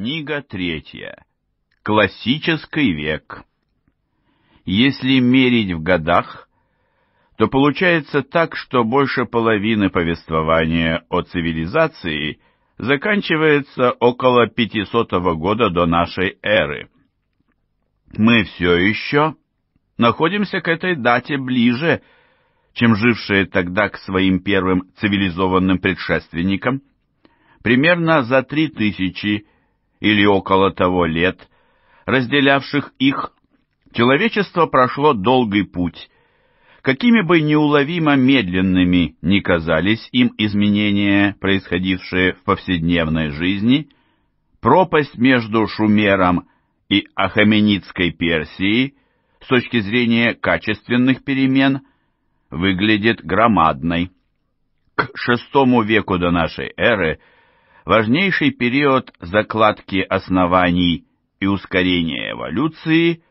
Книга третья. Классический век. Если мерить в годах, то получается так, что больше половины повествования о цивилизации заканчивается около 500 года до нашей эры. Мы все еще находимся к этой дате ближе, чем жившие тогда к своим первым цивилизованным предшественникам. Примерно за три тысячи или около того лет, разделявших их, человечество прошло долгий путь. Какими бы неуловимо медленными ни казались им изменения, происходившие в повседневной жизни, пропасть между Шумером и Ахаменидской Персией с точки зрения качественных перемен выглядит громадной. К VI веку до нашей эры – важнейший период закладки оснований и ускорения эволюции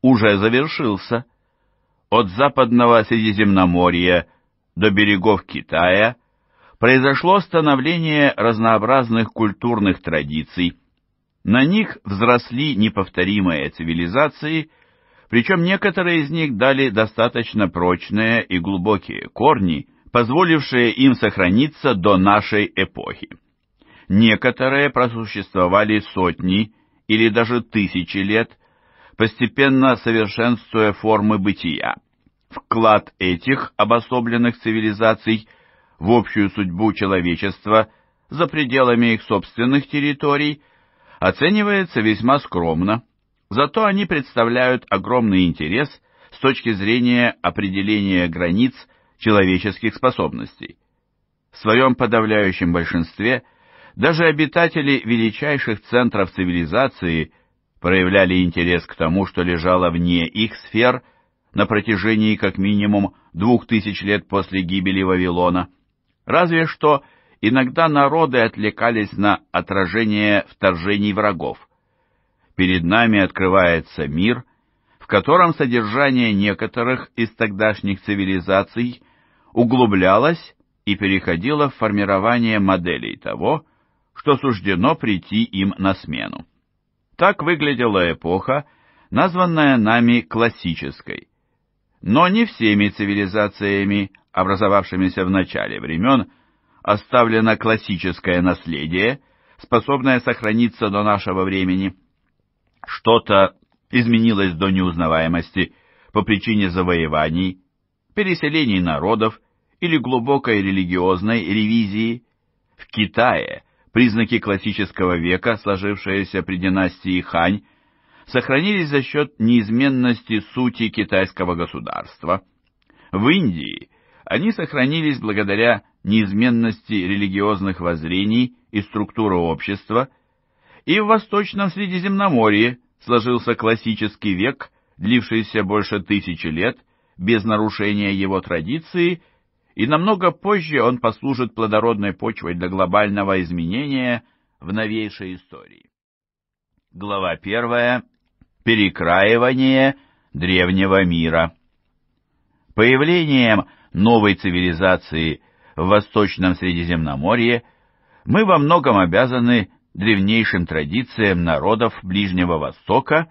уже завершился. От западного Средиземноморья до берегов Китая произошло становление разнообразных культурных традиций. На них взросли неповторимые цивилизации, причем некоторые из них дали достаточно прочные и глубокие корни, позволившие им сохраниться до нашей эпохи. Некоторые просуществовали сотни или даже тысячи лет, постепенно совершенствуя формы бытия. Вклад этих обособленных цивилизаций в общую судьбу человечества за пределами их собственных территорий оценивается весьма скромно, зато они представляют огромный интерес с точки зрения определения границ человеческих способностей. В своем подавляющем большинстве – даже обитатели величайших центров цивилизации проявляли интерес к тому, что лежало вне их сфер на протяжении как минимум двух тысяч лет после гибели Вавилона. Разве что иногда народы отвлекались на отражение вторжений врагов. Перед нами открывается мир, в котором содержание некоторых из тогдашних цивилизаций углублялось и переходило в формирование моделей того, что суждено прийти им на смену. Так выглядела эпоха, названная нами классической. Но не всеми цивилизациями, образовавшимися в начале времен, оставлено классическое наследие, способное сохраниться до нашего времени. Что-то изменилось до неузнаваемости по причине завоеваний, переселений народов или глубокой религиозной ревизии. В Китае Признаки классического века, сложившиеся при династии Хань, сохранились за счет неизменности сути китайского государства. В Индии они сохранились благодаря неизменности религиозных воззрений и структуры общества, и в Восточном Средиземноморье сложился классический век, длившийся больше тысячи лет, без нарушения его традиции – и намного позже он послужит плодородной почвой для глобального изменения в новейшей истории. Глава первая. Перекраивание древнего мира. Появлением новой цивилизации в Восточном Средиземноморье мы во многом обязаны древнейшим традициям народов Ближнего Востока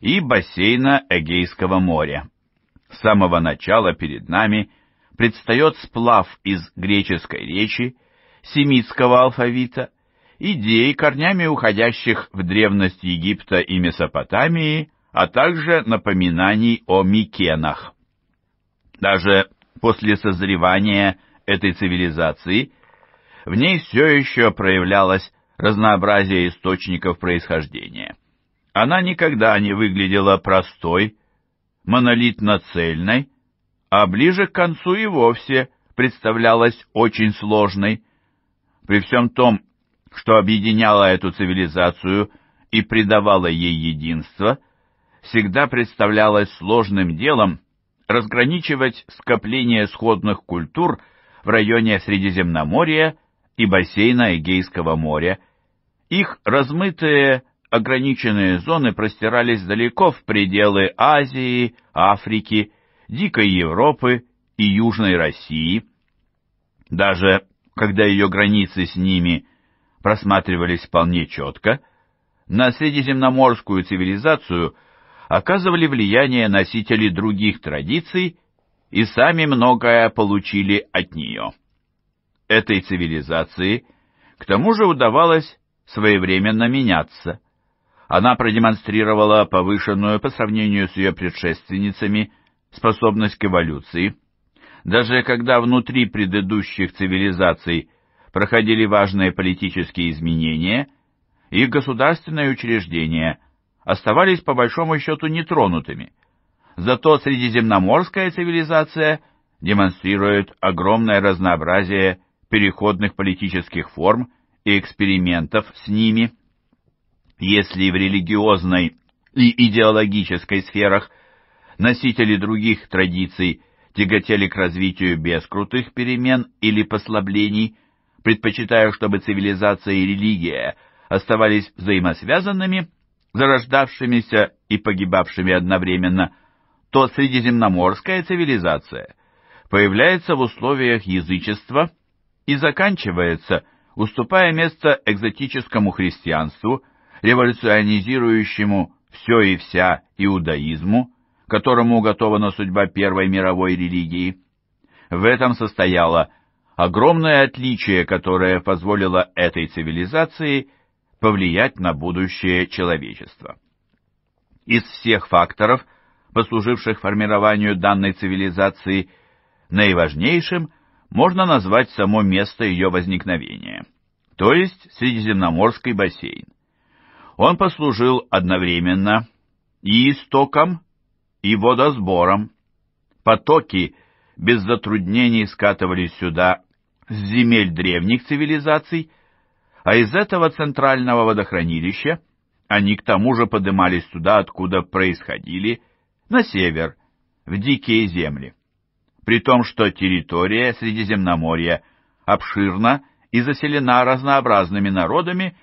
и бассейна Эгейского моря. С самого начала перед нами – предстает сплав из греческой речи, семитского алфавита, идей, корнями уходящих в древность Египта и Месопотамии, а также напоминаний о Микенах. Даже после созревания этой цивилизации в ней все еще проявлялось разнообразие источников происхождения. Она никогда не выглядела простой, монолитно-цельной, а ближе к концу и вовсе представлялась очень сложной. При всем том, что объединяло эту цивилизацию и придавало ей единство, всегда представлялось сложным делом разграничивать скопление сходных культур в районе Средиземноморья и бассейна Эгейского моря. Их размытые ограниченные зоны простирались далеко в пределы Азии, Африки Дикой Европы и Южной России. Даже когда ее границы с ними просматривались вполне четко, на средиземноморскую цивилизацию оказывали влияние носители других традиций и сами многое получили от нее. Этой цивилизации к тому же удавалось своевременно меняться. Она продемонстрировала повышенную по сравнению с ее предшественницами способность к эволюции. Даже когда внутри предыдущих цивилизаций проходили важные политические изменения, их государственные учреждения оставались по большому счету нетронутыми. Зато средиземноморская цивилизация демонстрирует огромное разнообразие переходных политических форм и экспериментов с ними. Если в религиозной и идеологической сферах носители других традиций тяготели к развитию без крутых перемен или послаблений, предпочитая, чтобы цивилизация и религия оставались взаимосвязанными, зарождавшимися и погибавшими одновременно, то средиземноморская цивилизация появляется в условиях язычества и заканчивается, уступая место экзотическому христианству, революционизирующему все и вся иудаизму, которому уготована судьба первой мировой религии. В этом состояло огромное отличие, которое позволило этой цивилизации повлиять на будущее человечества. Из всех факторов, послуживших формированию данной цивилизации, наиважнейшим можно назвать само место ее возникновения, то есть Средиземноморский бассейн. Он послужил одновременно и истоком, и водосбором. Потоки без затруднений скатывались сюда с земель древних цивилизаций, а из этого центрального водохранилища они к тому же подымались туда, откуда происходили, на север, в дикие земли. При том, что территория Средиземноморья обширна и заселена разнообразными народами,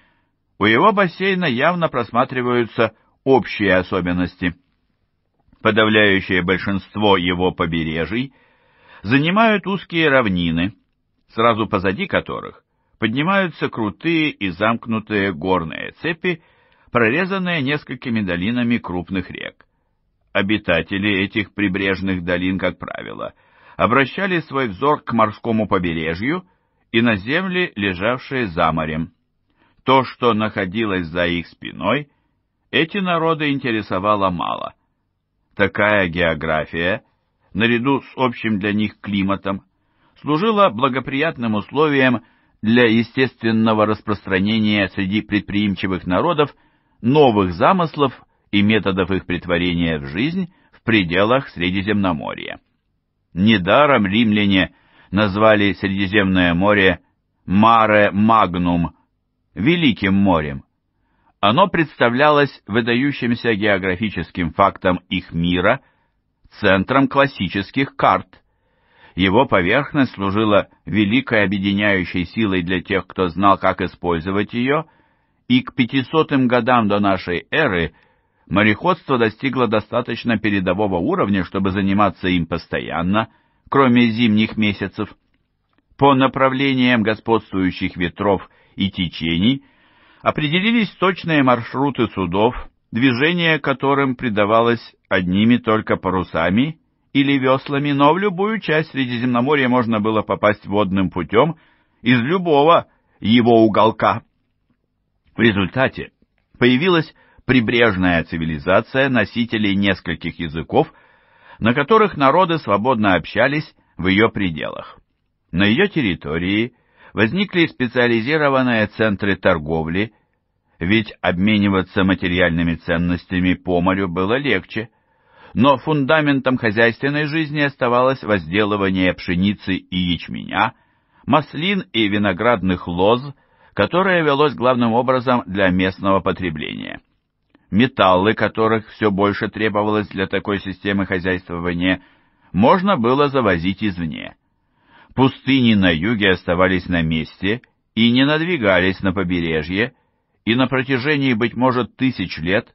у его бассейна явно просматриваются общие особенности. Подавляющее большинство его побережий занимают узкие равнины, сразу позади которых поднимаются крутые и замкнутые горные цепи, прорезанные несколькими долинами крупных рек. Обитатели этих прибрежных долин, как правило, обращали свой взор к морскому побережью и на земли, лежавшие за морем. То, что находилось за их спиной, эти народы интересовало мало. Такая география, наряду с общим для них климатом, служила благоприятным условием для естественного распространения среди предприимчивых народов новых замыслов и методов их притворения в жизнь в пределах Средиземноморья. Недаром римляне назвали Средиземное море «Маре Магнум» — «Великим морем». Оно представлялось выдающимся географическим фактом их мира, центром классических карт, его поверхность служила великой объединяющей силой для тех, кто знал, как использовать ее, и к 500 годам до нашей эры мореходство достигло достаточно передового уровня, чтобы заниматься им постоянно, кроме зимних месяцев. По направлениям господствующих ветров и течений определились точные маршруты судов, движение которым придавалось одними только парусами или веслами, но в любую часть Средиземноморья можно было попасть водным путем из любого его уголка. В результате появилась прибрежная цивилизация носителей нескольких языков, на которых народы свободно общались в ее пределах. На ее территории возникли специализированные центры торговли, ведь обмениваться материальными ценностями по морю было легче – но фундаментом хозяйственной жизни оставалось возделывание пшеницы и ячменя, маслин и виноградных лоз, которое велось главным образом для местного потребления. Металлы, которых все больше требовалось для такой системы хозяйствования, можно было завозить извне. Пустыни на юге оставались на месте и не надвигались на побережье, и на протяжении, быть может, тысяч лет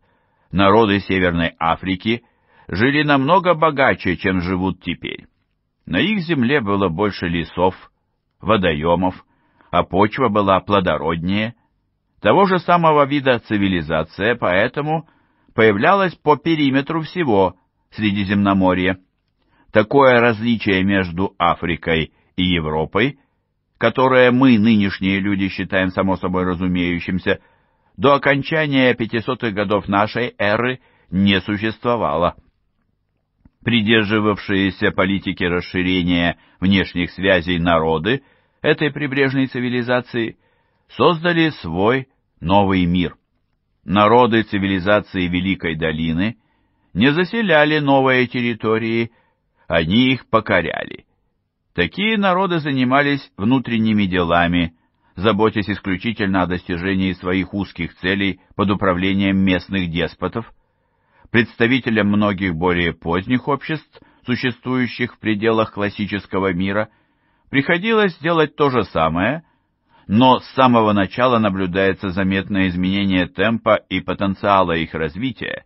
народы Северной Африки – жили намного богаче, чем живут теперь. На их земле было больше лесов, водоемов, а почва была плодороднее. Того же самого вида цивилизация поэтому появлялась по периметру всего Средиземноморья. Такое различие между Африкой и Европой, которое мы, нынешние люди, считаем само собой разумеющимся, до окончания 500-х годов нашей эры не существовало. Придерживавшиеся политики расширения внешних связей народы этой прибрежной цивилизации создали свой новый мир. Народы цивилизации Великой долины не заселяли новые территории, они их покоряли. Такие народы занимались внутренними делами, заботясь исключительно о достижении своих узких целей под управлением местных деспотов. Представителям многих более поздних обществ, существующих в пределах классического мира, приходилось делать то же самое, но с самого начала наблюдается заметное изменение темпа и потенциала их развития,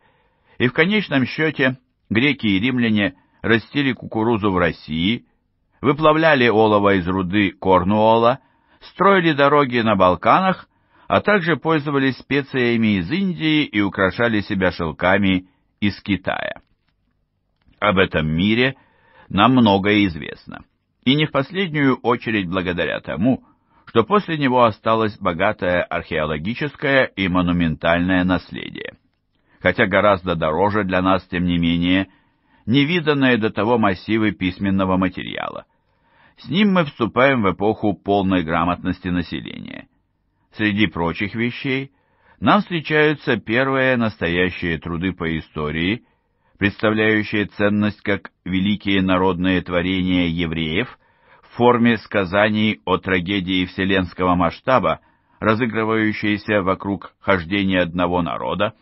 и в конечном счете греки и римляне растили кукурузу в России, выплавляли олово из руды Корнуола, строили дороги на Балканах, а также пользовались специями из Индии и украшали себя шелками из Китая. Об этом мире нам многое известно, и не в последнюю очередь благодаря тому, что после него осталось богатое археологическое и монументальное наследие. Хотя гораздо дороже для нас, тем не менее, невиданные до того массивы письменного материала. С ним мы вступаем в эпоху полной грамотности населения. Среди прочих вещей нам встречаются первые настоящие труды по истории, представляющие ценность как великие народные творения евреев в форме сказаний о трагедии вселенского масштаба, разыгрывающиеся вокруг хождения одного народа,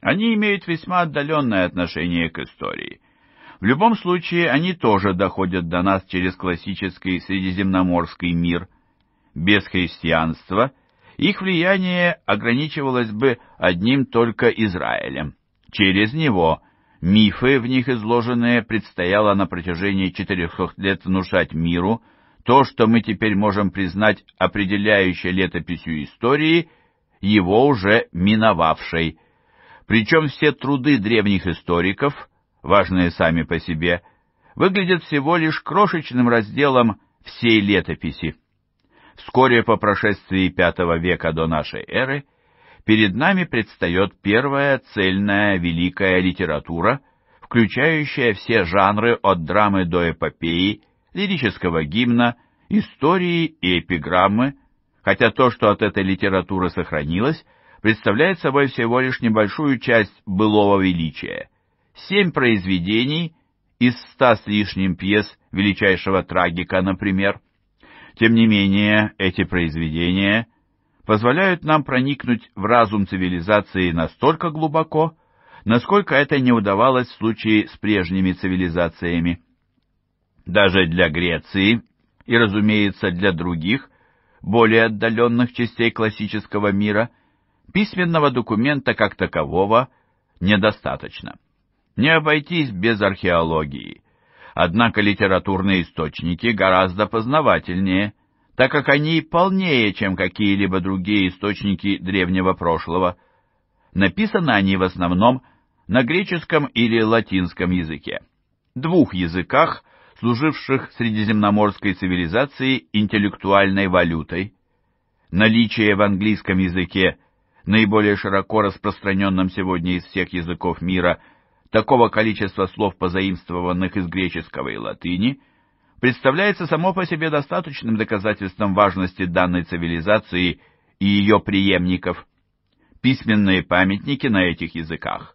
они имеют весьма отдаленное отношение к истории. В любом случае, они тоже доходят до нас через классический средиземноморский мир. Без христианства их влияние ограничивалось бы одним только Израилем. Через него мифы, в них изложенные, предстояло на протяжении 400 лет внушать миру то, что мы теперь можем признать определяющей летописью истории, его уже миновавшей. Причем все труды древних историков – важные сами по себе, выглядят всего лишь крошечным разделом всей летописи. Вскоре по прошествии V века до нашей эры перед нами предстает первая цельная великая литература, включающая все жанры от драмы до эпопеи, лирического гимна, истории и эпиграммы, хотя то, что от этой литературы сохранилось, представляет собой всего лишь небольшую часть былого величия семь произведений из ста с лишним пьес величайшего трагика, например. Тем не менее, эти произведения позволяют нам проникнуть в разум цивилизации настолько глубоко, насколько это не удавалось в случае с прежними цивилизациями. Даже для Греции и, разумеется, для других, более отдаленных частей классического мира, письменного документа как такового недостаточно не обойтись без археологии. Однако литературные источники гораздо познавательнее, так как они полнее, чем какие-либо другие источники древнего прошлого. Написаны они в основном на греческом или латинском языке, двух языках, служивших средиземноморской цивилизации интеллектуальной валютой. Наличие в английском языке, наиболее широко распространенном сегодня из всех языков мира – такого количества слов, позаимствованных из греческого и латыни, представляется само по себе достаточным доказательством важности данной цивилизации и ее преемников. Письменные памятники на этих языках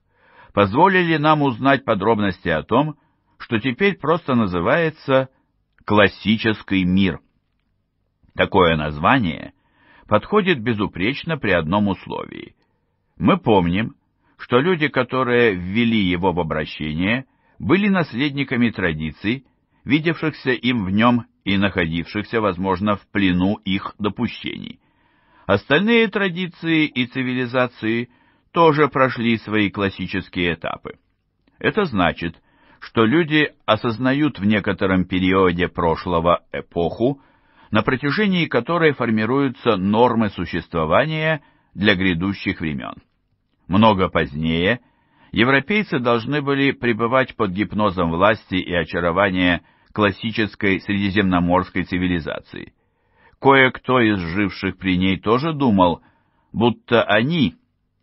позволили нам узнать подробности о том, что теперь просто называется «классический мир». Такое название подходит безупречно при одном условии. Мы помним, что люди, которые ввели его в обращение, были наследниками традиций, видевшихся им в нем и находившихся, возможно, в плену их допущений. Остальные традиции и цивилизации тоже прошли свои классические этапы. Это значит, что люди осознают в некотором периоде прошлого эпоху, на протяжении которой формируются нормы существования для грядущих времен. Много позднее европейцы должны были пребывать под гипнозом власти и очарования классической средиземноморской цивилизации. Кое-кто из живших при ней тоже думал, будто они,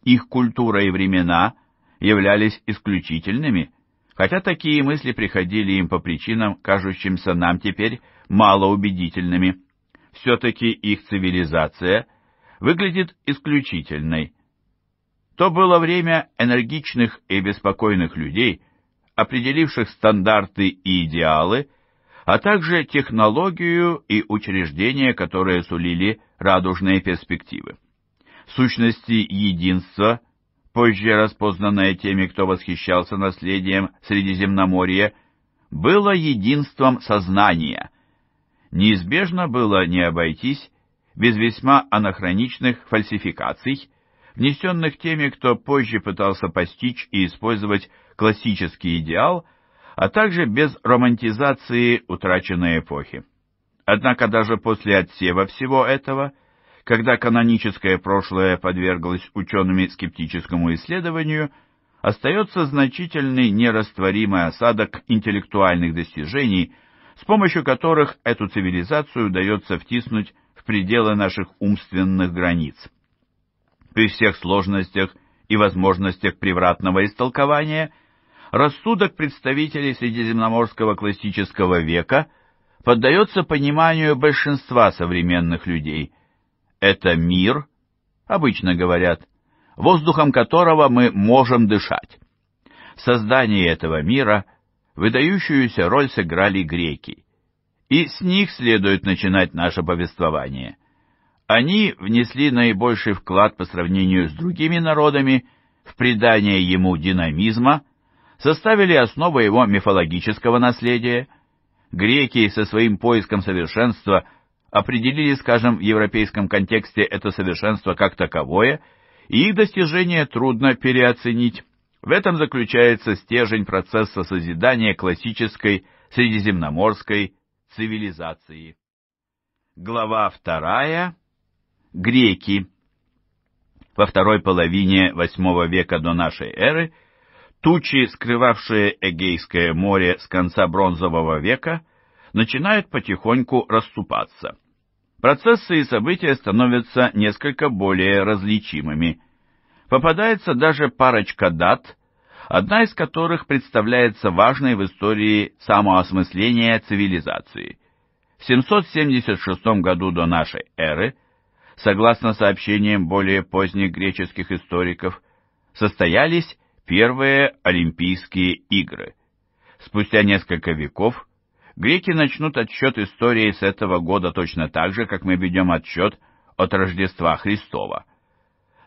их культура и времена, являлись исключительными, хотя такие мысли приходили им по причинам, кажущимся нам теперь малоубедительными. Все-таки их цивилизация выглядит исключительной. То было время энергичных и беспокойных людей, определивших стандарты и идеалы, а также технологию и учреждения, которые сулили радужные перспективы. Сущности, единство, позже распознанное теми, кто восхищался наследием Средиземноморья, было единством сознания. Неизбежно было не обойтись без весьма анахроничных фальсификаций, внесенных теми, кто позже пытался постичь и использовать классический идеал – а также без романтизации утраченной эпохи. Однако даже после отсева всего этого, когда каноническое прошлое подверглось учеными скептическому исследованию, остается значительный нерастворимый осадок интеллектуальных достижений, с помощью которых эту цивилизацию удается втиснуть в пределы наших умственных границ. При всех сложностях и возможностях превратного истолкования – рассудок представителей средиземноморского классического века поддается пониманию большинства современных людей. Это мир, обычно говорят, воздухом которого мы можем дышать. В создании этого мира выдающуюся роль сыграли греки, и с них следует начинать наше повествование. Они внесли наибольший вклад по сравнению с другими народами в придание ему динамизма, составили основу его мифологического наследия. Греки со своим поиском совершенства определили, скажем, в европейском контексте это совершенство как таковое, и их достижение трудно переоценить. В этом заключается стержень процесса созидания классической средиземноморской цивилизации. Глава вторая. Греки. Во второй половине VIII века до нашей эры – Тучи, скрывавшие Эгейское море с конца бронзового века, начинают потихоньку расступаться. Процессы и события становятся несколько более различимыми. Попадается даже парочка дат, одна из которых представляется важной в истории самоосмысления цивилизации. В 776 году до нашей эры, согласно сообщениям более поздних греческих историков, состоялись Первые Олимпийские игры. Спустя несколько веков греки начнут отсчет истории с этого года точно так же, как мы ведем отсчет от Рождества Христова.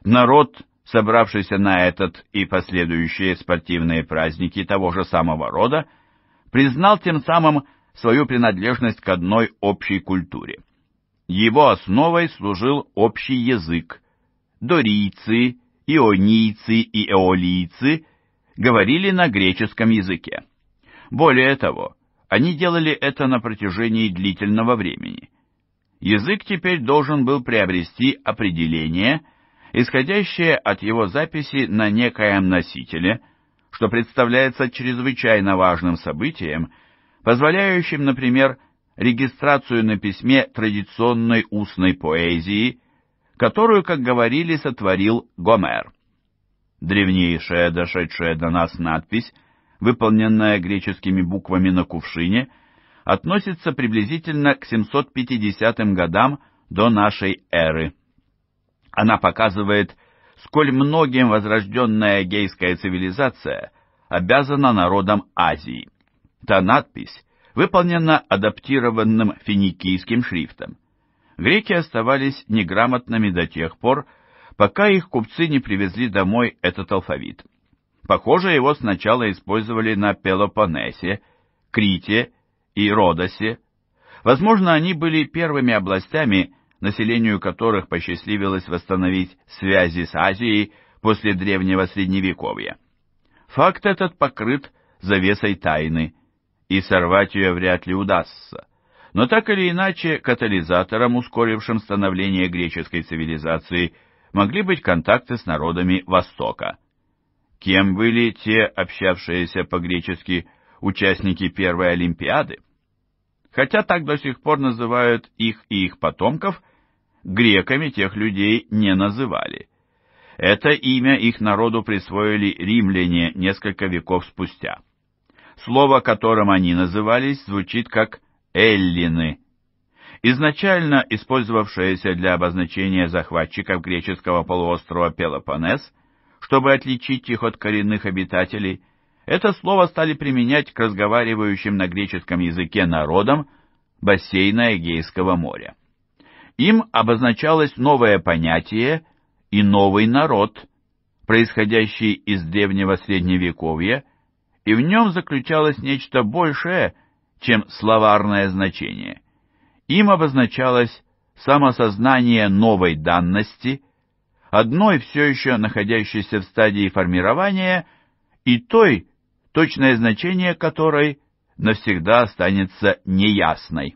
Народ, собравшийся на этот и последующие спортивные праздники того же самого рода, признал тем самым свою принадлежность к одной общей культуре. Его основой служил общий язык. Дорийцы, ионийцы и эолийцы говорили на греческом языке. Более того, они делали это на протяжении длительного времени. Язык теперь должен был приобрести определение, исходящее от его записи на некоем носителе, что представляется чрезвычайно важным событием, позволяющим, например, регистрацию на письме традиционной устной поэзии которую, как говорили, сотворил Гомер. Древнейшая, дошедшая до нас надпись, выполненная греческими буквами на кувшине, относится приблизительно к 750 годам до нашей эры. Она показывает, сколь многим возрожденная гейская цивилизация обязана народам Азии. Та надпись выполнена адаптированным финикийским шрифтом греки оставались неграмотными до тех пор, пока их купцы не привезли домой этот алфавит. Похоже, его сначала использовали на Пелопоннесе, Крите и Родосе. Возможно, они были первыми областями, населению которых посчастливилось восстановить связи с Азией после древнего Средневековья. Факт этот покрыт завесой тайны, и сорвать ее вряд ли удастся. Но так или иначе, катализатором, ускорившим становление греческой цивилизации, могли быть контакты с народами Востока. Кем были те общавшиеся по-гречески участники Первой Олимпиады? Хотя так до сих пор называют их и их потомков, греками тех людей не называли. Это имя их народу присвоили римляне несколько веков спустя. Слово, которым они назывались, звучит как «эллины», изначально использовавшееся для обозначения захватчиков греческого полуострова Пелопоннес, чтобы отличить их от коренных обитателей, это слово стали применять к разговаривающим на греческом языке народам бассейна Эгейского моря. Им обозначалось новое понятие и новый народ, происходящий из древнего Средневековья, и в нем заключалось нечто большее, чем словарное значение – им обозначалось самосознание новой данности, одной все еще находящейся в стадии формирования, и той, точное значение которой навсегда останется неясной.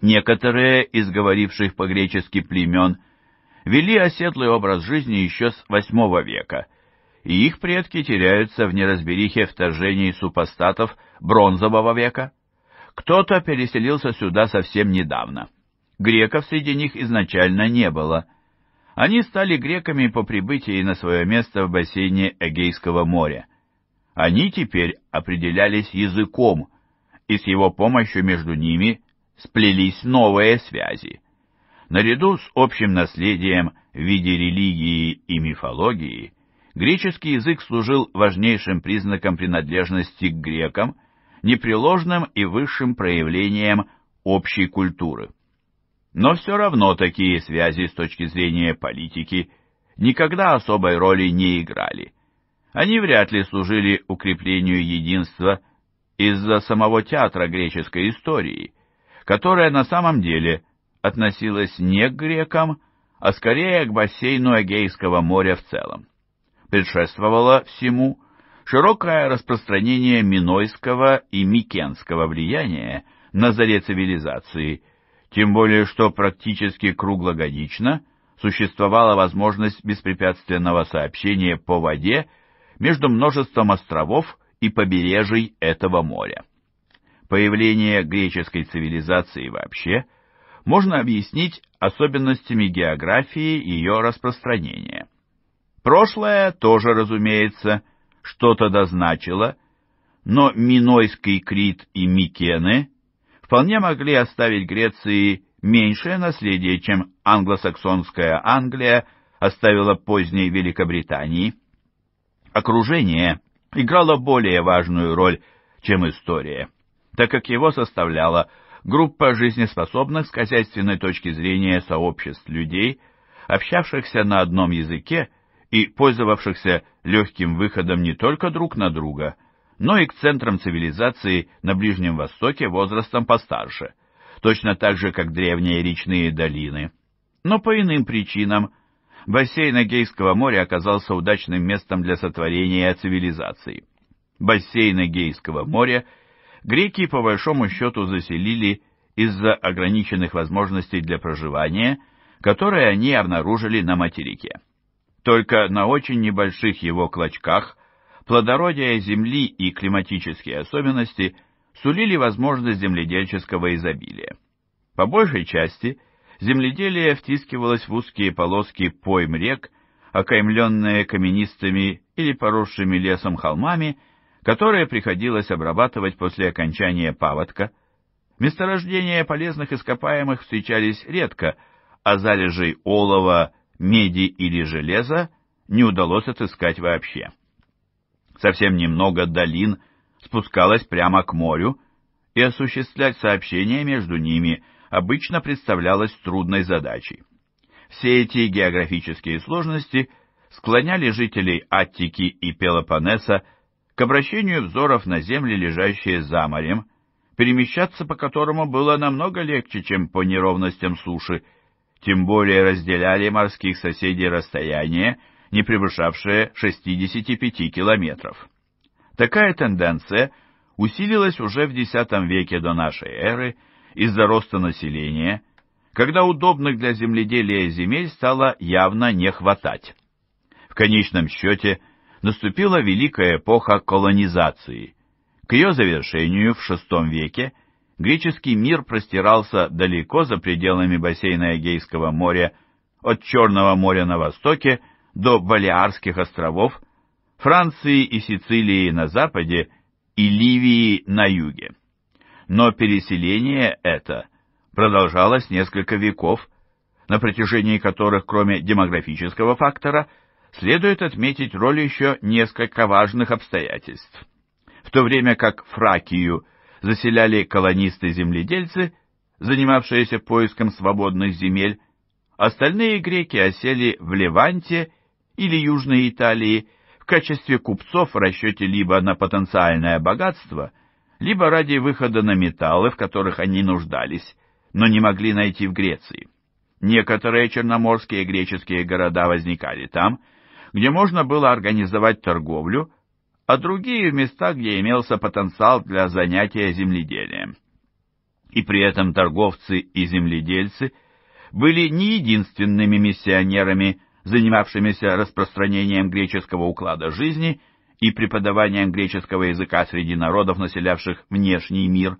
Некоторые из говоривших по-гречески племен вели оседлый образ жизни еще с VIII века, и их предки теряются в неразберихе вторжений супостатов бронзового века. Кто-то переселился сюда совсем недавно. Греков среди них изначально не было. Они стали греками по прибытии на свое место в бассейне Эгейского моря. Они теперь определялись языком, и с его помощью между ними сплелись новые связи. Наряду с общим наследием в виде религии и мифологии, греческий язык служил важнейшим признаком принадлежности к грекам – непреложным и высшим проявлением общей культуры. Но все равно такие связи с точки зрения политики никогда особой роли не играли. Они вряд ли служили укреплению единства из-за самого театра греческой истории, которая на самом деле относилась не к грекам, а скорее к бассейну Эгейского моря в целом. Предшествовало всему – широкое распространение минойского и микенского влияния на заре цивилизации, тем более что практически круглогодично существовала возможность беспрепятственного сообщения по воде между множеством островов и побережий этого моря. Появление греческой цивилизации вообще можно объяснить особенностями географии ее распространения. Прошлое тоже, разумеется, что-то дозначило, но Минойский Крит и Микены вполне могли оставить Греции меньшее наследие, чем англосаксонская Англия оставила поздней Великобритании. Окружение играло более важную роль, чем история, так как его составляла группа жизнеспособных с хозяйственной точки зрения сообществ людей, общавшихся на одном языке и пользовавшихся легким выходом не только друг на друга, но и к центрам цивилизации на Ближнем Востоке возрастом постарше, точно так же, как древние речные долины. Но по иным причинам бассейн Эгейского моря оказался удачным местом для сотворения цивилизации. Бассейн Эгейского моря греки по большому счету заселили из-за ограниченных возможностей для проживания, которые они обнаружили на материке. Только на очень небольших его клочках плодородие земли и климатические особенности сулили возможность земледельческого изобилия. По большей части земледелие втискивалось в узкие полоски пойм рек, окаймленные каменистыми или поросшими лесом холмами, которые приходилось обрабатывать после окончания паводка. Месторождения полезных ископаемых встречались редко, а залежей олова меди или железа не удалось отыскать вообще. Совсем немного долин спускалось прямо к морю, и осуществлять сообщения между ними обычно представлялось трудной задачей. Все эти географические сложности склоняли жителей Аттики и Пелопоннеса к обращению взоров на земли, лежащие за морем, перемещаться по которому было намного легче, чем по неровностям суши, тем более разделяли морских соседей расстояние, не превышавшее 65 километров. Такая тенденция усилилась уже в X веке до нашей эры из-за роста населения, когда удобных для земледелия земель стало явно не хватать. В конечном счете наступила великая эпоха колонизации. К ее завершению в VI веке греческий мир простирался далеко за пределами бассейна Эгейского моря, от Черного моря на востоке до Балиарских островов, Франции и Сицилии на западе и Ливии на юге. Но переселение это продолжалось несколько веков, на протяжении которых, кроме демографического фактора, следует отметить роль еще несколько важных обстоятельств. В то время как Фракию заселяли колонисты-земледельцы, занимавшиеся поиском свободных земель, остальные греки осели в Леванте или Южной Италии в качестве купцов в расчете либо на потенциальное богатство, либо ради выхода на металлы, в которых они нуждались, но не могли найти в Греции. Некоторые черноморские греческие города возникали там, где можно было организовать торговлю, а другие в местах, где имелся потенциал для занятия земледелием. И при этом торговцы и земледельцы были не единственными миссионерами, занимавшимися распространением греческого уклада жизни и преподаванием греческого языка среди народов, населявших внешний мир.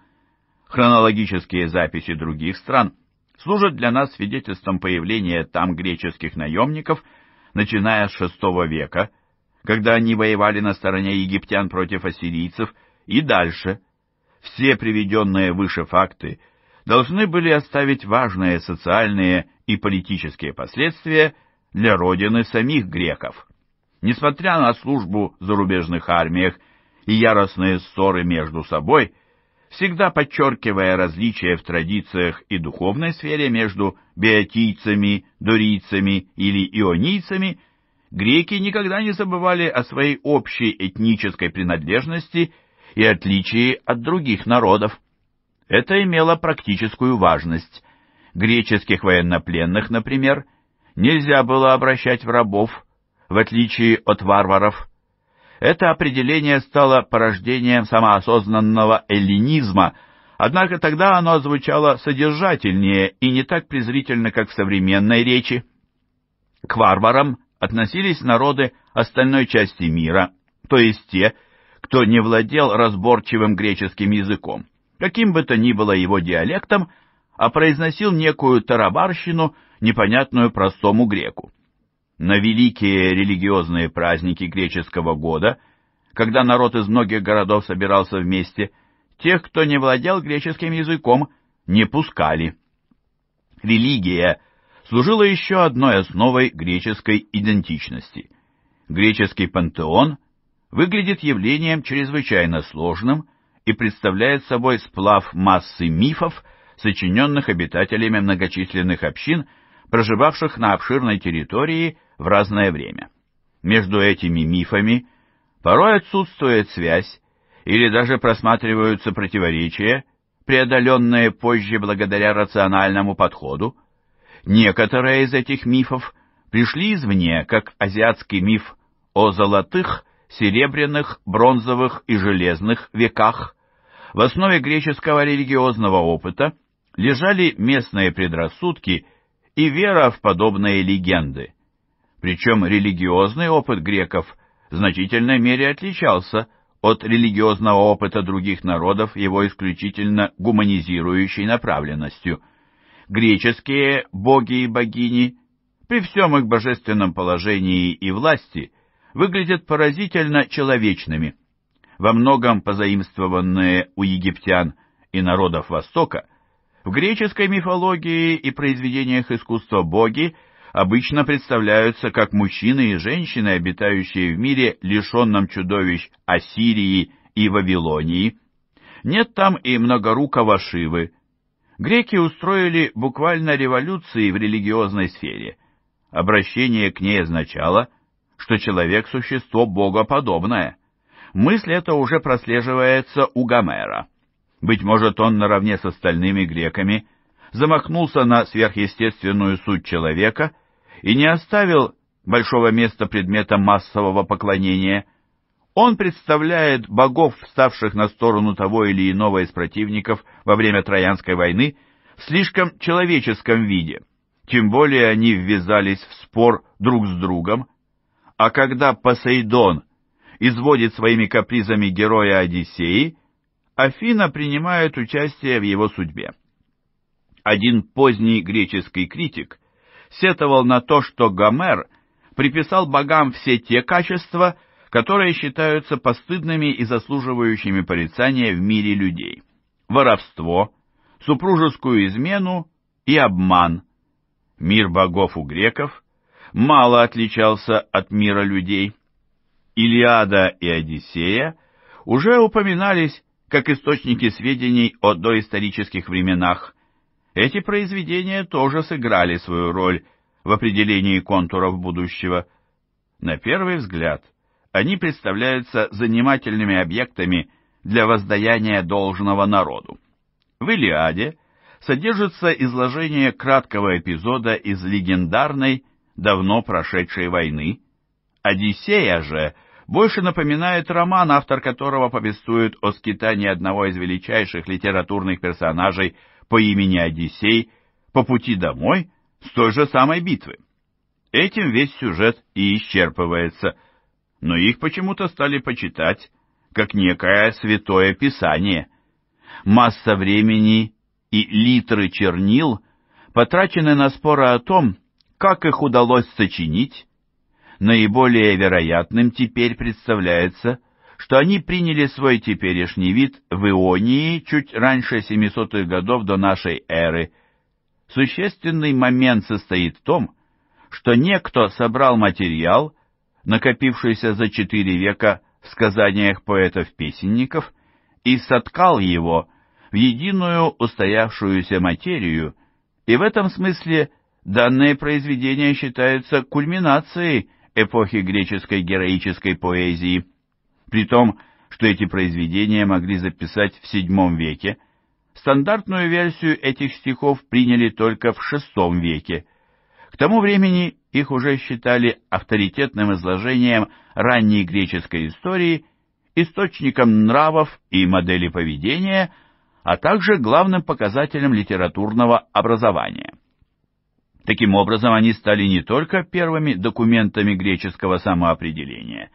Хронологические записи других стран служат для нас свидетельством появления там греческих наемников – начиная с VI века, когда они воевали на стороне египтян против ассирийцев, и дальше. Все приведенные выше факты должны были оставить важные социальные и политические последствия для родины самих греков. Несмотря на службу в зарубежных армиях и яростные ссоры между собой, всегда подчеркивая различия в традициях и духовной сфере между беотийцами, дорийцами или ионийцами, греки никогда не забывали о своей общей этнической принадлежности и отличии от других народов. Это имело практическую важность. Греческих военнопленных, например, нельзя было обращать в рабов, в отличие от варваров. Это определение стало порождением самоосознанного эллинизма, однако тогда оно звучало содержательнее и не так презрительно, как в современной речи. К варварам относились народы остальной части мира, то есть те, кто не владел разборчивым греческим языком, каким бы то ни было его диалектом, а произносил некую тарабарщину, непонятную простому греку на великие религиозные праздники греческого года, когда народ из многих городов собирался вместе, тех, кто не владел греческим языком, не пускали. Религия служила еще одной основой греческой идентичности. Греческий пантеон выглядит явлением чрезвычайно сложным и представляет собой сплав массы мифов, сочиненных обитателями многочисленных общин, проживавших на обширной территории в разное время. Между этими мифами порой отсутствует связь или даже просматриваются противоречия, преодоленные позже благодаря рациональному подходу. Некоторые из этих мифов пришли извне, как азиатский миф о золотых, серебряных, бронзовых и железных веках. В основе греческого религиозного опыта лежали местные предрассудки и вера в подобные легенды. Причем религиозный опыт греков в значительной мере отличался от религиозного опыта других народов его исключительно гуманизирующей направленностью. Греческие боги и богини, при всем их божественном положении и власти, выглядят поразительно человечными. Во многом позаимствованные у египтян и народов Востока, в греческой мифологии и произведениях искусства боги – обычно представляются как мужчины и женщины, обитающие в мире, лишенном чудовищ Ассирии и Вавилонии. Нет там и многорукого Шивы. Греки устроили буквально революции в религиозной сфере. Обращение к ней означало, что человек – существо богоподобное. Мысль эта уже прослеживается у Гомера. Быть может, он наравне с остальными греками замахнулся на сверхъестественную суть человека и не оставил большого места предметом массового поклонения. Он представляет богов, вставших на сторону того или иного из противников во время Троянской войны, в слишком человеческом виде, тем более они ввязались в спор друг с другом, а когда Посейдон изводит своими капризами героя Одиссеи, Афина принимает участие в его судьбе. Один поздний греческий критик сетовал на то, что Гомер приписал богам все те качества, которые считаются постыдными и заслуживающими порицания в мире людей. Воровство, супружескую измену и обман. Мир богов у греков мало отличался от мира людей. Илиада и Одиссея уже упоминались как источники сведений о доисторических временах. Эти произведения тоже сыграли свою роль в определении контуров будущего. На первый взгляд, они представляются занимательными объектами для воздаяния должного народу. В Илиаде содержится изложение краткого эпизода из легендарной, давно прошедшей войны. Одиссея же больше напоминает роман, автор которого повествует о скитании одного из величайших литературных персонажей по имени Одиссей по пути домой с той же самой битвы. Этим весь сюжет и исчерпывается, но их почему-то стали почитать как некое святое писание – масса времени и литры чернил потрачены на споры о том, как их удалось сочинить. Наиболее вероятным теперь представляется, что они приняли свой теперешний вид в Ионии чуть раньше 700-х годов до нашей эры. Существенный момент состоит в том, что некто собрал материал, накопившийся за четыре века в сказаниях поэтов-песенников, и соткал его в единую устоявшуюся материю, и в этом смысле данное произведение считается кульминацией эпохи греческой героической поэзии, при том, что эти произведения могли записать в VII веке, стандартную версию этих стихов приняли только в VI веке. К тому времени их уже считали авторитетным изложением ранней греческой истории источником нравов и модели поведения, а также главным показателем литературного образования. Таким образом, они стали не только первыми документами греческого самоопределения,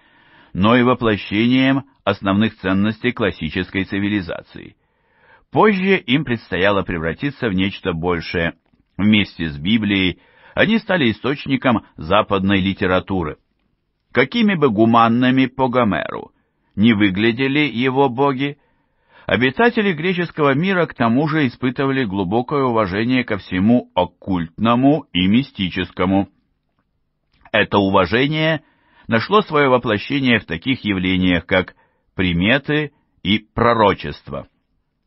но и воплощением основных ценностей классической цивилизации. Позже им предстояло превратиться в нечто большее. Вместе с Библией они стали источником западной литературы. Какими бы гуманными по Гомеру не выглядели его боги, обитатели греческого мира к тому же испытывали глубокое уважение ко всему оккультному и мистическому. Это уважение нашло свое воплощение в таких явлениях, как приметы и пророчества.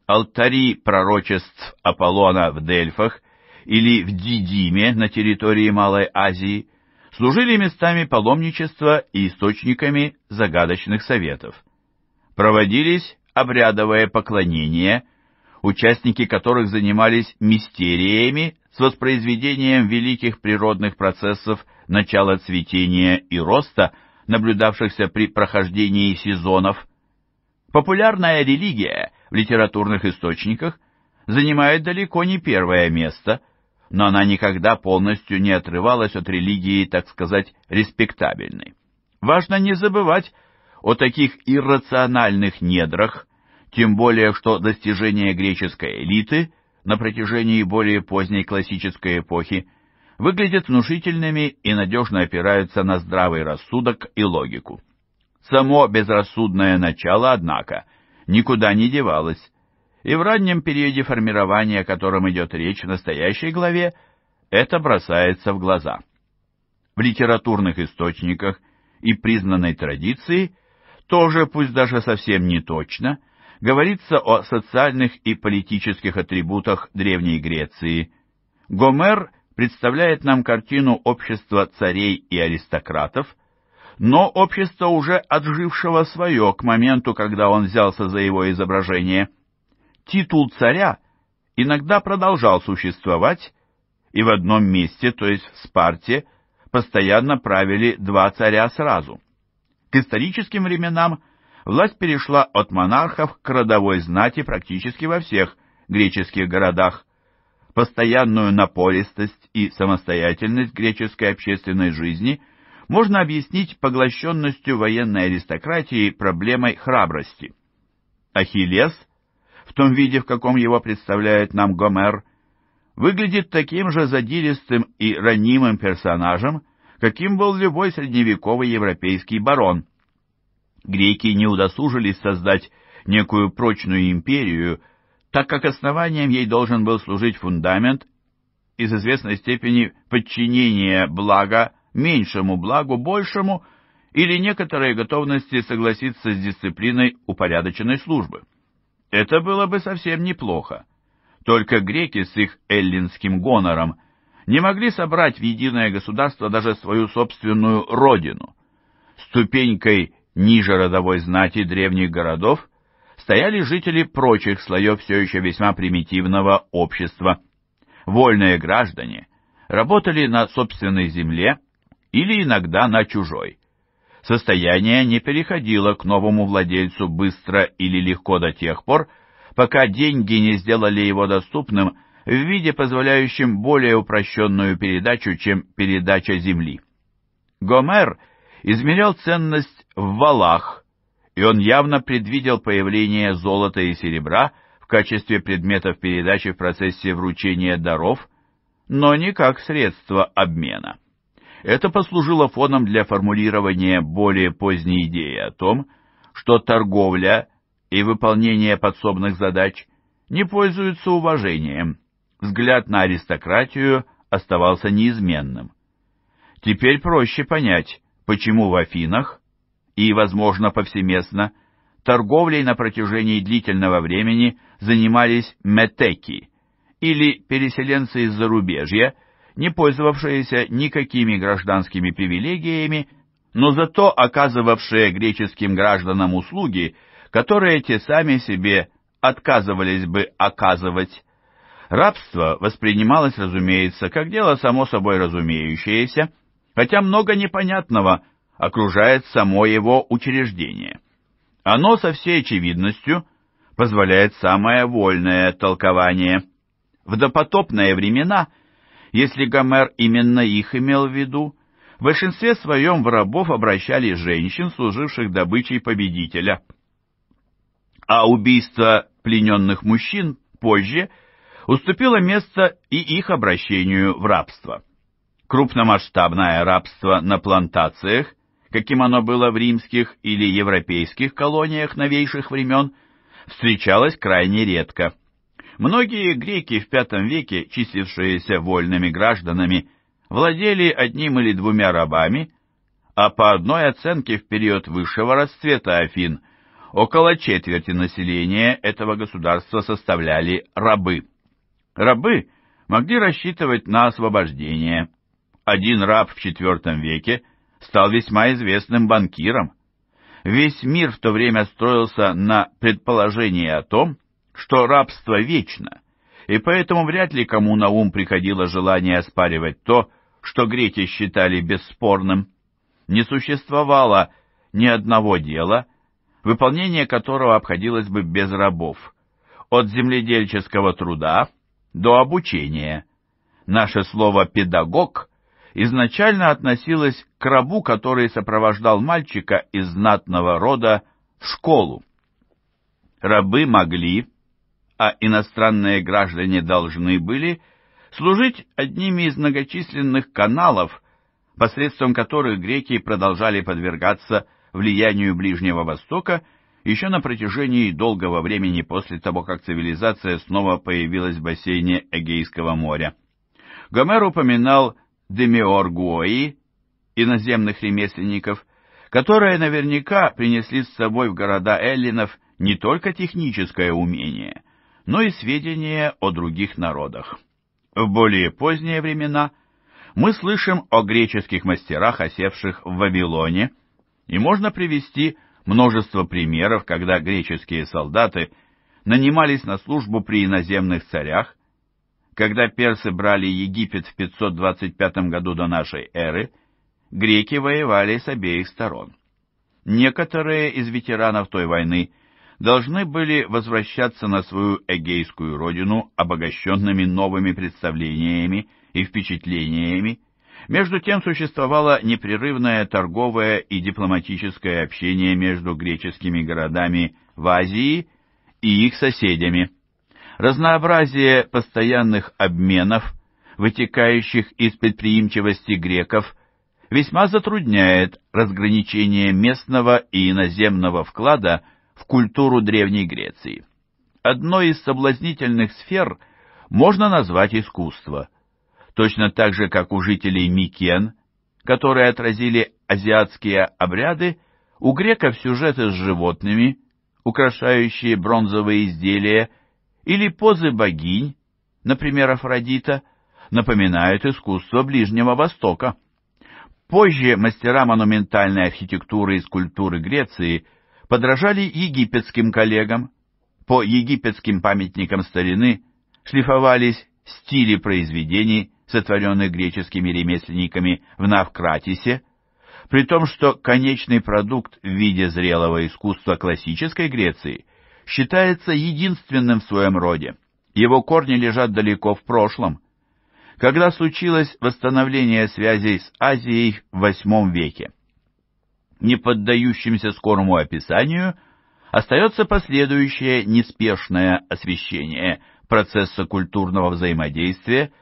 Алтари пророчеств Аполлона в Дельфах или в Дидиме на территории Малой Азии – служили местами паломничества и источниками загадочных советов. Проводились обрядовое поклонение, участники которых занимались мистериями с воспроизведением великих природных процессов начала цветения и роста, наблюдавшихся при прохождении сезонов. Популярная религия в литературных источниках занимает далеко не первое место – но она никогда полностью не отрывалась от религии, так сказать, респектабельной. Важно не забывать о таких иррациональных недрах, тем более что достижения греческой элиты на протяжении более поздней классической эпохи выглядят внушительными и надежно опираются на здравый рассудок и логику. Само безрассудное начало, однако, никуда не девалось, и в раннем периоде формирования, о котором идет речь в настоящей главе, это бросается в глаза. В литературных источниках и признанной традиции тоже, пусть даже совсем не точно, говорится о социальных и политических атрибутах Древней Греции. Гомер представляет нам картину общества царей и аристократов, но общество уже отжившего свое к моменту, когда он взялся за его изображение – титул царя иногда продолжал существовать, и в одном месте, то есть в Спарте, постоянно правили два царя сразу. К историческим временам власть перешла от монархов к родовой знати практически во всех греческих городах. постоянную напористость и самостоятельность греческой общественной жизни можно объяснить поглощенностью военной аристократии проблемой храбрости. Ахиллес, в том виде, в каком его представляет нам Гомер, выглядит таким же задиристым и ранимым персонажем, каким был любой средневековый европейский барон. Греки не удосужились создать некую прочную империю, так как основанием ей должен был служить фундамент из известной степени подчинения блага меньшему благу большему или некоторой готовности согласиться с дисциплиной упорядоченной службы. Это было бы совсем неплохо. Только греки с их эллинским гонором не могли собрать в единое государство даже свою собственную родину. Ступенькой ниже родовой знати древних городов стояли жители прочих слоев все еще весьма примитивного общества. Вольные граждане работали на собственной земле или иногда на чужой. Состояние не переходило к новому владельцу быстро или легко до тех пор, пока деньги не сделали его доступным в виде, позволяющем более упрощенную передачу, чем передача земли. Гомер измерял ценность в валах, и он явно предвидел появление золота и серебра в качестве предметов передачи в процессе вручения даров, но не как средство обмена. Это послужило фоном для формулирования более поздней идеи о том, что торговля и выполнение подсобных задач не пользуются уважением. Взгляд на аристократию оставался неизменным. Теперь проще понять, почему в Афинах и, возможно, повсеместно, торговлей на протяжении длительного времени занимались метеки, или переселенцы из зарубежья, не пользовавшиеся никакими гражданскими привилегиями, но зато оказывавшие греческим гражданам услуги, которые те сами себе отказывались бы оказывать. Рабство воспринималось, разумеется, как дело само собой разумеющееся, хотя много непонятного – окружает само его учреждение. Оно со всей очевидностью позволяет самое вольное толкование. В допотопные времена, если Гомер именно их имел в виду, в большинстве своем в рабов обращали женщин, служивших добычей победителя. А убийство плененных мужчин позже уступило место и их обращению в рабство. Крупномасштабное рабство на плантациях каким оно было в римских или европейских колониях новейших времен, встречалось крайне редко. Многие греки в V веке, числившиеся вольными гражданами, владели одним или двумя рабами, а по одной оценке в период высшего расцвета Афин около четверти населения этого государства составляли рабы. Рабы могли рассчитывать на освобождение. Один раб в IV веке – стал весьма известным банкиром. Весь мир в то время строился на предположении о том, что рабство вечно, и поэтому вряд ли кому на ум приходило желание оспаривать то, что греки считали бесспорным. Не существовало ни одного дела, выполнение которого обходилось бы без рабов, от земледельческого труда до обучения. Наше слово «педагог» изначально относилась к рабу, который сопровождал мальчика из знатного рода в школу. Рабы могли, а иностранные граждане должны были, служить одними из многочисленных каналов, посредством которых греки продолжали подвергаться влиянию Ближнего Востока еще на протяжении долгого времени после того, как цивилизация снова появилась в бассейне Эгейского моря. Гомер упоминал демиоргуои, иноземных ремесленников, которые наверняка принесли с собой в города эллинов не только техническое умение, но и сведения о других народах. В более поздние времена мы слышим о греческих мастерах, осевших в Вавилоне, и можно привести множество примеров, когда греческие солдаты нанимались на службу при иноземных царях, когда персы брали Египет в 525 году до нашей эры, греки воевали с обеих сторон. Некоторые из ветеранов той войны должны были возвращаться на свою эгейскую родину обогащенными новыми представлениями и впечатлениями. Между тем существовало непрерывное торговое и дипломатическое общение между греческими городами в Азии и их соседями. Разнообразие постоянных обменов, вытекающих из предприимчивости греков, весьма затрудняет разграничение местного и иноземного вклада в культуру Древней Греции. Одной из соблазнительных сфер можно назвать искусство. Точно так же, как у жителей Микен, которые отразили азиатские обряды, у греков сюжеты с животными, украшающие бронзовые изделия, или позы богинь, например, Афродита, напоминают искусство Ближнего Востока. Позже мастера монументальной архитектуры и скульптуры Греции подражали египетским коллегам. По египетским памятникам старины шлифовались стили произведений, сотворенных греческими ремесленниками в Навкратисе, при том, что конечный продукт в виде зрелого искусства классической Греции считается единственным в своем роде. Его корни лежат далеко в прошлом – когда случилось восстановление связей с Азией в VIII веке. Не поддающимся скорому описанию остается последующее неспешное освещение процесса культурного взаимодействия,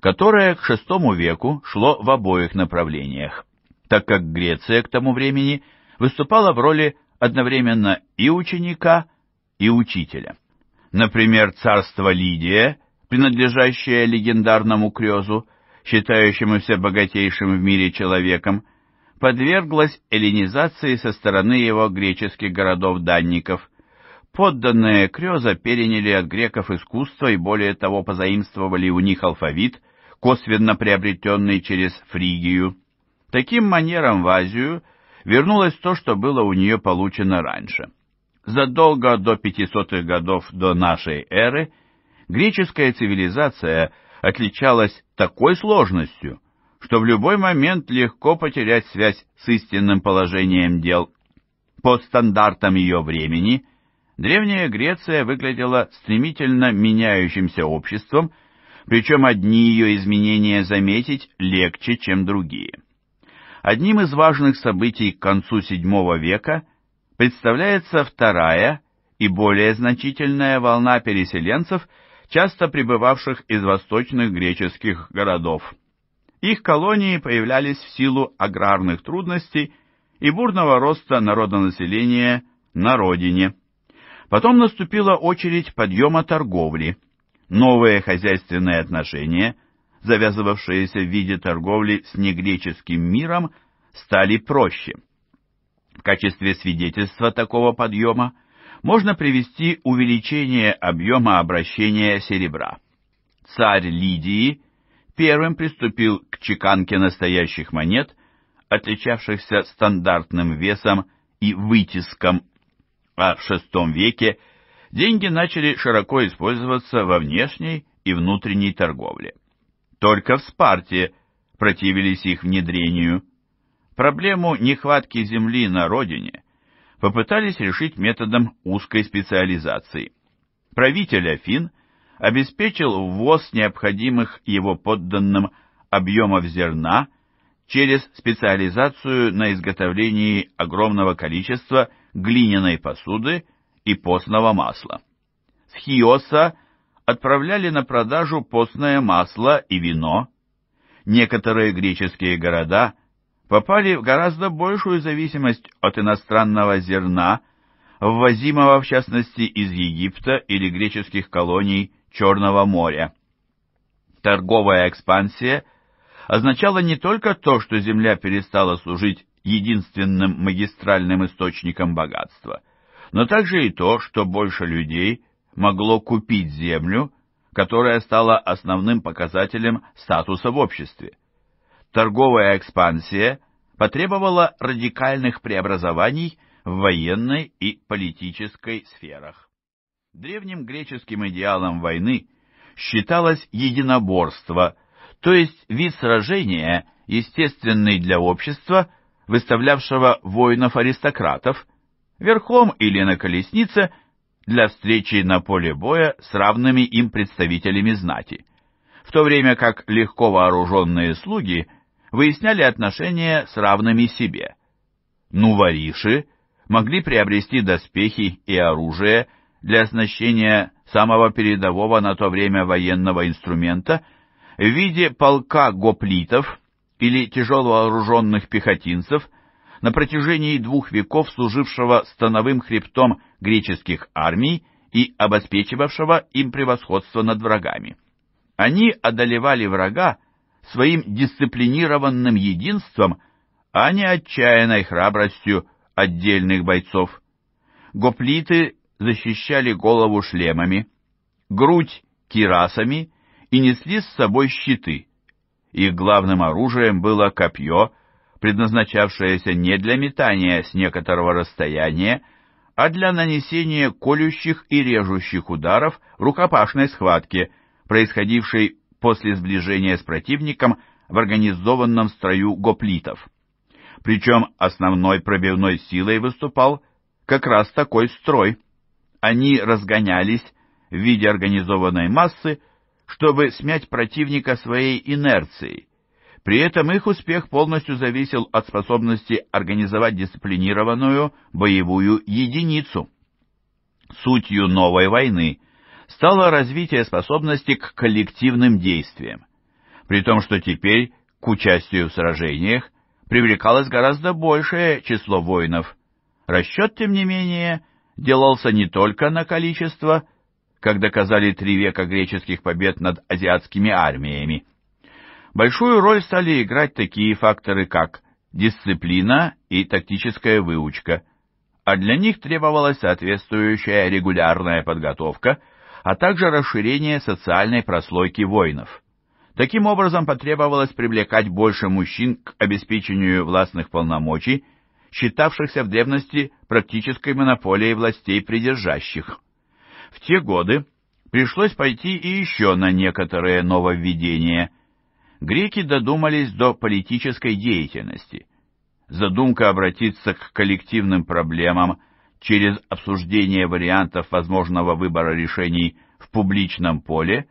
которое к VI веку шло в обоих направлениях, так как Греция к тому времени выступала в роли одновременно и ученика, и учителя. Например, царство Лидия – принадлежащая легендарному Крезу, считающемуся богатейшим в мире человеком, подверглась эллинизации со стороны его греческих городов-данников. Подданные Креза переняли от греков искусство и более того позаимствовали у них алфавит, косвенно приобретенный через Фригию. Таким манером в Азию вернулось то, что было у нее получено раньше. Задолго до 500-х годов до нашей эры – греческая цивилизация отличалась такой сложностью, что в любой момент легко потерять связь с истинным положением дел. По стандартам ее времени, Древняя Греция выглядела стремительно меняющимся обществом, причем одни ее изменения заметить легче, чем другие. Одним из важных событий к концу VII века представляется вторая и более значительная волна переселенцев – часто прибывавших из восточных греческих городов. Их колонии появлялись в силу аграрных трудностей и бурного роста народонаселения на родине. Потом наступила очередь подъема торговли. Новые хозяйственные отношения, завязывавшиеся в виде торговли с негреческим миром, стали проще. В качестве свидетельства такого подъема – можно привести увеличение объема обращения серебра. Царь Лидии первым приступил к чеканке настоящих монет, отличавшихся стандартным весом и вытиском, а в VI веке деньги начали широко использоваться во внешней и внутренней торговле. Только в Спарте противились их внедрению. Проблему нехватки земли на родине попытались решить методом узкой специализации. Правитель Афин обеспечил ввоз необходимых его подданным объемов зерна через специализацию на изготовлении огромного количества глиняной посуды и постного масла. С Хиоса отправляли на продажу постное масло и вино. Некоторые греческие города – попали в гораздо большую зависимость от иностранного зерна, ввозимого в частности из Египта или греческих колоний Черного моря. Торговая экспансия означала не только то, что земля перестала служить единственным магистральным источником богатства, но также и то, что больше людей могло купить землю, которая стала основным показателем статуса в обществе торговая экспансия потребовала радикальных преобразований в военной и политической сферах. Древним греческим идеалом войны считалось единоборство, то есть вид сражения, естественный для общества, выставлявшего воинов-аристократов, верхом или на колеснице, для встречи на поле боя с равными им представителями знати, в то время как легко вооруженные слуги выясняли отношения с равными себе. Нувариши могли приобрести доспехи и оружие для оснащения самого передового на то время военного инструмента в виде полка гоплитов или тяжело вооруженных пехотинцев, на протяжении двух веков служившего становым хребтом греческих армий и обеспечивавшего им превосходство над врагами. Они одолевали врага своим дисциплинированным единством, а не отчаянной храбростью отдельных бойцов. Гоплиты защищали голову шлемами, грудь кирасами и несли с собой щиты. Их главным оружием было копье, предназначавшееся не для метания с некоторого расстояния, а для нанесения колющих и режущих ударов в рукопашной схватке, происходившей после сближения с противником в организованном строю гоплитов. Причем основной пробивной силой выступал как раз такой строй. Они разгонялись в виде организованной массы, чтобы смять противника своей инерцией. При этом их успех полностью зависел от способности организовать дисциплинированную боевую единицу. Сутью новой войны стало развитие способности к коллективным действиям, при том, что теперь к участию в сражениях привлекалось гораздо большее число воинов. Расчет, тем не менее, делался не только на количество, как доказали три века греческих побед над азиатскими армиями. Большую роль стали играть такие факторы, как дисциплина и тактическая выучка, а для них требовалась соответствующая регулярная подготовка, а также расширение социальной прослойки воинов. Таким образом, потребовалось привлекать больше мужчин к обеспечению властных полномочий, считавшихся в древности практической монополией властей придержащих. В те годы пришлось пойти и еще на некоторые нововведения. Греки додумались до политической деятельности. Задумка обратиться к коллективным проблемам через обсуждение вариантов возможного выбора решений в публичном поле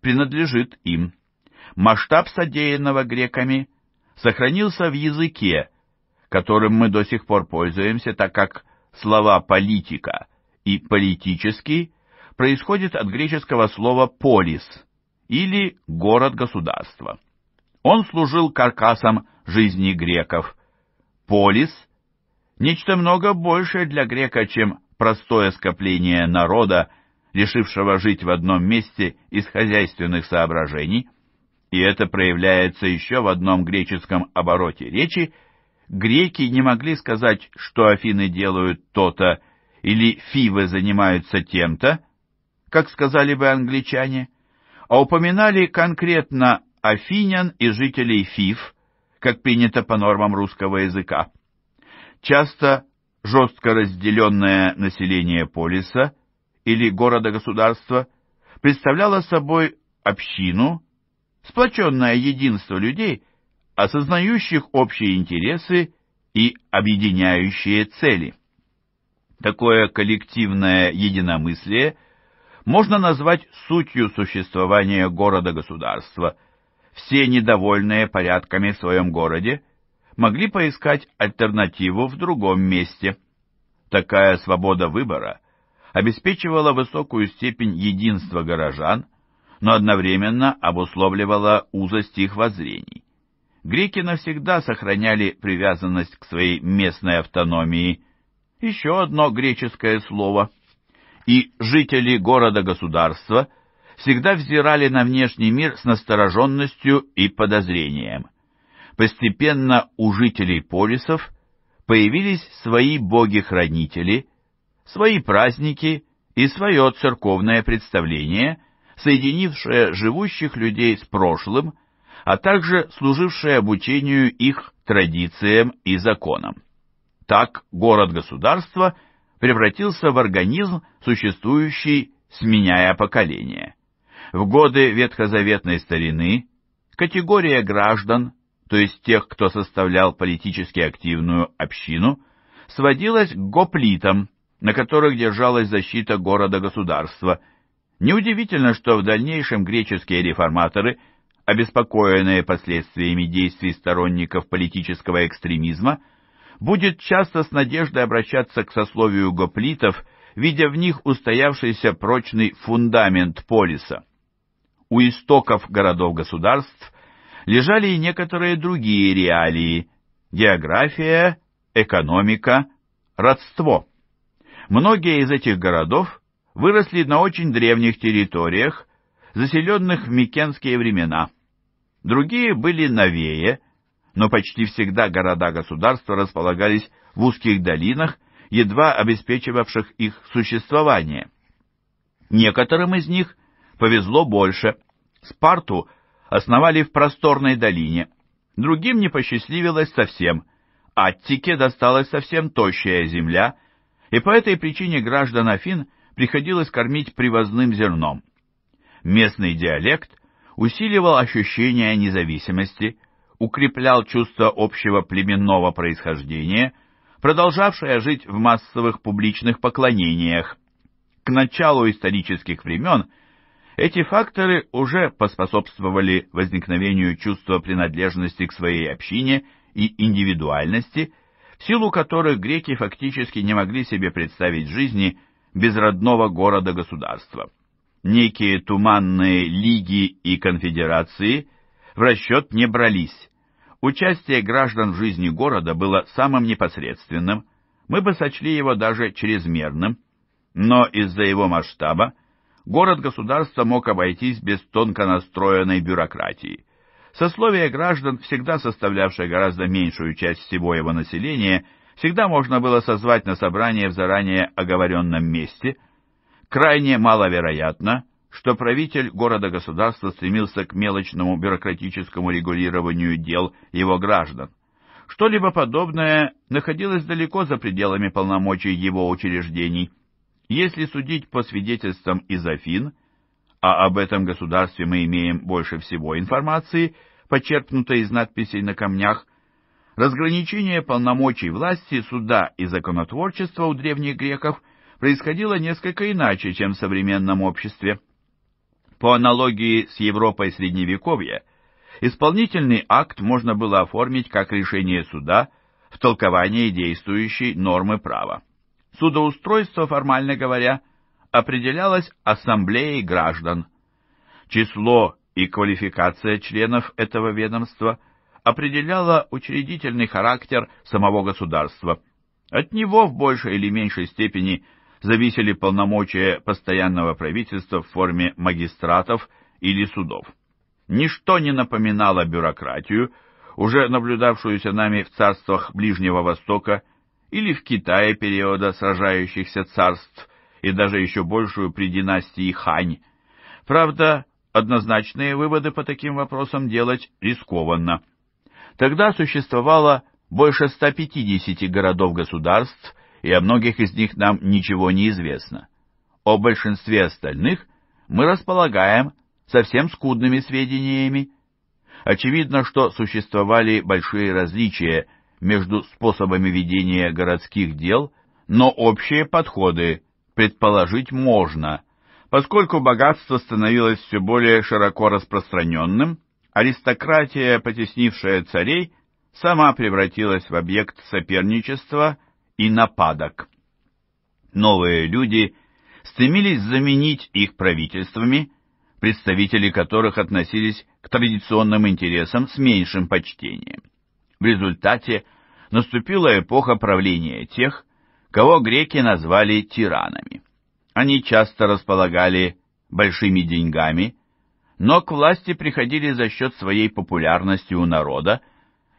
принадлежит им. Масштаб содеянного греками сохранился в языке, которым мы до сих пор пользуемся, так как слова «политика» и «политический» происходят от греческого слова «полис» или «город-государство». Он служил каркасом жизни греков. Полис – нечто много большее для грека, чем простое скопление народа, решившего жить в одном месте из хозяйственных соображений – и это проявляется еще в одном греческом обороте речи, греки не могли сказать, что Афины делают то-то или Фивы занимаются тем-то, как сказали бы англичане, а упоминали конкретно афинян и жителей Фив, как принято по нормам русского языка. Часто жестко разделенное население полиса или города-государства представляло собой общину, сплоченное единство людей, осознающих общие интересы и объединяющие цели. Такое коллективное единомыслие можно назвать сутью существования города-государства. Все недовольные порядками в своем городе могли поискать альтернативу в другом месте. Такая свобода выбора обеспечивала высокую степень единства горожан, но одновременно обусловливала узость их воззрений. Греки навсегда сохраняли привязанность к своей местной автономии, еще одно греческое слово, и жители города-государства всегда взирали на внешний мир с настороженностью и подозрением. Постепенно у жителей полисов появились свои боги-хранители, свои праздники и свое церковное представление – соединившая живущих людей с прошлым, а также служившая обучению их традициям и законам. Так город-государство превратился в организм, существующий, сменяя поколения. В годы ветхозаветной старины категория граждан, то есть тех, кто составлял политически активную общину, сводилась к гоплитам, на которых держалась защита города-государства. Неудивительно, что в дальнейшем греческие реформаторы, обеспокоенные последствиями действий сторонников политического экстремизма, будет часто с надеждой обращаться к сословию гоплитов, видя в них устоявшийся прочный фундамент полиса. У истоков городов-государств лежали и некоторые другие реалии – география, экономика, родство. Многие из этих городов выросли на очень древних территориях, заселенных в микенские времена. Другие были новее, но почти всегда города-государства располагались в узких долинах, едва обеспечивавших их существование. Некоторым из них повезло больше. Спарту основали в просторной долине, другим не посчастливилось совсем. Аттике досталась совсем тощая земля, и по этой причине граждан Афин приходилось кормить привозным зерном. Местный диалект усиливал ощущение независимости, укреплял чувство общего племенного происхождения, продолжавшее жить в массовых публичных поклонениях. К началу исторических времен эти факторы уже поспособствовали возникновению чувства принадлежности к своей общине и индивидуальности, в силу которых греки фактически не могли себе представить жизни без родного города-государства. Некие туманные лиги и конфедерации в расчет не брались. Участие граждан в жизни города было самым непосредственным, мы бы сочли его даже чрезмерным, но из-за его масштаба город-государство мог обойтись без тонко настроенной бюрократии. Сословие граждан, всегда составлявшее гораздо меньшую часть всего его населения, всегда можно было созвать на собрание в заранее оговоренном месте. Крайне маловероятно, что правитель города-государства стремился к мелочному бюрократическому регулированию дел его граждан. Что-либо подобное находилось далеко за пределами полномочий его учреждений. Если судить по свидетельствам из Афин, а об этом государстве мы имеем больше всего информации, почерпнутой из надписей на камнях, разграничение полномочий власти, суда и законотворчества у древних греков происходило несколько иначе, чем в современном обществе. По аналогии с Европой Средневековья, исполнительный акт можно было оформить как решение суда в толковании действующей нормы права. Судоустройство, формально говоря, определялось ассамблеей граждан. Число и квалификация членов этого ведомства определяло учредительный характер самого государства. От него в большей или меньшей степени зависели полномочия постоянного правительства в форме магистратов или судов. Ничто не напоминало бюрократию, уже наблюдавшуюся нами в царствах Ближнего Востока или в Китае периода сражающихся царств, и даже еще большую при династии Хань. Правда, однозначные выводы по таким вопросам делать рискованно. Тогда существовало больше 150 городов-государств, и о многих из них нам ничего не известно. О большинстве остальных мы располагаем совсем скудными сведениями. Очевидно, что существовали большие различия между способами ведения городских дел, но общие подходы предположить можно, поскольку богатство становилось все более широко распространенным, аристократия, потеснившая царей, сама превратилась в объект соперничества и нападок. Новые люди стремились заменить их правительствами, представители которых относились к традиционным интересам с меньшим почтением. В результате наступила эпоха правления тех, кого греки назвали тиранами. Они часто располагали большими деньгами, но к власти приходили за счет своей популярности у народа,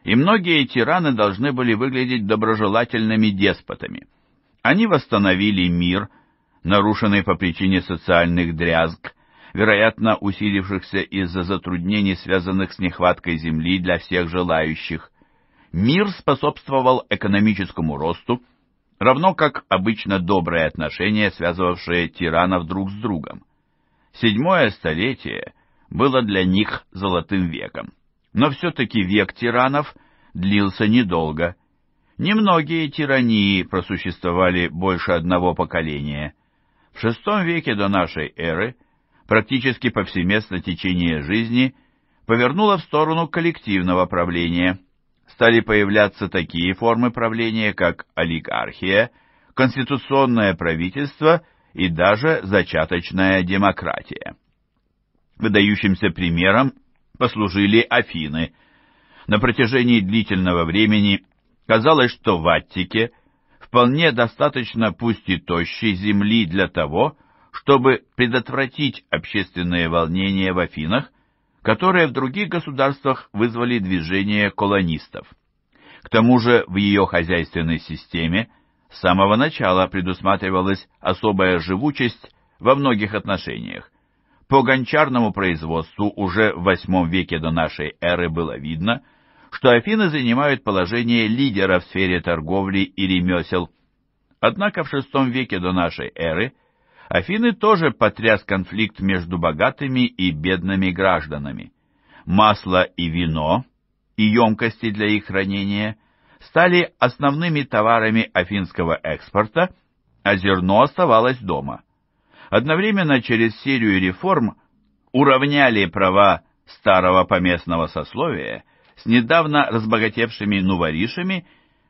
и многие тираны должны были выглядеть доброжелательными деспотами. Они восстановили мир, нарушенный по причине социальных дрязг, вероятно, усилившихся из-за затруднений, связанных с нехваткой земли для всех желающих. Мир способствовал экономическому росту, равно как обычно добрые отношения, связывавшие тиранов друг с другом. Седьмое столетие было для них золотым веком. Но все-таки век тиранов длился недолго. Немногие тирании просуществовали больше одного поколения. В VI веке до нашей эры практически повсеместно течение жизни повернуло в сторону коллективного правления. Стали появляться такие формы правления, как олигархия, конституционное правительство и даже зачаточная демократия. Выдающимся примером послужили Афины. На протяжении длительного времени казалось, что в Аттике вполне достаточно пусть и тощей земли для того, чтобы предотвратить общественные волнения в Афинах, которые в других государствах вызвали движение колонистов. К тому же в ее хозяйственной системе с самого начала предусматривалась особая живучесть во многих отношениях. По гончарному производству уже в VIII веке до нашей эры было видно, что Афины занимают положение лидера в сфере торговли и ремесел. Однако в VI веке до нашей эры Афины тоже потряс конфликт между богатыми и бедными гражданами. Масло и вино, и емкости для их хранения стали основными товарами афинского экспорта, а зерно оставалось дома. Одновременно через серию реформ уравняли права старого поместного сословия с недавно разбогатевшими нуворишами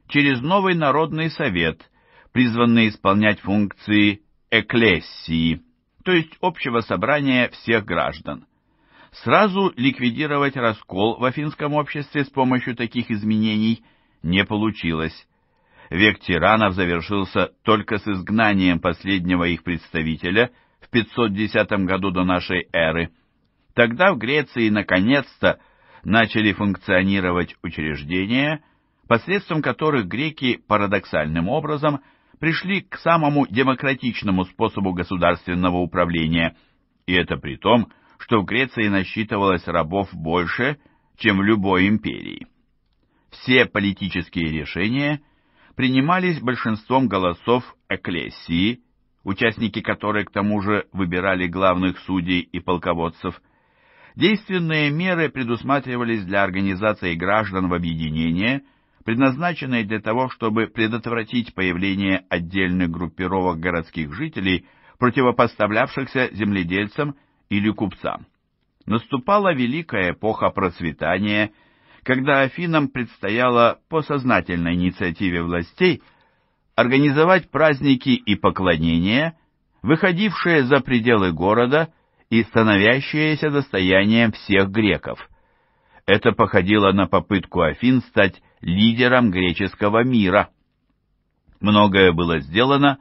через новый народный совет, призванный исполнять функции эклессии, то есть общего собрания всех граждан. Сразу ликвидировать раскол в афинском обществе с помощью таких изменений не получилось. Век тиранов завершился только с изгнанием последнего их представителя в 510 году до нашей эры. Тогда в Греции наконец-то начали функционировать учреждения, посредством которых греки парадоксальным образом пришли к самому демократичному способу государственного управления, и это при том, что в Греции насчитывалось рабов больше, чем в любой империи. Все политические решения принимались большинством голосов эклессии, участники которой к тому же выбирали главных судей и полководцев – Действенные меры предусматривались для организации граждан в объединение, предназначенные для того, чтобы предотвратить появление отдельных группировок городских жителей, противопоставлявшихся земледельцам или купцам. Наступала великая эпоха процветания, когда Афинам предстояло по сознательной инициативе властей организовать праздники и поклонения, выходившие за пределы города – и становящееся достоянием всех греков. Это походило на попытку Афин стать лидером греческого мира. Многое было сделано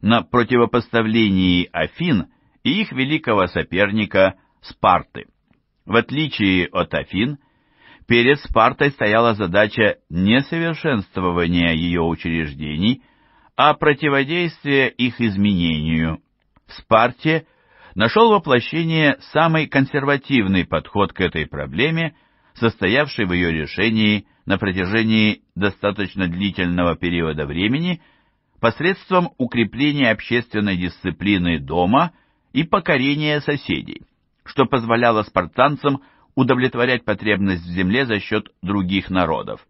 на противопоставлении Афин и их великого соперника Спарты. В отличие от Афин, перед Спартой стояла задача не совершенствования ее учреждений, а противодействия их изменению. В Спарте нашел воплощение самый консервативный подход к этой проблеме, состоявший в ее решении на протяжении достаточно длительного периода времени посредством укрепления общественной дисциплины дома и покорения соседей, что позволяло спартанцам удовлетворять потребность в земле за счет других народов.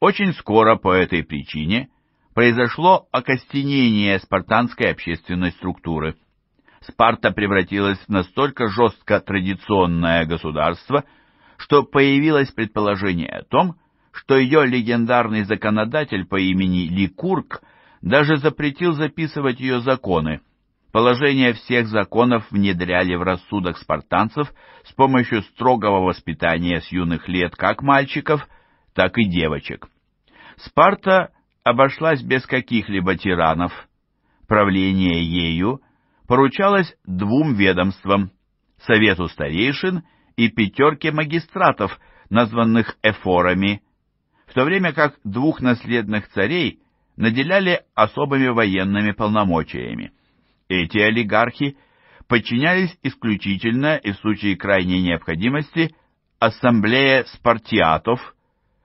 Очень скоро по этой причине произошло окостенение спартанской общественной структуры – Спарта превратилась в настолько жестко традиционное государство, что появилось предположение о том, что ее легендарный законодатель по имени Ликург даже запретил записывать ее законы. Положения всех законов внедряли в рассудок спартанцев с помощью строгого воспитания с юных лет как мальчиков, так и девочек. Спарта обошлась без каких-либо тиранов. Правление ею – поручалось двум ведомствам – Совету старейшин и пятерке магистратов, названных эфорами, в то время как двух наследных царей наделяли особыми военными полномочиями. Эти олигархи подчинялись исключительно и в случае крайней необходимости ассамблее спартиатов,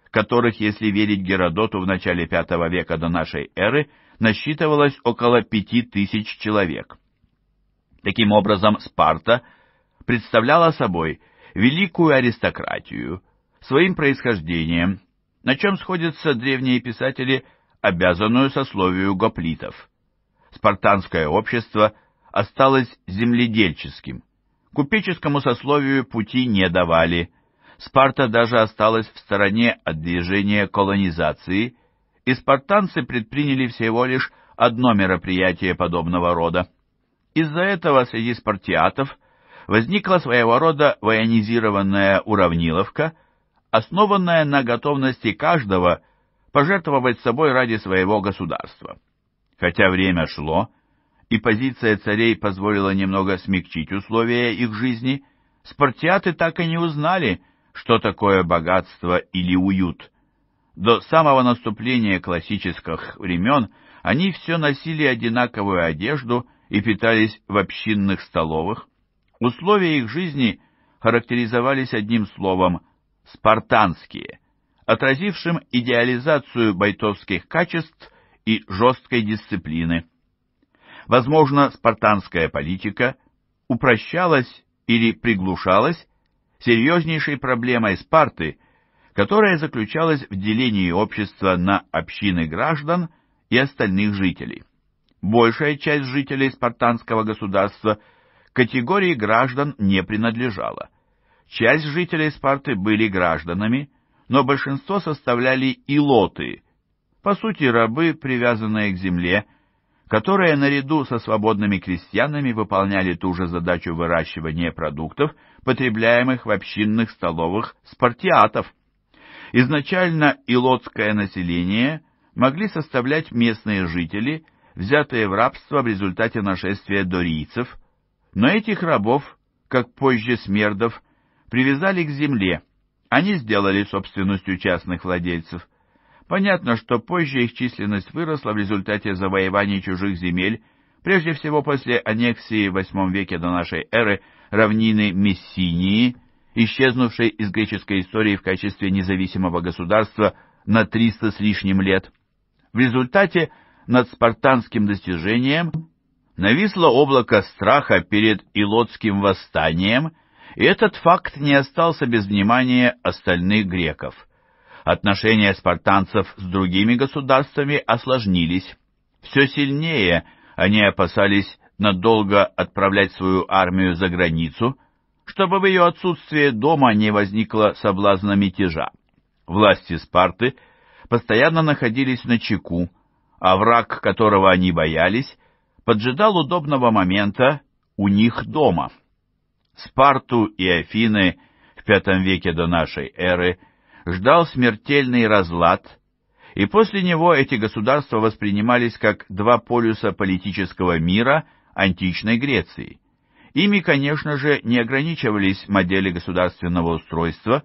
которых, если верить Геродоту в начале V века до нашей эры, насчитывалось около пяти тысяч человек. Таким образом, Спарта представляла собой великую аристократию, своим происхождением, на чем сходятся древние писатели, обязанную сословию гоплитов. Спартанское общество осталось земледельческим. Купеческому сословию пути не давали. Спарта даже осталась в стороне от движения колонизации, и спартанцы предприняли всего лишь одно мероприятие подобного рода. Из-за этого среди спартиатов возникла своего рода военизированная уравниловка, основанная на готовности каждого пожертвовать собой ради своего государства. Хотя время шло, и позиция царей позволила немного смягчить условия их жизни, спартиаты так и не узнали, что такое богатство или уют. До самого наступления классических времен они все носили одинаковую одежду и питались в общинных столовых. Условия их жизни характеризовались одним словом «спартанские», отразившим идеализацию бойцовских качеств и жесткой дисциплины. Возможно, спартанская политика упрощалась или приглушалась серьезнейшей проблемой Спарты, которая заключалась в делении общества на общины граждан и остальных жителей. Большая часть жителей спартанского государства категории граждан не принадлежала. Часть жителей Спарты были гражданами, но большинство составляли илоты, по сути рабы, привязанные к земле, которые наряду со свободными крестьянами выполняли ту же задачу выращивания продуктов, потребляемых в общинных столовых спартиатов. Изначально илотское население могли составлять местные жители, взятые в рабство в результате нашествия дорийцев, но этих рабов, как позже смердов, привязали к земле, они сделали собственностью частных владельцев – Понятно, что позже их численность выросла в результате завоеваний чужих земель, прежде всего после аннексии в VIII веке до нашей эры равнины Мессинии, исчезнувшей из греческой истории в качестве независимого государства на 300 с лишним лет. В результате над спартанским достижением нависло облако страха перед Илотским восстанием, и этот факт не остался без внимания остальных греков – Отношения спартанцев с другими государствами осложнились. Все сильнее они опасались надолго отправлять свою армию за границу, чтобы в ее отсутствие дома не возникло соблазна мятежа. Власти Спарты постоянно находились на чеку, а враг, которого они боялись, поджидал удобного момента у них дома. Спарту и Афины в V веке до нашей эры – ждал смертельный разлад, и после него эти государства воспринимались как два полюса политического мира античной Греции. Ими, конечно же, не ограничивались модели государственного устройства,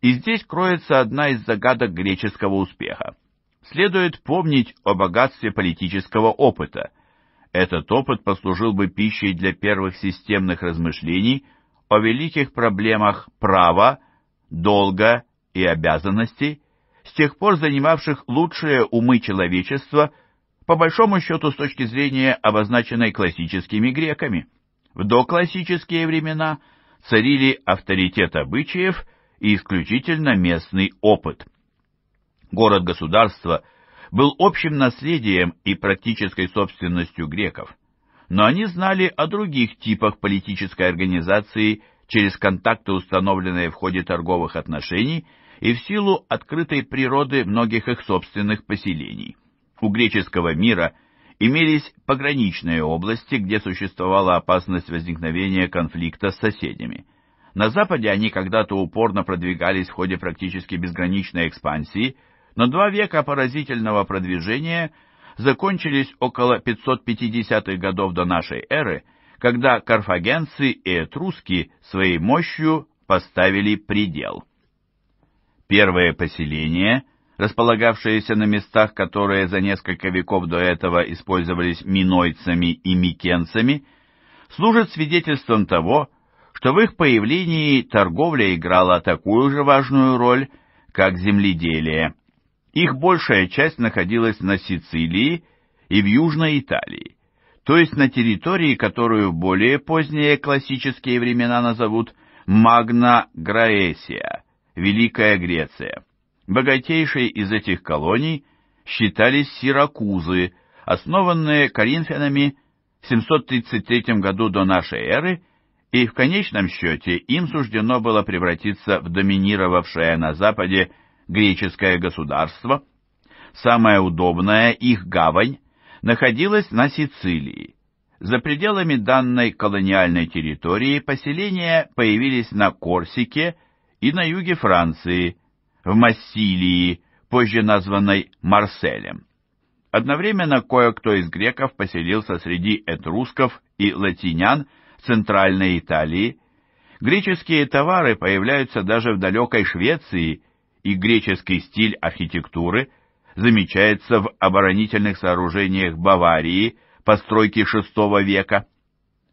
и здесь кроется одна из загадок греческого успеха. Следует помнить о богатстве политического опыта. Этот опыт послужил бы пищей для первых системных размышлений о великих проблемах права, долга и обязанностей, с тех пор занимавших лучшие умы человечества, по большому счету с точки зрения обозначенной классическими греками. В доклассические времена царили авторитет обычаев и исключительно местный опыт. Город-государство был общим наследием и практической собственностью греков, но они знали о других типах политической организации через контакты, установленные в ходе торговых отношений и в силу открытой природы многих их собственных поселений. У греческого мира имелись пограничные области, где существовала опасность возникновения конфликта с соседями. На Западе они когда-то упорно продвигались в ходе практически безграничной экспансии, но два века поразительного продвижения закончились около 550-х годов до нашей эры, когда карфагенцы и этруски своей мощью поставили предел. Первые поселения, располагавшиеся на местах, которые за несколько веков до этого использовались минойцами и микенцами, служат свидетельством того, что в их появлении торговля играла такую же важную роль, как земледелие. Их большая часть находилась на Сицилии и в Южной Италии, то есть на территории, которую в более поздние классические времена назовут Магна Граэсия – Великая Греция. Богатейшей из этих колоний считались Сиракузы, основанные коринфянами в 733 году до нашей эры, и в конечном счете им суждено было превратиться в доминировавшее на Западе греческое государство. Самая удобная их гавань находилась на Сицилии. За пределами данной колониальной территории поселения появились на Корсике и на юге Франции, в Массилии, позже названной Марселем. Одновременно кое-кто из греков поселился среди этрусков и латинян Центральной Италии. Греческие товары появляются даже в далекой Швеции, и греческий стиль архитектуры замечается в оборонительных сооружениях Баварии постройки VI века.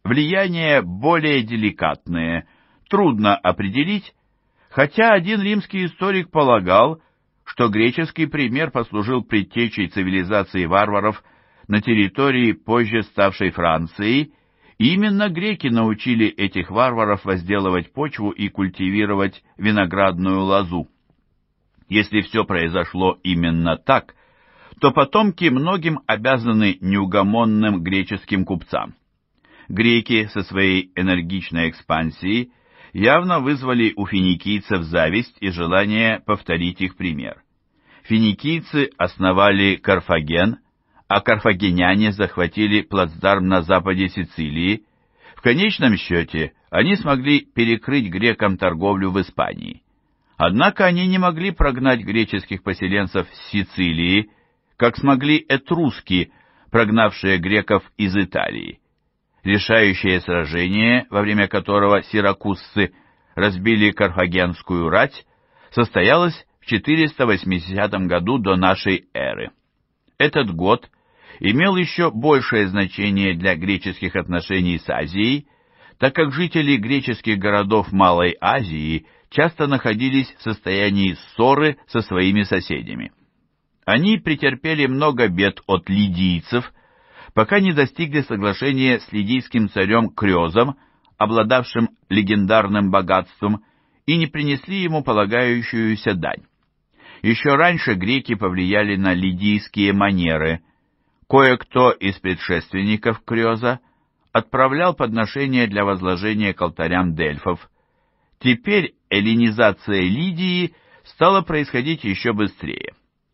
Влияние более деликатное, трудно определить, хотя один римский историк полагал, что греческий пример послужил предтечей цивилизации варваров на территории позже ставшей Франции, именно греки научили этих варваров возделывать почву и культивировать виноградную лозу. Если все произошло именно так, то потомки многим обязаны неугомонным греческим купцам. Греки со своей энергичной экспансией явно вызвали у финикийцев зависть и желание повторить их пример. Финикийцы основали Карфаген, а карфагеняне захватили плацдарм на западе Сицилии. В конечном счете они смогли перекрыть грекам торговлю в Испании. Однако они не могли прогнать греческих поселенцев с Сицилии, как смогли этруски, прогнавшие греков из Италии. Решающее сражение, во время которого сиракузцы разбили карфагенскую рать, состоялось в 480 году до нашей эры. Этот год имел еще большее значение для греческих отношений с Азией, так как жители греческих городов Малой Азии часто находились в состоянии ссоры со своими соседями. Они претерпели много бед от лидийцев, пока не достигли соглашения с лидийским царем Крёзом, обладавшим легендарным богатством, и не принесли ему полагающуюся дань. Еще раньше греки повлияли на лидийские манеры. Кое-кто из предшественников Крёза отправлял подношения для возложения к алтарям дельфов. Теперь эллинизация Лидии стала происходить еще быстрее.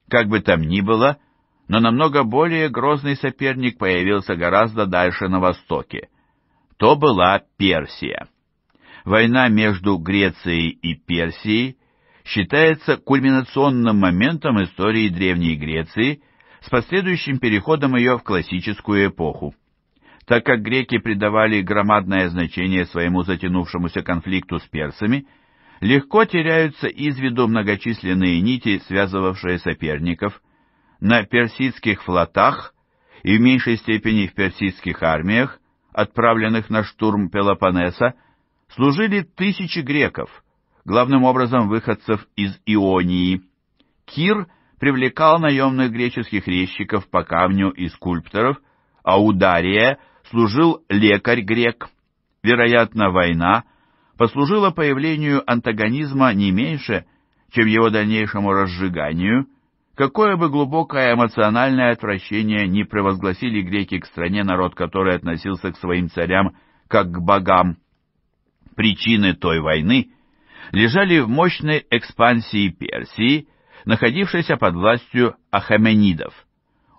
Как бы там ни было, но намного более грозный соперник появился гораздо дальше на востоке. То была Персия. Война между Грецией и Персией считается кульминационным моментом истории Древней Греции с последующим переходом ее в классическую эпоху. Так как греки придавали громадное значение своему затянувшемуся конфликту с персами, легко теряются из виду многочисленные нити, связывавшие соперников, на персидских флотах и в меньшей степени в персидских армиях, отправленных на штурм Пелопоннеса, служили тысячи греков, главным образом выходцев из Ионии. Кир привлекал наемных греческих резчиков по камню и скульпторов, а у Дария служил лекарь-грек. Вероятно, война послужила появлению антагонизма не меньше, чем его дальнейшему разжиганию, Какое бы глубокое эмоциональное отвращение не превозгласили греки к стране, народ который относился к своим царям как к богам, причины той войны лежали в мощной экспансии Персии, находившейся под властью Ахаменидов.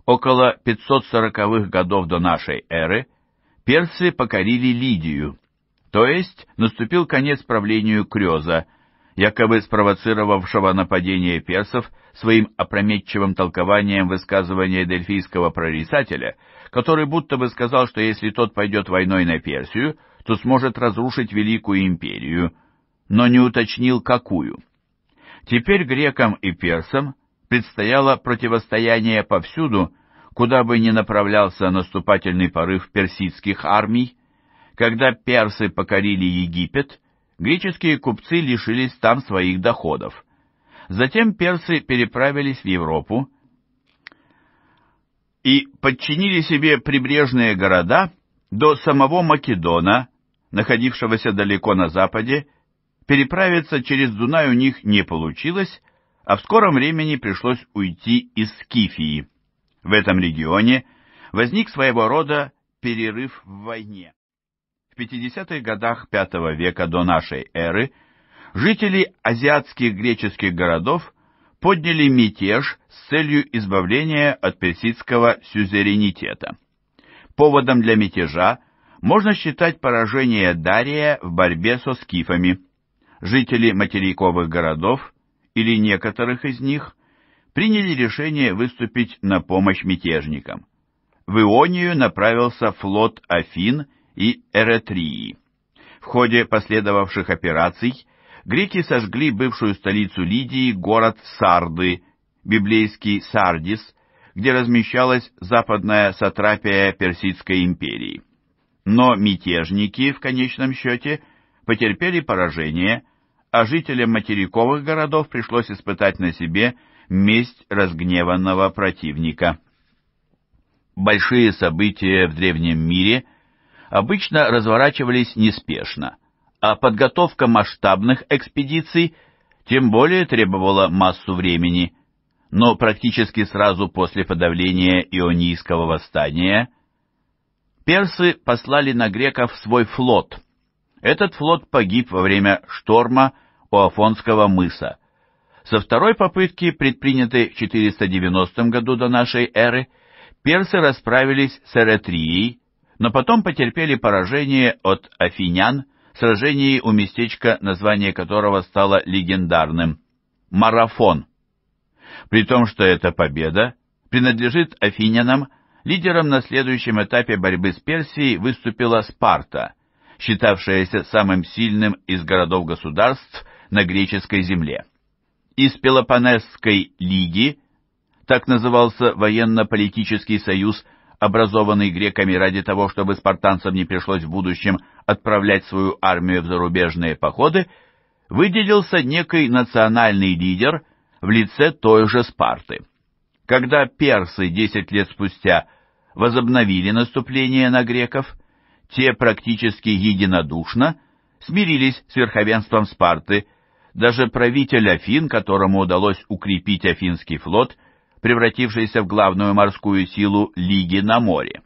Около 540-х годов до нашей эры персы покорили Лидию, то есть наступил конец правлению Крёза, якобы спровоцировавшего нападение персов своим опрометчивым толкованием высказывания дельфийского прорицателя, который будто бы сказал, что если тот пойдет войной на Персию, то сможет разрушить Великую империю, но не уточнил, какую. Теперь грекам и персам предстояло противостояние повсюду, куда бы ни направлялся наступательный порыв персидских армий. Когда персы покорили Египет, греческие купцы лишились там своих доходов. Затем персы переправились в Европу и подчинили себе прибрежные города до самого Македона, находившегося далеко на западе. Переправиться через Дунай у них не получилось, а в скором времени пришлось уйти из Скифии. В этом регионе возник своего рода перерыв в войне. В 50-х годах V века до нашей эры жители азиатских греческих городов подняли мятеж с целью избавления от персидского сюзеренитета. Поводом для мятежа можно считать поражение Дария в борьбе со скифами. Жители материковых городов, или некоторых из них, приняли решение выступить на помощь мятежникам. В Ионию направился флот Афин и Эретрии. В ходе последовавших операций греки сожгли бывшую столицу Лидии, город Сарды, библейский Сардис, где размещалась западная сатрапия Персидской империи. Но мятежники, в конечном счете, потерпели поражение, а жителям материковых городов пришлось испытать на себе месть разгневанного противника. Большие события в древнем мире обычно разворачивались неспешно, а подготовка масштабных экспедиций тем более требовала массу времени, но практически сразу после подавления Ионийского восстания персы послали на греков свой флот. Этот флот погиб во время шторма у Афонского мыса. Со второй попытки, предпринятой в 490 году до нашей эры, персы расправились с Эретрией, но потом потерпели поражение от афинян в сражении у местечка, название которого стало легендарным – Марафон. При том, что эта победа принадлежит афинянам, Лидером на следующем этапе борьбы с Персией выступила Спарта, считавшаяся самым сильным из городов-государств на греческой земле. Из Пелопонесской лиги, так назывался военно-политический союз, образованный греками ради того, чтобы спартанцам не пришлось в будущем отправлять свою армию в зарубежные походы, выделился некий национальный лидер в лице той же Спарты. Когда персы 10 лет спустя возобновили наступление на греков, те практически единодушно смирились с верховенством Спарты, даже правитель Афин, которому удалось укрепить Афинский флот, превратившийся в главную морскую силу Лиги на море.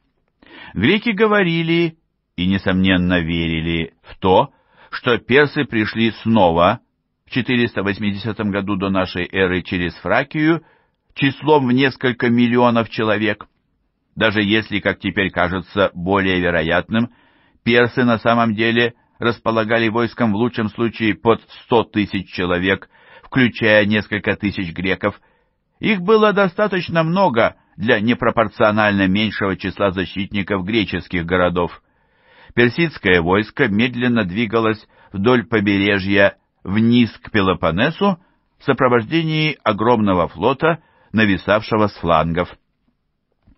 Греки говорили и, несомненно, верили в то, что персы пришли снова в 480 году до нашей эры через Фракию числом в несколько миллионов человек. Даже если, как теперь кажется, более вероятным, персы на самом деле располагали войском в лучшем случае под 100 тысяч человек, включая несколько тысяч греков, их было достаточно много для непропорционально меньшего числа защитников греческих городов. Персидское войско медленно двигалось вдоль побережья вниз к Пелопоннесу в сопровождении огромного флота, нависавшего с флангов.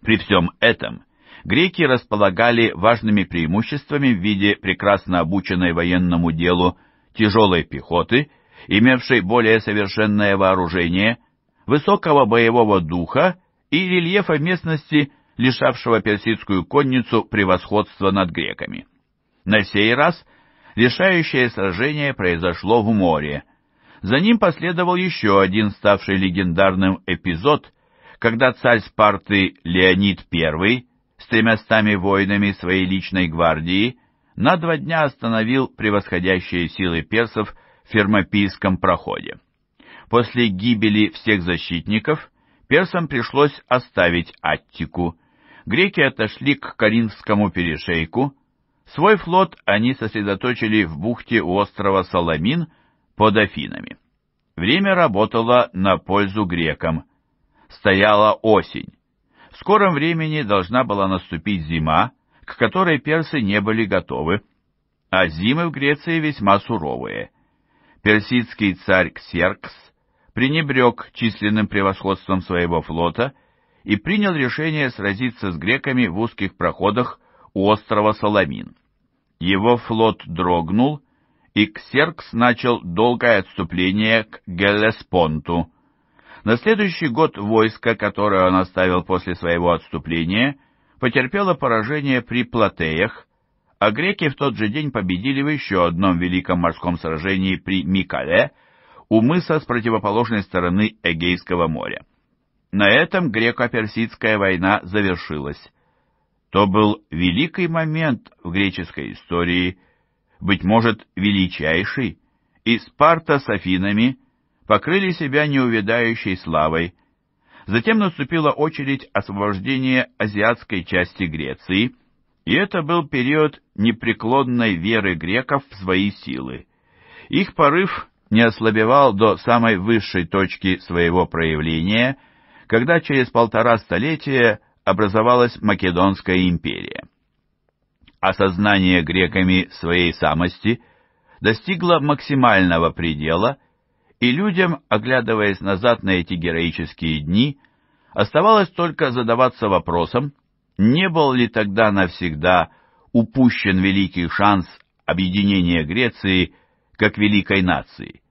При всем этом греки располагали важными преимуществами в виде прекрасно обученной военному делу тяжелой пехоты, имевшей более совершенное вооружение, высокого боевого духа и рельефа местности, лишавшего персидскую конницу превосходства над греками. На сей раз решающее сражение произошло в море. За ним последовал еще один ставший легендарным эпизод – когда царь Спарты Леонид I с тремястами воинами своей личной гвардии на два дня остановил превосходящие силы персов в Фермопийском проходе. После гибели всех защитников персам пришлось оставить Аттику. Греки отошли к Каринскому перешейку. Свой флот они сосредоточили в бухте у острова Саламин под Афинами. Время работало на пользу грекам – стояла осень. В скором времени должна была наступить зима, к которой персы не были готовы, а зимы в Греции весьма суровые. Персидский царь Ксеркс пренебрег численным превосходством своего флота и принял решение сразиться с греками в узких проходах у острова Саламин. Его флот дрогнул, и Ксеркс начал долгое отступление к Геллеспонту, на следующий год войско, которое он оставил после своего отступления, потерпело поражение при Платеях, а греки в тот же день победили в еще одном великом морском сражении при Микале у мыса с противоположной стороны Эгейского моря. На этом греко-персидская война завершилась. То был великий момент в греческой истории, быть может, величайший, и Спарта с Афинами покрыли себя неувядающей славой. Затем наступила очередь освобождения азиатской части Греции, и это был период непреклонной веры греков в свои силы. Их порыв не ослабевал до самой высшей точки своего проявления, когда через полтора столетия образовалась Македонская империя. Осознание греками своей самости достигло максимального предела, и людям, оглядываясь назад на эти героические дни, оставалось только задаваться вопросом, не был ли тогда навсегда упущен великий шанс объединения Греции как великой нации.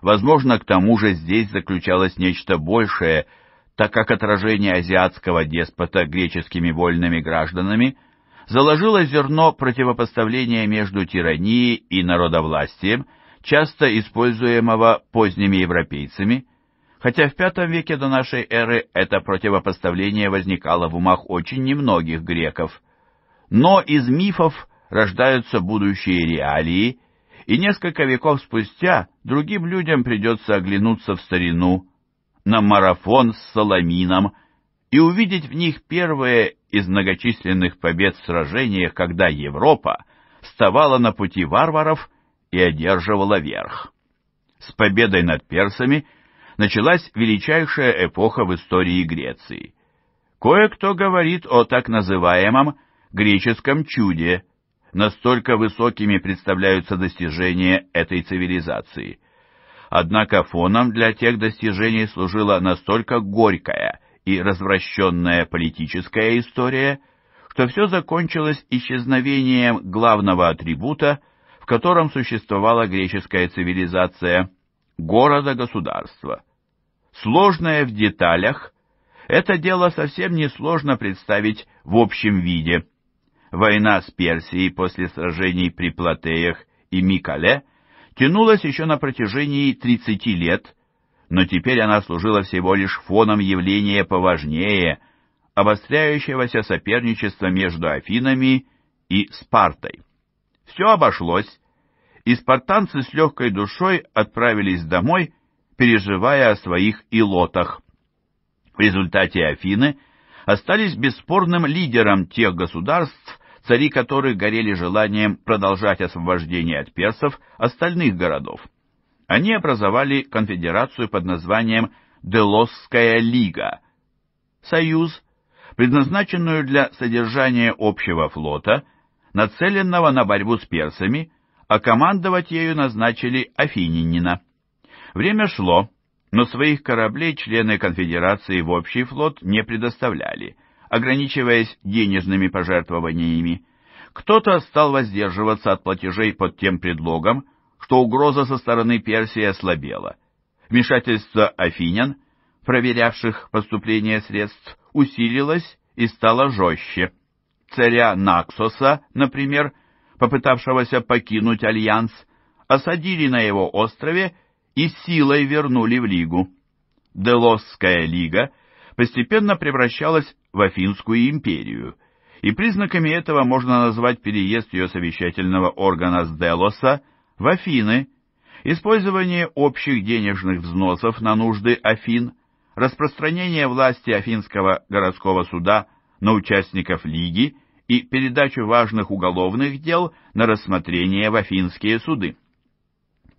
Возможно, к тому же здесь заключалось нечто большее, так как отражение азиатского деспота греческими вольными гражданами заложило зерно противопоставления между тиранией и народовластием, часто используемого поздними европейцами, хотя в V веке до нашей эры это противопоставление возникало в умах очень немногих греков. Но из мифов рождаются будущие реалии, и несколько веков спустя другим людям придется оглянуться в старину, на марафон с Соломином, и увидеть в них первые из многочисленных побед в сражениях, когда Европа вставала на пути варваров и одерживала верх. С победой над персами началась величайшая эпоха в истории Греции. Кое-кто говорит о так называемом греческом чуде – настолько высокими представляются достижения этой цивилизации. Однако фоном для тех достижений служила настолько горькая и развращенная политическая история, что все закончилось исчезновением главного атрибута, в котором существовала греческая цивилизация – города-государства. Сложное в деталях, это дело совсем несложно представить в общем виде – Война с Персией после сражений при Платеях и Микале тянулась еще на протяжении 30 лет, но теперь она служила всего лишь фоном явления поважнее, обостряющегося соперничества между Афинами и Спартой. Все обошлось, и спартанцы с легкой душой отправились домой, переживая о своих илотах. В результате Афины остались бесспорным лидером тех государств, цари которых горели желанием продолжать освобождение от персов остальных городов. Они образовали конфедерацию под названием Делосская лига, союз, предназначенную для содержания общего флота, нацеленного на борьбу с персами, а командовать ею назначили Афининина. Время шло, но своих кораблей члены конфедерации в общий флот не предоставляли – ограничиваясь денежными пожертвованиями. Кто-то стал воздерживаться от платежей под тем предлогом, что угроза со стороны Персии ослабела. Вмешательство афинян, проверявших поступление средств, усилилось и стало жестче. Царя Наксоса, например, попытавшегося покинуть альянс, осадили на его острове и силой вернули в Лигу. Делосская лига постепенно превращалась в Афинскую империю, и признаками этого можно назвать переезд ее совещательного органа с Делоса в Афины, использование общих денежных взносов на нужды Афин, распространение власти Афинского городского суда на участников Лиги и передачу важных уголовных дел на рассмотрение в афинские суды.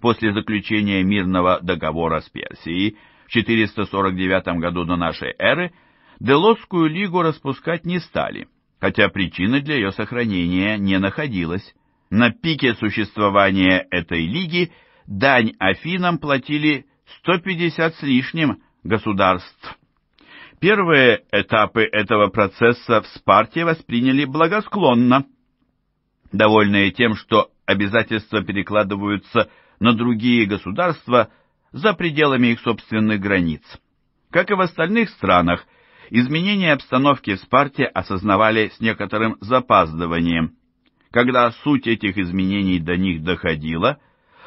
После заключения мирного договора с Персией в 449 году до нашей эры Делосскую лигу распускать не стали, хотя причины для ее сохранения не находилась. На пике существования этой лиги дань Афинам платили 150 с лишним государств. Первые этапы этого процесса в Спарте восприняли благосклонно, довольные тем, что обязательства перекладываются на другие государства за пределами их собственных границ. Как и в остальных странах, изменения обстановки в Спарте осознавали с некоторым запаздыванием. Когда суть этих изменений до них доходила,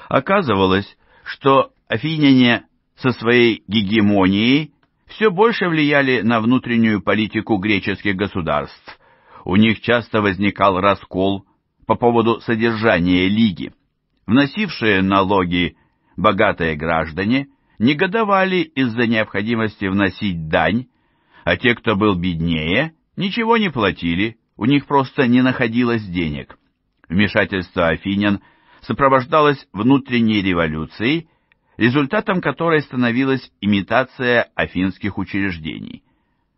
оказывалось, что Афиняне со своей гегемонией все больше влияли на внутреннюю политику греческих государств. У них часто возникал раскол по поводу содержания лиги. Вносившие налоги богатые граждане негодовали из-за необходимости вносить дань, а те, кто был беднее, ничего не платили, у них просто не находилось денег. Вмешательство афинян сопровождалось внутренней революцией, результатом которой становилась имитация афинских учреждений.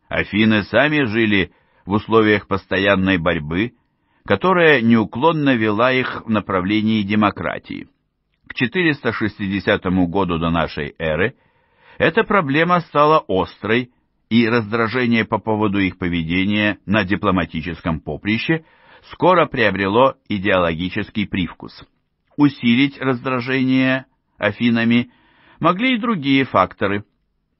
Афины сами жили в условиях постоянной борьбы, которая неуклонно вела их в направлении демократии. К 460 году до нашей эры эта проблема стала острой, и раздражение по поводу их поведения на дипломатическом поприще скоро приобрело идеологический привкус. Усилить раздражение Афинами могли и другие факторы.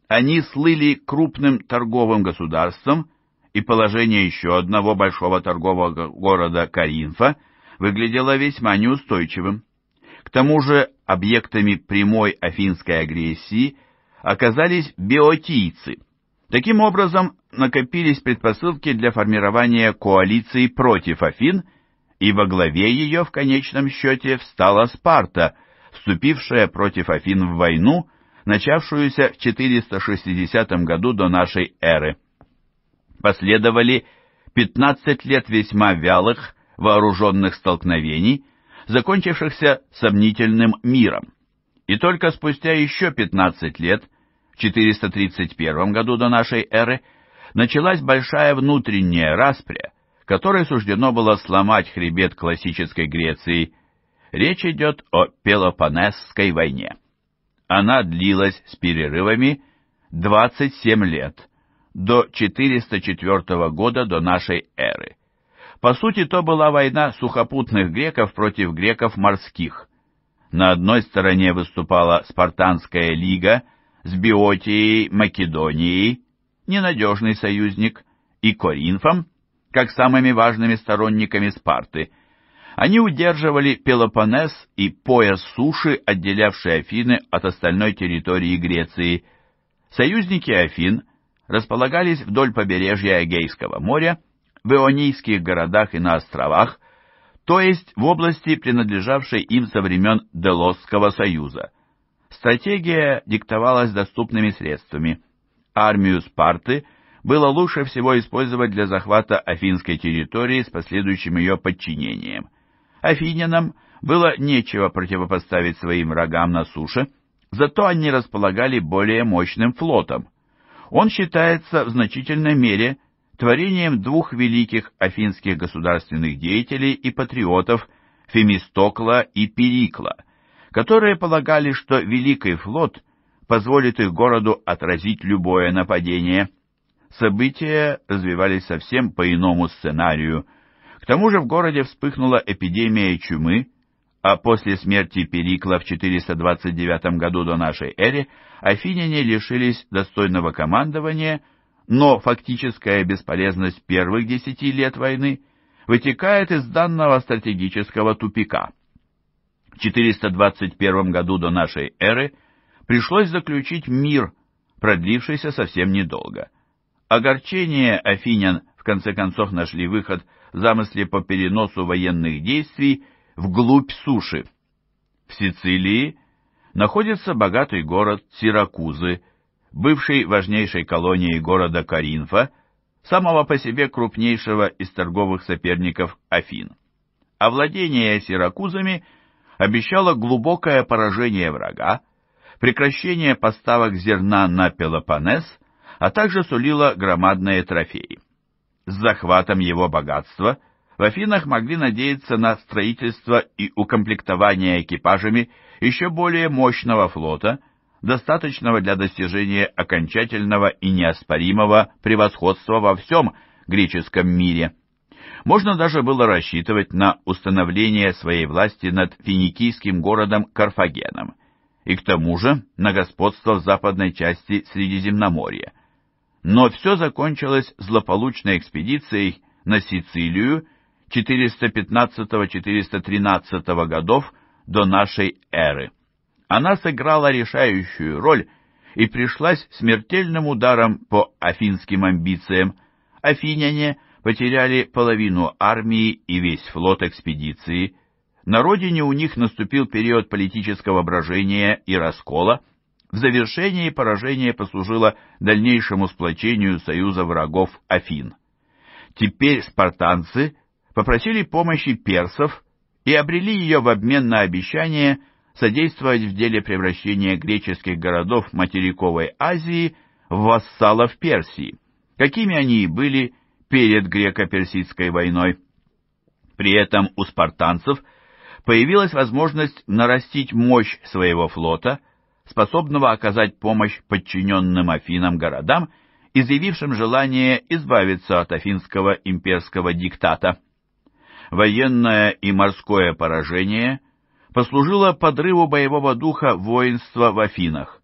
Они слыли крупным торговым государством, и положение еще одного большого торгового города Каринфа выглядело весьма неустойчивым. К тому же объектами прямой афинской агрессии оказались биотийцы. Таким образом, накопились предпосылки для формирования коалиции против Афин, и во главе ее в конечном счете встала Спарта, вступившая против Афин в войну, начавшуюся в 460 году до нашей эры. Последовали 15 лет весьма вялых вооруженных столкновений, закончившихся сомнительным миром. И только спустя еще 15 лет, в 431 году до нашей эры, началась большая внутренняя распря, которой суждено было сломать хребет классической Греции. Речь идет о Пелопонесской войне. Она длилась с перерывами 27 лет, до 404 года до нашей эры. По сути, то была война сухопутных греков против греков морских. На одной стороне выступала Спартанская лига с Биотией, Македонией, ненадежный союзник, и Коринфом, как самыми важными сторонниками Спарты. Они удерживали Пелопоннес и пояс суши, отделявший Афины от остальной территории Греции. Союзники Афин располагались вдоль побережья Эгейского моря, в ионийских городах и на островах, то есть в области, принадлежавшей им со времен Делосского союза. Стратегия диктовалась доступными средствами. Армию Спарты было лучше всего использовать для захвата афинской территории с последующим ее подчинением. Афинянам было нечего противопоставить своим врагам на суше, зато они располагали более мощным флотом. Он считается в значительной мере творением двух великих афинских государственных деятелей и патриотов Фемистокла и Перикла, которые полагали, что Великий флот позволит их городу отразить любое нападение. События развивались совсем по иному сценарию. К тому же в городе вспыхнула эпидемия чумы, а после смерти Перикла в 429 году до нашей эры афиняне лишились достойного командования – но фактическая бесполезность первых десяти лет войны вытекает из данного стратегического тупика. В 421 году до нашей эры пришлось заключить мир, продлившийся совсем недолго. Огорчение афинян в конце концов нашли выход в замысле по переносу военных действий вглубь суши. В Сицилии находится богатый город Сиракузы, бывшей важнейшей колонией города Каринфа, самого по себе крупнейшего из торговых соперников Афин. Овладение Сиракузами обещало глубокое поражение врага, прекращение поставок зерна на Пелопоннес, а также сулило громадные трофеи. С захватом его богатства в Афинах могли надеяться на строительство и укомплектование экипажами еще более мощного флота – достаточного для достижения окончательного и неоспоримого превосходства во всем греческом мире. Можно даже было рассчитывать на установление своей власти над финикийским городом Карфагеном и к тому же на господство в западной части Средиземноморья. Но все закончилось злополучной экспедицией на Сицилию 415-413 годов до нашей эры. Она сыграла решающую роль и пришлась смертельным ударом по афинским амбициям. Афиняне потеряли половину армии и весь флот экспедиции. На родине у них наступил период политического брожения и раскола. В завершении поражение послужило дальнейшему сплочению союза врагов Афин. Теперь спартанцы попросили помощи персов и обрели ее в обмен на обещание содействовать в деле превращения греческих городов материковой Азии в вассалов Персии, какими они и были перед греко-персидской войной. При этом у спартанцев появилась возможность нарастить мощь своего флота, способного оказать помощь подчиненным Афинам городам, изъявившим желание избавиться от афинского имперского диктата. Военное и морское поражение послужило подрыву боевого духа воинства в Афинах.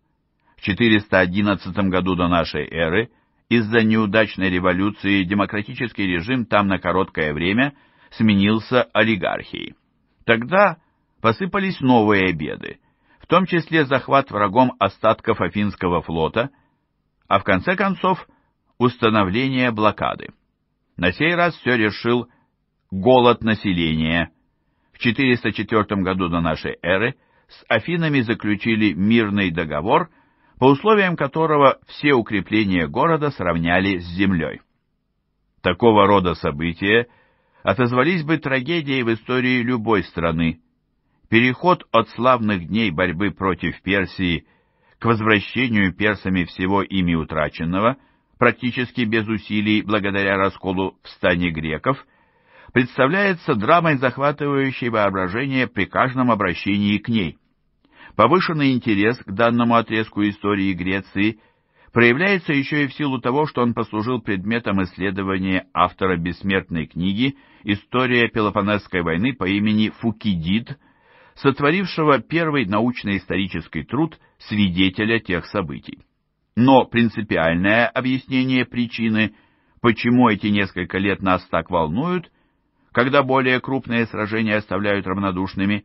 В 411 году до нашей эры из-за неудачной революции демократический режим там на короткое время сменился олигархией. Тогда посыпались новые беды, в том числе захват врагом остатков Афинского флота, а в конце концов установление блокады. На сей раз все решил голод населения. В 404 году до нашей эры с Афинами заключили мирный договор, по условиям которого все укрепления города сравняли с землей. Такого рода события отозвались бы трагедией в истории любой страны. Переход от славных дней борьбы против Персии к возвращению персами всего ими утраченного, практически без усилий благодаря расколу в стане греков – представляется драмой, захватывающей воображение при каждом обращении к ней. Повышенный интерес к данному отрезку истории Греции проявляется еще и в силу того, что он послужил предметом исследования автора бессмертной книги «История Пелопонесской войны» по имени Фукидид, сотворившего первый научно-исторический труд свидетеля тех событий. Но принципиальное объяснение причины, почему эти несколько лет нас так волнуют, когда более крупные сражения оставляют равнодушными,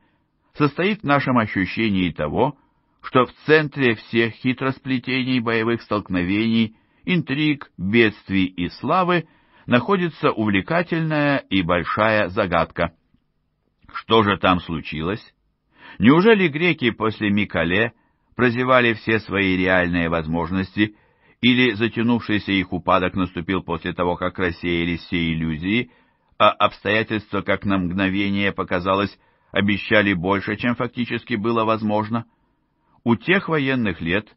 состоит в нашем ощущении того, что в центре всех хитросплетений боевых столкновений, интриг, бедствий и славы находится увлекательная и большая загадка. Что же там случилось? Неужели греки после Микале прозевали все свои реальные возможности, или затянувшийся их упадок наступил после того, как рассеялись все иллюзии – а обстоятельства, как на мгновение показалось, обещали больше, чем фактически было возможно. У тех военных лет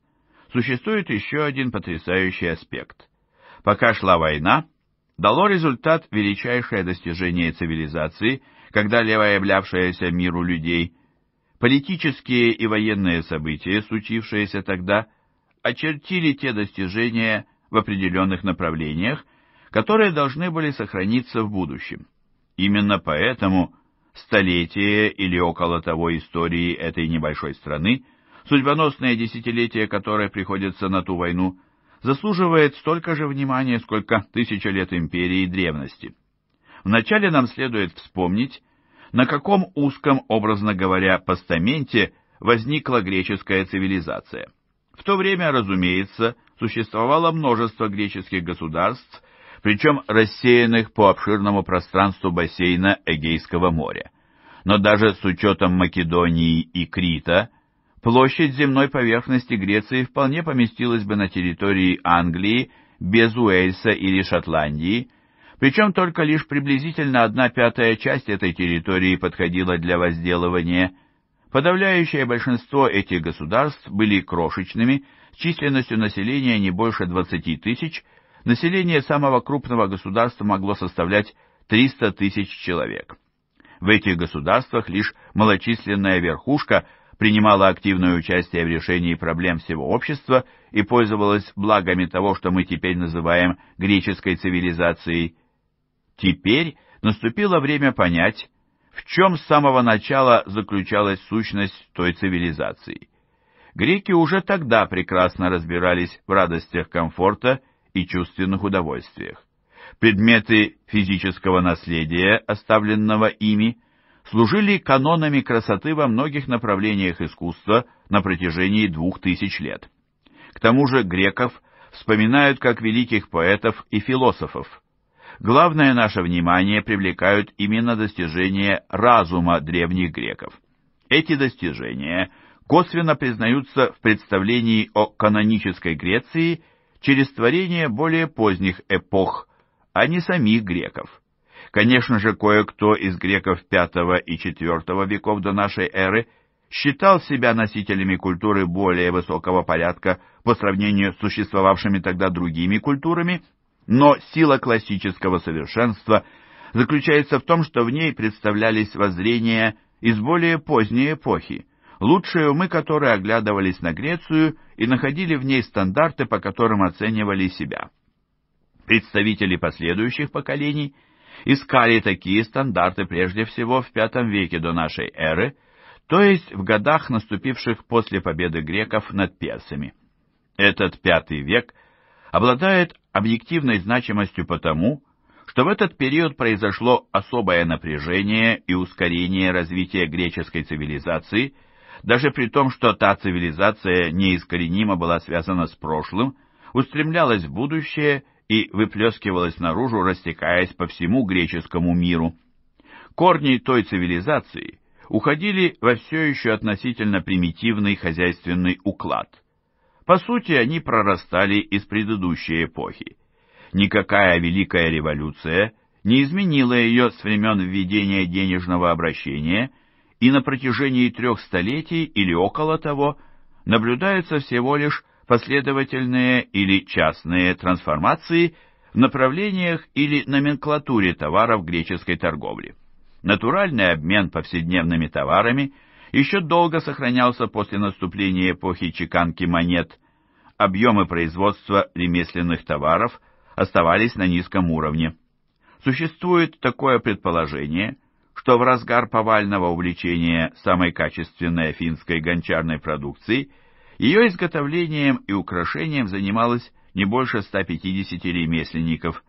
существует еще один потрясающий аспект. Пока шла война, дало результат величайшее достижение цивилизации, когда-либо являвшееся миру людей. Политические и военные события, случившиеся тогда, очертили те достижения в определенных направлениях, которые должны были сохраниться в будущем. Именно поэтому столетие или около того истории этой небольшой страны, судьбоносное десятилетие которое приходится на ту войну, заслуживает столько же внимания, сколько тысяча лет империи древности. Вначале нам следует вспомнить, на каком узком, образно говоря, постаменте возникла греческая цивилизация. В то время, разумеется, существовало множество греческих государств, причем рассеянных по обширному пространству бассейна Эгейского моря. Но даже с учетом Македонии и Крита, площадь земной поверхности Греции вполне поместилась бы на территории Англии без Уэльса или Шотландии, причем только лишь приблизительно одна пятая часть этой территории подходила для возделывания. Подавляющее большинство этих государств были крошечными, с численностью населения не больше 20 тысяч, население самого крупного государства могло составлять 300 тысяч человек. В этих государствах лишь малочисленная верхушка принимала активное участие в решении проблем всего общества и пользовалась благами того, что мы теперь называем греческой цивилизацией. Теперь наступило время понять, в чем с самого начала заключалась сущность той цивилизации. Греки уже тогда прекрасно разбирались в радостях комфорта и чувственных удовольствиях. Предметы физического наследия, оставленного ими, служили канонами красоты во многих направлениях искусства на протяжении двух тысяч лет. К тому же греков вспоминают как великих поэтов и философов. Главное наше внимание привлекают именно достижения разума древних греков. Эти достижения косвенно признаются в представлении о канонической Греции через творение более поздних эпох, а не самих греков. Конечно же, кое-кто из греков V и IV веков до нашей эры считал себя носителями культуры более высокого порядка по сравнению с существовавшими тогда другими культурами, но сила классического совершенства заключается в том, что в ней представлялись воззрения из более поздней эпохи, лучшие умы которые оглядывались на Грецию и находили в ней стандарты, по которым оценивали себя. Представители последующих поколений искали такие стандарты прежде всего в V веке до нашей эры, то есть в годах, наступивших после победы греков над персами. Этот V век обладает объективной значимостью потому, что в этот период произошло особое напряжение и ускорение развития греческой цивилизации, даже при том, что та цивилизация неискоренимо была связана с прошлым, устремлялась в будущее и выплескивалась наружу, растекаясь по всему греческому миру. Корни той цивилизации уходили во все еще относительно примитивный хозяйственный уклад. По сути, они прорастали из предыдущей эпохи. Никакая великая революция не изменила ее с времен введения денежного обращения, и на протяжении трех столетий или около того наблюдаются всего лишь последовательные или частные трансформации в направлениях или номенклатуре товаров греческой торговли. Натуральный обмен повседневными товарами еще долго сохранялся после наступления эпохи чеканки монет. Объемы производства ремесленных товаров оставались на низком уровне. Существует такое предположение, что в разгар повального увлечения самой качественной финской гончарной продукцией ее изготовлением и украшением занималось не больше 150 ремесленников.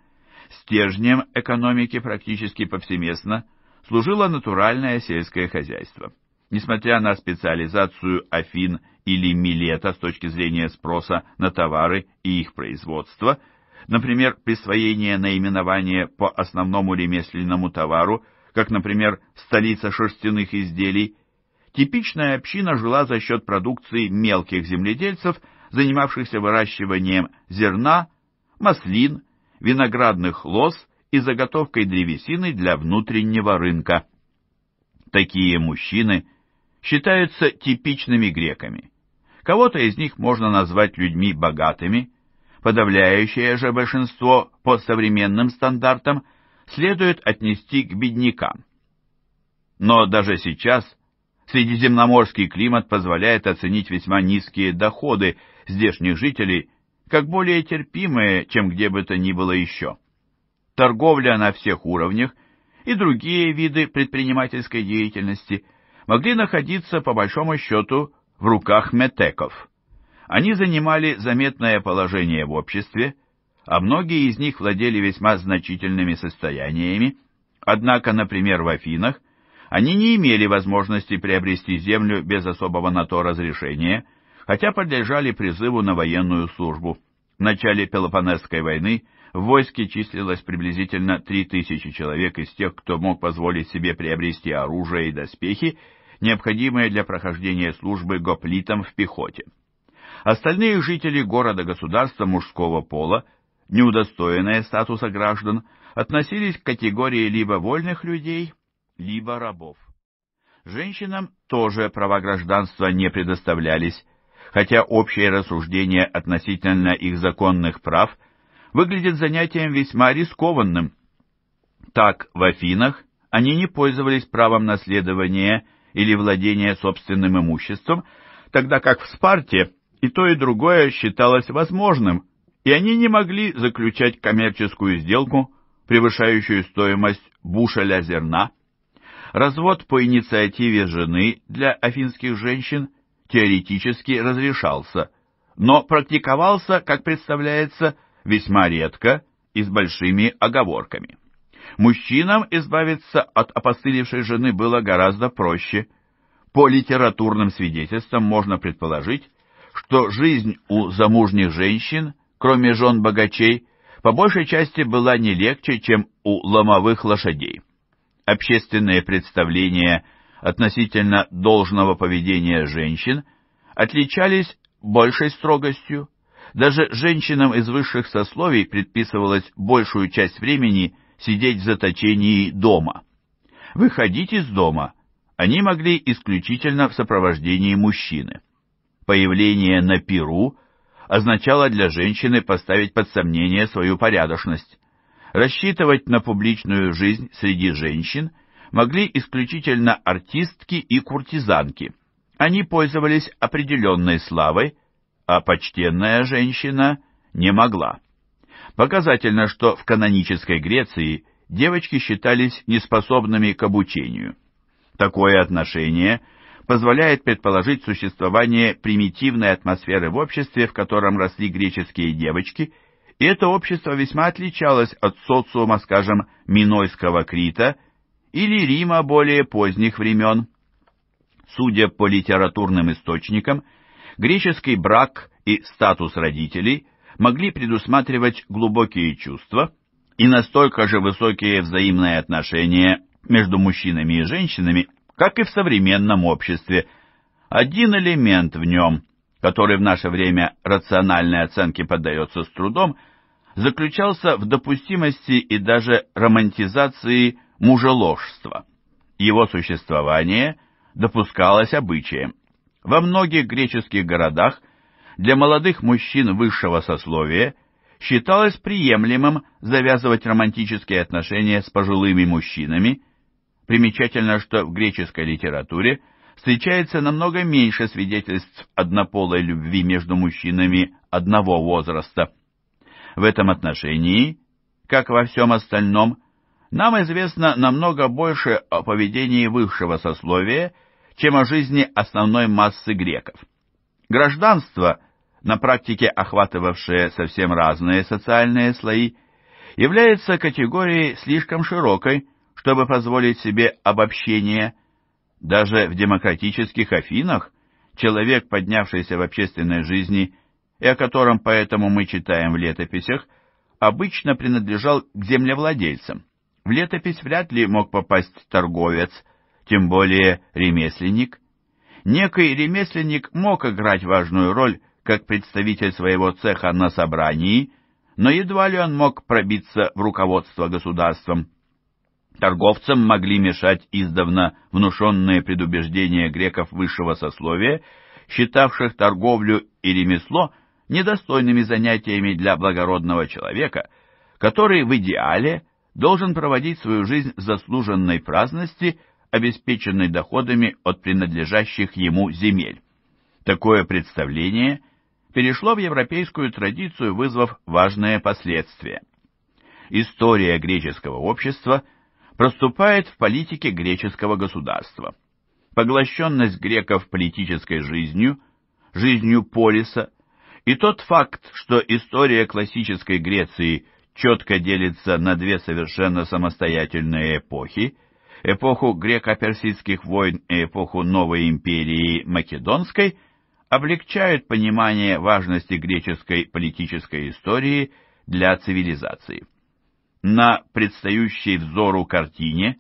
Стержнем экономики практически повсеместно служило натуральное сельское хозяйство. Несмотря на специализацию Афин или Милета с точки зрения спроса на товары и их производство, например, присвоение наименования по основному ремесленному товару, как, например, столица шерстяных изделий, типичная община жила за счет продукции мелких земледельцев, занимавшихся выращиванием зерна, маслин, виноградных лоз и заготовкой древесины для внутреннего рынка. Такие мужчины считаются типичными греками. Кого-то из них можно назвать людьми богатыми, подавляющее же большинство по современным стандартам следует отнести к беднякам. Но даже сейчас средиземноморский климат позволяет оценить весьма низкие доходы здешних жителей как более терпимые, чем где бы то ни было еще. Торговля на всех уровнях и другие виды предпринимательской деятельности могли находиться, по большому счету, в руках метеков. Они занимали заметное положение в обществе, а многие из них владели весьма значительными состояниями, однако, например, в Афинах они не имели возможности приобрести землю без особого на то разрешения, хотя подлежали призыву на военную службу. В начале Пелопонесской войны в войске числилось приблизительно 3000 человек из тех, кто мог позволить себе приобрести оружие и доспехи, необходимые для прохождения службы гоплитам в пехоте. Остальные жители города-государства мужского пола, неудостоенные статуса граждан, относились к категории либо вольных людей, либо рабов. Женщинам тоже права гражданства не предоставлялись, хотя общее рассуждение относительно их законных прав выглядит занятием весьма рискованным. Так, в Афинах они не пользовались правом наследования или владения собственным имуществом, тогда как в Спарте и то и другое считалось возможным, и они не могли заключать коммерческую сделку, превышающую стоимость бушеля зерна, Развод по инициативе жены для афинских женщин теоретически разрешался, но практиковался, как представляется, весьма редко и с большими оговорками. Мужчинам избавиться от опостылевшей жены было гораздо проще. По литературным свидетельствам можно предположить, что жизнь у замужних женщин, кроме жен богачей, по большей части была не легче, чем у ломовых лошадей. Общественные представления относительно должного поведения женщин отличались большей строгостью. Даже женщинам из высших сословий предписывалось большую часть времени сидеть в заточении дома. Выходить из дома они могли исключительно в сопровождении мужчины. Появление на Перу означало для женщины поставить под сомнение свою порядочность. Рассчитывать на публичную жизнь среди женщин могли исключительно артистки и куртизанки. Они пользовались определенной славой, а почтенная женщина не могла. Показательно, что в канонической Греции девочки считались неспособными к обучению. Такое отношение – позволяет предположить существование примитивной атмосферы в обществе, в котором росли греческие девочки, и это общество весьма отличалось от социума, скажем, Минойского Крита или Рима более поздних времен. Судя по литературным источникам, греческий брак и статус родителей могли предусматривать глубокие чувства и настолько же высокие взаимные отношения между мужчинами и женщинами, как и в современном обществе. Один элемент в нем, который в наше время рациональной оценке поддается с трудом, заключался в допустимости и даже романтизации мужеложства. Его существование допускалось обычаем. Во многих греческих городах для молодых мужчин высшего сословия считалось приемлемым завязывать романтические отношения с пожилыми мужчинами, Примечательно, что в греческой литературе встречается намного меньше свидетельств однополой любви между мужчинами одного возраста. В этом отношении, как во всем остальном, нам известно намного больше о поведении высшего сословия, чем о жизни основной массы греков. Гражданство, на практике охватывавшее совсем разные социальные слои, является категорией слишком широкой, чтобы позволить себе обобщение. Даже в демократических Афинах человек, поднявшийся в общественной жизни и о котором поэтому мы читаем в летописях, обычно принадлежал к землевладельцам. В летопись вряд ли мог попасть торговец, тем более ремесленник. Некий ремесленник мог играть важную роль как представитель своего цеха на собрании, но едва ли он мог пробиться в руководство государством. Торговцам могли мешать издавна внушенные предубеждения греков высшего сословия, считавших торговлю и ремесло недостойными занятиями для благородного человека, который в идеале должен проводить свою жизнь в заслуженной праздности, обеспеченной доходами от принадлежащих ему земель. Такое представление перешло в европейскую традицию, вызвав важные последствия. История греческого общества – проступает в политике греческого государства. Поглощенность греков политической жизнью, жизнью полиса, и тот факт, что история классической Греции четко делится на две совершенно самостоятельные эпохи, эпоху греко-персидских войн и эпоху новой империи Македонской, облегчают понимание важности греческой политической истории для цивилизации. На предстающей взору картине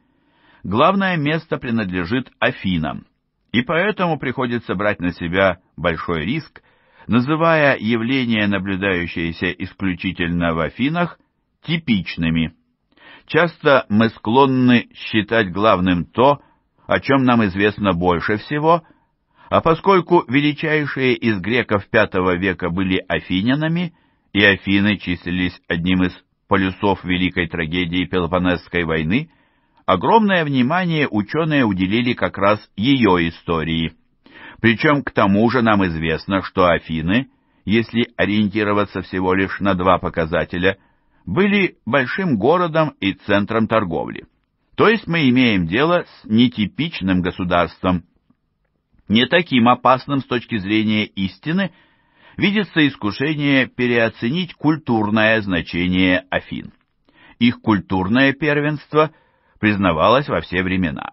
главное место принадлежит Афинам, и поэтому приходится брать на себя большой риск, называя явления, наблюдающиеся исключительно в Афинах, типичными. Часто мы склонны считать главным то, о чем нам известно больше всего, а поскольку величайшие из греков V века были афинянами, и Афины числились одним из полюсов великой трагедии Пелопонесской войны, огромное внимание ученые уделили как раз ее истории. Причем к тому же нам известно, что Афины, если ориентироваться всего лишь на два показателя, были большим городом и центром торговли. То есть мы имеем дело с нетипичным государством. Не таким опасным с точки зрения истины – видится искушение переоценить культурное значение Афин. их культурное первенство признавалось во все времена.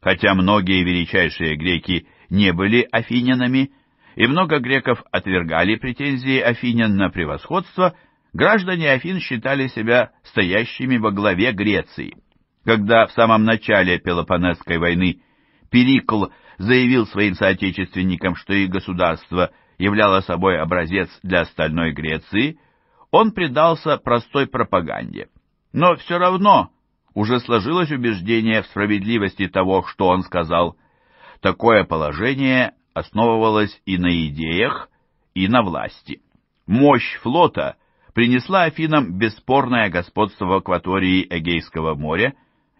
Хотя многие величайшие греки не были афинянами, и много греков отвергали претензии афинян на превосходство, граждане Афин считали себя стоящими во главе Греции. Когда в самом начале Пелопонесской войны Перикл заявил своим соотечественникам, что их государство являло собой образец для остальной Греции, он предался простой пропаганде. Но все равно уже сложилось убеждение в справедливости того, что он сказал. Такое положение основывалось и на идеях, и на власти. Мощь флота принесла Афинам бесспорное господство в акватории Эгейского моря,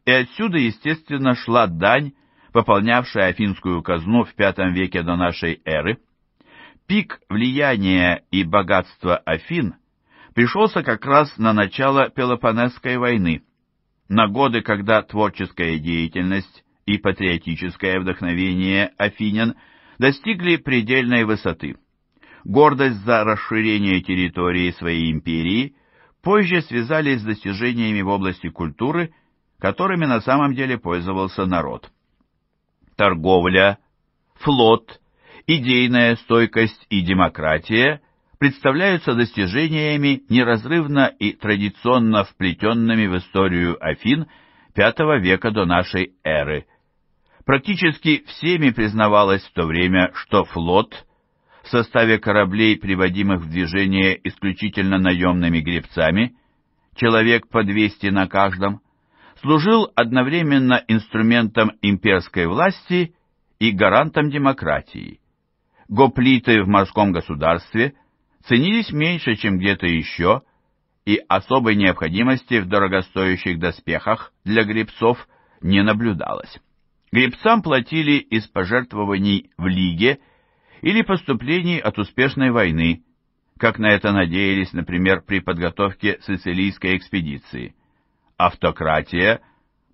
и отсюда, естественно, шла дань, пополнявшая афинскую казну в V веке до нашей эры. Пик влияния и богатства Афин пришелся как раз на начало Пелопонесской войны, на годы, когда творческая деятельность и патриотическое вдохновение афинян достигли предельной высоты. Гордость за расширение территории своей империи позже связали с достижениями в области культуры, которыми на самом деле пользовался народ. Торговля, флот, идейная стойкость и демократия представляются достижениями неразрывно и традиционно вплетенными в историю Афин V века до нашей эры. Практически всеми признавалось в то время, что флот в составе кораблей, приводимых в движение исключительно наемными гребцами, человек по 200 на каждом, служил одновременно инструментом имперской власти и гарантом демократии. Гоплиты в морском государстве – ценились меньше, чем где-то еще, и особой необходимости в дорогостоящих доспехах для гребцов не наблюдалось. Гребцам платили из пожертвований в Лиге или поступлений от успешной войны, как на это надеялись, например, при подготовке сицилийской экспедиции. Автократия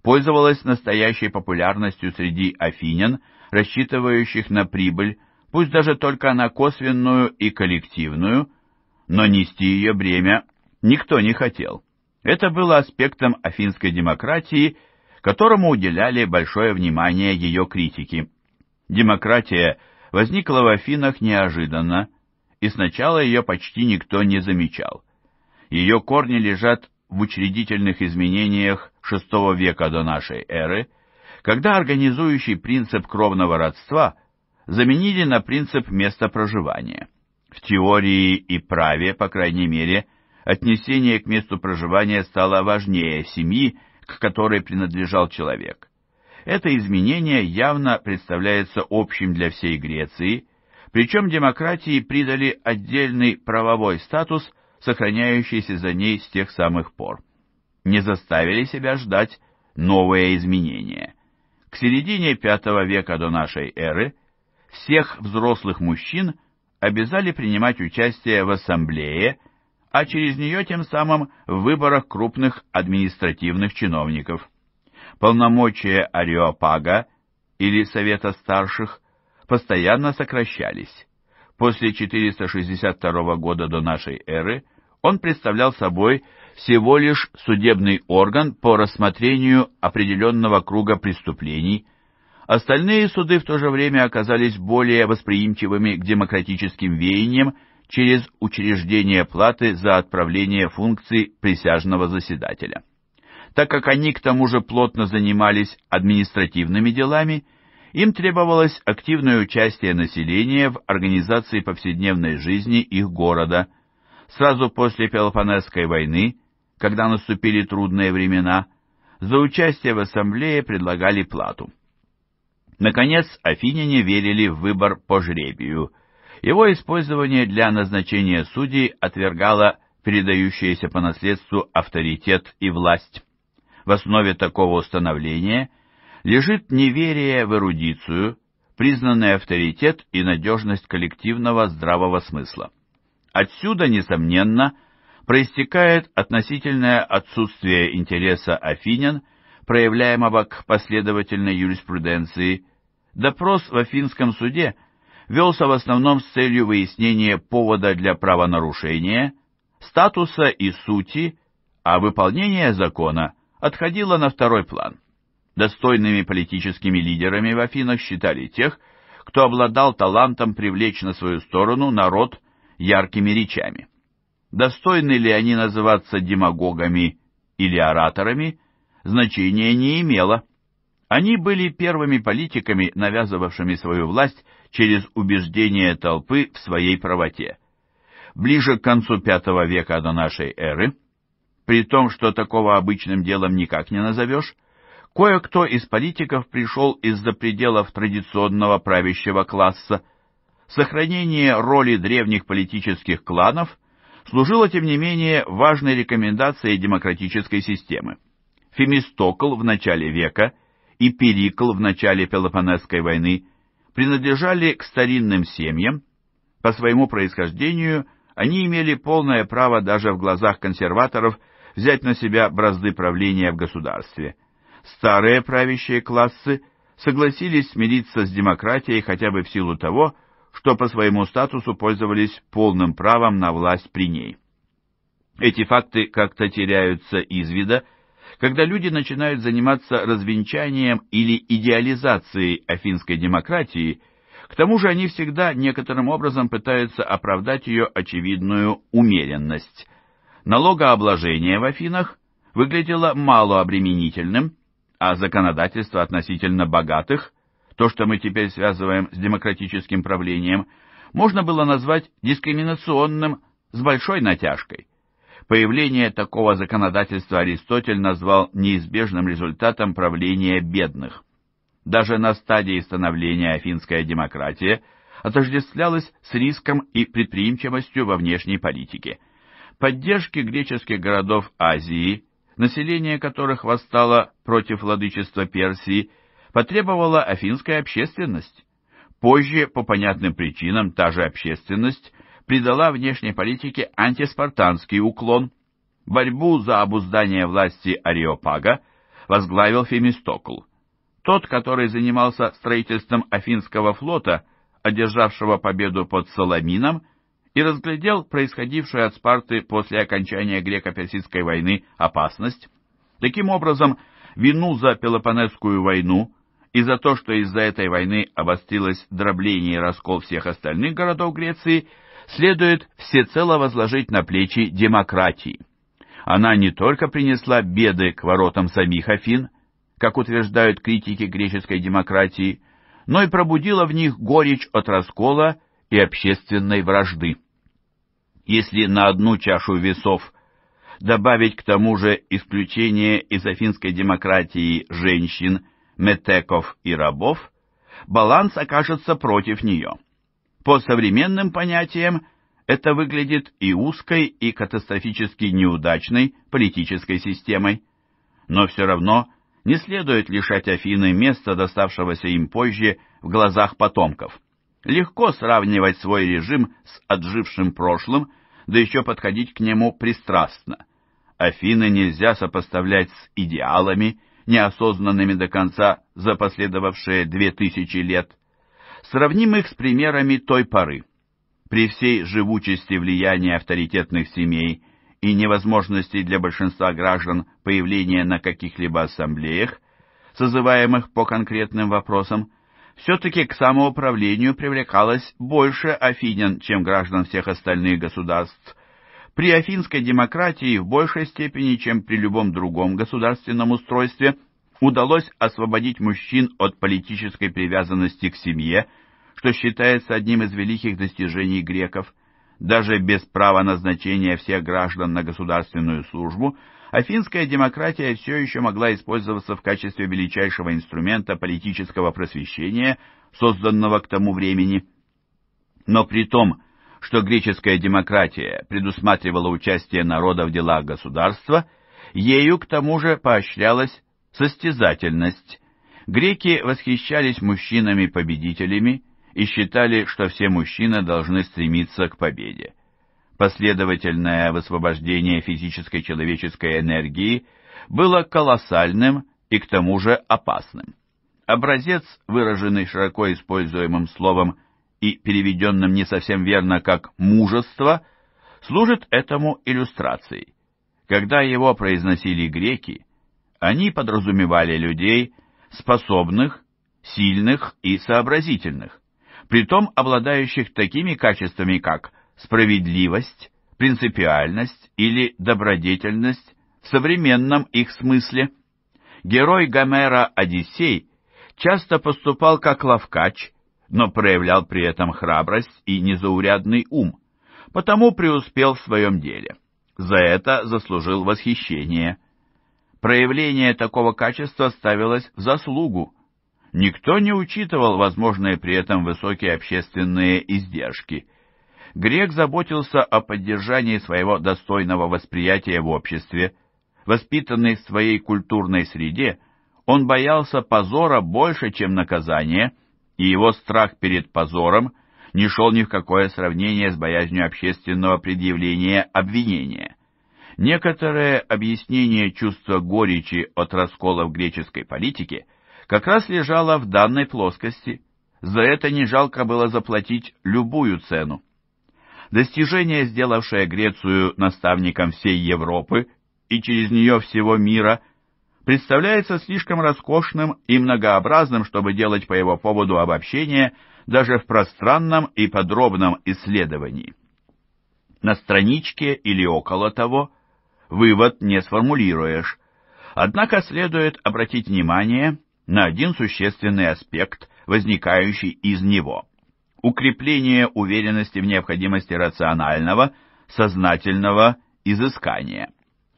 пользовалась настоящей популярностью среди афинян, рассчитывающих на прибыль пусть даже только на косвенную и коллективную, но нести ее бремя никто не хотел. Это было аспектом афинской демократии, которому уделяли большое внимание ее критики. Демократия возникла в Афинах неожиданно, и сначала ее почти никто не замечал. Ее корни лежат в учредительных изменениях VI века до нашей эры, когда организующий принцип кровного родства заменили на принцип места проживания. В теории и праве, по крайней мере, отнесение к месту проживания стало важнее семьи, к которой принадлежал человек. Это изменение явно представляется общим для всей Греции, причем демократии придали отдельный правовой статус, сохраняющийся за ней с тех самых пор. Не заставили себя ждать новые изменения. К середине V века до нашей эры всех взрослых мужчин обязали принимать участие в ассамблее, а через нее тем самым в выборах крупных административных чиновников. Полномочия Ариопага или Совета старших постоянно сокращались. После 462 года до нашей эры он представлял собой всего лишь судебный орган по рассмотрению определенного круга преступлений, Остальные суды в то же время оказались более восприимчивыми к демократическим веяниям через учреждение платы за отправление функций присяжного заседателя. Так как они к тому же плотно занимались административными делами, им требовалось активное участие населения в организации повседневной жизни их города. Сразу после Пелопонесской войны, когда наступили трудные времена, за участие в ассамблее предлагали плату. Наконец, афиняне верили в выбор по жребию. Его использование для назначения судей отвергало передающиеся по наследству авторитет и власть. В основе такого установления лежит неверие в эрудицию, признанный авторитет и надежность коллективного здравого смысла. Отсюда, несомненно, проистекает относительное отсутствие интереса афинян, проявляемого к последовательной юриспруденции, Допрос в Афинском суде велся в основном с целью выяснения повода для правонарушения, статуса и сути, а выполнение закона отходило на второй план. Достойными политическими лидерами в Афинах считали тех, кто обладал талантом привлечь на свою сторону народ яркими речами. Достойны ли они называться демагогами или ораторами, значения не имело. Они были первыми политиками, навязывавшими свою власть через убеждение толпы в своей правоте. Ближе к концу V века до нашей эры, при том, что такого обычным делом никак не назовешь, кое-кто из политиков пришел из-за пределов традиционного правящего класса. Сохранение роли древних политических кланов служило, тем не менее, важной рекомендацией демократической системы. Фемистокл в начале века и Перикл в начале Пелопонесской войны принадлежали к старинным семьям, по своему происхождению они имели полное право даже в глазах консерваторов взять на себя бразды правления в государстве. Старые правящие классы согласились смириться с демократией хотя бы в силу того, что по своему статусу пользовались полным правом на власть при ней. Эти факты как-то теряются из вида, когда люди начинают заниматься развенчанием или идеализацией афинской демократии, к тому же они всегда некоторым образом пытаются оправдать ее очевидную умеренность. Налогообложение в Афинах выглядело малообременительным, а законодательство относительно богатых, то, что мы теперь связываем с демократическим правлением, можно было назвать дискриминационным с большой натяжкой. Появление такого законодательства Аристотель назвал неизбежным результатом правления бедных. Даже на стадии становления афинская демократия отождествлялась с риском и предприимчивостью во внешней политике. Поддержки греческих городов Азии, население которых восстало против владычества Персии, потребовала афинская общественность. Позже, по понятным причинам, та же общественность придала внешней политике антиспартанский уклон. Борьбу за обуздание власти Ариопага возглавил Фемистокл. Тот, который занимался строительством Афинского флота, одержавшего победу под Соломином, и разглядел происходившую от Спарты после окончания греко-персидской войны опасность. Таким образом, вину за Пелопонесскую войну и за то, что из-за этой войны обострилось дробление и раскол всех остальных городов Греции, следует всецело возложить на плечи демократии. Она не только принесла беды к воротам самих Афин, как утверждают критики греческой демократии, но и пробудила в них горечь от раскола и общественной вражды. Если на одну чашу весов добавить к тому же исключение из афинской демократии женщин, метеков и рабов, баланс окажется против нее. По современным понятиям это выглядит и узкой, и катастрофически неудачной политической системой. Но все равно не следует лишать Афины места, доставшегося им позже в глазах потомков. Легко сравнивать свой режим с отжившим прошлым, да еще подходить к нему пристрастно. Афины нельзя сопоставлять с идеалами, неосознанными до конца за последовавшие две тысячи лет. Сравним их с примерами той поры. При всей живучести влияния авторитетных семей и невозможности для большинства граждан появления на каких-либо ассамблеях, созываемых по конкретным вопросам, все-таки к самоуправлению привлекалось больше афинян, чем граждан всех остальных государств. При афинской демократии в большей степени, чем при любом другом государственном устройстве – удалось освободить мужчин от политической привязанности к семье, что считается одним из великих достижений греков. Даже без права назначения всех граждан на государственную службу, афинская демократия все еще могла использоваться в качестве величайшего инструмента политического просвещения, созданного к тому времени. Но при том, что греческая демократия предусматривала участие народа в делах государства, ею к тому же поощрялась Состязательность. Греки восхищались мужчинами-победителями и считали, что все мужчины должны стремиться к победе. Последовательное высвобождение физической человеческой энергии было колоссальным и к тому же опасным. Образец, выраженный широко используемым словом и переведенным не совсем верно как «мужество», служит этому иллюстрацией. Когда его произносили греки, они подразумевали людей, способных, сильных и сообразительных, притом обладающих такими качествами, как справедливость, принципиальность или добродетельность в современном их смысле. Герой Гомера Одиссей часто поступал как ловкач, но проявлял при этом храбрость и незаурядный ум, потому преуспел в своем деле. За это заслужил восхищение. Проявление такого качества ставилось в заслугу. Никто не учитывал возможные при этом высокие общественные издержки. Грек заботился о поддержании своего достойного восприятия в обществе. Воспитанный в своей культурной среде, он боялся позора больше, чем наказания, и его страх перед позором не шел ни в какое сравнение с боязнью общественного предъявления обвинения. Некоторое объяснение чувства горечи от раскола в греческой политике как раз лежало в данной плоскости. За это не жалко было заплатить любую цену. Достижение, сделавшее Грецию наставником всей Европы и через нее всего мира, представляется слишком роскошным и многообразным, чтобы делать по его поводу обобщение – даже в пространном и подробном исследовании. На страничке или около того вывод не сформулируешь, однако следует обратить внимание на один существенный аспект, возникающий из него. Укрепление уверенности в необходимости рационального, сознательного изыскания.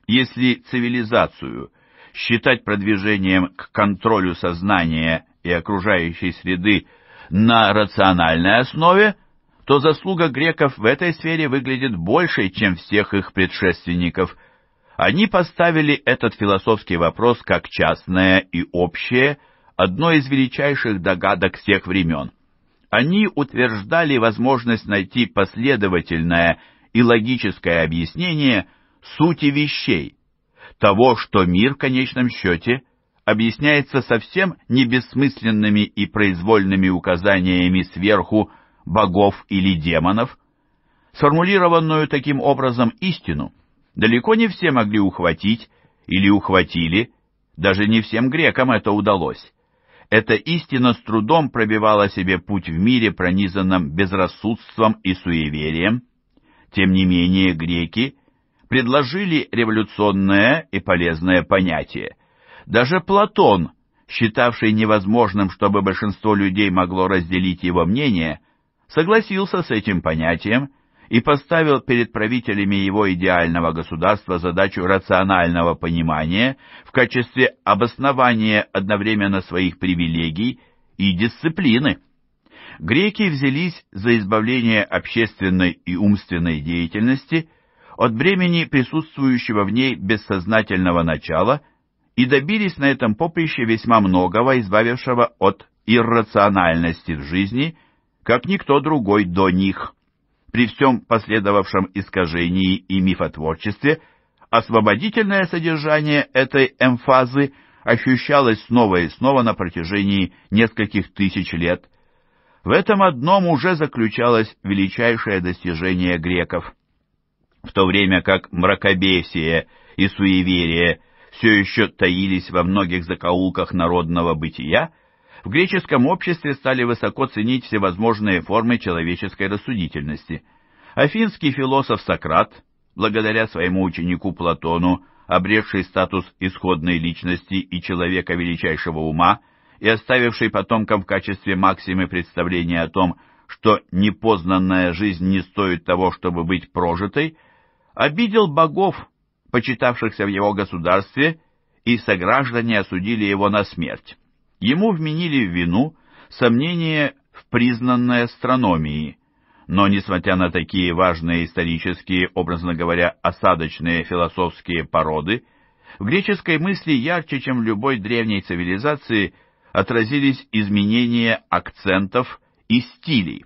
Если цивилизацию считать продвижением к контролю сознания и окружающей среды на рациональной основе, то заслуга греков в этой сфере выглядит большей, чем всех их предшественников. Они поставили этот философский вопрос как частное и общее, одно из величайших догадок всех времен. Они утверждали возможность найти последовательное и логическое объяснение сути вещей, того, что мир в конечном счете – объясняется совсем не бессмысленными и произвольными указаниями сверху богов или демонов. Сформулированную таким образом истину далеко не все могли ухватить или ухватили, даже не всем грекам это удалось. Эта истина с трудом пробивала себе путь в мире, пронизанном безрассудством и суеверием. Тем не менее греки предложили революционное и полезное понятие – даже Платон, считавший невозможным, чтобы большинство людей могло разделить его мнение, согласился с этим понятием и поставил перед правителями его идеального государства задачу рационального понимания в качестве обоснования одновременно своих привилегий и дисциплины. Греки взялись за избавление общественной и умственной деятельности от бремени присутствующего в ней бессознательного начала – и добились на этом поприще весьма многого, избавившего от иррациональности в жизни, как никто другой до них. При всем последовавшем искажении и мифотворчестве освободительное содержание этой эмфазы ощущалось снова и снова на протяжении нескольких тысяч лет. В этом одном уже заключалось величайшее достижение греков. В то время как мракобесие и суеверие – все еще таились во многих закоулках народного бытия, в греческом обществе стали высоко ценить всевозможные формы человеческой рассудительности. Афинский философ Сократ, благодаря своему ученику Платону, обретший статус исходной личности и человека величайшего ума и оставивший потомкам в качестве максимы представление о том, что непознанная жизнь не стоит того, чтобы быть прожитой, обидел богов почитавшихся в его государстве, и сограждане осудили его на смерть. Ему вменили в вину сомнение в признанной астрономии, но, несмотря на такие важные исторические, образно говоря, осадочные философские породы, в греческой мысли ярче, чем в любой древней цивилизации, отразились изменения акцентов и стилей.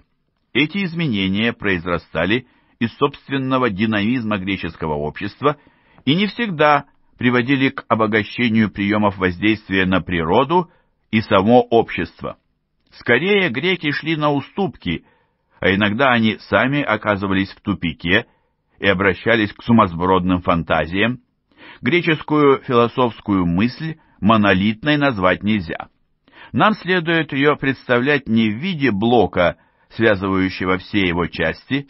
Эти изменения произрастали из собственного динамизма греческого общества – и не всегда приводили к обогащению приемов воздействия на природу и само общество. Скорее, греки шли на уступки, а иногда они сами оказывались в тупике и обращались к сумасбродным фантазиям. Греческую философскую мысль монолитной назвать нельзя. Нам следует ее представлять не в виде блока, связывающего все его части,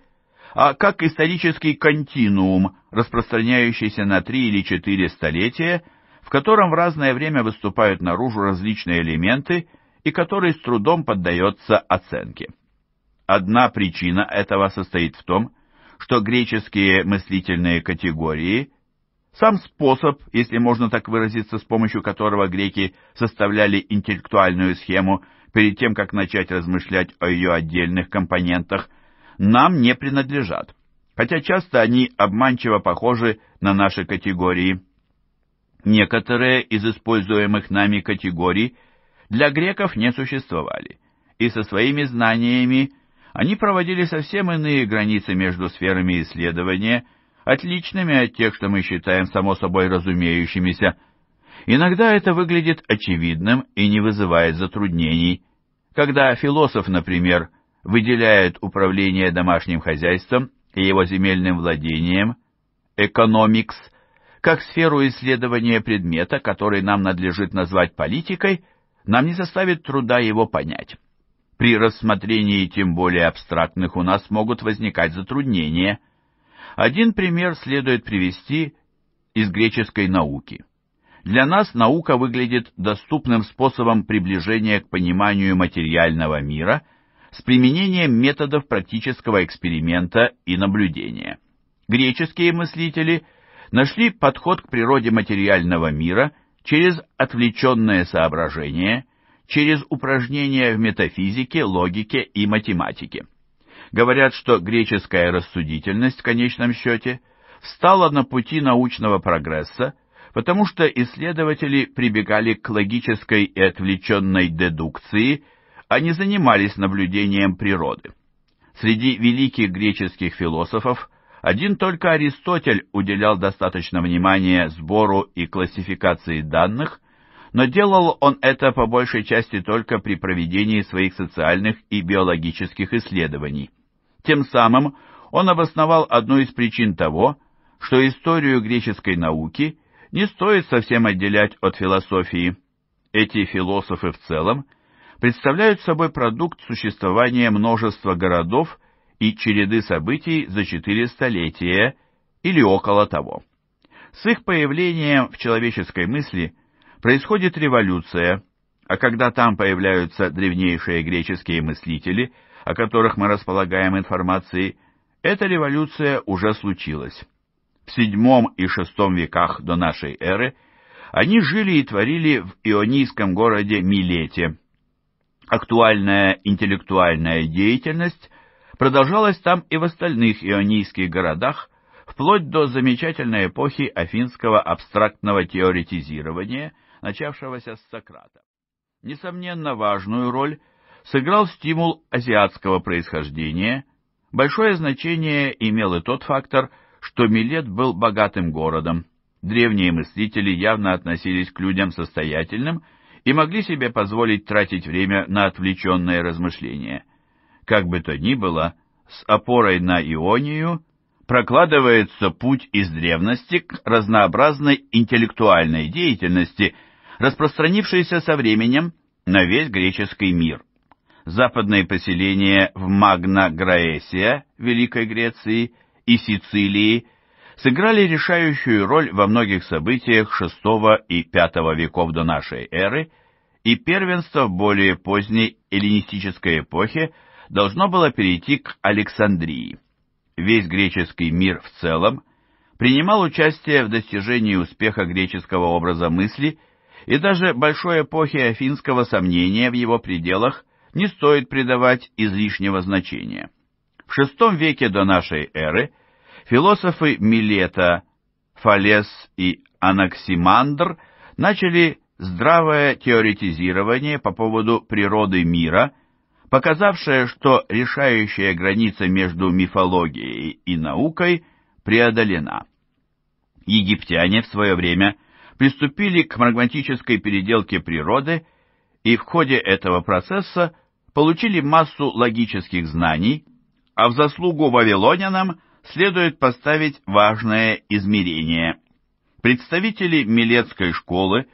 а как исторический континуум, распространяющийся на три или четыре столетия, в котором в разное время выступают наружу различные элементы и который с трудом поддается оценке. Одна причина этого состоит в том, что греческие мыслительные категории, сам способ, если можно так выразиться, с помощью которого греки составляли интеллектуальную схему перед тем, как начать размышлять о ее отдельных компонентах, нам не принадлежат, хотя часто они обманчиво похожи на наши категории. Некоторые из используемых нами категорий для греков не существовали, и со своими знаниями они проводили совсем иные границы между сферами исследования, отличными от тех, что мы считаем само собой разумеющимися. Иногда это выглядит очевидным и не вызывает затруднений, когда философ, например, выделяет управление домашним хозяйством и его земельным владением, экономикс, как сферу исследования предмета, который нам надлежит назвать политикой, нам не составит труда его понять. При рассмотрении тем более абстрактных у нас могут возникать затруднения. Один пример следует привести из греческой науки. Для нас наука выглядит доступным способом приближения к пониманию материального мира с применением методов практического эксперимента и наблюдения. Греческие мыслители нашли подход к природе материального мира через отвлеченное соображение – через упражнения в метафизике, логике и математике. Говорят, что греческая рассудительность в конечном счете встала на пути научного прогресса, потому что исследователи прибегали к логической и отвлеченной дедукции, а не занимались наблюдением природы. Среди великих греческих философов один только Аристотель уделял достаточно внимания сбору и классификации данных, но делал он это по большей части только при проведении своих социальных и биологических исследований. Тем самым он обосновал одну из причин того, что историю греческой науки не стоит совсем отделять от философии. Эти философы в целом представляют собой продукт существования множества городов и череды событий за четыре столетия или около того. С их появлением в человеческой мысли – Происходит революция, а когда там появляются древнейшие греческие мыслители, о которых мы располагаем информацией, эта революция уже случилась. В VII и VI веках до нашей эры они жили и творили в ионийском городе Милете. Актуальная интеллектуальная деятельность продолжалась там и в остальных ионийских городах, вплоть до замечательной эпохи афинского абстрактного теоретизирования – начавшегося с Сократа. Несомненно, важную роль сыграл стимул азиатского происхождения. Большое значение имел и тот фактор, что Милет был богатым городом. Древние мыслители явно относились к людям состоятельным и могли себе позволить тратить время на отвлеченные размышления. Как бы то ни было, с опорой на Ионию прокладывается путь из древности к разнообразной интеллектуальной деятельности – распространившийся со временем на весь греческий мир. Западные поселения в Магна-Граэсия, Великой Греции, и Сицилии сыграли решающую роль во многих событиях VI и V веков до нашей эры, и первенство в более поздней эллинистической эпохе должно было перейти к Александрии. Весь греческий мир в целом принимал участие в достижении успеха греческого образа мысли и даже большой эпохи афинского сомнения в его пределах не стоит придавать излишнего значения. В VI веке до нашей эры философы Милета, Фалес и Анаксимандр начали здравое теоретизирование по поводу природы мира, показавшее, что решающая граница между мифологией и наукой преодолена. Египтяне в свое время – приступили к прагматической переделке природы и в ходе этого процесса получили массу логических знаний, а в заслугу вавилонянам следует поставить важное измерение. Представители Милецкой школы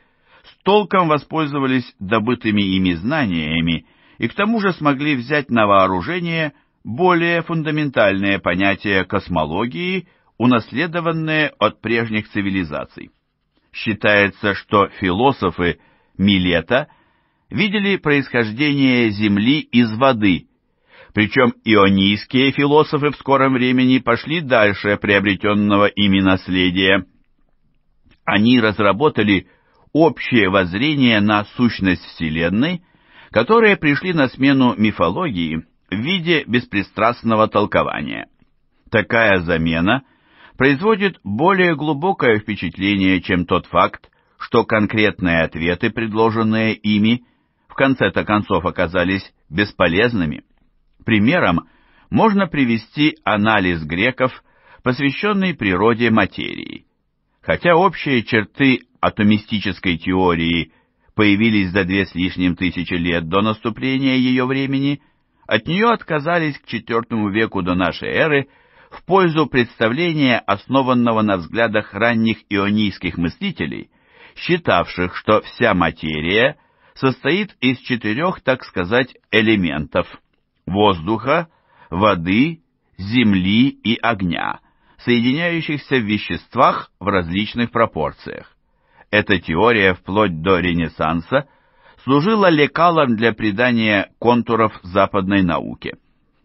с толком воспользовались добытыми ими знаниями и к тому же смогли взять на вооружение более фундаментальные понятия космологии, унаследованные от прежних цивилизаций. Считается, что философы Милета видели происхождение Земли из воды, причем ионийские философы в скором времени пошли дальше приобретенного ими наследия. Они разработали общее воззрение на сущность Вселенной, которые пришли на смену мифологии в виде беспристрастного толкования. Такая замена производит более глубокое впечатление, чем тот факт, что конкретные ответы, предложенные ими, в конце-то концов оказались бесполезными. Примером можно привести анализ греков, посвященный природе материи. Хотя общие черты атомистической теории появились за две с лишним тысячи лет до наступления ее времени, от нее отказались к IV веку до нашей эры в пользу представления, основанного на взглядах ранних ионийских мыслителей, считавших, что вся материя состоит из четырех, так сказать, элементов – воздуха, воды, земли и огня, соединяющихся в веществах в различных пропорциях. Эта теория вплоть до Ренессанса служила лекалом для придания контуров западной науке.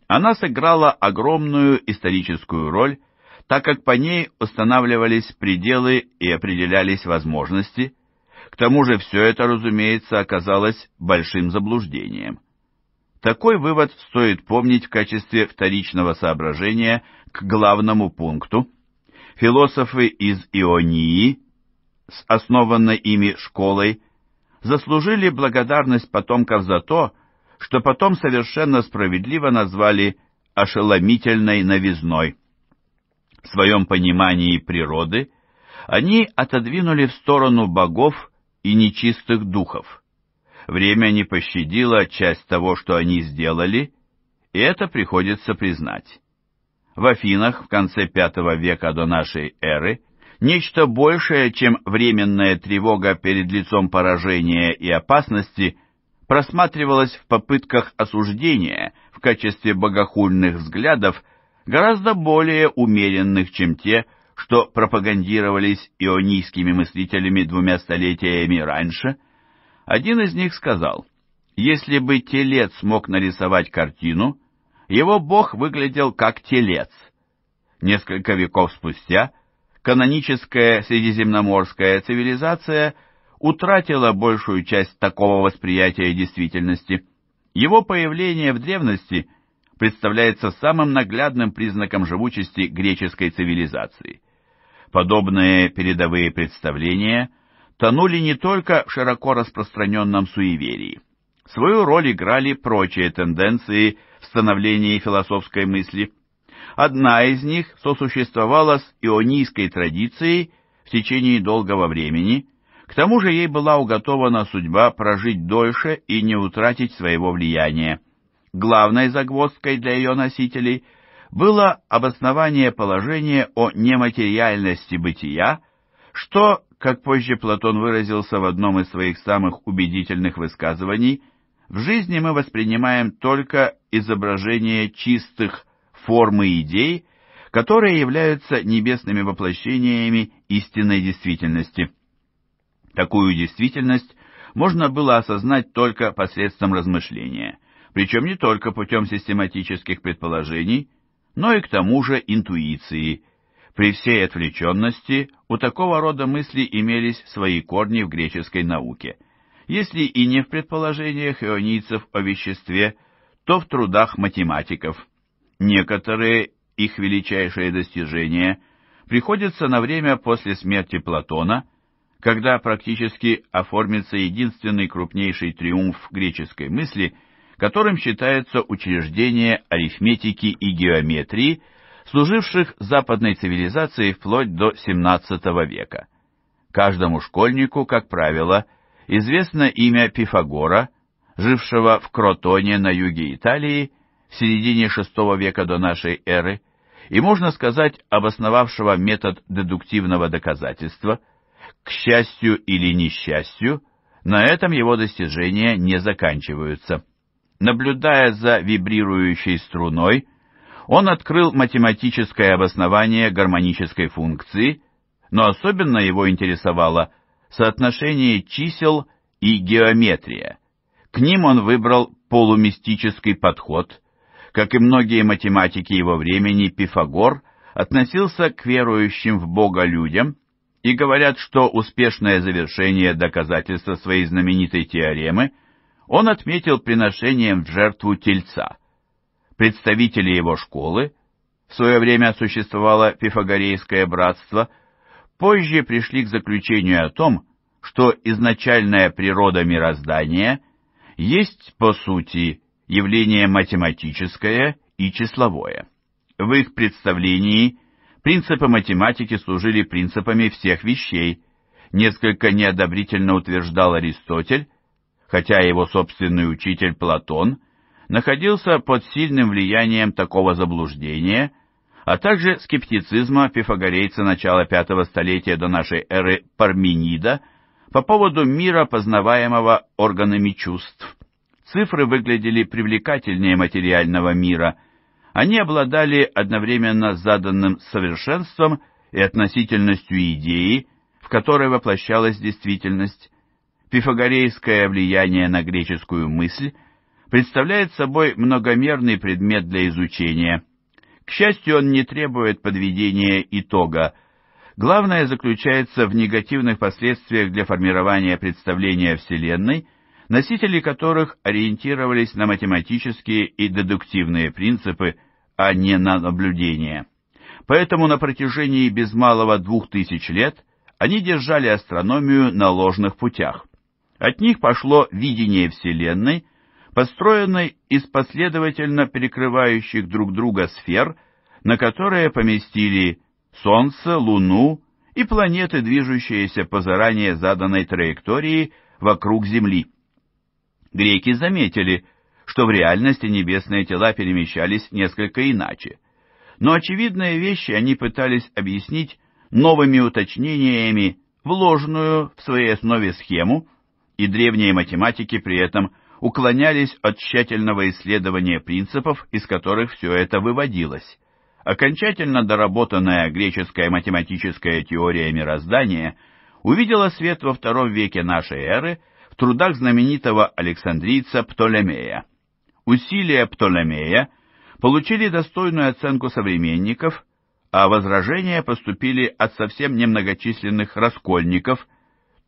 Она сыграла огромную историческую роль, так как по ней устанавливались пределы и определялись возможности. К тому же все это, разумеется, оказалось большим заблуждением. Такой вывод стоит помнить в качестве вторичного соображения к главному пункту. Философы из Ионии с основанной ими школой заслужили благодарность потомков за то, что потом совершенно справедливо назвали ошеломительной новизной. В своем понимании природы они отодвинули в сторону богов и нечистых духов. Время не пощадило часть того, что они сделали, и это приходится признать. В Афинах в конце V века до нашей эры нечто большее, чем временная тревога перед лицом поражения и опасности, просматривалось в попытках осуждения в качестве богохульных взглядов, гораздо более умеренных, чем те, что пропагандировались ионийскими мыслителями двумя столетиями раньше. Один из них сказал, если бы телец мог нарисовать картину, его бог выглядел как телец. Несколько веков спустя каноническая средиземноморская цивилизация утратила большую часть такого восприятия действительности. Его появление в древности представляется самым наглядным признаком живучести греческой цивилизации. Подобные передовые представления тонули не только в широко распространенном суеверии. Свою роль играли прочие тенденции в становлении философской мысли – Одна из них сосуществовала с ионийской традицией в течение долгого времени, к тому же ей была уготована судьба прожить дольше и не утратить своего влияния. Главной загвоздкой для ее носителей было обоснование положения о нематериальности бытия, что, как позже Платон выразился в одном из своих самых убедительных высказываний, в жизни мы воспринимаем только изображение чистых, формы идей, которые являются небесными воплощениями истинной действительности. Такую действительность можно было осознать только посредством размышления, причем не только путем систематических предположений, но и к тому же интуиции. При всей отвлеченности у такого рода мысли имелись свои корни в греческой науке. Если и не в предположениях ионийцев о веществе, то в трудах математиков – Некоторые их величайшие достижения приходятся на время после смерти Платона, когда практически оформится единственный крупнейший триумф греческой мысли, которым считается учреждение арифметики и геометрии, служивших западной цивилизации вплоть до XVII века. Каждому школьнику, как правило, известно имя Пифагора, жившего в Кротоне на юге Италии в середине VI века до нашей эры и, можно сказать, обосновавшего метод дедуктивного доказательства – К счастью или несчастью, на этом его достижения не заканчиваются. Наблюдая за вибрирующей струной, он открыл математическое обоснование гармонической функции, но особенно его интересовало соотношение чисел и геометрия. К ним он выбрал полумистический подход. Как и многие математики его времени, Пифагор относился к верующим в Бога людям и говорят, что успешное завершение доказательства своей знаменитой теоремы он отметил приношением в жертву тельца. Представители его школы, в свое время существовало пифагорейское братство, позже пришли к заключению о том, что изначальная природа мироздания есть, по сути, явление математическое и числовое. В их представлении принципы математики служили принципами всех вещей, несколько неодобрительно утверждал Аристотель, хотя его собственный учитель Платон находился под сильным влиянием такого заблуждения, а также скептицизма пифагорейца начала пятого столетия до нашей эры Парменида по поводу мира, познаваемого органами чувств. Цифры выглядели привлекательнее материального мира. Они обладали одновременно заданным совершенством и относительностью идеи, в которой воплощалась действительность. Пифагорейское влияние на греческую мысль представляет собой многомерный предмет для изучения – к счастью, он не требует подведения итога. Главное заключается в негативных последствиях для формирования представления о Вселенной, носители которых ориентировались на математические и дедуктивные принципы, а не на наблюдения. Поэтому на протяжении без малого двух тысяч лет они держали астрономию на ложных путях. От них пошло видение Вселенной – построенной из последовательно перекрывающих друг друга сфер, на которые поместили Солнце, Луну и планеты, движущиеся по заранее заданной траектории вокруг Земли. Греки заметили, что в реальности небесные тела перемещались несколько иначе. Но очевидные вещи они пытались объяснить новыми уточнениями вложенную в своей основе схему, и древние математики при этом уклонялись от тщательного исследования принципов, из которых все это выводилось. Окончательно доработанная греческая математическая теория мироздания увидела свет во втором веке нашей эры трудах знаменитого александрийца Птолемея. Усилия Птолемея получили достойную оценку современников, а возражения поступили от совсем немногочисленных раскольников –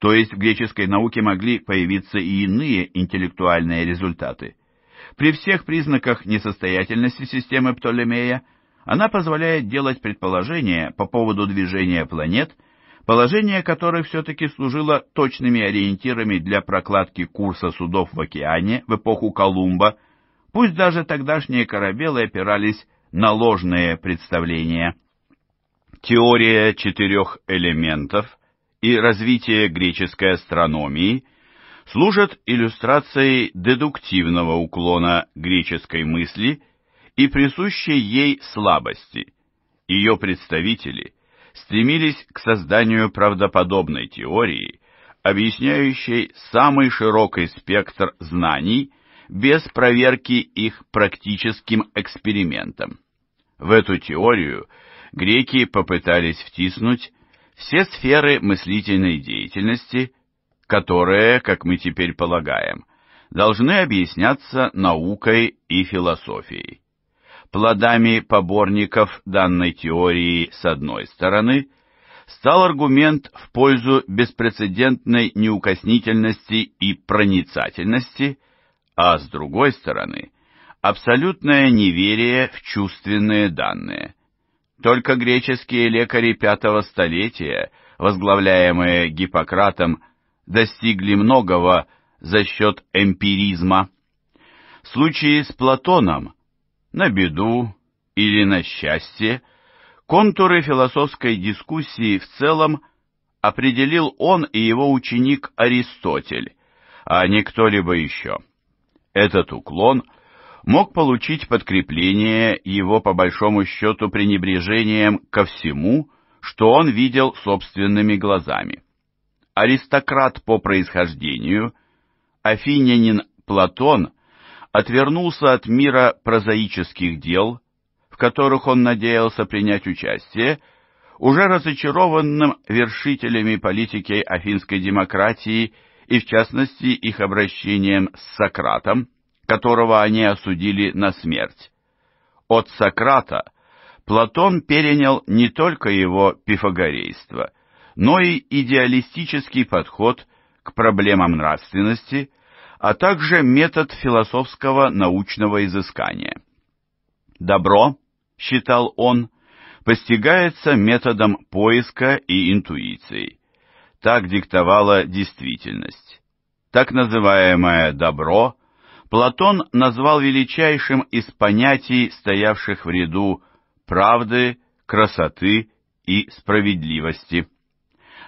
то есть в греческой науке могли появиться и иные интеллектуальные результаты. При всех признаках несостоятельности системы Птолемея она позволяет делать предположения по поводу движения планет, положение которых все-таки служило точными ориентирами для прокладки курса судов в океане в эпоху Колумба, пусть даже тогдашние корабелы опирались на ложные представления. Теория четырех элементов – и развитие греческой астрономии служат иллюстрацией дедуктивного уклона греческой мысли и присущей ей слабости. Ее представители стремились к созданию правдоподобной теории, объясняющей самый широкий спектр знаний без проверки их практическим экспериментом. В эту теорию греки попытались втиснуть все сферы мыслительной деятельности, которые, как мы теперь полагаем, должны объясняться наукой и философией. Плодами поборников данной теории с одной стороны стал аргумент в пользу беспрецедентной неукоснительности и проницательности, а с другой стороны абсолютное неверие в чувственные данные – только греческие лекари пятого столетия, возглавляемые Гиппократом, достигли многого за счет эмпиризма. В случае с Платоном, на беду или на счастье, контуры философской дискуссии в целом определил он и его ученик Аристотель, а не кто-либо еще. Этот уклон – мог получить подкрепление его по большому счету пренебрежением ко всему, что он видел собственными глазами. аристократ по происхождению, афинянин Платон отвернулся от мира прозаических дел, в которых он надеялся принять участие, уже разочарованным вершителями политики афинской демократии и, в частности, их обращением с Сократом, которого они осудили на смерть. От Сократа Платон перенял не только его пифагорейство, но и идеалистический подход к проблемам нравственности, а также метод философского научного изыскания. Добро, считал он, постигается методом поиска и интуиции. Так диктовала действительность. Так называемое «добро» Платон назвал величайшим из понятий, стоявших в ряду правды, красоты и справедливости.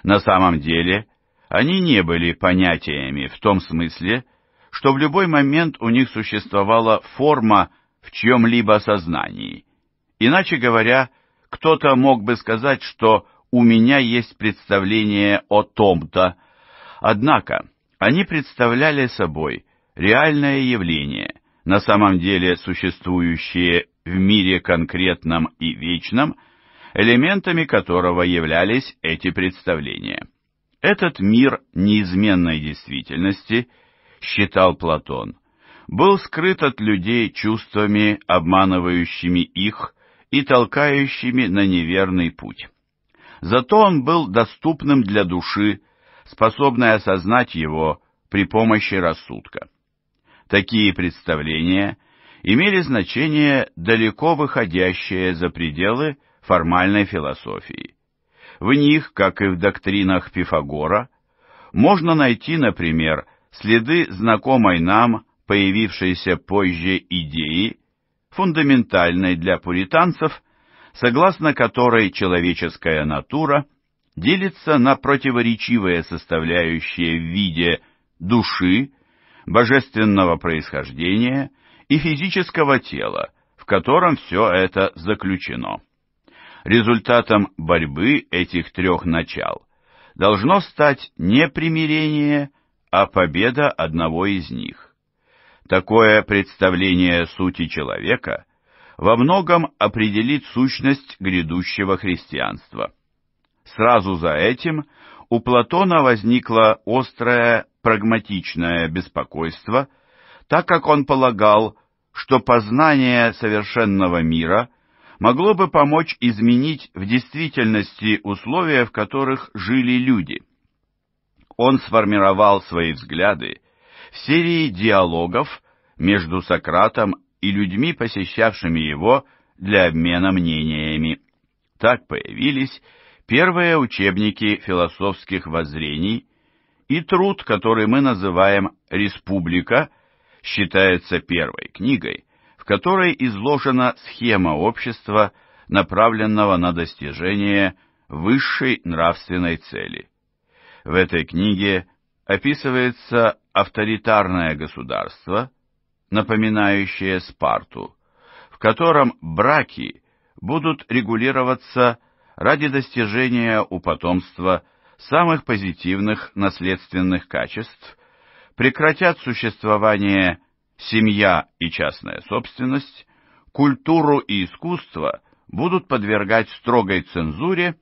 На самом деле, они не были понятиями в том смысле, что в любой момент у них существовала форма в чьем-либо сознании. Иначе говоря, кто-то мог бы сказать, что у меня есть представление о том-то, однако они представляли собой реальное явление, на самом деле существующее в мире конкретном и вечном, элементами которого являлись эти представления. Этот мир неизменной действительности – считал Платон, был скрыт от людей чувствами, обманывающими их и толкающими на неверный путь. Зато он был доступным для души, способной осознать его при помощи рассудка. Такие представления имели значение, далеко выходящее за пределы формальной философии. В них, как и в доктринах Пифагора, можно найти, например, следы знакомой нам, появившейся позже идеи, фундаментальной для пуританцев, согласно которой человеческая натура делится на противоречивые составляющие в виде души, божественного происхождения и физического тела, в котором все это заключено. Результатом борьбы этих трех начал должно стать не примирение, а победа одного из них. Такое представление сути человека во многом определит сущность грядущего христианства. Сразу за этим у Платона возникло острое прагматичное беспокойство, так как он полагал, что познание совершенного мира могло бы помочь изменить в действительности условия, в которых жили люди – он сформировал свои взгляды в серии диалогов между Сократом и людьми, посещавшими его для обмена мнениями. Так появились первые учебники философских воззрений, и труд, который мы называем «Республика», считается первой книгой, в которой изложена схема общества, направленного на достижение высшей нравственной цели. В этой книге описывается авторитарное государство, напоминающее Спарту, в котором браки будут регулироваться ради достижения у потомства самых позитивных наследственных качеств, прекратят существование семья и частная собственность, культуру и искусство будут подвергать строгой цензуре,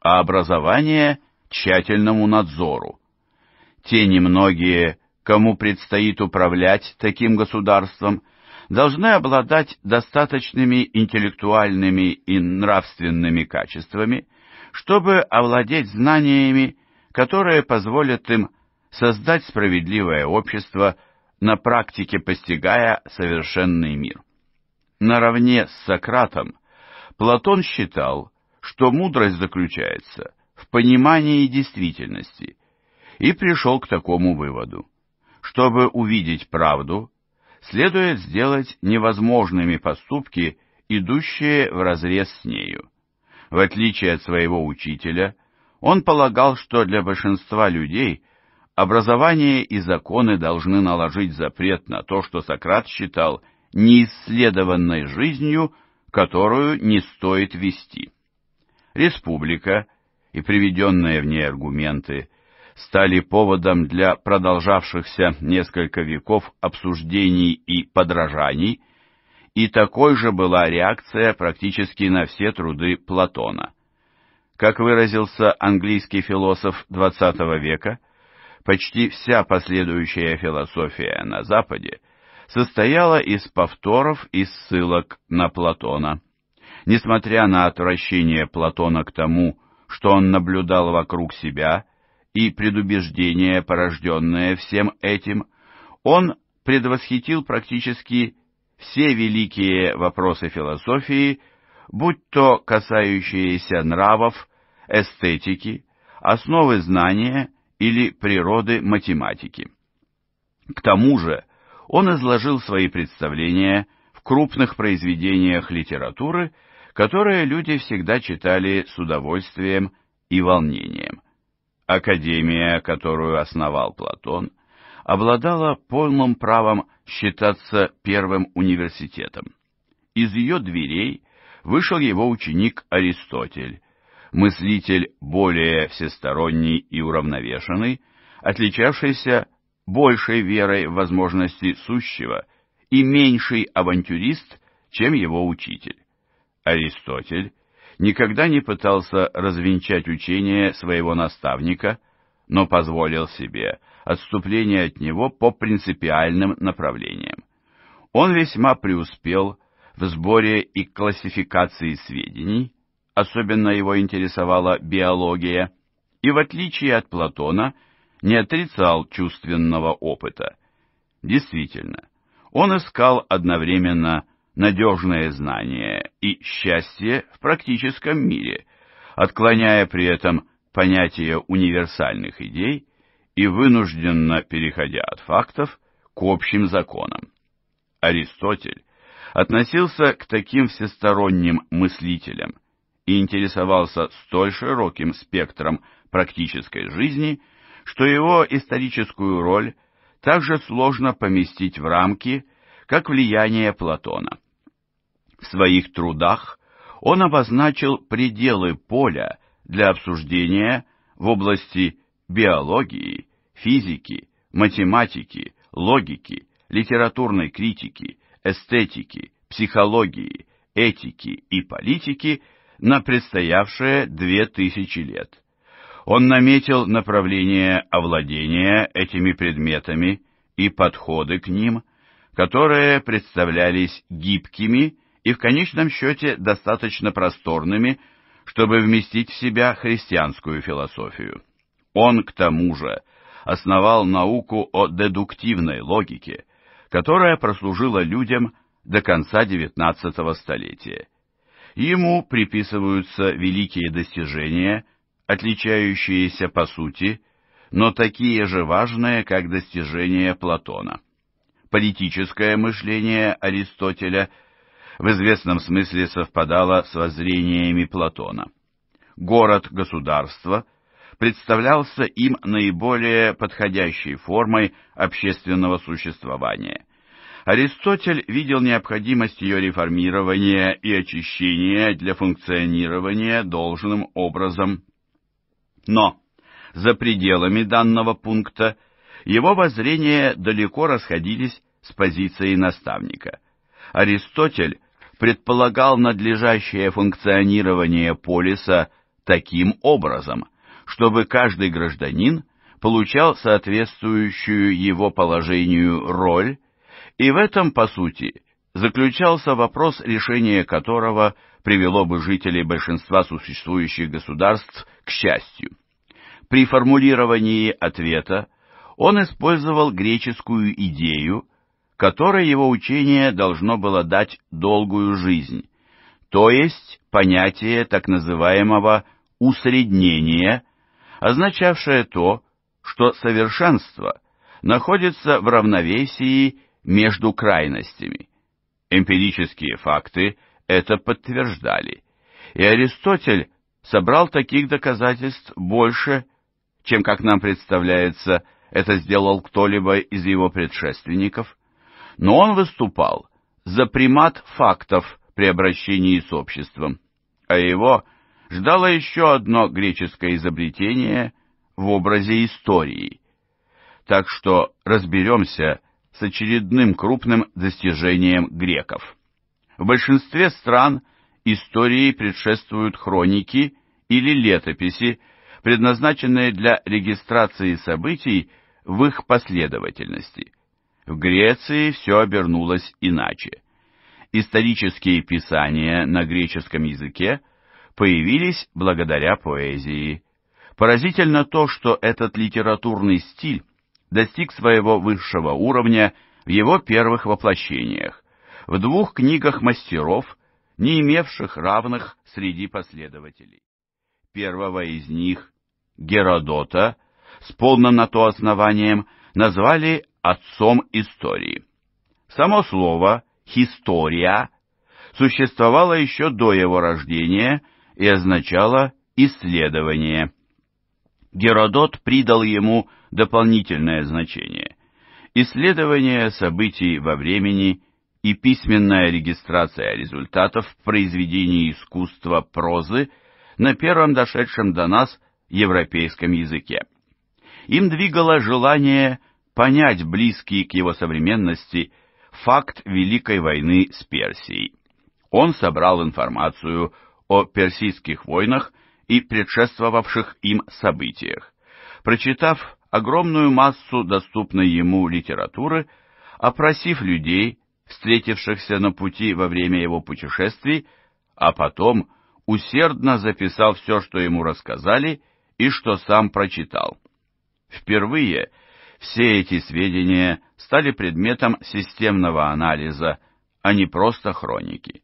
а образование тщательному надзору. Те немногие, кому предстоит управлять таким государством, должны обладать достаточными интеллектуальными и нравственными качествами, чтобы овладеть знаниями, которые позволят им создать справедливое общество, на практике постигая совершенный мир. Наравне с Сократом Платон считал, что мудрость заключается в понимании действительности и пришел к такому выводу. Чтобы увидеть правду, следует сделать невозможными поступки, идущие вразрез с нею. В отличие от своего учителя, он полагал, что для большинства людей образование и законы должны наложить запрет на то, что Сократ считал неисследованной жизнью, которую не стоит вести. Республика и приведенные в ней аргументы стали поводом для продолжавшихся несколько веков обсуждений и подражаний, и такой же была реакция практически на все труды Платона. Как выразился английский философ XX века, почти вся последующая философия на Западе состояла из повторов и ссылок на Платона. Несмотря на отвращение Платона к тому, что он наблюдал вокруг себя, и предубеждения, порожденные всем этим, он предвосхитил практически все великие вопросы философии, будь то касающиеся нравов, эстетики, основы знания или природы математики. К тому же он изложил свои представления в крупных произведениях литературы, которые люди всегда читали с удовольствием и волнением. Академия, которую основал Платон, обладала полным правом считаться первым университетом. Из ее дверей вышел его ученик Аристотель, мыслитель более всесторонний и уравновешенный, отличавшийся большей верой в возможности сущего и меньший авантюрист, чем его учитель. Аристотель никогда не пытался развенчать учение своего наставника, но позволил себе отступление от него по принципиальным направлениям. Он весьма преуспел в сборе и классификации сведений, особенно его интересовала биология, и в отличие от Платона не отрицал чувственного опыта. Действительно, он искал одновременно надежное знание и счастье в практическом мире, отклоняя при этом понятие универсальных идей и вынужденно переходя от фактов к общим законам. Аристотель относился к таким всесторонним мыслителям и интересовался столь широким спектром практической жизни, что его историческую роль также сложно поместить в рамки, как влияние Платона. В своих трудах он обозначил пределы поля для обсуждения в области биологии, физики, математики, логики, литературной критики, эстетики, психологии, этики и политики на предстоявшие две тысячи лет. Он наметил направление овладения этими предметами и подходы к ним, которые представлялись гибкими и в конечном счете достаточно просторными, чтобы вместить в себя христианскую философию. Он, к тому же, основал науку о дедуктивной логике, которая прослужила людям до конца XIX столетия. Ему приписываются великие достижения, отличающиеся по сути, но такие же важные, как достижения Платона. Политическое мышление Аристотеля – в известном смысле совпадало с воззрениями Платона. Город-государство представлялся им наиболее подходящей формой общественного существования. Аристотель видел необходимость ее реформирования и очищения для функционирования должным образом. Но за пределами данного пункта его воззрения далеко расходились с позицией наставника. Аристотель предполагал надлежащее функционирование полиса таким образом, чтобы каждый гражданин получал соответствующую его положению роль, и в этом, по сути, заключался вопрос, решения которого привело бы жителей большинства существующих государств к счастью. При формулировании ответа он использовал греческую идею, которой его учение должно было дать долгую жизнь, то есть понятие так называемого усреднения, означавшее то, что совершенство находится в равновесии между крайностями. Эмпирические факты это подтверждали, и Аристотель собрал таких доказательств больше, чем, как нам представляется, это сделал кто-либо из его предшественников но он выступал за примат фактов при обращении с обществом, а его ждало еще одно греческое изобретение в образе истории. Так что разберемся с очередным крупным достижением греков. В большинстве стран истории предшествуют хроники или летописи, предназначенные для регистрации событий в их последовательности. В Греции все обернулось иначе. Исторические писания на греческом языке появились благодаря поэзии. Поразительно то, что этот литературный стиль достиг своего высшего уровня в его первых воплощениях, в двух книгах мастеров, не имевших равных среди последователей. Первого из них, Геродота, с полным на то основанием, назвали отцом истории. Само слово «история» существовало еще до его рождения и означало «исследование». Геродот придал ему дополнительное значение. Исследование событий во времени и письменная регистрация результатов в произведении искусства прозы на первом дошедшем до нас европейском языке. Им двигало желание понять близкий к его современности факт Великой войны с Персией. Он собрал информацию о персидских войнах и предшествовавших им событиях. Прочитав огромную массу доступной ему литературы, опросив людей, встретившихся на пути во время его путешествий, а потом усердно записал все, что ему рассказали и что сам прочитал. Впервые все эти сведения стали предметом системного анализа, а не просто хроники.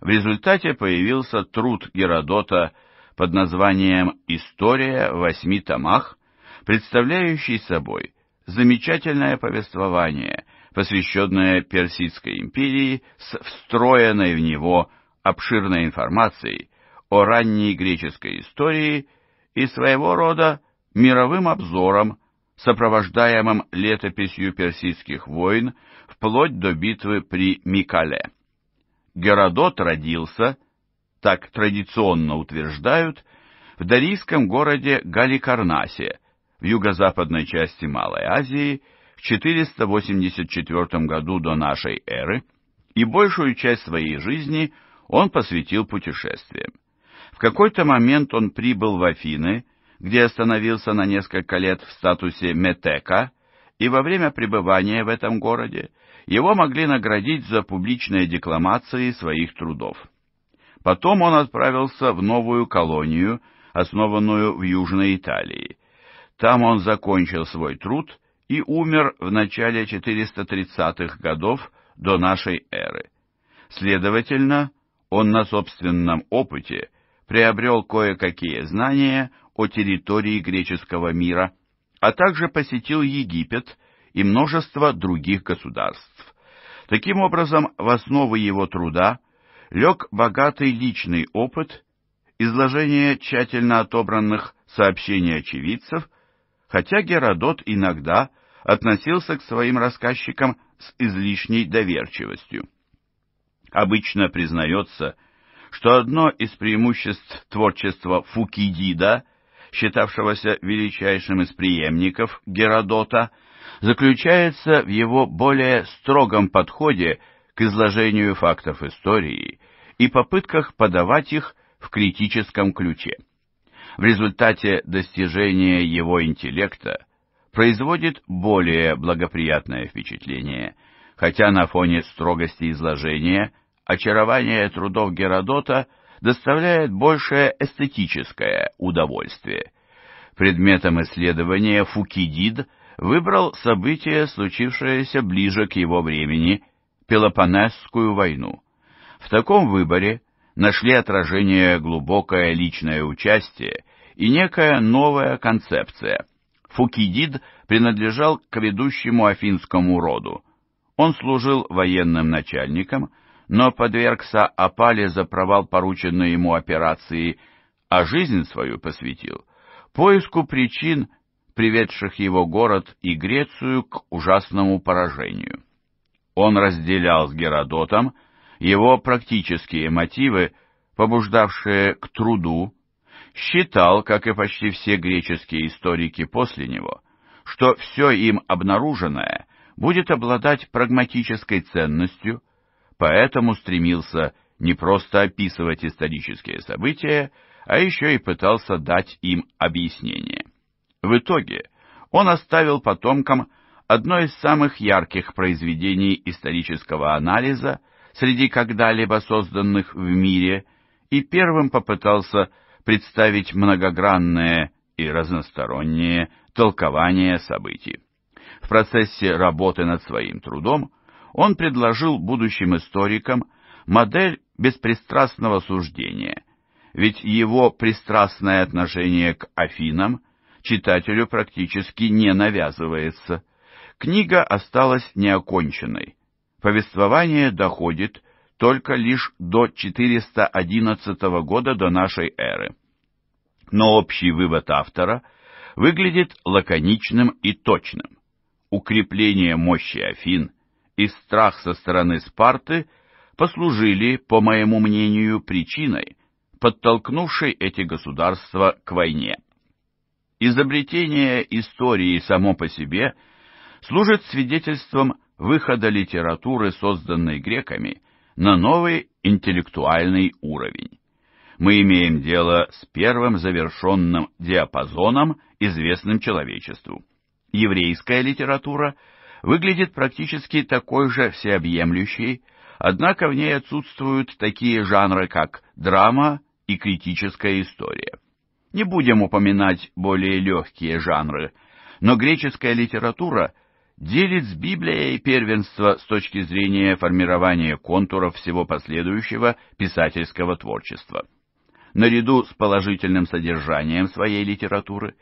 В результате появился труд Геродота под названием «История в восьми томах», представляющий собой замечательное повествование, посвященное Персидской империи с встроенной в него обширной информацией о ранней греческой истории и своего рода мировым обзором, сопровождаемым летописью персидских войн вплоть до битвы при Микале. Геродот родился, так традиционно утверждают, в дарийском городе Галикарнасе, в юго-западной части Малой Азии в 484 году до нашей эры, и большую часть своей жизни он посвятил путешествиям. В какой-то момент он прибыл в Афины, где остановился на несколько лет в статусе метека, и во время пребывания в этом городе его могли наградить за публичные декламации своих трудов. Потом он отправился в новую колонию, основанную в Южной Италии. Там он закончил свой труд и умер в начале 430-х годов до нашей эры. Следовательно, он на собственном опыте приобрел кое-какие знания о территории греческого мира, а также посетил Египет и множество других государств. Таким образом, в основу его труда лег богатый личный опыт, изложение тщательно отобранных сообщений очевидцев, хотя Геродот иногда относился к своим рассказчикам с излишней доверчивостью. Обычно признается, что одно из преимуществ творчества Фукидида, считавшегося величайшим из преемников Геродота, заключается в его более строгом подходе к изложению фактов истории и попытках подавать их в критическом ключе. В результате достижения его интеллекта производит более благоприятное впечатление, хотя на фоне строгости изложения очарование трудов Геродота доставляет большее эстетическое удовольствие. Предметом исследования Фукидид выбрал событие, случившееся ближе к его времени, Пелопонесскую войну. В таком выборе нашли отражение глубокое личное участие и некая новая концепция. Фукидид принадлежал к ведущему афинскому роду. Он служил военным начальником, но подвергся опале за провал порученной ему операции, а жизнь свою посвятил поиску причин, приведших его город и Грецию к ужасному поражению. Он разделял с Геродотом его практические мотивы, побуждавшие к труду, считал, как и почти все греческие историки после него, что все им обнаруженное будет обладать прагматической ценностью, поэтому стремился не просто описывать исторические события, а еще и пытался дать им объяснение. В итоге он оставил потомкам одно из самых ярких произведений исторического анализа среди когда-либо созданных в мире и первым попытался представить многогранное и разностороннее толкование событий. В процессе работы над своим трудом он предложил будущим историкам модель беспристрастного суждения, ведь его пристрастное отношение к Афинам читателю практически не навязывается. Книга осталась неоконченной. Повествование доходит только лишь до 411 года до нашей эры. Но общий вывод автора выглядит лаконичным и точным. Укрепление мощи Афин и страх со стороны Спарты послужили, по моему мнению, причиной, подтолкнувшей эти государства к войне. Изобретение истории само по себе служит свидетельством выхода литературы, созданной греками, на новый интеллектуальный уровень. Мы имеем дело с первым завершенным диапазоном, известным человечеству. Еврейская литература выглядит практически такой же всеобъемлющей, однако в ней отсутствуют такие жанры, как драма и критическая история. Не будем упоминать более легкие жанры, но греческая литература делит с Библией первенство с точки зрения формирования контуров всего последующего писательского творчества. Наряду с положительным содержанием своей литературы,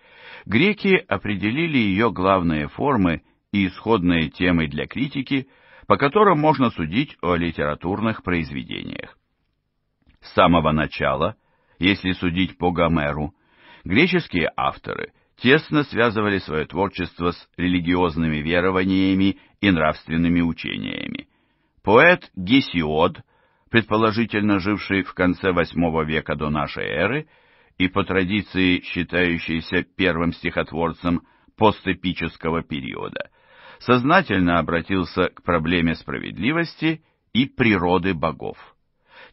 греки определили ее главные формы и исходные темы для критики, по которым можно судить о литературных произведениях. С самого начала, если судить по Гомеру, греческие авторы тесно связывали свое творчество с религиозными верованиями и нравственными учениями. Поэт Гесиод, предположительно живший в конце VIII века до нашей эры и по традиции считающийся первым стихотворцем постэпического периода, сознательно обратился к проблеме справедливости и природы богов.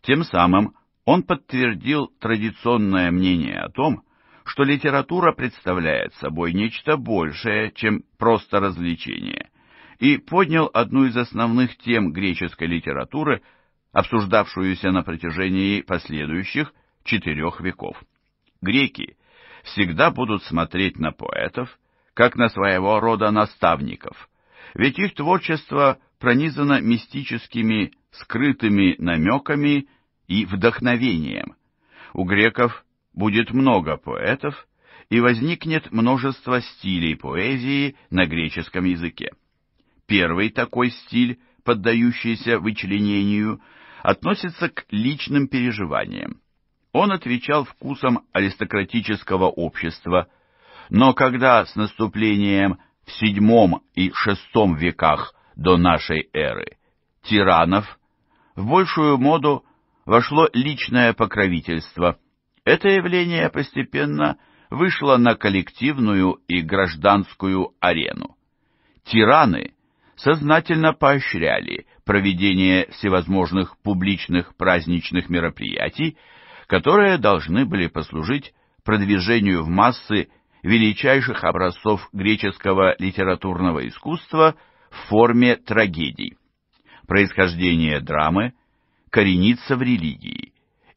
Тем самым он подтвердил традиционное мнение о том, что литература представляет собой нечто большее, чем просто развлечение, и поднял одну из основных тем греческой литературы, обсуждавшуюся на протяжении последующих четырех веков. Греки всегда будут смотреть на поэтов, как на своего рода наставников, ведь их творчество пронизано мистическими, скрытыми намеками и вдохновением. У греков будет много поэтов, и возникнет множество стилей поэзии на греческом языке. Первый такой стиль, поддающийся вычленению, относится к личным переживаниям. Он отвечал вкусам аристократического общества, но когда с наступлением в VII и VI веках до нашей эры тиранов в большую моду вошло личное покровительство. Это явление постепенно вышло на коллективную и гражданскую арену. Тираны сознательно поощряли проведение всевозможных публичных праздничных мероприятий, которые должны были послужить продвижению в массы величайших образцов греческого литературного искусства в форме трагедий. Происхождение драмы коренится в религии,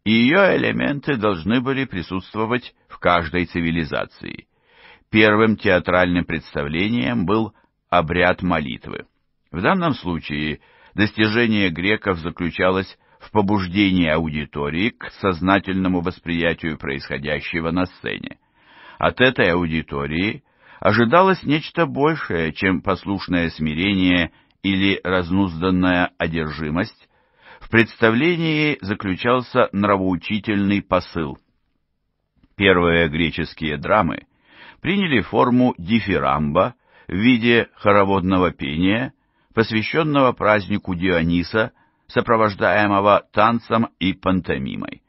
и ее элементы должны были присутствовать в каждой цивилизации. Первым театральным представлением был обряд молитвы. В данном случае достижение греков заключалось в побуждении аудитории к сознательному восприятию происходящего на сцене. От этой аудитории ожидалось нечто большее, чем послушное смирение или разнузданная одержимость. В представлении заключался нравоучительный посыл. Первые греческие драмы приняли форму дифирамба в виде хороводного пения, посвященного празднику Диониса, сопровождаемого танцем и пантомимой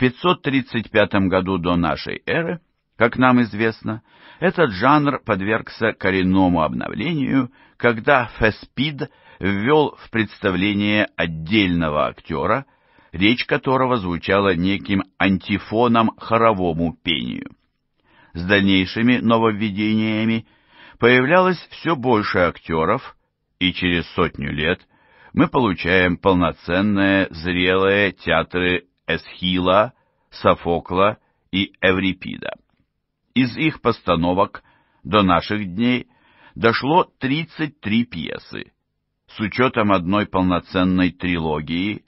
535 году до нашей эры, как нам известно, этот жанр подвергся коренному обновлению, когда Феспид ввел в представление отдельного актера, речь которого звучала неким антифоном хоровому пению. С дальнейшими нововведениями появлялось все больше актеров, и через сотню лет мы получаем полноценные зрелые театры Эсхила, Софокла и Эврипида. Из их постановок до наших дней дошло 33 пьесы, с учетом одной полноценной трилогии,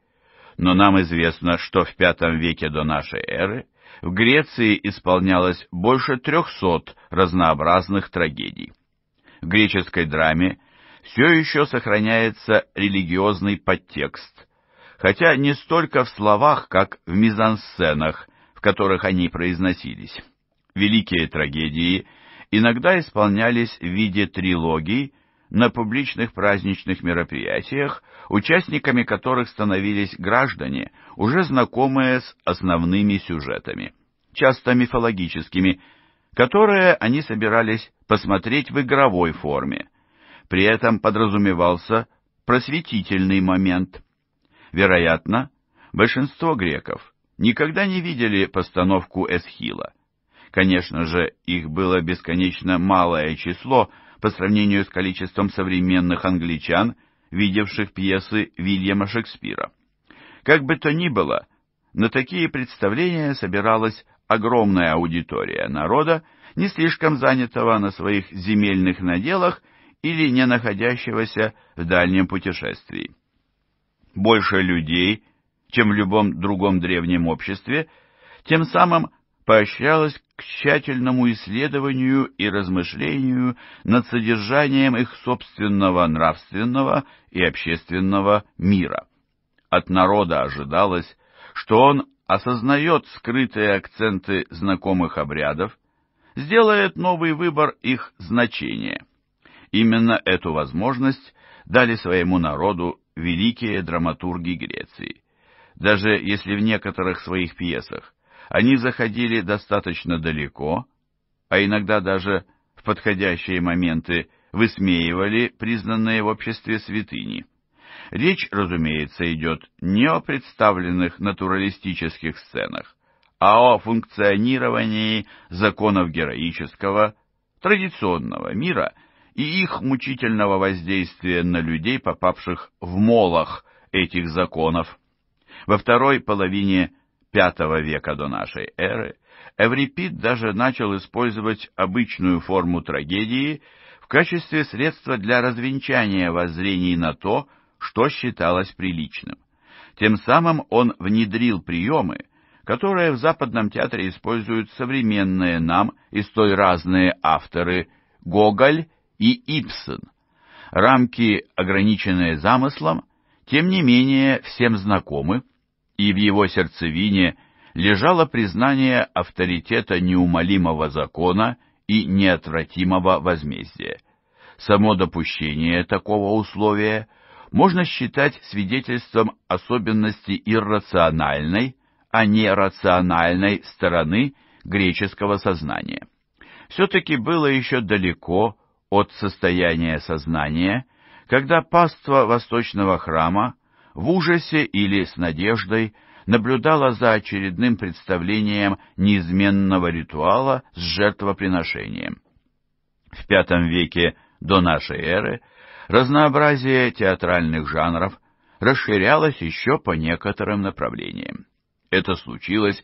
но нам известно, что в V веке до нашей эры в Греции исполнялось больше 300 разнообразных трагедий. В греческой драме все еще сохраняется религиозный подтекст, хотя не столько в словах, как в мизансценах, в которых они произносились. Великие трагедии иногда исполнялись в виде трилогий на публичных праздничных мероприятиях, участниками которых становились граждане, уже знакомые с основными сюжетами, часто мифологическими, которые они собирались посмотреть в игровой форме. При этом подразумевался просветительный момент. Вероятно, большинство греков никогда не видели постановку Эсхила. Конечно же, их было бесконечно малое число по сравнению с количеством современных англичан, видевших пьесы Вильяма Шекспира. Как бы то ни было, на такие представления собиралась огромная аудитория народа, не слишком занятого на своих земельных наделах или не находящегося в дальнем путешествии. Больше людей, чем в любом другом древнем обществе, тем самым поощрялось к тщательному исследованию и размышлению над содержанием их собственного нравственного и общественного мира. От народа ожидалось, что он осознает скрытые акценты знакомых обрядов, сделает новый выбор их значения. Именно эту возможность дали своему народу великие драматурги Греции. Даже если в некоторых своих пьесах они заходили достаточно далеко, а иногда даже в подходящие моменты высмеивали признанные в обществе святыни. Речь, разумеется, идет не о представленных натуралистических сценах, а о функционировании законов героического, традиционного мира и их мучительного воздействия на людей, попавших в молох этих законов. Во второй половине V века до нашей эры Эврипид даже начал использовать обычную форму трагедии в качестве средства для развенчания воззрений на то, что считалось приличным. Тем самым он внедрил приемы, которые в западном театре используют современные нам и столь разные авторы Гоголь и Ипсон. Рамки, ограниченные замыслом, тем не менее всем знакомы, и в его сердцевине лежало признание авторитета неумолимого закона и неотвратимого возмездия. Само допущение такого условия можно считать свидетельством особенности иррациональной, а не рациональной стороны греческого сознания. Все-таки было еще далеко от состояния сознания, когда паства восточного храма в ужасе или с надеждой наблюдала за очередным представлением неизменного ритуала с жертвоприношением. В V веке до нашей эры разнообразие театральных жанров расширялось еще по некоторым направлениям. Это случилось,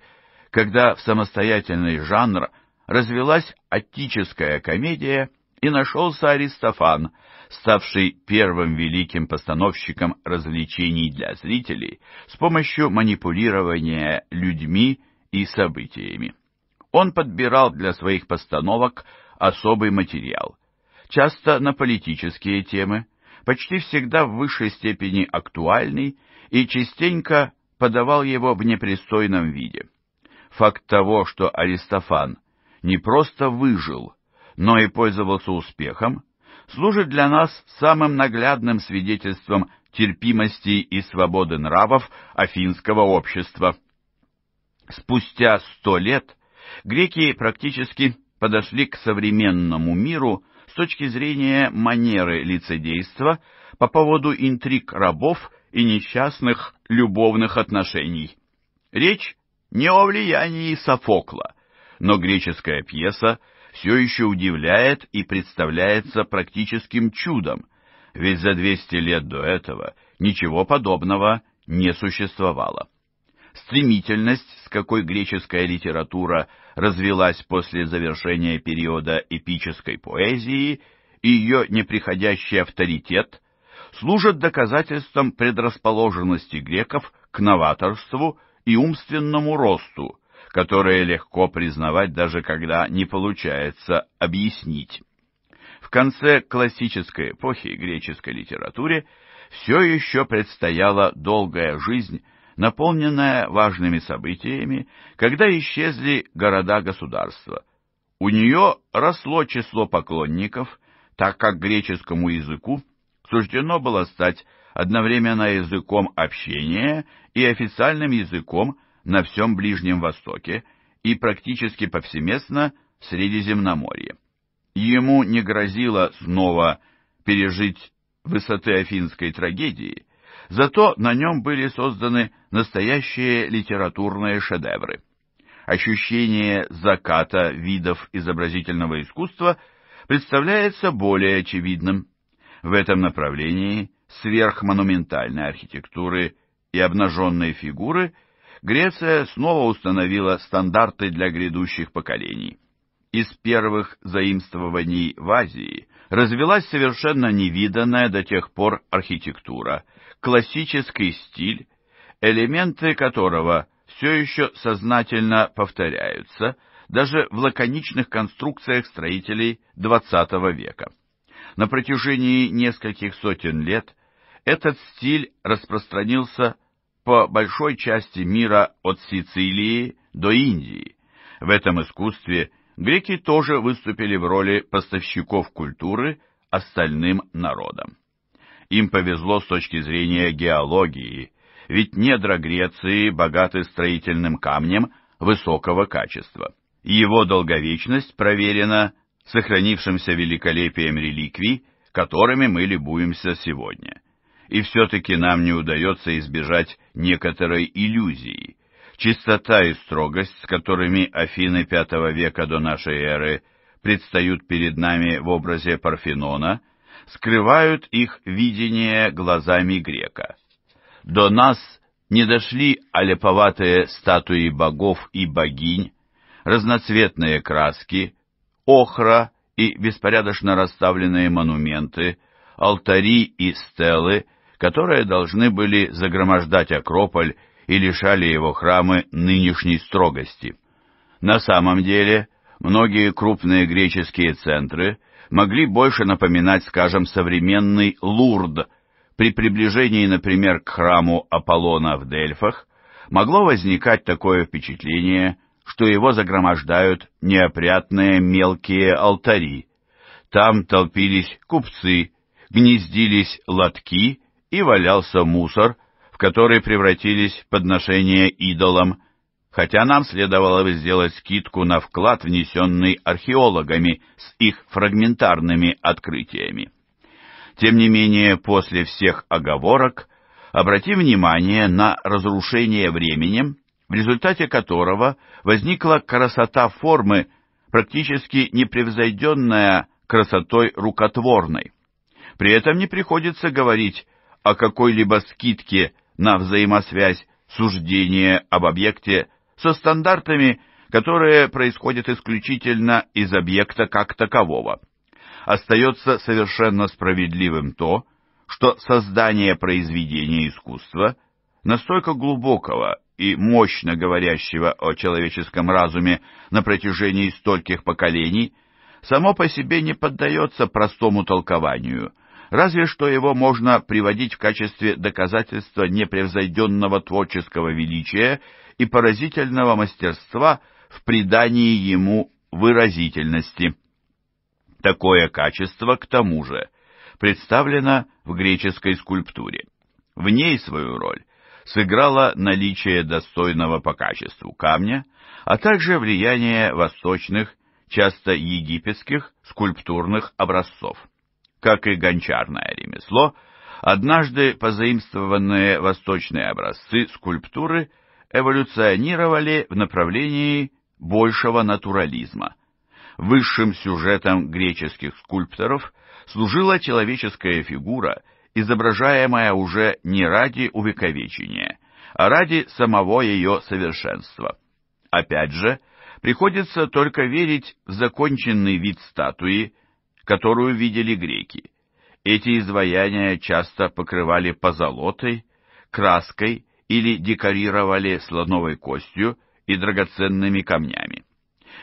когда в самостоятельный жанр развелась аттическая комедия и нашелся Аристофан, ставший первым великим постановщиком развлечений для зрителей с помощью манипулирования людьми и событиями. Он подбирал для своих постановок особый материал, часто на политические темы, почти всегда в высшей степени актуальный и частенько подавал его в непристойном виде. Факт того, что Аристофан не просто выжил, но и пользовался успехом, служит для нас самым наглядным свидетельством терпимости и свободы нравов афинского общества. Спустя сто лет греки практически подошли к современному миру с точки зрения манеры лицедейства по поводу интриг рабов и несчастных любовных отношений. Речь не о влиянии Софокла, но греческая пьеса все еще удивляет и представляется практическим чудом, ведь за 200 лет до этого ничего подобного не существовало. Стремительность, с какой греческая литература развелась после завершения периода эпической поэзии, и ее неприходящий авторитет служат доказательством предрасположенности греков к новаторству и умственному росту, которое легко признавать даже когда не получается объяснить. В конце классической эпохи греческой литературе все еще предстояла долгая жизнь, наполненная важными событиями, когда исчезли города-государства. У нее росло число поклонников, так как греческому языку суждено было стать одновременно языком общения и официальным языком на всем Ближнем Востоке и практически повсеместно в Средиземноморье. Ему не грозило снова пережить высоты афинской трагедии, зато на нем были созданы настоящие литературные шедевры. Ощущение заката видов изобразительного искусства представляется более очевидным. В этом направлении сверхмонументальной архитектуры и обнаженной фигуры Греция снова установила стандарты для грядущих поколений. Из первых заимствований в Азии развелась совершенно невиданная до тех пор архитектура, классический стиль, элементы которого все еще сознательно повторяются даже в лаконичных конструкциях строителей XX века. На протяжении нескольких сотен лет этот стиль распространился по большой части мира от Сицилии до Индии. В этом искусстве греки тоже выступили в роли поставщиков культуры остальным народам. Им повезло с точки зрения геологии, ведь недра Греции богаты строительным камнем высокого качества. Его долговечность проверена сохранившимся великолепием реликвий, которыми мы любуемся сегодня. И все-таки нам не удается избежать некоторой иллюзии. Чистота и строгость, с которыми Афины V века до нашей эры предстают перед нами в образе Парфенона, скрывают их видение глазами грека. До нас не дошли олеповатые статуи богов и богинь, разноцветные краски, охра и беспорядочно расставленные монументы, алтари и стелы, которые должны были загромождать Акрополь и лишали его храмы нынешней строгости. На самом деле, многие крупные греческие центры могли больше напоминать, скажем, современный Лурд. При приближении, например, к храму Аполлона в Дельфах, могло возникать такое впечатление, что его загромождают неопрятные мелкие алтари. Там толпились купцы, гнездились лотки и валялся мусор, в который превратились подношения идолам, хотя нам следовало бы сделать скидку на вклад, внесенный археологами с их фрагментарными открытиями. Тем не менее, после всех оговорок, обратим внимание на разрушение временем, в результате которого возникла красота формы, практически непревзойденная красотой рукотворной. При этом не приходится говорить о какой-либо скидке на взаимосвязь суждения об объекте со стандартами, которые происходят исключительно из объекта как такового. Остается совершенно справедливым то, что создание произведения искусства, настолько глубокого и мощно говорящего о человеческом разуме на протяжении стольких поколений, само по себе не поддается простому толкованию, разве что его можно приводить в качестве доказательства непревзойденного творческого величия и поразительного мастерства в придании ему выразительности. Такое качество, к тому же, представлено в греческой скульптуре. В ней свою роль сыграло наличие достойного по качеству камня, а также влияние восточных, часто египетских, скульптурных образцов. Как и гончарное ремесло, однажды позаимствованные восточные образцы скульптуры эволюционировали в направлении большего натурализма. Высшим сюжетом греческих скульпторов служила человеческая фигура, изображаемая уже не ради увековечения, а ради самого ее совершенства. Опять же, приходится только верить в законченный вид статуи, которую видели греки. Эти изваяния часто покрывали позолотой, краской или декорировали слоновой костью и драгоценными камнями.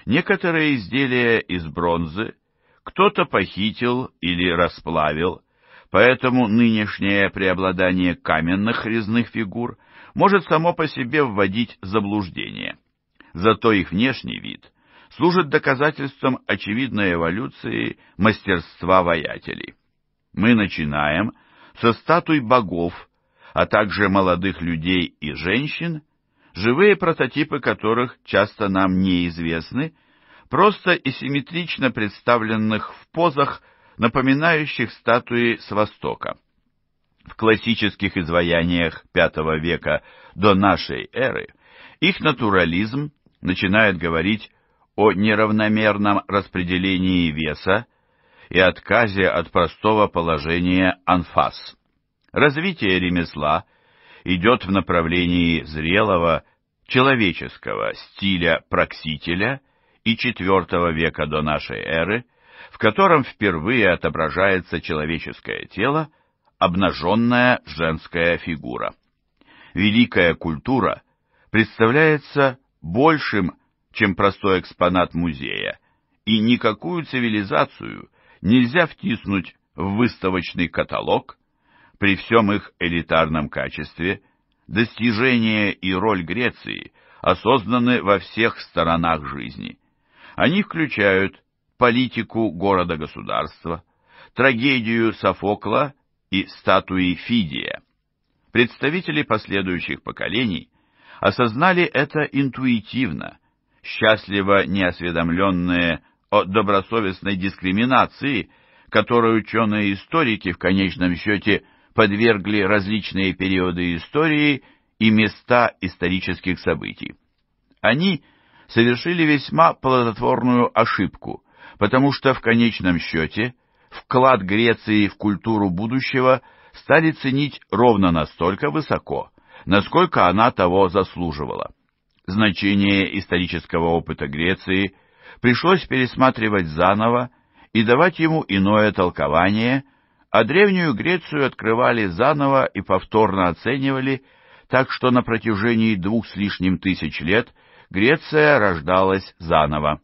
Некоторые изделия из бронзы кто-то похитил или расплавил, поэтому нынешнее преобладание каменных резных фигур может само по себе вводить заблуждение. Зато их внешний вид служит доказательством очевидной эволюции мастерства воятелей. Мы начинаем со статуй богов, а также молодых людей и женщин, живые прототипы которых часто нам неизвестны, просто и симметрично представленных в позах, напоминающих статуи с Востока. В классических изваяниях V века до нашей эры их натурализм начинает говорить о неравномерном распределении веса и отказе от простого положения анфас. Развитие ремесла идет в направлении зрелого человеческого стиля проксителя и IV века до нашей эры, в котором впервые отображается человеческое тело, обнаженная женская фигура. Великая культура представляется большим, чем простой экспонат музея, и никакую цивилизацию нельзя втиснуть в выставочный каталог, при всем их элитарном качестве, достижения и роль Греции осознаны во всех сторонах жизни. Они включают политику города-государства, трагедию Софокла и статуи Фидия. Представители последующих поколений осознали это интуитивно, счастливо неосведомленные о добросовестной дискриминации, которой ученые-историки в конечном счете подвергли различные периоды истории и места исторических событий. Они совершили весьма плодотворную ошибку, потому что в конечном счете вклад Греции в культуру будущего стали ценить ровно настолько высоко, насколько она того заслуживала. Значение исторического опыта Греции пришлось пересматривать заново и давать ему иное толкование, а Древнюю Грецию открывали заново и повторно оценивали, так что на протяжении двух с лишним тысяч лет Греция рождалась заново.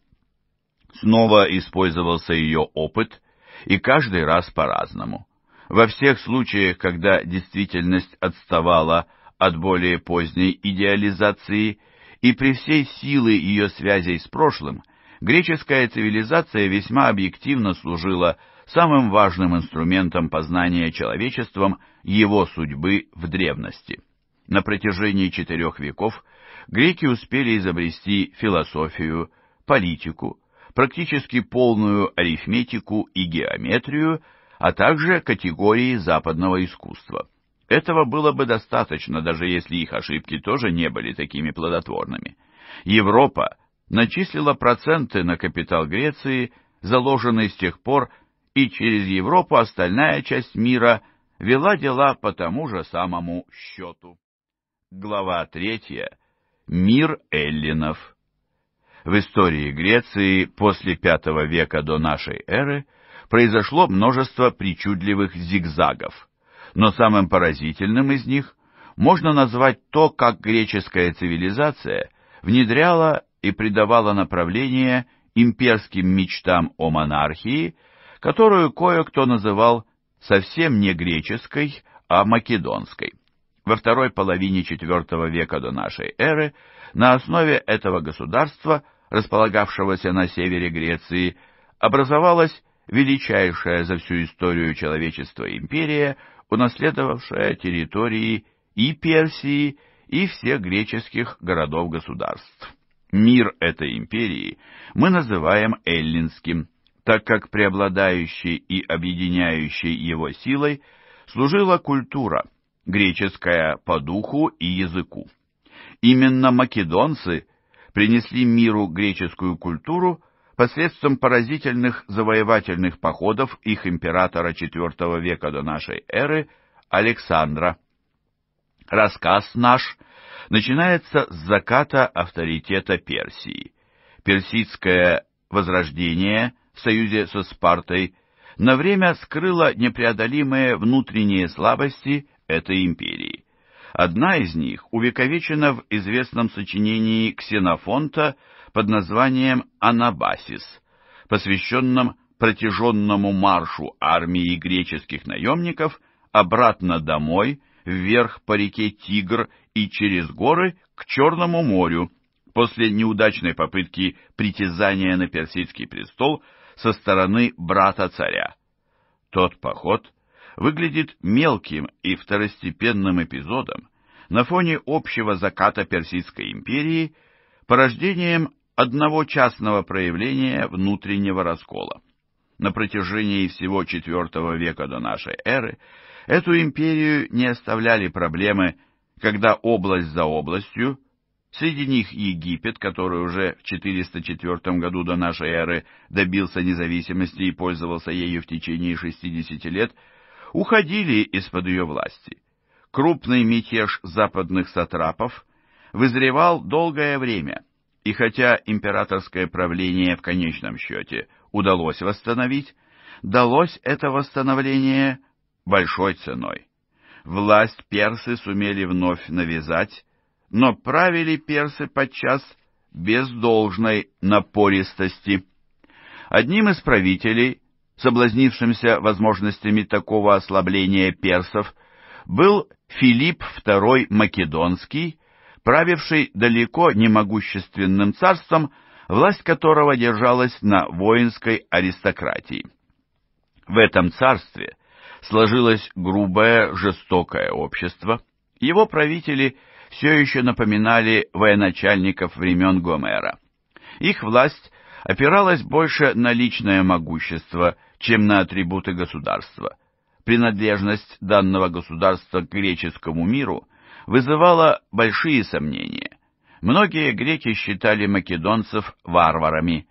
Снова использовался ее опыт, и каждый раз по-разному. Во всех случаях, когда действительность отставала от более поздней идеализации, и при всей силы ее связей с прошлым, греческая цивилизация весьма объективно служила самым важным инструментом познания человечеством его судьбы в древности. На протяжении четырех веков греки успели изобрести философию, политику, практически полную арифметику и геометрию, а также категории западного искусства. Этого было бы достаточно, даже если их ошибки тоже не были такими плодотворными. Европа начислила проценты на капитал Греции, заложенный с тех пор, и через Европу остальная часть мира вела дела по тому же самому счету. Глава третья. Мир эллинов. В истории Греции после V века до нашей эры произошло множество причудливых зигзагов – но самым поразительным из них можно назвать то, как греческая цивилизация внедряла и придавала направление имперским мечтам о монархии, которую кое-кто называл совсем не греческой, а македонской. Во второй половине IV века до нашей эры на основе этого государства, располагавшегося на севере Греции, образовалась величайшая за всю историю человечества империя, унаследовавшая территории и Персии, и всех греческих городов-государств. Мир этой империи мы называем эллинским, так как преобладающей и объединяющей его силой служила культура, греческая по духу и языку. Именно македонцы принесли миру греческую культуру посредством поразительных завоевательных походов их императора IV века до нашей эры Александра. Рассказ наш начинается с заката авторитета Персии. Персидское возрождение в союзе со Спартой на время скрыло непреодолимые внутренние слабости этой империи. Одна из них увековечена в известном сочинении Ксенофонта под названием «Анабасис», посвященном протяженному маршу армии греческих наемников обратно домой, вверх по реке Тигр и через горы к Черному морю, после неудачной попытки притязания на персидский престол со стороны брата царя. Тот поход выглядит мелким и второстепенным эпизодом на фоне общего заката Персидской империи, порождением одного частного проявления внутреннего раскола. На протяжении всего IV века до нашей эры эту империю не оставляли проблемы, когда область за областью, среди них Египет, который уже в 404 году до нашей эры добился независимости и пользовался ею в течение 60 лет, уходили из-под ее власти. Крупный мятеж западных сатрапов вызревал долгое время, и хотя императорское правление в конечном счете удалось восстановить, далось это восстановление большой ценой. Власть персы сумели вновь навязать, но правили персы подчас без должной напористости. Одним из правителей, соблазнившимся возможностями такого ослабления персов, был Филипп II Македонский, правивший далеко не могущественным царством, власть которого держалась на воинской аристократии. В этом царстве сложилось грубое, жестокое общество, его правители все еще напоминали военачальников времен Гомера. Их власть опиралась больше на личное могущество, чем на атрибуты государства. Принадлежность данного государства к греческому миру вызывала большие сомнения. Многие греки считали македонцев варварами.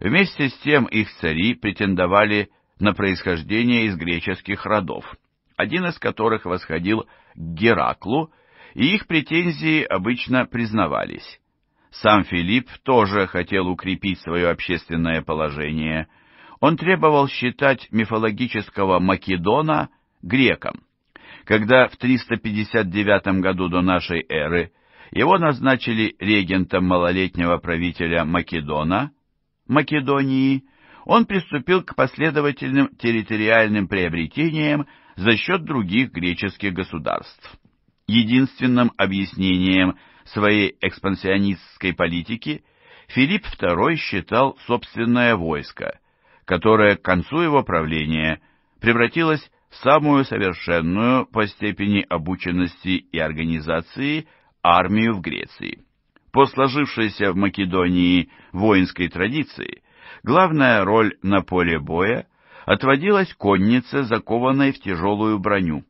Вместе с тем их цари претендовали на происхождение из греческих родов, один из которых восходил к Гераклу, и их претензии обычно признавались. Сам Филипп тоже хотел укрепить свое общественное положение. Он требовал считать мифологического Македона греком. Когда в 359 году до нашей эры его назначили регентом малолетнего правителя Македона, Македонии, он приступил к последовательным территориальным приобретениям за счет других греческих государств. Единственным объяснением своей экспансионистской политики Филипп II считал собственное войско, которое к концу его правления превратилось самую совершенную по степени обученности и организации армию в Греции. По сложившейся в Македонии воинской традиции, главная роль на поле боя отводилась коннице, закованной в тяжелую броню,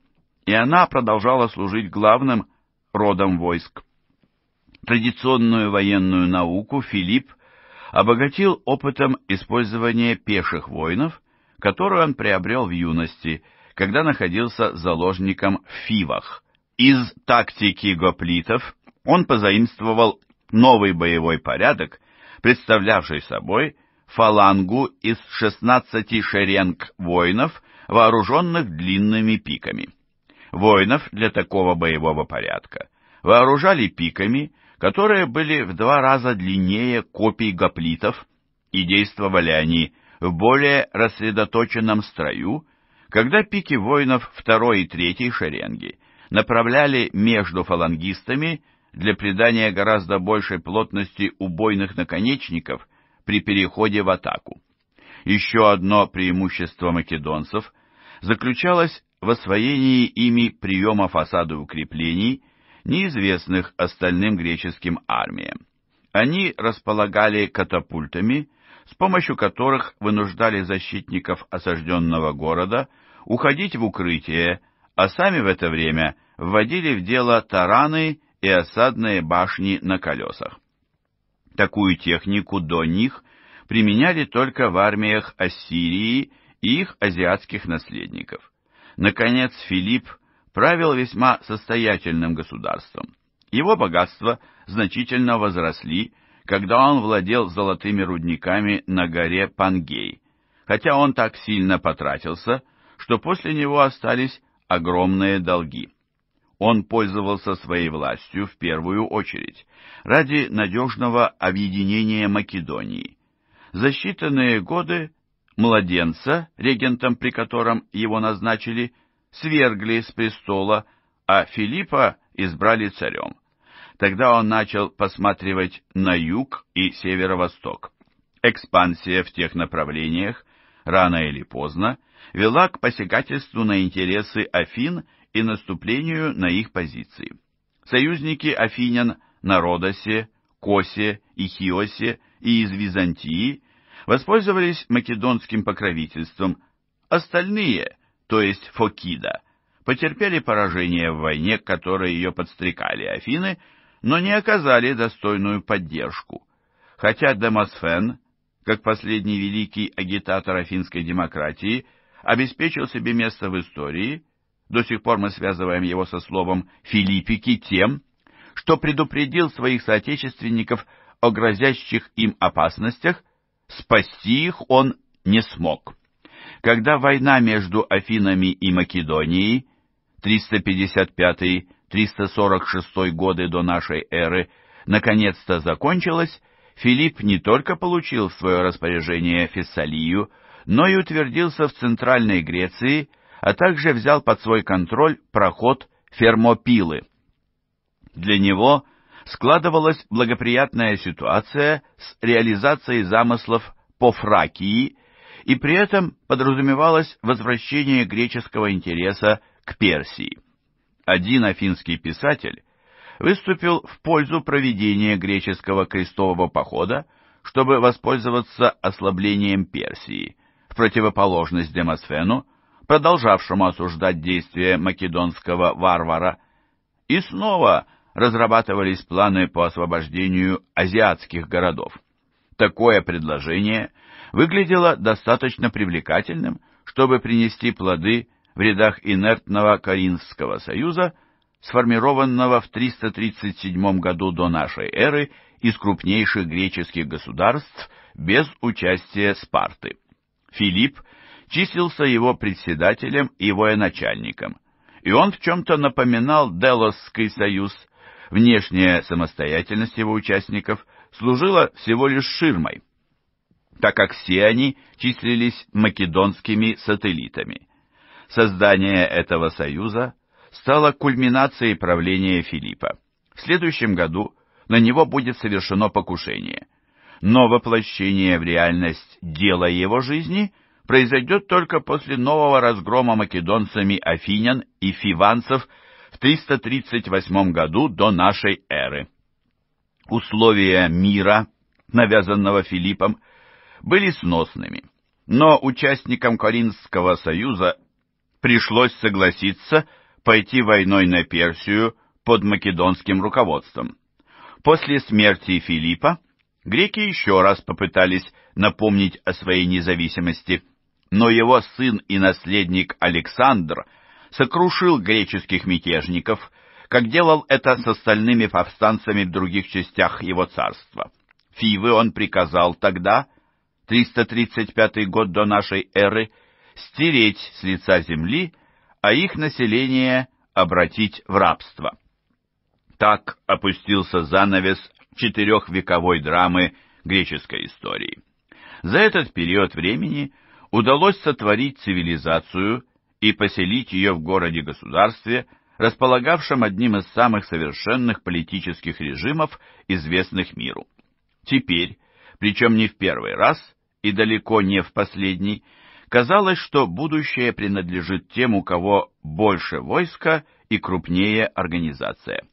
и она продолжала служить главным родом войск. Традиционную военную науку Филипп обогатил опытом использования пеших воинов, которую он приобрел в юности – когда находился заложником в Фивах. Из тактики гоплитов он позаимствовал новый боевой порядок, представлявший собой фалангу из 16 шеренг воинов, вооруженных длинными пиками. Воинов для такого боевого порядка вооружали пиками, которые были в два раза длиннее копий гоплитов, и действовали они в более рассредоточенном строю, когда пики воинов второй и третьей шеренги направляли между фалангистами для придания гораздо большей плотности убойных наконечников при переходе в атаку. Еще одно преимущество македонцев заключалось в освоении ими приемов осады укреплений, неизвестных остальным греческим армиям. Они располагали катапультами, с помощью которых вынуждали защитников осажденного города уходить в укрытие, а сами в это время вводили в дело тараны и осадные башни на колесах. Такую технику до них применяли только в армиях Ассирии и их азиатских наследников. Наконец, Филипп правил весьма состоятельным государством. Его богатства значительно возросли, когда он владел золотыми рудниками на горе Пангей, хотя он так сильно потратился, что после него остались огромные долги. Он пользовался своей властью в первую очередь ради надежного объединения Македонии. За считанные годы младенца, регентом при котором его назначили, свергли с престола, а Филиппа избрали царем. Тогда он начал посматривать на юг и северо-восток. Экспансия в тех направлениях, рано или поздно, вела к посягательству на интересы Афин и наступлению на их позиции. Союзники афинян на Родосе, Косе и Хиосе и из Византии воспользовались македонским покровительством, остальные, то есть Фокида, потерпели поражение в войне, которой ее подстрекали Афины, но не оказали достойную поддержку. Хотя Демосфен, как последний великий агитатор афинской демократии, обеспечил себе место в истории, до сих пор мы связываем его со словом «филиппики» тем, что предупредил своих соотечественников о грозящих им опасностях, спасти их он не смог. Когда война между Афинами и Македонией 355-346 годы до нашей эры наконец-то закончилась, Филипп не только получил в свое распоряжение Фессалию, но и утвердился в Центральной Греции, а также взял под свой контроль проход Фермопилы. Для него складывалась благоприятная ситуация с реализацией замыслов по Фракии, и при этом подразумевалось возвращение греческого интереса к Персии. Один афинский писатель выступил в пользу проведения греческого крестового похода, чтобы воспользоваться ослаблением Персии, в противоположность Демосфену, продолжавшему осуждать действия македонского варвара, и снова разрабатывались планы по освобождению азиатских городов. Такое предложение выглядело достаточно привлекательным, чтобы принести плоды в рядах инертного Каринского союза, сформированного в 337 году до нашей эры из крупнейших греческих государств без участия Спарты. Филипп числился его председателем и военачальником, и он в чем-то напоминал Делосский союз. Внешняя самостоятельность его участников служила всего лишь ширмой, так как все они числились македонскими сателлитами. Создание этого союза стало кульминацией правления Филиппа. В следующем году на него будет совершено покушение, но воплощение в реальность дела его жизни – произойдет только после нового разгрома македонцами афинян и фиванцев в 338 году до нашей эры. Условия мира, навязанного Филиппом, были сносными, но участникам Коринфского союза пришлось согласиться пойти войной на Персию под македонским руководством. После смерти Филиппа греки еще раз попытались напомнить о своей независимости – но его сын и наследник Александр сокрушил греческих мятежников, как делал это с остальными повстанцами в других частях его царства. Фивы он приказал тогда, 335 год до нашей эры, стереть с лица земли, а их население обратить в рабство. Так опустился занавес четырехвековой драмы греческой истории. За этот период времени удалось сотворить цивилизацию и поселить ее в городе-государстве, располагавшем одним из самых совершенных политических режимов, известных миру. Теперь, причем не в первый раз и далеко не в последний, казалось, что будущее принадлежит тем, у кого больше войска и крупнее организация.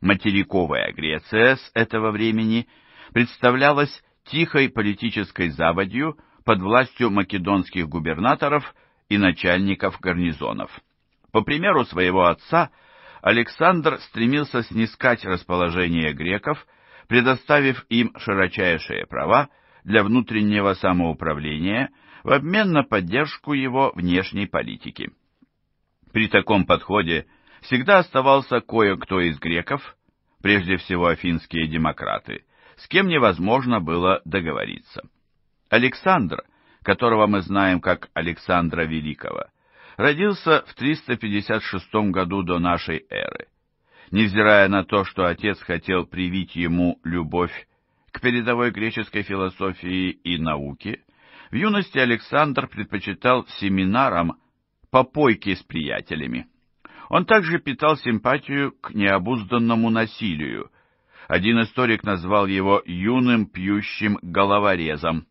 Материковая Греция с этого времени представлялась тихой политической заводью под властью македонских губернаторов и начальников гарнизонов. По примеру своего отца, Александр стремился снискать расположение греков, предоставив им широчайшие права для внутреннего самоуправления в обмен на поддержку его внешней политики. При таком подходе всегда оставался кое-кто из греков, прежде всего афинские демократы, с кем невозможно было договориться. Александр, которого мы знаем как Александра Великого, родился в 356 году до нашей эры. Невзирая на то, что отец хотел привить ему любовь к передовой греческой философии и науке, в юности Александр предпочитал семинарам попойки с приятелями. Он также питал симпатию к необузданному насилию. Один историк назвал его «юным пьющим головорезом».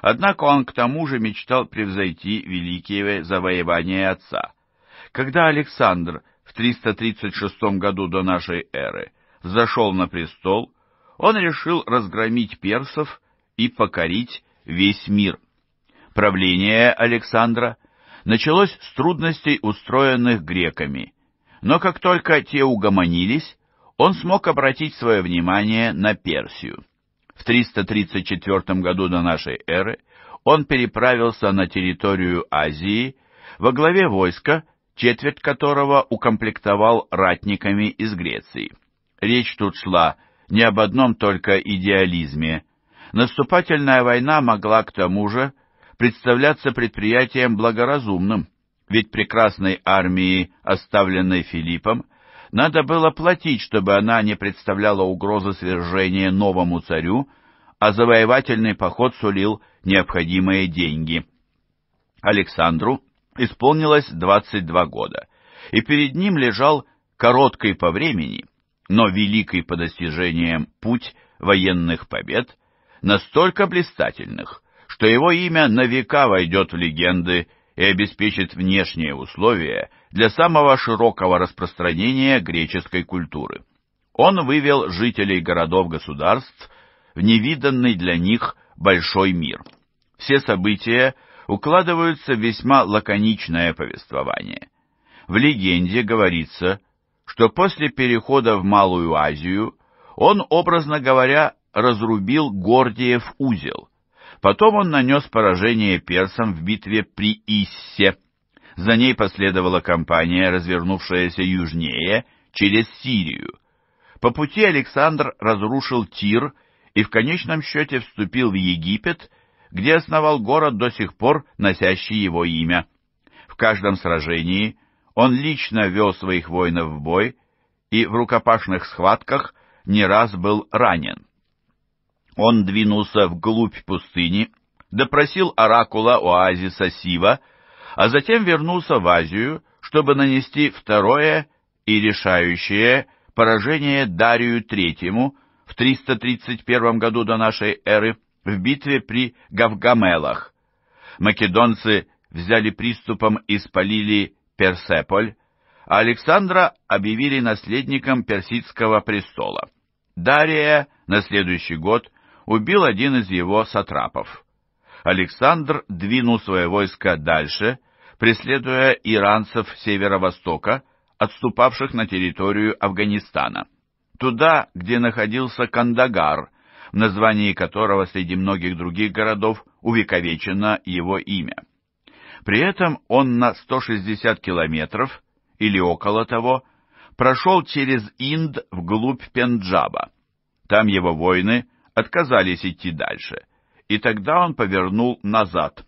Однако он к тому же мечтал превзойти великие завоевания отца. Когда Александр в 336 году до нашей эры взошел на престол, он решил разгромить персов и покорить весь мир. Правление Александра началось с трудностей, устроенных греками, но как только те угомонились, он смог обратить свое внимание на Персию. В 334 году до нашей эры он переправился на территорию Азии во главе войска, четверть которого укомплектовал ратниками из Греции. Речь тут шла не об одном только идеализме. Наступательная война могла к тому же представляться предприятием благоразумным, ведь прекрасной армии, оставленной Филиппом, надо было платить, чтобы она не представляла угрозы свержения новому царю, а завоевательный поход сулил необходимые деньги. Александру исполнилось 22 года, и перед ним лежал короткий по времени, но великий по достижениям путь военных побед, настолько блистательных, что его имя на века войдет в легенды и обеспечит внешние условия для самого широкого распространения греческой культуры. Он вывел жителей городов-государств в невиданный для них большой мир. Все события укладываются в весьма лаконичное повествование. В легенде говорится, что после перехода в Малую Азию он, образно говоря, разрубил Гордиев узел, Потом он нанес поражение персам в битве при Иссе. За ней последовала кампания, развернувшаяся южнее, через Сирию. По пути Александр разрушил Тир и в конечном счете вступил в Египет, где основал город до сих пор носящий его имя. В каждом сражении он лично вел своих воинов в бой и в рукопашных схватках не раз был ранен. Он двинулся вглубь пустыни, допросил оракула оазиса Сива, а затем вернулся в Азию, чтобы нанести второе и решающее поражение Дарию Третьему в 331 году до нашей эры в битве при Гавгамелах. Македонцы взяли приступом и спалили Персеполь, а Александра объявили наследником персидского престола. Дария на следующий год убил один из его сатрапов. Александр двинул свое войско дальше, преследуя иранцев северо-востока, отступавших на территорию Афганистана, туда, где находился Кандагар, в названии которого среди многих других городов увековечено его имя. При этом он на 160 километров, или около того, прошел через Инд вглубь Пенджаба. Там его воины отказались идти дальше, и тогда он повернул назад.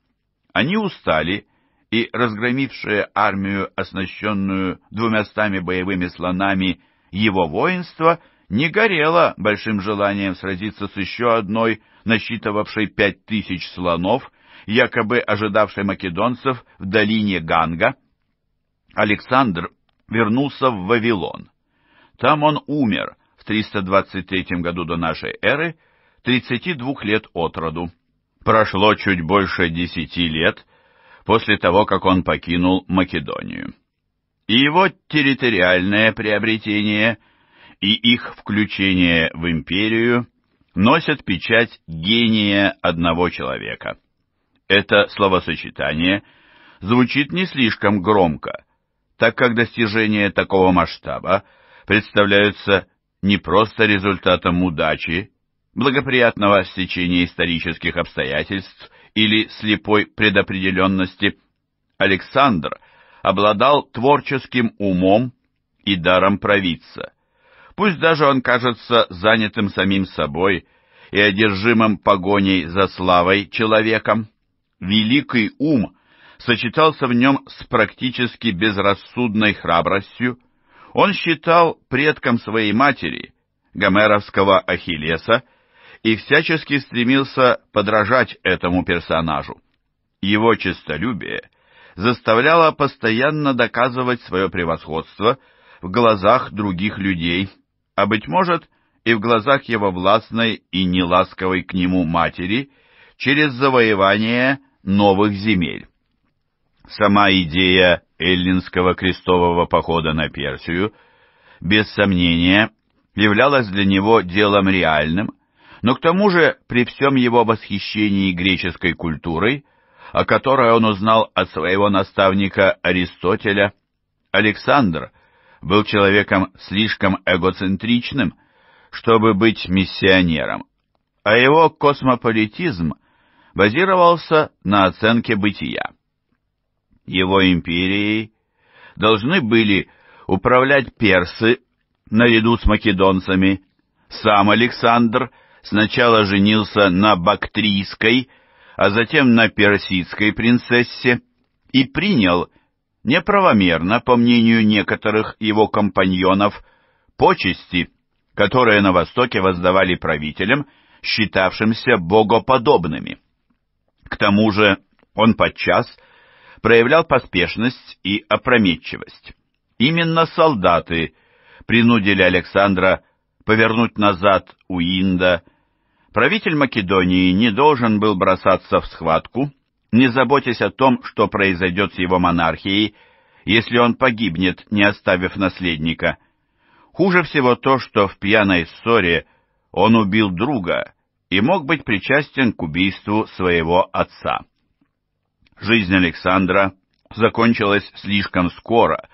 Они устали, и разгромившее армию, оснащенную двумястами боевыми слонами, его воинство не горело большим желанием сразиться с еще одной, насчитывавшей пять тысяч слонов, якобы ожидавшей македонцев в долине Ганга. Александр вернулся в Вавилон. Там он умер в 323 году до нашей эры, 32 лет от роду. Прошло чуть больше десяти лет, после того, как он покинул Македонию. И его территориальное приобретение и их включение в империю носят печать гения одного человека. Это словосочетание звучит не слишком громко, так как достижения такого масштаба представляются не просто результатом удачи, благоприятного стечения исторических обстоятельств или слепой предопределенности. Александр обладал творческим умом и даром провидца. Пусть даже он кажется занятым самим собой и одержимым погоней за славой человеком, великий ум сочетался в нем с практически безрассудной храбростью. Он считал предком своей матери, гомеровского Ахиллеса, и всячески стремился подражать этому персонажу. Его честолюбие заставляло постоянно доказывать свое превосходство в глазах других людей, а, быть может, и в глазах его властной и неласковой к нему матери через завоевание новых земель. Сама идея эллинского крестового похода на Персию, без сомнения, являлась для него делом реальным, но к тому же при всем его восхищении греческой культурой, о которой он узнал от своего наставника Аристотеля, Александр был человеком слишком эгоцентричным, чтобы быть миссионером, а его космополитизм базировался на оценке бытия его империей должны были управлять персы наряду с македонцами. Сам Александр сначала женился на бактрийской, а затем на персидской принцессе и принял неправомерно, по мнению некоторых его компаньонов, почести, которые на Востоке воздавали правителям, считавшимся богоподобными. К тому же он подчас – проявлял поспешность и опрометчивость. Именно солдаты принудили Александра повернуть назад у Инда. Правитель Македонии не должен был бросаться в схватку, не заботясь о том, что произойдет с его монархией, если он погибнет, не оставив наследника. Хуже всего то, что в пьяной ссоре он убил друга и мог быть причастен к убийству своего отца. Жизнь Александра закончилась слишком скоро,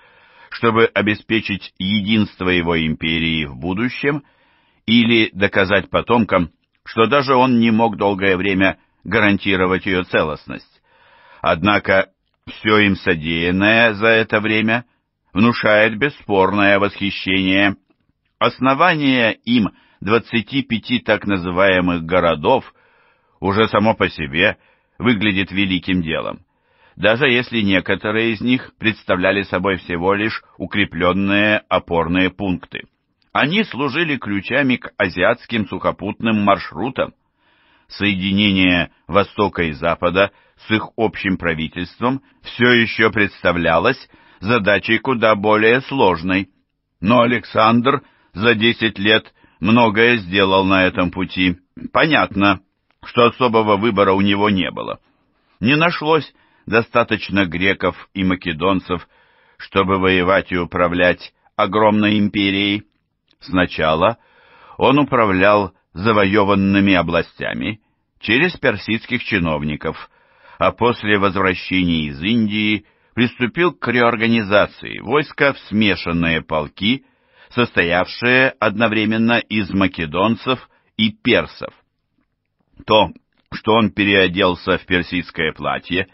чтобы обеспечить единство его империи в будущем или доказать потомкам, что даже он не мог долгое время гарантировать ее целостность. Однако все им содеянное за это время внушает бесспорное восхищение. Основание им 25 так называемых городов уже само по себе – выглядит великим делом, даже если некоторые из них представляли собой всего лишь укрепленные опорные пункты. Они служили ключами к азиатским сухопутным маршрутам. Соединение Востока и Запада с их общим правительством все еще представлялось задачей куда более сложной. Но Александр за 10 лет многое сделал на этом пути. Понятно, что особого выбора у него не было. Не нашлось достаточно греков и македонцев, чтобы воевать и управлять огромной империей. Сначала он управлял завоеванными областями через персидских чиновников, а после возвращения из Индии приступил к реорганизации войска в смешанные полки, состоявшие одновременно из македонцев и персов. То, что он переоделся в персидское платье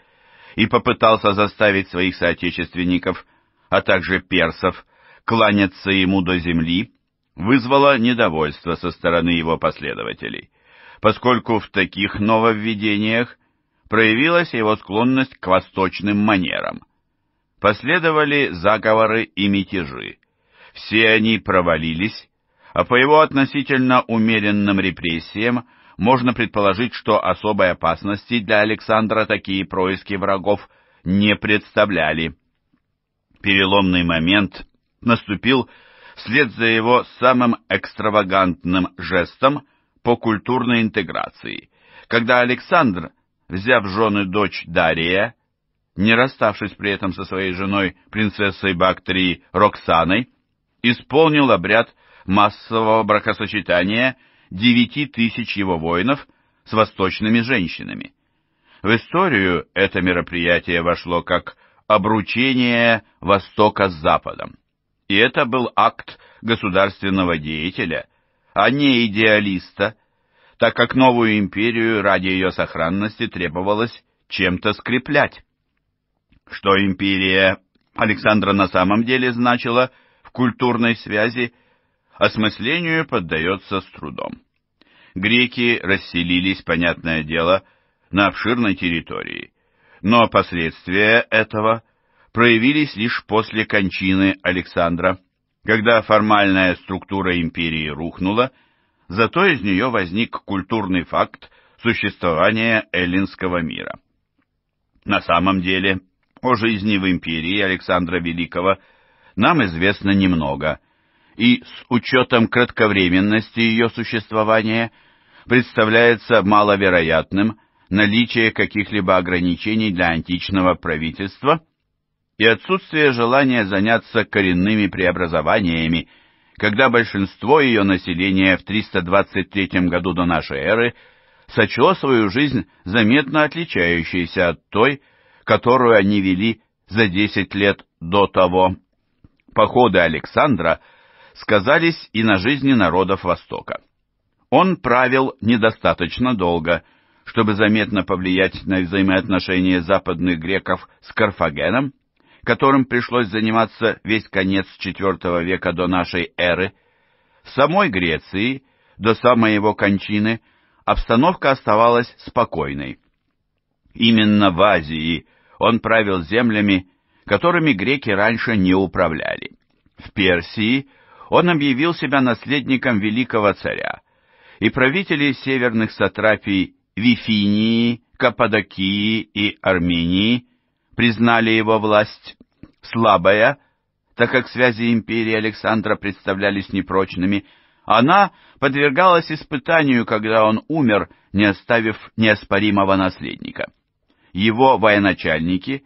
и попытался заставить своих соотечественников, а также персов, кланяться ему до земли, вызвало недовольство со стороны его последователей, поскольку в таких нововведениях проявилась его склонность к восточным манерам. Последовали заговоры и мятежи. Все они провалились, а по его относительно умеренным репрессиям можно предположить, что особой опасности для Александра такие происки врагов не представляли. Переломный момент наступил вслед за его самым экстравагантным жестом по культурной интеграции, когда Александр, взяв жены дочь Дария, не расставшись при этом со своей женой, принцессой Бактрии Роксаной, исполнил обряд массового бракосочетания девяти тысяч его воинов с восточными женщинами. В историю это мероприятие вошло как обручение Востока с Западом. И это был акт государственного деятеля, а не идеалиста, так как новую империю ради ее сохранности требовалось чем-то скреплять. Что империя Александра на самом деле значила в культурной связи, осмыслению поддается с трудом. Греки расселились, понятное дело, на обширной территории, но последствия этого проявились лишь после кончины Александра, когда формальная структура империи рухнула, зато из нее возник культурный факт существования эллинского мира. На самом деле, о жизни в империи Александра Великого нам известно немного, и с учетом кратковременности ее существования представляется маловероятным наличие каких-либо ограничений для античного правительства и отсутствие желания заняться коренными преобразованиями, когда большинство ее населения в 323 году до нашей эры сочло свою жизнь заметно отличающейся от той, которую они вели за 10 лет до того. Походы Александра сказались и на жизни народов Востока. Он правил недостаточно долго, чтобы заметно повлиять на взаимоотношения западных греков с Карфагеном, которым пришлось заниматься весь конец IV века до нашей эры, в самой Греции до самой его кончины обстановка оставалась спокойной. Именно в Азии он правил землями, которыми греки раньше не управляли. В Персии он объявил себя наследником великого царя, и правители северных сатрапий Вифинии, Каппадокии и Армении признали его власть слабая, так как связи империи Александра представлялись непрочными, она подвергалась испытанию, когда он умер, не оставив неоспоримого наследника. Его военачальники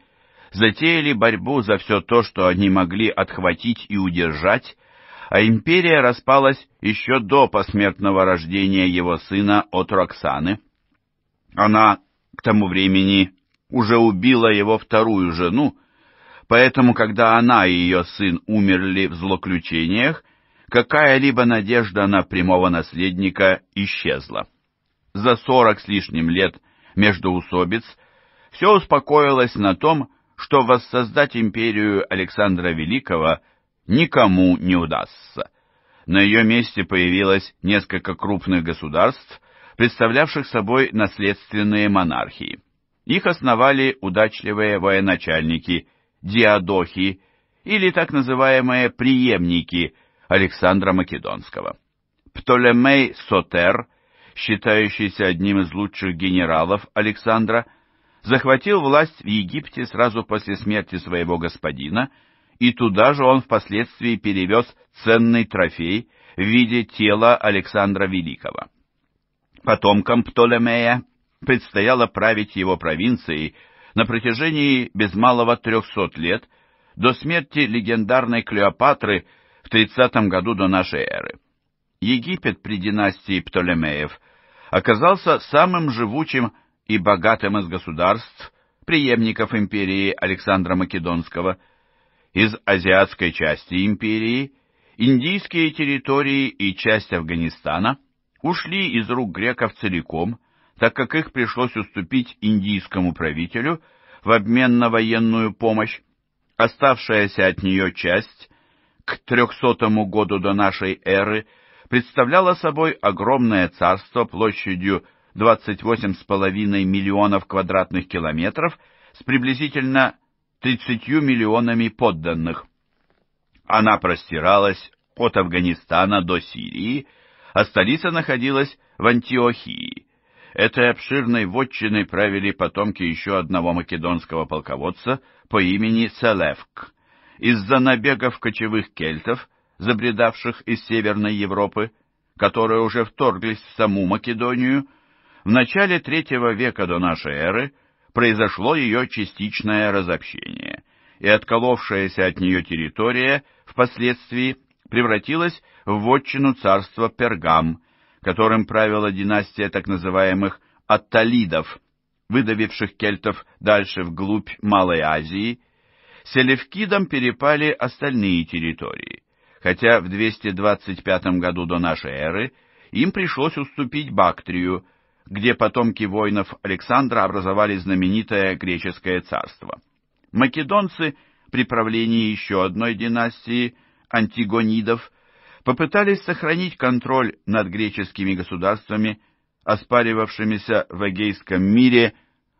затеяли борьбу за все то, что они могли отхватить и удержать, а империя распалась еще до посмертного рождения его сына от Роксаны. Она к тому времени уже убила его вторую жену, поэтому, когда она и ее сын умерли в злоключениях, какая-либо надежда на прямого наследника исчезла. За сорок с лишним лет междоусобиц все успокоилось на том, что воссоздать империю Александра Великого никому не удастся. На ее месте появилось несколько крупных государств, представлявших собой наследственные монархии. Их основали удачливые военачальники, диадохи или так называемые преемники Александра Македонского. Птолемей Сотер, считающийся одним из лучших генералов Александра, захватил власть в Египте сразу после смерти своего господина, и туда же он впоследствии перевез ценный трофей в виде тела Александра Великого. Потомкам Птолемея предстояло править его провинцией на протяжении без малого трехсот лет до смерти легендарной Клеопатры в 30 году до нашей эры. Египет при династии Птолемеев оказался самым живучим и богатым из государств, преемников империи Александра Македонского. Из азиатской части империи индийские территории и часть Афганистана ушли из рук греков целиком, так как их пришлось уступить индийскому правителю в обмен на военную помощь. Оставшаяся от нее часть к 300 году до нашей эры представляла собой огромное царство площадью 28,5 миллионов квадратных километров с приблизительно 30 миллионами подданных. Она простиралась от Афганистана до Сирии, а столица находилась в Антиохии. Этой обширной вотчиной правили потомки еще одного македонского полководца по имени Селевк. Из-за набегов кочевых кельтов, забредавших из Северной Европы, которые уже вторглись в саму Македонию, в начале третьего века до нашей эры произошло ее частичное разобщение, и отколовшаяся от нее территория впоследствии превратилась в вотчину царства Пергам, которым правила династия так называемых Атталидов, выдавивших кельтов дальше вглубь Малой Азии, Селевкидам перепали остальные территории, хотя в 225 году до нашей эры им пришлось уступить Бактрию, где потомки воинов Александра образовали знаменитое греческое царство. Македонцы при правлении еще одной династии, антигонидов, попытались сохранить контроль над греческими государствами, оспаривавшимися в Эгейском мире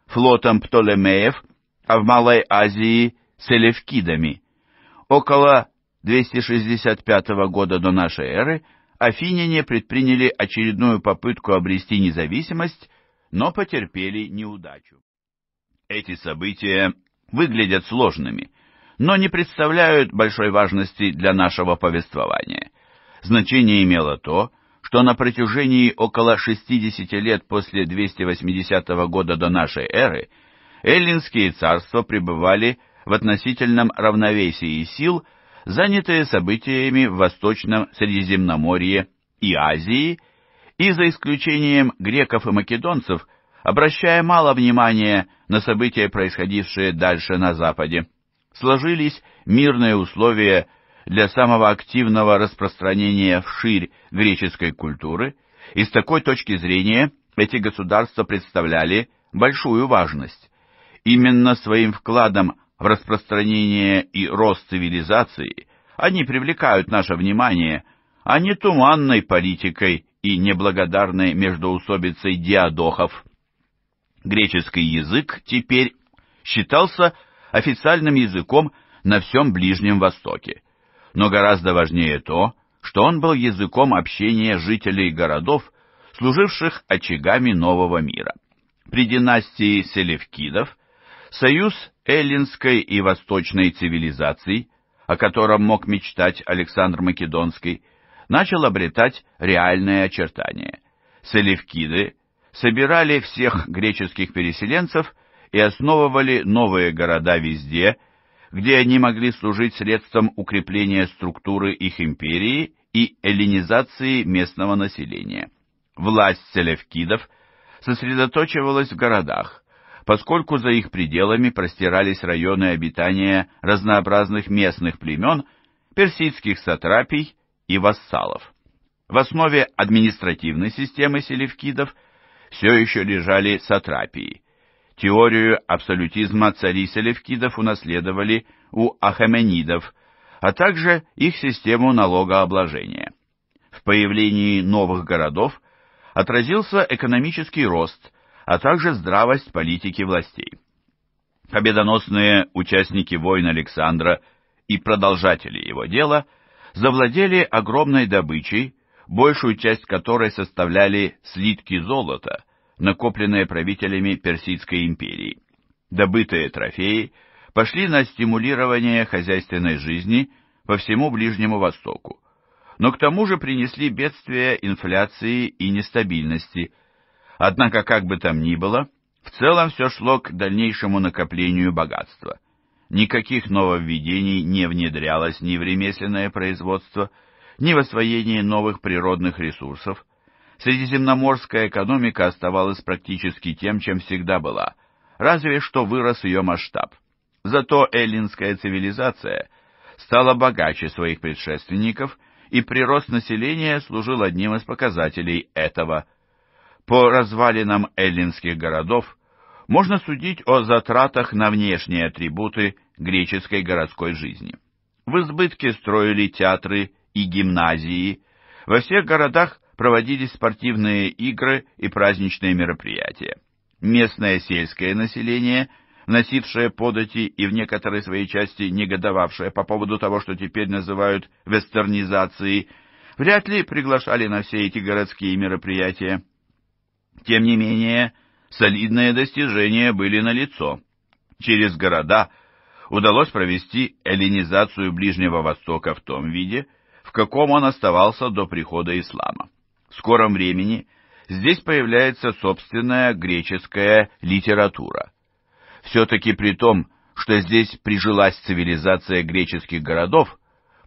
флотом Птолемеев, а в Малой Азии – селевкидами. Около 265 года до нашей эры афиняне предприняли очередную попытку обрести независимость, но потерпели неудачу. Эти события выглядят сложными, но не представляют большой важности для нашего повествования. Значение имело то, что на протяжении около 60 лет после 280 года до нашей эры эллинские царства пребывали в относительном равновесии сил, занятые событиями в Восточном Средиземноморье и Азии, и за исключением греков и македонцев, обращая мало внимания на события, происходившие дальше на Западе, сложились мирные условия для самого активного распространения вширь греческой культуры, и с такой точки зрения эти государства представляли большую важность. Именно своим вкладом в распространение и рост цивилизации они привлекают наше внимание, а не туманной политикой и неблагодарной междоусобицей диадохов. Греческий язык теперь считался официальным языком на всем Ближнем Востоке но гораздо важнее то, что он был языком общения жителей городов, служивших очагами нового мира. При династии Селевкидов союз эллинской и восточной цивилизаций, о котором мог мечтать Александр Македонский, начал обретать реальные очертания. Селевкиды собирали всех греческих переселенцев и основывали новые города везде, где они могли служить средством укрепления структуры их империи и эллинизации местного населения. Власть селевкидов сосредоточивалась в городах, поскольку за их пределами простирались районы обитания разнообразных местных племен, персидских сатрапий и вассалов. В основе административной системы селевкидов все еще лежали сатрапии, Теорию абсолютизма цари селевкидов унаследовали у ахеменидов, а также их систему налогообложения. В появлении новых городов отразился экономический рост, а также здравость политики властей. Победоносные участники войн Александра и продолжатели его дела завладели огромной добычей, большую часть которой составляли слитки золота – накопленные правителями Персидской империи. Добытые трофеи пошли на стимулирование хозяйственной жизни по всему Ближнему Востоку, но к тому же принесли бедствия инфляции и нестабильности. Однако, как бы там ни было, в целом все шло к дальнейшему накоплению богатства. Никаких нововведений не внедрялось ни в ремесленное производство, ни в освоение новых природных ресурсов, Средиземноморская экономика оставалась практически тем, чем всегда была, разве что вырос ее масштаб. Зато эллинская цивилизация стала богаче своих предшественников, и прирост населения служил одним из показателей этого. По развалинам эллинских городов можно судить о затратах на внешние атрибуты греческой городской жизни. В избытке строили театры и гимназии, во всех городах проводились спортивные игры и праздничные мероприятия. Местное сельское население, носившее подати и в некоторой своей части негодовавшее по поводу того, что теперь называют вестернизацией, вряд ли приглашали на все эти городские мероприятия. Тем не менее, солидные достижения были налицо. Через города удалось провести эллинизацию Ближнего Востока в том виде, в каком он оставался до прихода ислама. В скором времени здесь появляется собственная греческая литература. Все-таки при том, что здесь прижилась цивилизация греческих городов,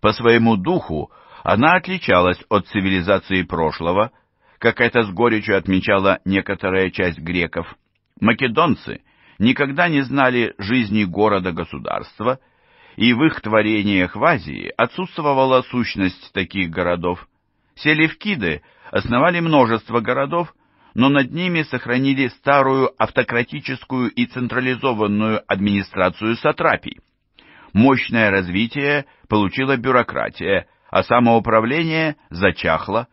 по своему духу она отличалась от цивилизации прошлого, как это с горечью отмечала некоторая часть греков. Македонцы никогда не знали жизни города-государства, и в их творениях в Азии отсутствовала сущность таких городов. Селевкиды основали множество городов, но над ними сохранили старую автократическую и централизованную администрацию сатрапий. Мощное развитие получила бюрократия, а самоуправление зачахло.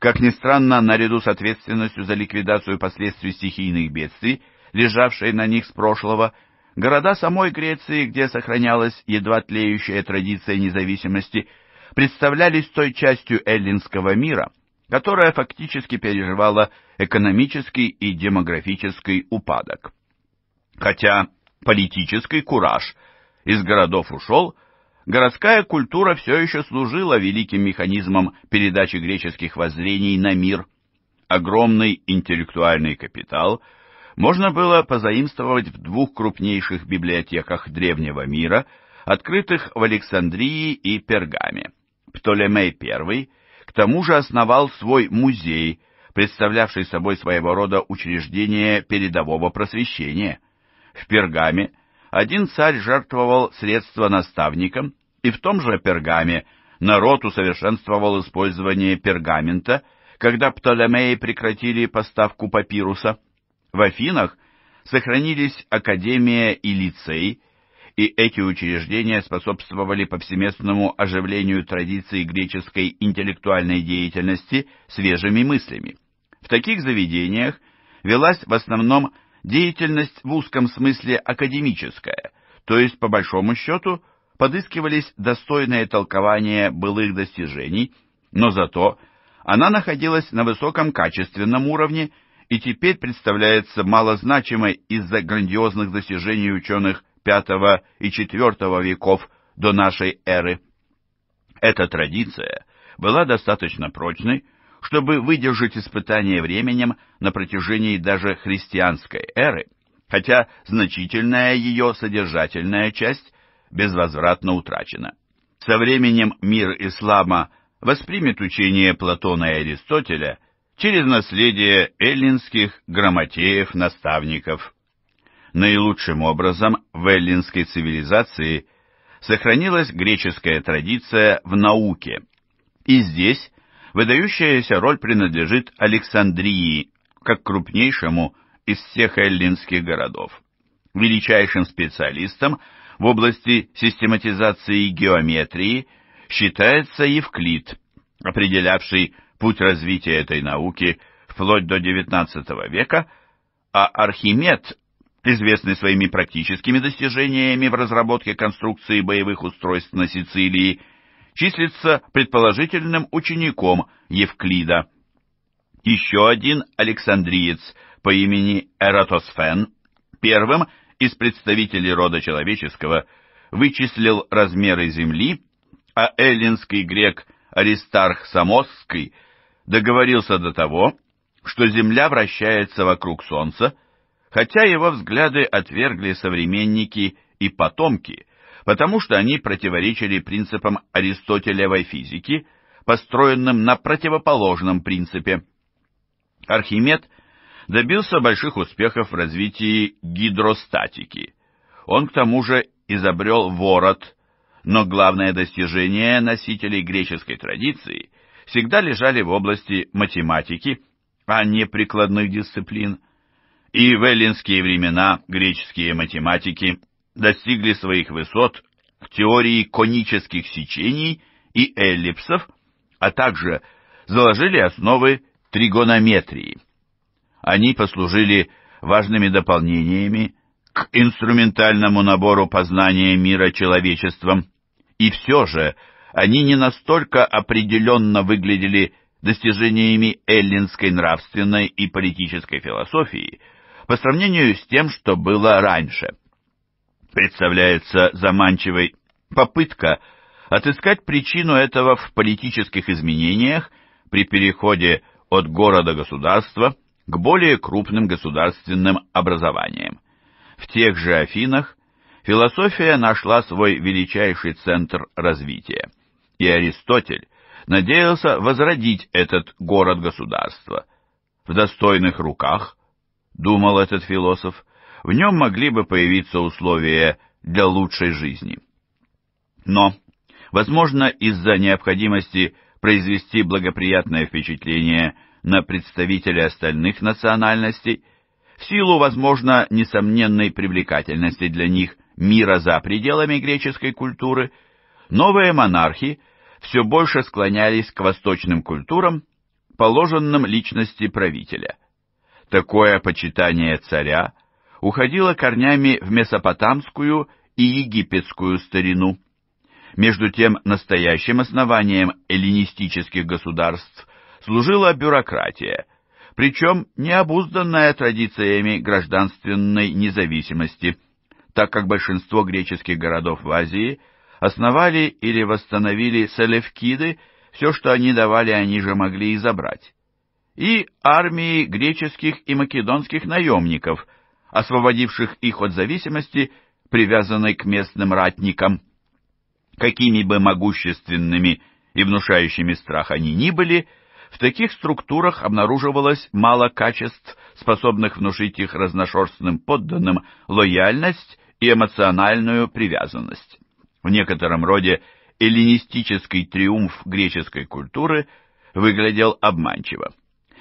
Как ни странно, наряду с ответственностью за ликвидацию последствий стихийных бедствий, лежавшей на них с прошлого, города самой Греции, где сохранялась едва тлеющая традиция независимости, представлялись той частью эллинского мира, которая фактически переживала экономический и демографический упадок. Хотя политический кураж из городов ушел, городская культура все еще служила великим механизмом передачи греческих воззрений на мир. Огромный интеллектуальный капитал можно было позаимствовать в двух крупнейших библиотеках древнего мира, открытых в Александрии и Пергаме. Птолемей I к тому же основал свой музей, представлявший собой своего рода учреждение передового просвещения. В Пергаме один царь жертвовал средства наставникам, и в том же Пергаме народ усовершенствовал использование пергамента, когда Птолемеи прекратили поставку папируса. В Афинах сохранились академия и лицей, и эти учреждения способствовали повсеместному оживлению традиций греческой интеллектуальной деятельности свежими мыслями. В таких заведениях велась в основном деятельность в узком смысле академическая, то есть, по большому счету, подыскивались достойные толкования былых достижений, но зато она находилась на высоком качественном уровне и теперь представляется малозначимой из-за грандиозных достижений ученых V и IV веков до нашей эры. Эта традиция была достаточно прочной, чтобы выдержать испытание временем на протяжении даже христианской эры, хотя значительная ее содержательная часть безвозвратно утрачена. Со временем мир ислама воспримет учение Платона и Аристотеля через наследие эллинских грамотеев-наставников. Наилучшим образом в эллинской цивилизации сохранилась греческая традиция в науке, и здесь выдающаяся роль принадлежит Александрии, как крупнейшему из всех эллинских городов. Величайшим специалистом в области систематизации геометрии считается Евклид, определявший путь развития этой науки вплоть до XIX века, а Архимед известный своими практическими достижениями в разработке конструкции боевых устройств на Сицилии, числится предположительным учеником Евклида. Еще один александриец по имени Эратосфен, первым из представителей рода человеческого, вычислил размеры Земли, а эллинский грек Аристарх Самосский договорился до того, что Земля вращается вокруг Солнца, хотя его взгляды отвергли современники и потомки, потому что они противоречили принципам аристотелевой физики, построенным на противоположном принципе. Архимед добился больших успехов в развитии гидростатики. Он к тому же изобрел ворот, но главное достижение носителей греческой традиции всегда лежали в области математики, а не прикладных дисциплин – и в эллинские времена греческие математики достигли своих высот в теории конических сечений и эллипсов, а также заложили основы тригонометрии. Они послужили важными дополнениями к инструментальному набору познания мира человечеством, и все же они не настолько определенно выглядели достижениями эллинской нравственной и политической философии, по сравнению с тем, что было раньше. Представляется заманчивой попытка отыскать причину этого в политических изменениях при переходе от города-государства к более крупным государственным образованиям. В тех же Афинах философия нашла свой величайший центр развития, и Аристотель надеялся возродить этот город-государство. В достойных руках, думал этот философ, в нем могли бы появиться условия для лучшей жизни. Но, возможно, из-за необходимости произвести благоприятное впечатление на представителей остальных национальностей, в силу, возможно, несомненной привлекательности для них мира за пределами греческой культуры, новые монархи все больше склонялись к восточным культурам, положенным личности правителя. Такое почитание царя уходило корнями в месопотамскую и египетскую старину. Между тем, настоящим основанием эллинистических государств служила бюрократия, причем не обузданная традициями гражданственной независимости, так как большинство греческих городов в Азии основали или восстановили селевкиды, все, что они давали, они же могли и забрать, и армии греческих и македонских наемников, освободивших их от зависимости, привязанной к местным ратникам. Какими бы могущественными и внушающими страх они ни были, в таких структурах обнаруживалось мало качеств, способных внушить их разношерстным подданным лояльность и эмоциональную привязанность. В некотором роде эллинистический триумф греческой культуры выглядел обманчиво.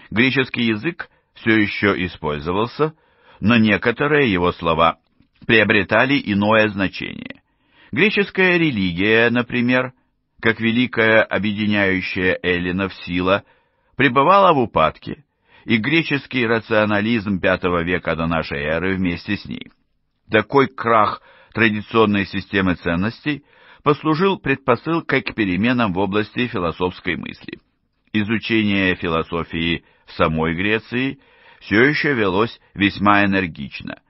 Греческий язык все еще использовался, но некоторые его слова приобретали иное значение. Греческая религия, например, как великая объединяющая эллинов сила, пребывала в упадке, и греческий рационализм V века до нашей эры вместе с ней. Такой крах традиционной системы ценностей послужил предпосылкой к переменам в области философской мысли. Изучение философии в самой Греции все еще велось весьма энергично,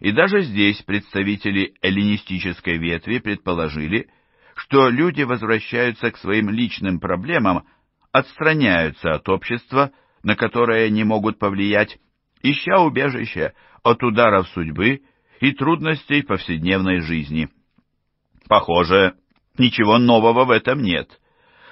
и даже здесь представители эллинистической ветви предположили, что люди возвращаются к своим личным проблемам, отстраняются от общества, на которое не могут повлиять, ища убежища от ударов судьбы и трудностей повседневной жизни. Похоже, ничего нового в этом нет.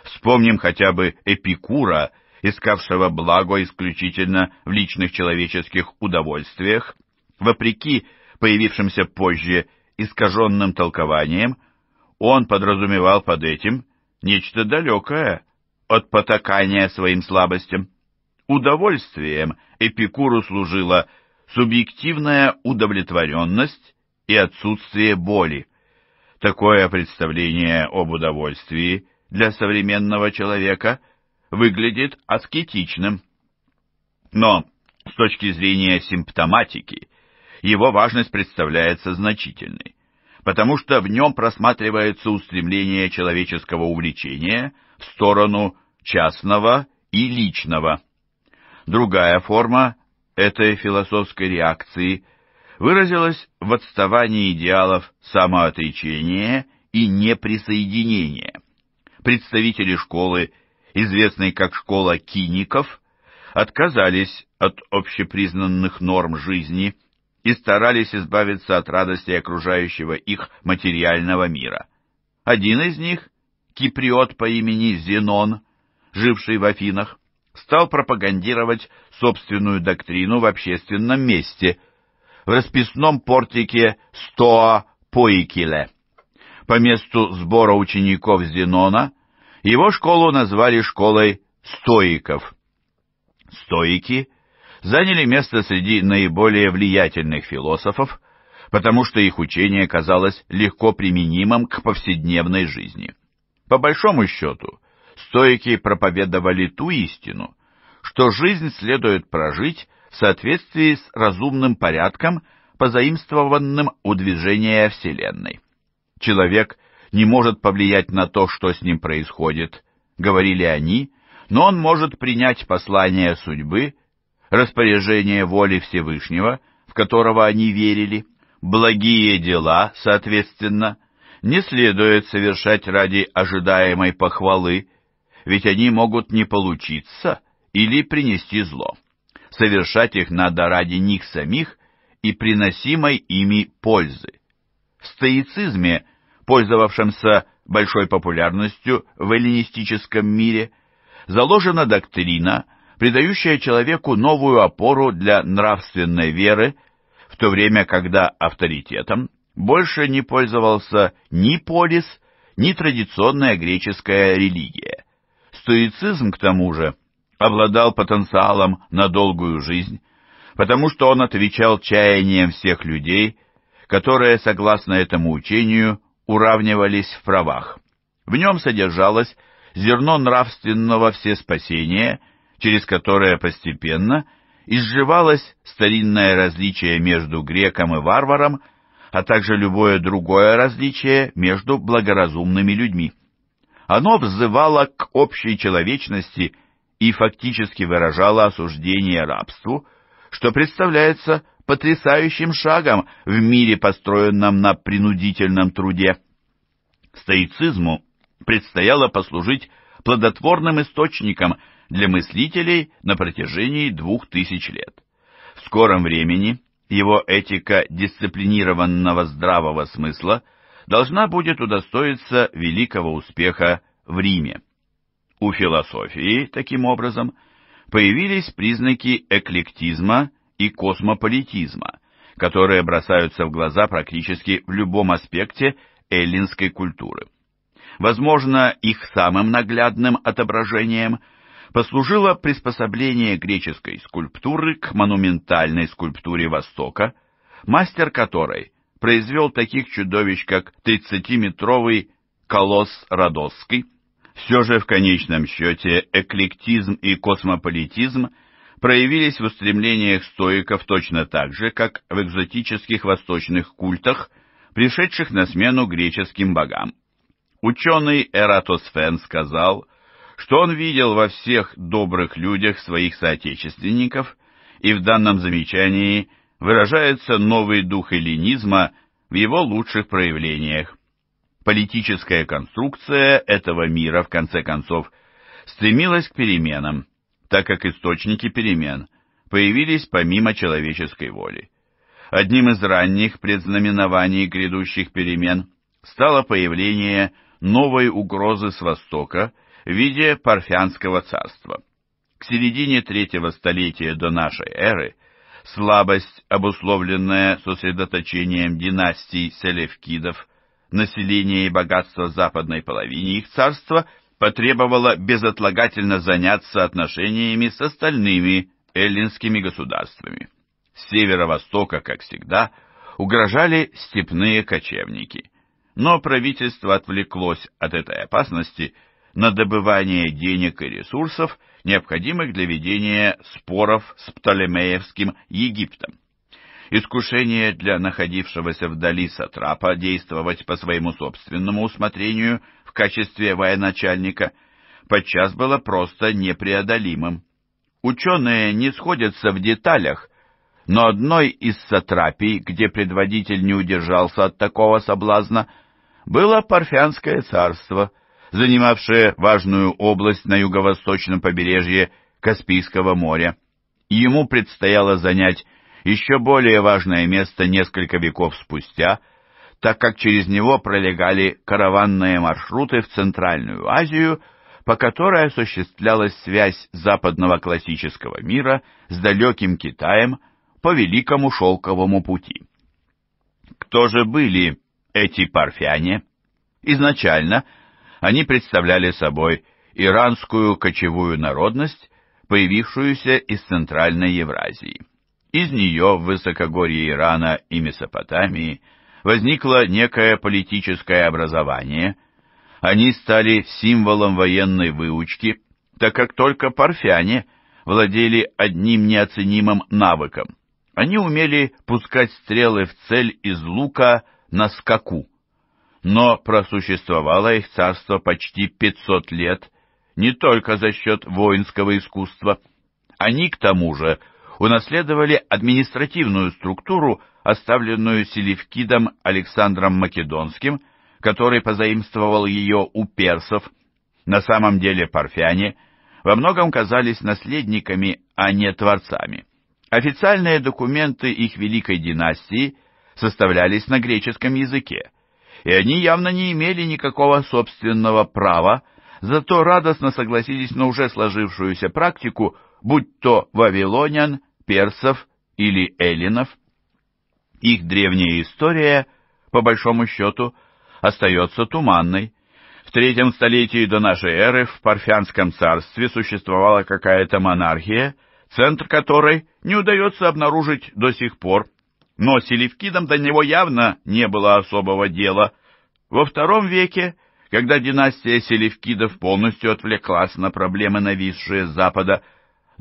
Вспомним хотя бы Эпикура, искавшего благо исключительно в личных человеческих удовольствиях, вопреки появившимся позже искаженным толкованием, он подразумевал под этим нечто далекое от потакания своим слабостям. Удовольствием Эпикуру служила субъективная удовлетворенность и отсутствие боли. Такое представление об удовольствии для современного человека выглядит аскетичным. Но с точки зрения симптоматики его важность представляется значительной, потому что в нем просматривается устремление человеческого увлечения в сторону частного и личного. Другая форма этой философской реакции выразилась в отставании идеалов самоотречения и неприсоединения. Представители школы, известной как школа киников, отказались от общепризнанных норм жизни и старались избавиться от радости окружающего их материального мира. Один из них, киприот по имени Зенон, живший в Афинах, стал пропагандировать собственную доктрину в общественном месте, в расписном портике Стоа Поикиле. По месту сбора учеников Зенона его школу назвали школой стоиков. Стоики заняли место среди наиболее влиятельных философов, потому что их учение казалось легко применимым к повседневной жизни. По большому счету, Стоики проповедовали ту истину, что жизнь следует прожить в соответствии с разумным порядком, позаимствованным у движения Вселенной. Человек не может повлиять на то, что с ним происходит, говорили они, но он может принять послание судьбы, распоряжение воли Всевышнего, в которого они верили. Благие дела, соответственно, не следует совершать ради ожидаемой похвалы, ведь они могут не получиться или принести зло. Совершать их надо ради них самих и приносимой ими пользы. В стоицизме, пользовавшемся большой популярностью в эллинистическом мире, заложена доктрина, придающая человеку новую опору для нравственной веры, в то время когда авторитетом больше не пользовался ни полис, ни традиционная греческая религия. Стоицизм, к тому же, обладал потенциалом на долгую жизнь, потому что он отвечал чаяниям всех людей, которые, согласно этому учению, уравнивались в правах. В нем содержалось зерно нравственного всеспасения, через которое постепенно изживалось старинное различие между греком и варваром, а также любое другое различие между благоразумными людьми. Оно взывало к общей человечности и фактически выражало осуждение рабству, что представляется потрясающим шагом в мире, построенном на принудительном труде. Стоицизму предстояло послужить плодотворным источником для мыслителей на протяжении двух тысяч лет. В скором времени его этика дисциплинированного здравого смысла должна будет удостоиться великого успеха в Риме. У философии, таким образом, появились признаки эклектизма и космополитизма, которые бросаются в глаза практически в любом аспекте эллинской культуры. Возможно, их самым наглядным отображением послужило приспособление греческой скульптуры к монументальной скульптуре Востока, мастер которой произвел таких чудовищ, как 30-метровый колосс Родосский, все же в конечном счете эклектизм и космополитизм проявились в устремлениях стоиков точно так же, как в экзотических восточных культах, пришедших на смену греческим богам. Ученый Эратосфен сказал, что он видел во всех добрых людях своих соотечественников, и в данном замечании выражается новый дух эллинизма в его лучших проявлениях. Политическая конструкция этого мира, в конце концов, стремилась к переменам, так как источники перемен появились помимо человеческой воли. Одним из ранних предзнаменований грядущих перемен стало появление новой угрозы с востока в виде Парфянского царства. К середине третьего столетия до нашей эры слабость, обусловленная сосредоточением династий селевкидов население и богатство западной половине их царства потребовало безотлагательно заняться отношениями с остальными эллинскими государствами. С северо-востока, как всегда, угрожали степные кочевники. Но правительство отвлеклось от этой опасности на добывание денег и ресурсов, необходимых для ведения споров с Птолемеевским Египтом. Искушение для находившегося вдали сатрапа действовать по своему собственному усмотрению в качестве военачальника подчас было просто непреодолимым. Ученые не сходятся в деталях, но одной из сатрапий, где предводитель не удержался от такого соблазна, было Парфянское царство, занимавшее важную область на юго-восточном побережье Каспийского моря. Ему предстояло занять еще более важное место несколько веков спустя, так как через него пролегали караванные маршруты в Центральную Азию, по которой осуществлялась связь западного классического мира с далеким Китаем по Великому Шелковому пути. Кто же были эти парфяне? Изначально они представляли собой иранскую кочевую народность, появившуюся из Центральной Евразии. Из нее в высокогорье Ирана и Месопотамии возникло некое политическое образование. Они стали символом военной выучки, так как только парфяне владели одним неоценимым навыком. Они умели пускать стрелы в цель из лука на скаку. Но просуществовало их царство почти 500 лет не только за счет воинского искусства. Они, к тому же, унаследовали административную структуру, оставленную Селевкидом Александром Македонским, который позаимствовал ее у персов. На самом деле парфяне во многом казались наследниками, а не творцами. Официальные документы их великой династии составлялись на греческом языке, и они явно не имели никакого собственного права, зато радостно согласились на уже сложившуюся практику, будь то вавилонян, персов или эллинов. Их древняя история, по большому счету, остается туманной. В третьем столетии до нашей эры в Парфянском царстве существовала какая-то монархия, центр которой не удается обнаружить до сих пор, но селевкидам до него явно не было особого дела. Во втором веке, когда династия селевкидов полностью отвлеклась на проблемы, нависшие с запада,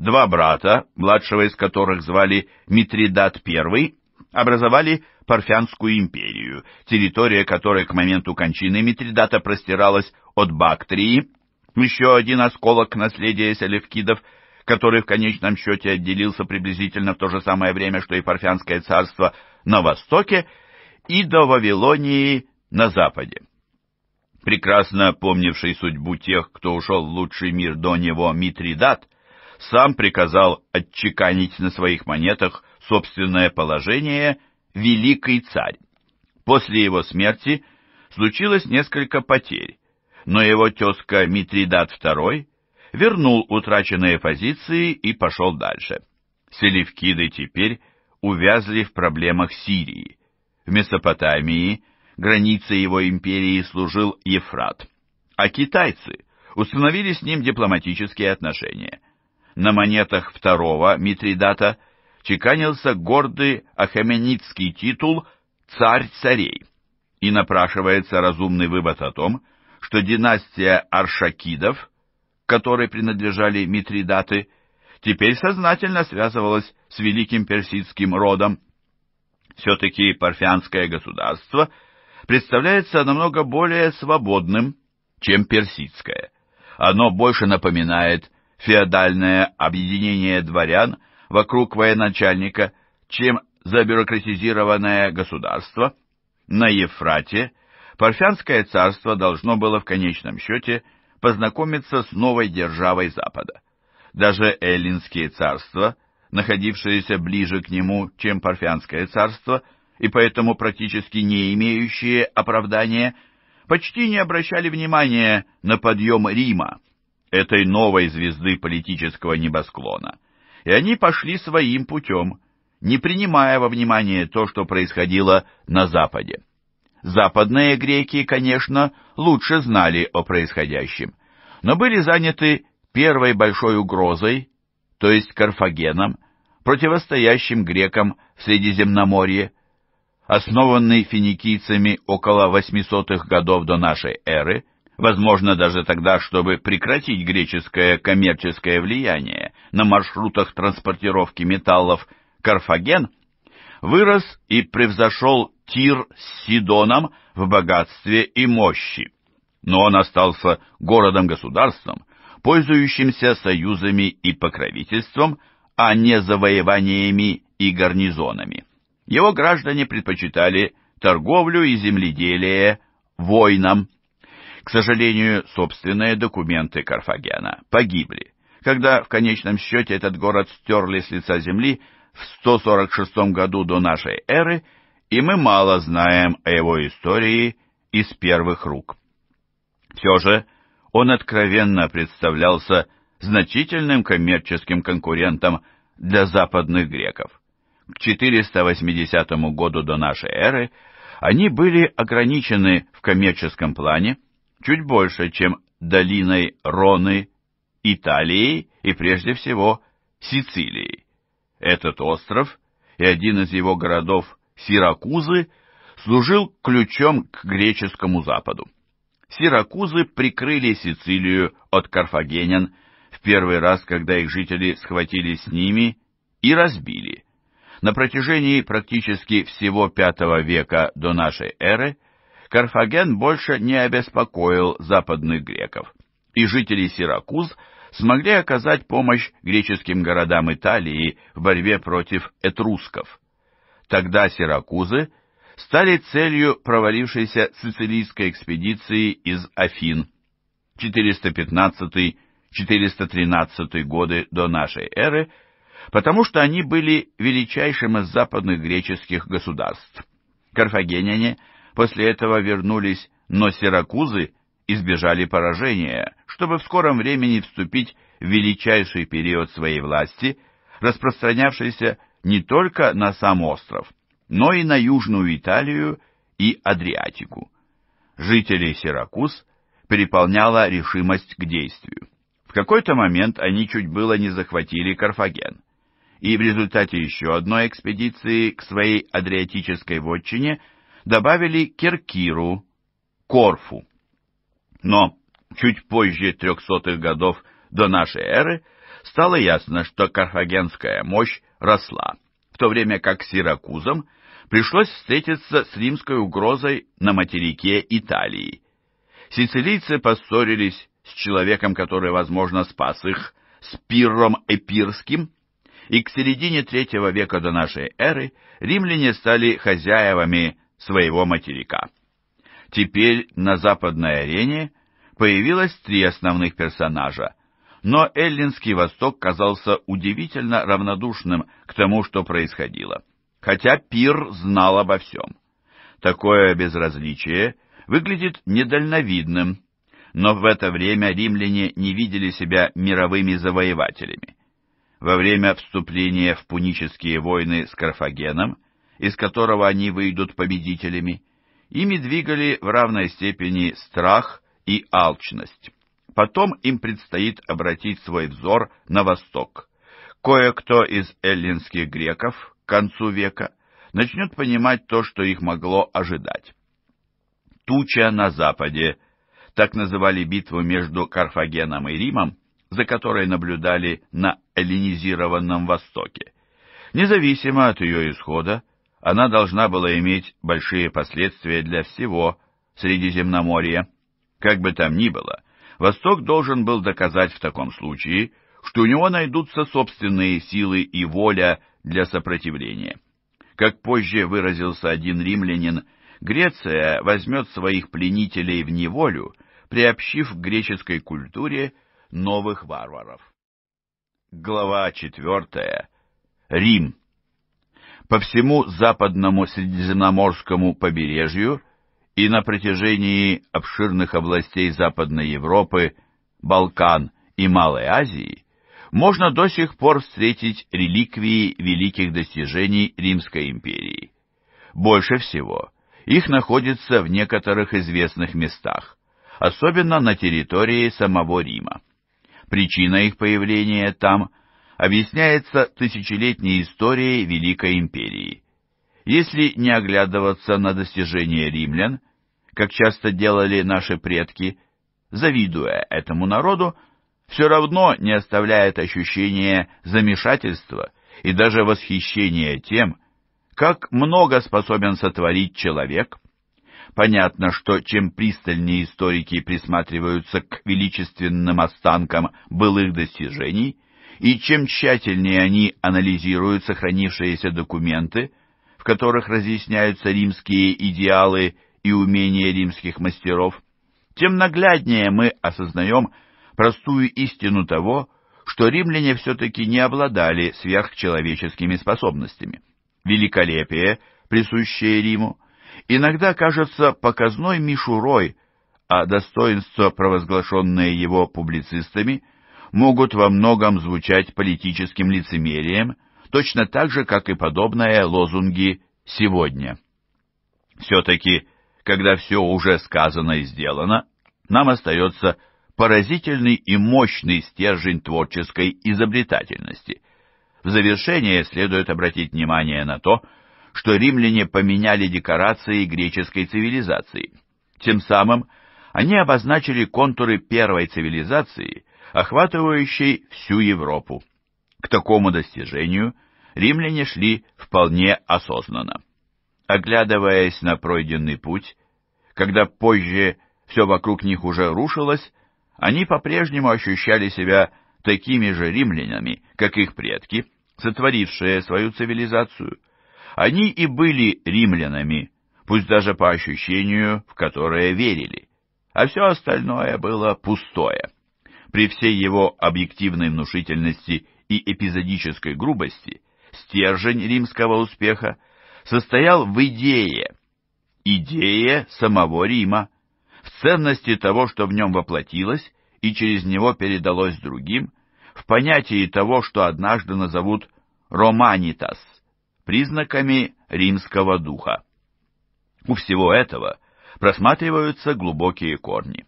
два брата, младшего из которых звали Митридат I, образовали Парфянскую империю, территория которой к моменту кончины Митридата простиралась от Бактрии, еще один осколок наследия селевкидов – который в конечном счете отделился приблизительно в то же самое время, что и Парфянское царство на востоке, и до Вавилонии на западе. Прекрасно помнивший судьбу тех, кто ушел в лучший мир до него Митридат, сам приказал отчеканить на своих монетах собственное положение «Великий царь». После его смерти случилось несколько потерь, но его тезка Митридат II вернул утраченные позиции и пошел дальше. Селевкиды теперь увязли в проблемах Сирии. В Месопотамии границей его империи служил Ефрат, а китайцы установили с ним дипломатические отношения. На монетах второго Митридата чеканился гордый ахеменидский титул «Царь царей», и напрашивается разумный вывод о том, что династия Аршакидов которой принадлежали митридаты, теперь сознательно связывалась с великим персидским родом. Все-таки парфянское государство представляется намного более свободным, чем персидское. Оно больше напоминает феодальное объединение дворян вокруг военачальника, чем забюрократизированное государство. На Ефрате Парфянское царство должно было в конечном счете познакомиться с новой державой Запада. Даже эллинские царства, находившиеся ближе к нему, чем Парфянское царство, и поэтому практически не имеющие оправдания, почти не обращали внимания на подъем Рима, этой новой звезды политического небосклона, и они пошли своим путем, не принимая во внимание то, что происходило на Западе. Западные греки, конечно, лучше знали о происходящем, но были заняты первой большой угрозой, то есть Карфагеном, противостоящим грекам в Средиземноморье. Основанный финикийцами около 800-х годов до нашей эры, возможно даже тогда, чтобы прекратить греческое коммерческое влияние на маршрутах транспортировки металлов, Карфаген вырос и превзошел Тир с Сидоном в богатстве и мощи. Но он остался городом-государством, пользующимся союзами и покровительством, а не завоеваниями и гарнизонами. Его граждане предпочитали торговлю и земледелие войнам. К сожалению, собственные документы Карфагена погибли, когда в конечном счете этот город стерли с лица земли в 146 году до нашей эры и мы мало знаем о его истории из первых рук. Все же он откровенно представлялся значительным коммерческим конкурентом для западных греков. К 480 году до нашей эры они были ограничены в коммерческом плане чуть больше, чем долиной Роны, Италией и прежде всего Сицилией. Этот остров и один из его городов Сиракузы служил ключом к греческому западу. Сиракузы прикрыли Сицилию от карфагенян в первый раз, когда их жители схватились с ними и разбили. На протяжении практически всего V века до нашей эры Карфаген больше не обеспокоил западных греков, и жители Сиракуз смогли оказать помощь греческим городам Италии в борьбе против этрусков. Тогда Сиракузы стали целью провалившейся сицилийской экспедиции из Афин 415-413 годы до нашей эры, потому что они были величайшим из западных греческих государств. Карфагеняне после этого вернулись, но сиракузы избежали поражения, чтобы в скором времени вступить в величайший период своей власти, распространявшийся не только на сам остров, но и на Южную Италию и Адриатику. Жителей Сиракуз переполняла решимость к действию. В какой-то момент они чуть было не захватили Карфаген, и в результате еще одной экспедиции к своей адриатической вотчине добавили Киркиру, Корфу. Но чуть позже трехсотых годов до нашей эры стало ясно, что карфагенская мощь росла, в то время как Сиракузам пришлось встретиться с римской угрозой на материке Италии. Сицилийцы поссорились с человеком, который, возможно, спас их, с Пирром Эпирским, и к середине третьего века до нашей эры римляне стали хозяевами своего материка. Теперь на западной арене появилось три основных персонажа, но Эллинский Восток казался удивительно равнодушным к тому, что происходило, хотя Пир знал обо всем. Такое безразличие выглядит недальновидным, но в это время римляне не видели себя мировыми завоевателями. Во время вступления в пунические войны с Карфагеном, из которого они выйдут победителями, ими двигали в равной степени страх и алчность. Потом им предстоит обратить свой взор на восток. Кое-кто из эллинских греков к концу века начнет понимать то, что их могло ожидать. Туча на западе – так называли битву между Карфагеном и Римом, за которой наблюдали на эллинизированном Востоке. Независимо от ее исхода, она должна была иметь большие последствия для всего Средиземноморья. Как бы там ни было, Восток должен был доказать в таком случае, что у него найдутся собственные силы и воля для сопротивления. Как позже выразился один римлянин, Греция возьмет своих пленителей в неволю, приобщив к греческой культуре новых варваров. Глава 4. Рим. По всему западному Средиземноморскому побережью и на протяжении обширных областей Западной Европы, Балкан и Малой Азии можно до сих пор встретить реликвии великих достижений Римской империи. Больше всего – их находится в некоторых известных местах, особенно на территории самого Рима. Причина их появления там объясняется тысячелетней историей Великой империи. Если не оглядываться на достижения римлян, как часто делали наши предки, завидуя этому народу, все равно не оставляет ощущения замешательства и даже восхищения тем, как много способен сотворить человек? Понятно, что чем пристальнее историки присматриваются к величественным останкам былых достижений, и чем тщательнее они анализируют сохранившиеся документы, в которых разъясняются римские идеалы и умения римских мастеров, тем нагляднее мы осознаем простую истину того, что римляне все-таки не обладали сверхчеловеческими способностями. Великолепие, присущее Риму, иногда кажется показной мишурой, а достоинства, провозглашенные его публицистами, могут во многом звучать политическим лицемерием, точно так же, как и подобные лозунги «сегодня». Все-таки, когда все уже сказано и сделано, нам остается поразительный и мощный стержень творческой изобретательности – в завершение следует обратить внимание на то, что римляне поменяли декорации греческой цивилизации. Тем самым они обозначили контуры первой цивилизации, охватывающей всю Европу. К такому достижению римляне шли вполне осознанно. Оглядываясь на пройденный путь, когда позже все вокруг них уже рушилось, они по-прежнему ощущали себя такими же римлянами, как их предки, сотворившие свою цивилизацию. Они и были римлянами, пусть даже по ощущению, в которое верили. А все остальное было пустое. При всей его объективной внушительности и эпизодической грубости, стержень римского успеха состоял в идее, идее самого Рима, в ценности того, что в нем воплотилось и через него передалось другим, в понятии того, что однажды назовут «романитас», признаками римского духа. У всего этого просматриваются глубокие корни.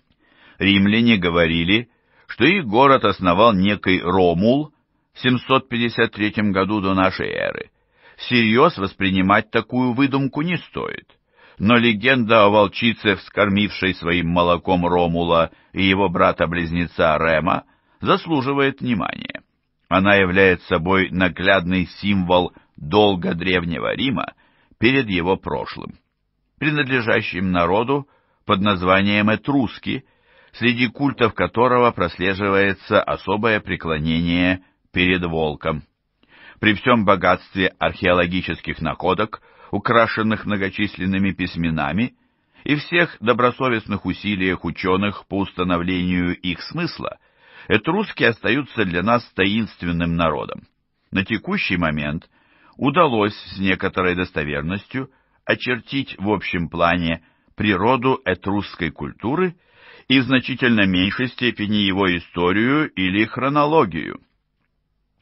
Римляне говорили, что их город основал некий Ромул в 753 году до нашей эры. Всерьез воспринимать такую выдумку не стоит. Но легенда о волчице, вскормившей своим молоком Ромула и его брата-близнеца Рема, заслуживает внимания. Она является собой наглядный символ долга древнего Рима перед его прошлым, принадлежащим народу под названием Этруски, среди культов которого прослеживается особое преклонение перед волком. При всем богатстве археологических находок, украшенных многочисленными письменами, и всех добросовестных усилиях ученых по установлению их смысла, этруски остаются для нас таинственным народом. На текущий момент удалось с некоторой достоверностью очертить в общем плане природу этрусской культуры и в значительно меньшей степени его историю или хронологию.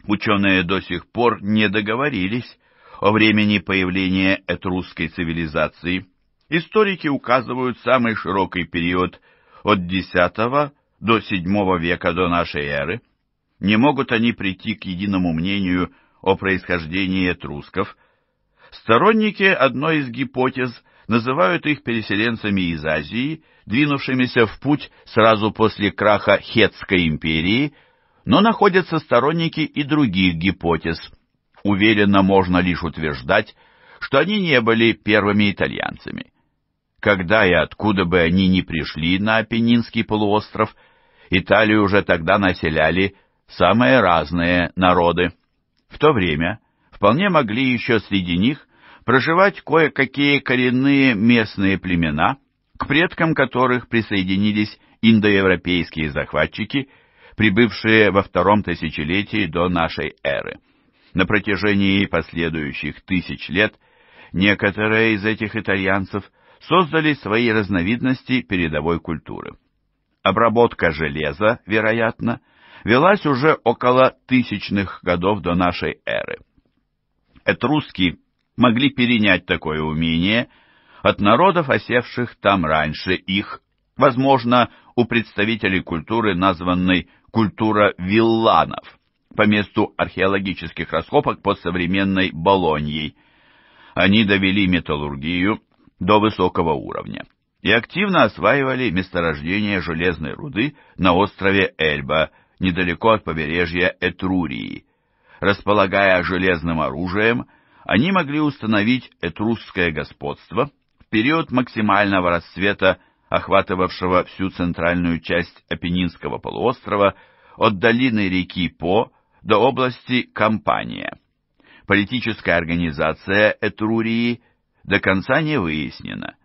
Ученые до сих пор не договорились о времени появления этрусской цивилизации. Историки указывают самый широкий период от X до VII века до нашей эры. Не могут они прийти к единому мнению о происхождении этрусков. Сторонники одной из гипотез называют их переселенцами из Азии, двинувшимися в путь сразу после краха Хетской империи – но находятся сторонники и других гипотез. Уверенно можно лишь утверждать, что они не были первыми итальянцами. Когда и откуда бы они ни пришли на Апеннинский полуостров, Италию уже тогда населяли самые разные народы. В то время вполне могли еще среди них проживать кое-какие коренные местные племена, к предкам которых присоединились индоевропейские захватчики – прибывшие во втором тысячелетии до нашей эры. На протяжении последующих тысяч лет некоторые из этих итальянцев создали свои разновидности передовой культуры. Обработка железа, вероятно, велась уже около тысячных годов до нашей эры. Этруски могли перенять такое умение от народов, осевших там раньше их, возможно, у представителей культуры, названной культура вилланов по месту археологических раскопок под современной Болоньей. Они довели металлургию до высокого уровня и активно осваивали месторождение железной руды на острове Эльба, недалеко от побережья Этрурии. Располагая железным оружием, они могли установить этрусское господство в период максимального расцвета охватывавшего всю центральную часть Апеннинского полуострова от долины реки По до области Кампания. Политическая организация Этрурии до конца не выяснена,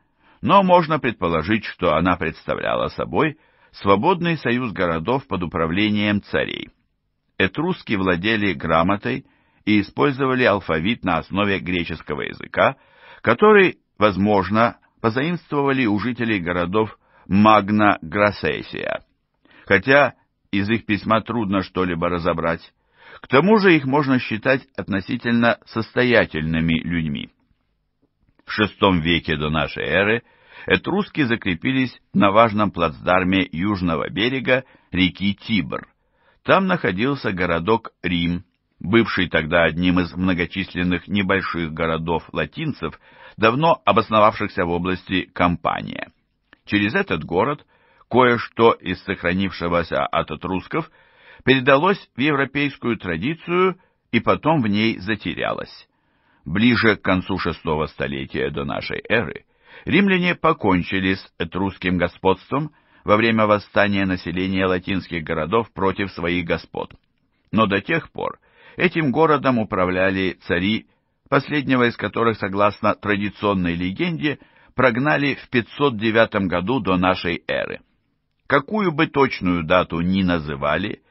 но можно предположить, что она представляла собой свободный союз городов под управлением царей. Этруски владели грамотой и использовали алфавит на основе греческого языка, который, возможно, позаимствовали у жителей городов Магна Грассесия, хотя из их письма трудно что-либо разобрать. К тому же их можно считать относительно состоятельными людьми. В VI веке до нашей эры этруски закрепились на важном плацдарме южного берега реки Тибр. Там находился городок Рим, бывший тогда одним из многочисленных небольших городов латинцев, давно обосновавшихся в области Кампания. Через этот город кое-что из сохранившегося от этрусков передалось в европейскую традицию и потом в ней затерялось. Ближе к концу шестого столетия до нашей эры римляне покончили с этрусским господством во время восстания населения латинских городов против своих господ. Но до тех пор этим городом управляли цари последнего из которых, согласно традиционной легенде, прогнали в 509 году до нашей эры. Какую бы точную дату ни называли,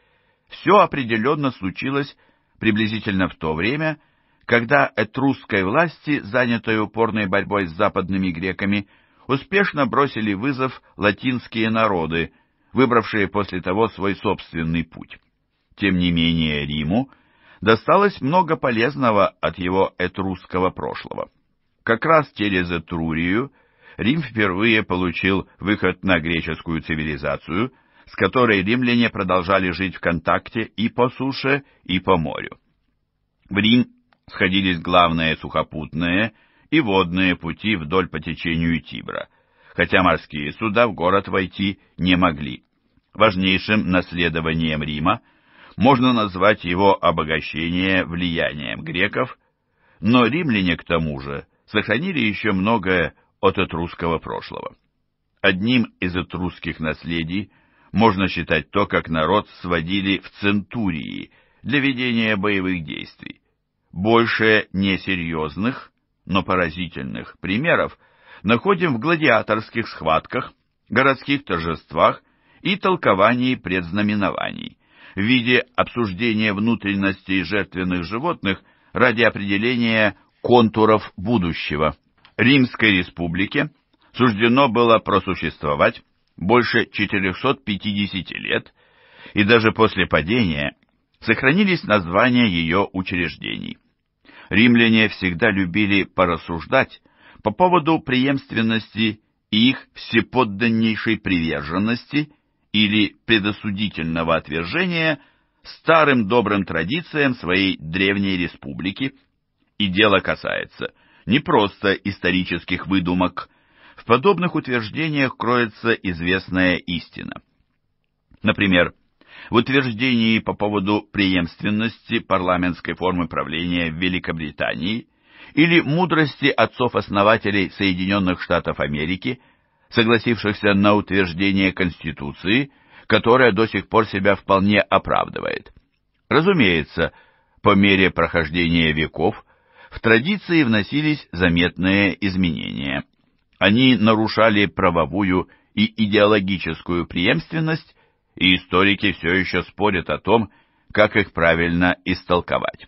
все определенно случилось приблизительно в то время, когда этрусской власти, занятой упорной борьбой с западными греками, успешно бросили вызов латинские народы, выбравшие после того свой собственный путь. Тем не менее Риму досталось много полезного от его этрусского прошлого. Как раз через Этрурию Рим впервые получил выход на греческую цивилизацию, с которой римляне продолжали жить в контакте и по суше, и по морю. В Рим сходились главные сухопутные и водные пути вдоль по течению Тибра, хотя морские суда в город войти не могли. Важнейшим наследованием Рима можно назвать его обогащение влиянием греков, но римляне к тому же сохранили еще многое от этрусского прошлого. Одним из этрусских наследий можно считать то, как народ сводили в центурии для ведения боевых действий. Больше несерьезных, но поразительных примеров находим в гладиаторских схватках, городских торжествах и толковании предзнаменований в виде обсуждения внутренностей жертвенных животных ради определения контуров будущего. Римской республике суждено было просуществовать больше 450 лет, и даже после падения сохранились названия ее учреждений. Римляне всегда любили порассуждать по поводу преемственности и их всеподданнейшей приверженности или предосудительного отвержения старым добрым традициям своей древней республики – и дело касается не просто исторических выдумок. В подобных утверждениях кроется известная истина. Например, в утверждении по поводу преемственности парламентской формы правления в Великобритании или мудрости отцов-основателей Соединенных Штатов Америки, согласившихся на утверждение Конституции, которая до сих пор себя вполне оправдывает. Разумеется, по мере прохождения веков в традиции вносились заметные изменения. Они нарушали правовую и идеологическую преемственность, и историки все еще спорят о том, как их правильно истолковать.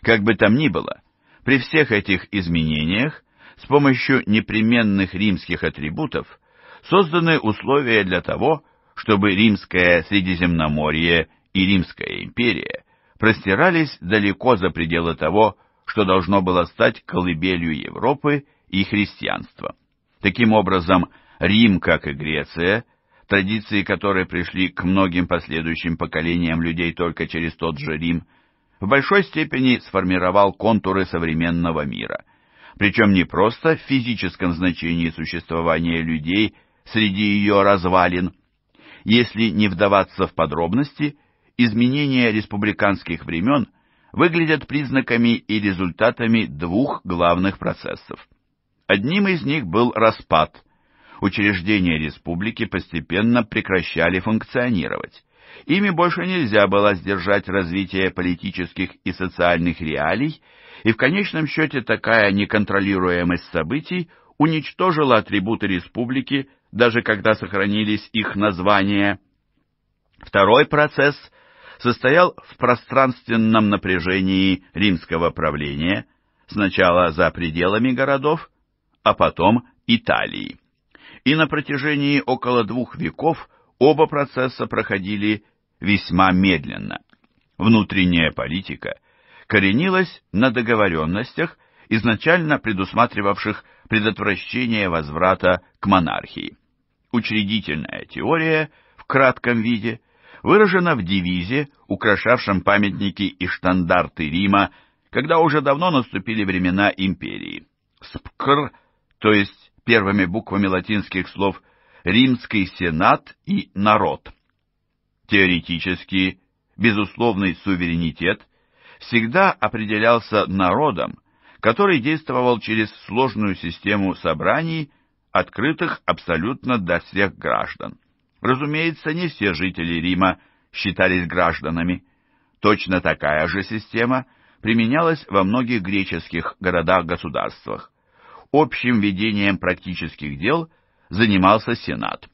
Как бы там ни было, при всех этих изменениях с помощью непременных римских атрибутов созданы условия для того, чтобы римское Средиземноморье и Римская империя простирались далеко за пределы того, что должно было стать колыбелью Европы и христианства. Таким образом, Рим, как и Греция, традиции которой пришли к многим последующим поколениям людей только через тот же Рим, в большой степени сформировал контуры современного мира. Причем не просто в физическом значении существования людей среди ее развалин. Если не вдаваться в подробности, изменения республиканских времен – выглядят признаками и результатами двух главных процессов. Одним из них был распад. Учреждения республики постепенно прекращали функционировать. Ими больше нельзя было сдержать развитие политических и социальных реалий, и в конечном счете такая неконтролируемость событий уничтожила атрибуты республики, даже когда сохранились их названия. Второй процесс – состоял в пространственном напряжении римского правления, сначала за пределами городов, а потом Италии. И на протяжении около двух веков оба процесса проходили весьма медленно. Внутренняя политика коренилась на договоренностях, изначально предусматривавших предотвращение возврата к монархии. Учредительная теория в кратком виде выражена в девизе, украшавшем памятники и штандарты Рима, когда уже давно наступили времена империи. Спкр, то есть первыми буквами латинских слов «римский сенат» и «народ». Теоретически, безусловный суверенитет всегда определялся народом, который действовал через сложную систему собраний, открытых абсолютно для всех граждан. Разумеется, не все жители Рима считались гражданами. Точно такая же система применялась во многих греческих городах-государствах. Общим ведением практических дел занимался Сенат.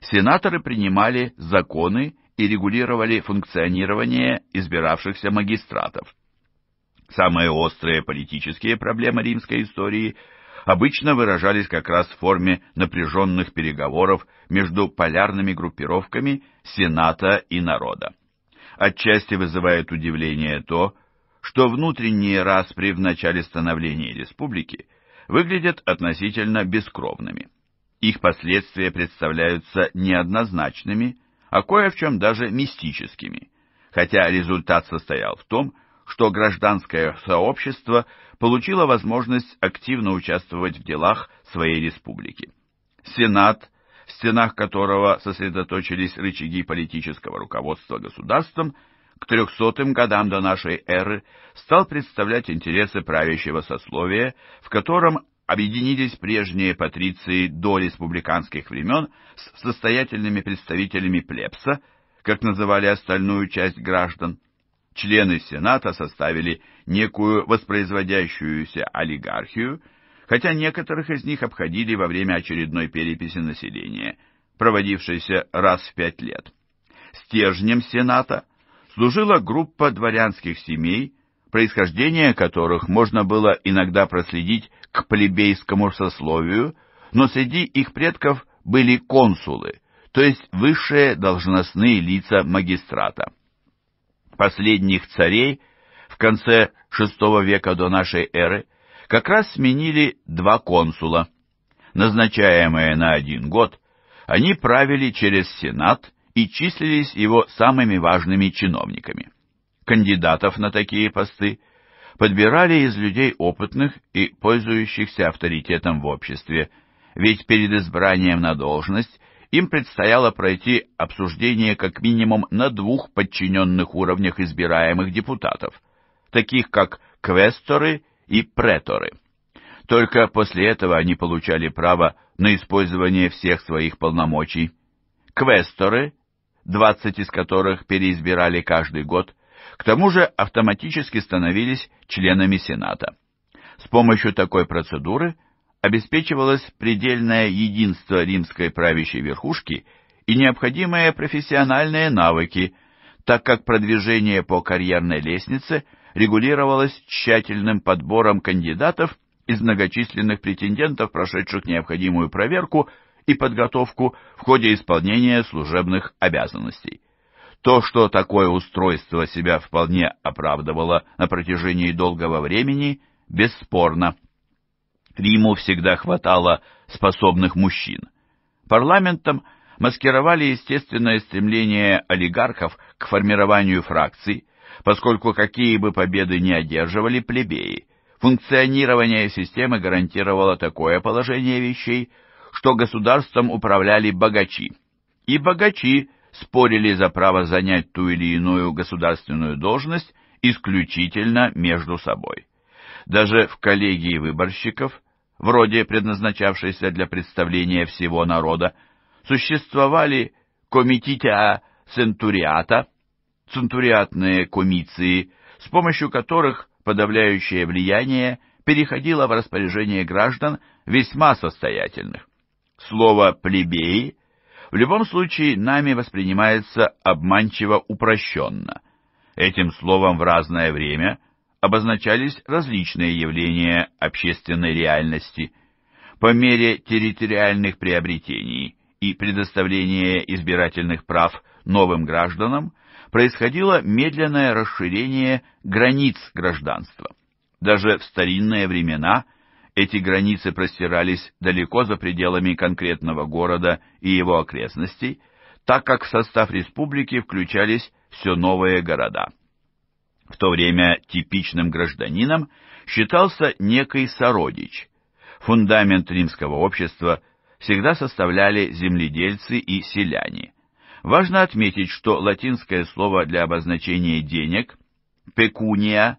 Сенаторы принимали законы и регулировали функционирование избиравшихся магистратов. Самые острые политические проблемы римской истории обычно выражались как раз в форме напряженных переговоров между полярными группировками Сената и народа. Отчасти вызывает удивление то, что внутренние распри в начале становления республики выглядят относительно бескровными. Их последствия представляются неоднозначными, а кое в чем даже мистическими, хотя результат состоял в том, что гражданское сообщество получило возможность активно участвовать в делах своей республики. Сенат, в стенах которого сосредоточились рычаги политического руководства государством, к трехсотым годам до нашей эры стал представлять интересы правящего сословия, в котором объединились прежние патриции до республиканских времен с состоятельными представителями плебса, как называли остальную часть граждан. Члены Сената составили некую воспроизводящуюся олигархию, хотя некоторых из них обходили во время очередной переписи населения, проводившейся раз в пять лет. Стержнем Сената служила группа дворянских семей, происхождение которых можно было иногда проследить к плебейскому сословию, но среди их предков были консулы, то есть высшие должностные лица магистрата. Последних царей в конце VI века до нашей эры как раз сменили два консула. Назначаемые на один год, они правили через Сенат и числились его самыми важными чиновниками. Кандидатов на такие посты подбирали из людей опытных и пользующихся авторитетом в обществе, ведь перед избранием на должность им предстояло пройти обсуждение как минимум на двух подчиненных уровнях избираемых депутатов, таких как квесторы и преторы. Только после этого они получали право на использование всех своих полномочий. Квесторы, 20 из которых переизбирали каждый год, к тому же автоматически становились членами Сената. С помощью такой процедуры обеспечивалось предельное единство римской правящей верхушки и необходимые профессиональные навыки, так как продвижение по карьерной лестнице регулировалось тщательным подбором кандидатов из многочисленных претендентов, прошедших необходимую проверку и подготовку в ходе исполнения служебных обязанностей. То, что такое устройство себя вполне оправдывало на протяжении долгого времени, бесспорно. Риму всегда хватало способных мужчин. Парламентом маскировали естественное стремление олигархов к формированию фракций, поскольку какие бы победы не одерживали плебеи, функционирование системы гарантировало такое положение вещей, что государством управляли богачи. И богачи – спорили за право занять ту или иную государственную должность исключительно между собой. Даже в коллегии выборщиков, вроде предназначавшейся для представления всего народа, существовали комититя центуриата, центуриатные комиции, с помощью которых подавляющее влияние переходило в распоряжение граждан весьма состоятельных. Слово «плебеи» в любом случае нами воспринимается обманчиво упрощенно. Этим словом в разное время обозначались различные явления общественной реальности. По мере территориальных приобретений и предоставления избирательных прав новым гражданам происходило медленное расширение границ гражданства. Даже в старинные времена – эти границы простирались далеко за пределами конкретного города и его окрестностей, так как в состав республики включались все новые города. В то время типичным гражданином считался некий сородич. Фундамент римского общества всегда составляли земледельцы и селяне. Важно отметить, что латинское слово для обозначения денег «пекуния»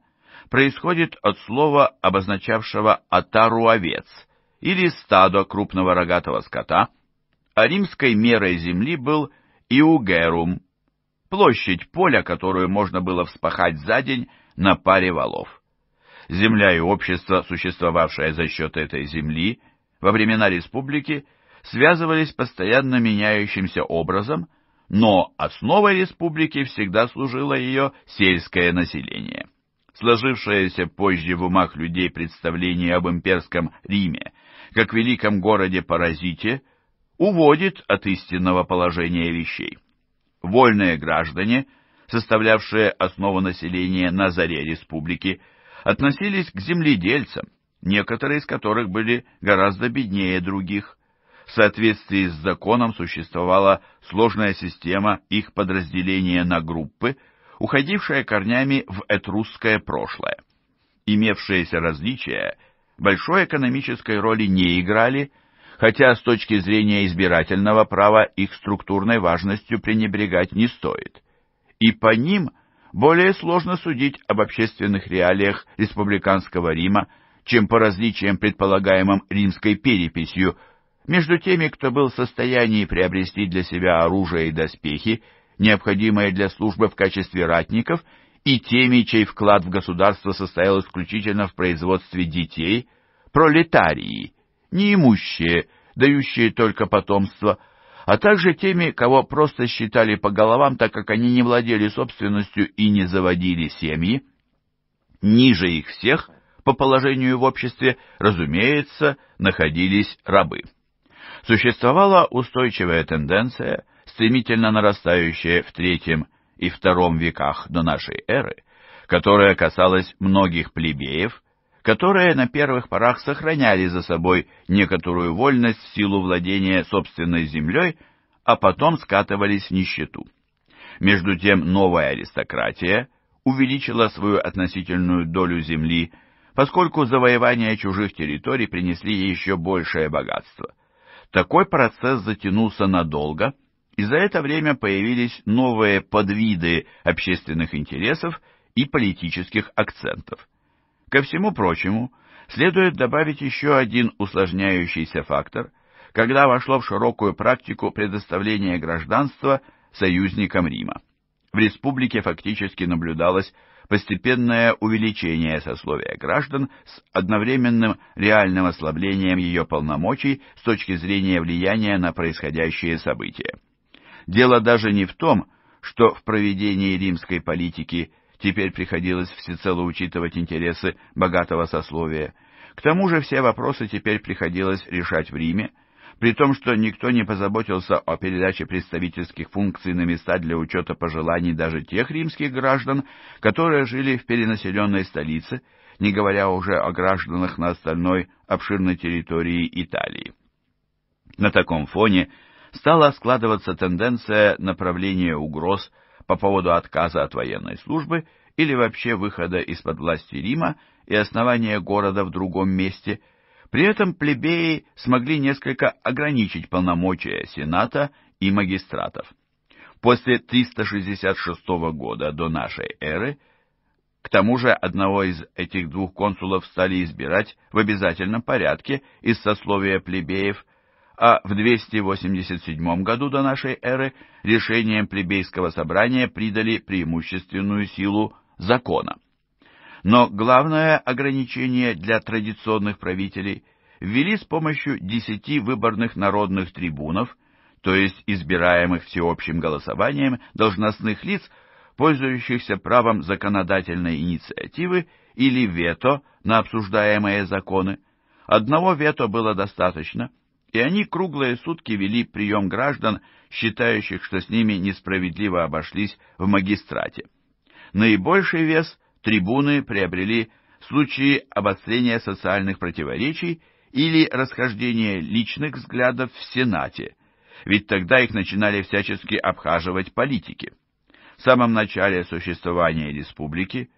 происходит от слова, обозначавшего отару овец или стадо крупного рогатого скота, а римской мерой земли был иугерум, площадь поля, которую можно было вспахать за день на паре валов. Земля и общество, существовавшее за счет этой земли, во времена республики связывались постоянно меняющимся образом, но основой республики всегда служило ее сельское население. Сложившееся позже в умах людей представление об имперском Риме как великом городе-паразите уводит от истинного положения вещей. Вольные граждане, составлявшие основу населения на заре республики, относились к земледельцам, некоторые из которых были гораздо беднее других. В соответствии с законом существовала сложная система их подразделения на группы, уходившая корнями в этрусское прошлое. Имевшиеся различия большой экономической роли не играли, хотя с точки зрения избирательного права их структурной важностью пренебрегать не стоит. И по ним более сложно судить об общественных реалиях республиканского Рима, чем по различиям, предполагаемым римской переписью, между теми, кто был в состоянии приобрести для себя оружие и доспехи, необходимые для службы в качестве ратников, и теми, чей вклад в государство состоял исключительно в производстве детей, пролетарии, неимущие, дающие только потомство, а также теми, кого просто считали по головам, так как они не владели собственностью и не заводили семьи. Ниже их всех, по положению в обществе, разумеется, находились рабы. Существовала устойчивая тенденция, стремительно нарастающая в третьем и втором веках до нашей эры, которая касалась многих плебеев, которые на первых порах сохраняли за собой некоторую вольность в силу владения собственной землей, а потом скатывались в нищету. Между тем новая аристократия увеличила свою относительную долю земли, поскольку завоевания чужих территорий принесли ей еще большее богатство. Такой процесс затянулся надолго, и за это время появились новые подвиды общественных интересов и политических акцентов. Ко всему прочему, следует добавить еще один усложняющийся фактор, когда вошло в широкую практику предоставления гражданства союзникам Рима. В республике фактически наблюдалось постепенное увеличение сословия граждан с одновременным реальным ослаблением ее полномочий с точки зрения влияния на происходящие события. Дело даже не в том, что в проведении римской политики теперь приходилось всецело учитывать интересы богатого сословия. К тому же все вопросы теперь приходилось решать в Риме, при том, что никто не позаботился о передаче представительских функций на места для учета пожеланий даже тех римских граждан, которые жили в перенаселенной столице, не говоря уже о гражданах на остальной обширной территории Италии. На таком фоне стала складываться тенденция направления угроз по поводу отказа от военной службы или вообще выхода из-под власти Рима и основания города в другом месте – при этом плебеи смогли несколько ограничить полномочия Сената и магистратов. После 366 года до нашей эры к тому же одного из этих двух консулов стали избирать в обязательном порядке из сословия плебеев, а в 287 году до нашей эры решением плебейского собрания придали преимущественную силу закона. Но главное ограничение для традиционных правителей ввели с помощью десяти выборных народных трибунов, то есть избираемых всеобщим голосованием должностных лиц, пользующихся правом законодательной инициативы или вето на обсуждаемые законы. Одного вето было достаточно, и они круглые сутки вели прием граждан, считающих, что с ними несправедливо обошлись в магистрате. Наибольший вес трибуны приобрели в случае обострения социальных противоречий или расхождения личных взглядов в Сенате, ведь тогда их начинали всячески обхаживать политики. В самом начале существования республики,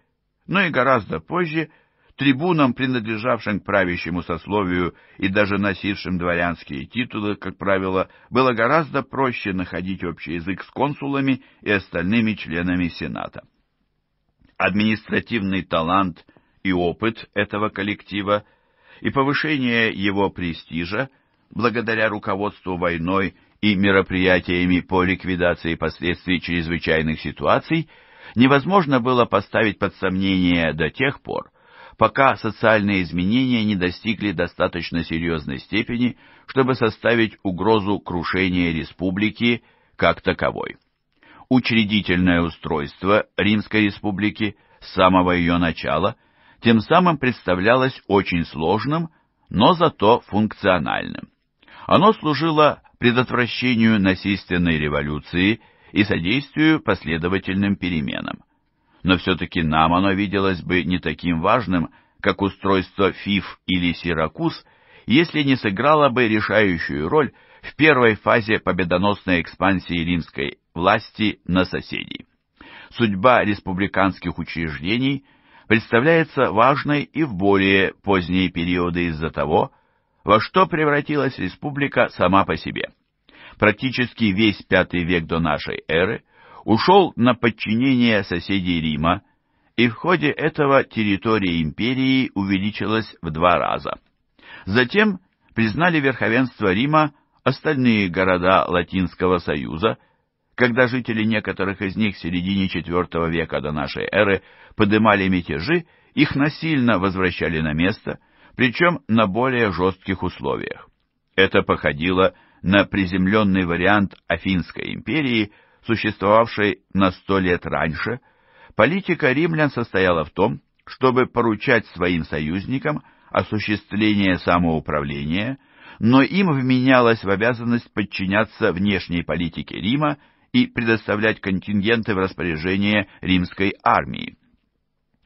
но и гораздо позже, трибунам, принадлежавшим к правящему сословию и даже носившим дворянские титулы, как правило, было гораздо проще находить общий язык с консулами и остальными членами Сената. Административный талант и опыт этого коллектива и повышение его престижа благодаря руководству войной и мероприятиями по ликвидации последствий чрезвычайных ситуаций невозможно было поставить под сомнение до тех пор, пока социальные изменения не достигли достаточно серьезной степени, чтобы составить угрозу крушения республики как таковой. учредительное устройство Римской республики с самого ее начала тем самым представлялось очень сложным, но зато функциональным. Оно служило предотвращению насильственной революции и содействию последовательным переменам. Но все-таки нам оно виделось бы не таким важным, как устройство ФИФ или Сиракуз, если не сыграло бы решающую роль в первой фазе победоносной экспансии римской власти на соседей. Судьба республиканских учреждений представляется важной и в более поздние периоды из-за того, во что превратилась республика сама по себе. Практически весь V век до нашей эры ушел на подчинение соседей Рима, и в ходе этого территория империи увеличилась в два раза. Затем признали верховенство Рима остальные города Латинского Союза, когда жители некоторых из них в середине IV века до нашей эры подымали мятежи, их насильно возвращали на место, причем на более жестких условиях. Это походило на приземленный вариант Афинской империи, существовавшей на сто лет раньше. Политика римлян состояла в том, чтобы поручать своим союзникам осуществление самоуправления, но им вменялось в обязанность подчиняться внешней политике Рима и предоставлять контингенты в распоряжение римской армии.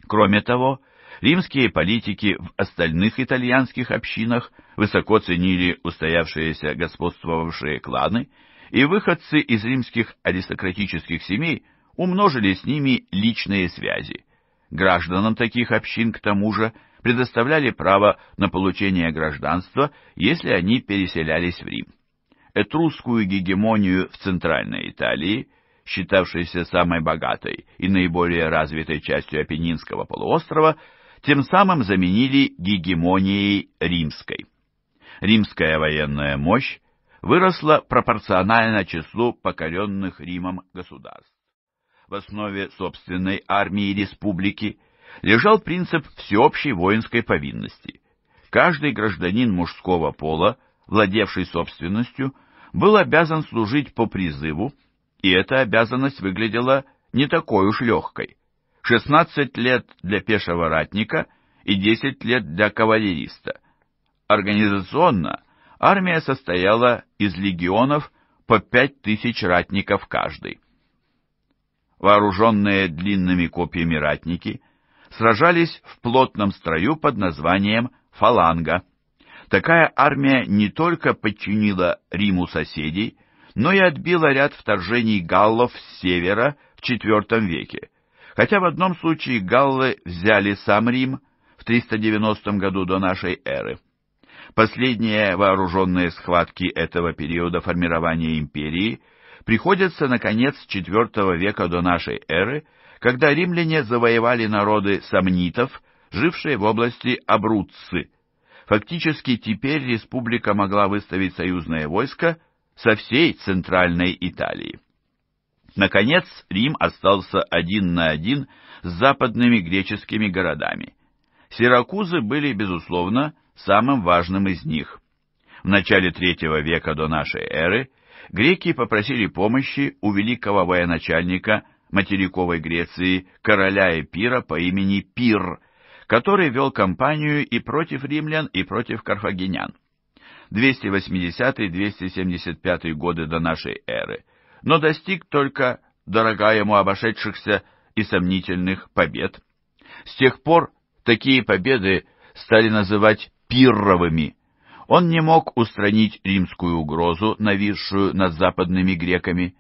Кроме того, римские политики в остальных итальянских общинах высоко ценили устоявшиеся господствовавшие кланы, и выходцы из римских аристократических семей умножили с ними личные связи. Гражданам таких общин, к тому же, предоставляли право на получение гражданства, если они переселялись в Рим. Этрусскую гегемонию в Центральной Италии, считавшейся самой богатой и наиболее развитой частью Апеннинского полуострова, тем самым заменили гегемонией римской. Римская военная мощь выросла пропорционально числу покоренных Римом государств. В основе собственной армии республики лежал принцип всеобщей воинской повинности. Каждый гражданин мужского пола, владевший собственностью, был обязан служить по призыву, и эта обязанность выглядела не такой уж легкой. 16 лет для пешего ратника и 10 лет для кавалериста. Организационно армия состояла из легионов по 5000 ратников каждый. Вооруженные длинными копьями ратники сражались в плотном строю под названием фаланга. Такая армия не только подчинила Риму соседей, но и отбила ряд вторжений галлов с севера в IV веке, хотя в одном случае галлы взяли сам Рим в 390 году до нашей эры. Последние вооруженные схватки этого периода формирования империи приходятся на конец IV века до нашей эры, когда римляне завоевали народы сомнитов, жившие в области Абруцци. Фактически теперь республика могла выставить союзное войско со всей центральной Италии. Наконец, Рим остался один на один с западными греческими городами. Сиракузы были, безусловно, самым важным из них. В начале III века до нашей эры греки попросили помощи у великого военачальника материковой Греции короля Эпира по имени Пир, который вел кампанию и против римлян, и против карфагенян. 280-275 годы до нашей эры – но достиг только дорога ему обошедшихся и сомнительных побед. С тех пор такие победы стали называть пирровыми. Он не мог устранить римскую угрозу, нависшую над западными греками.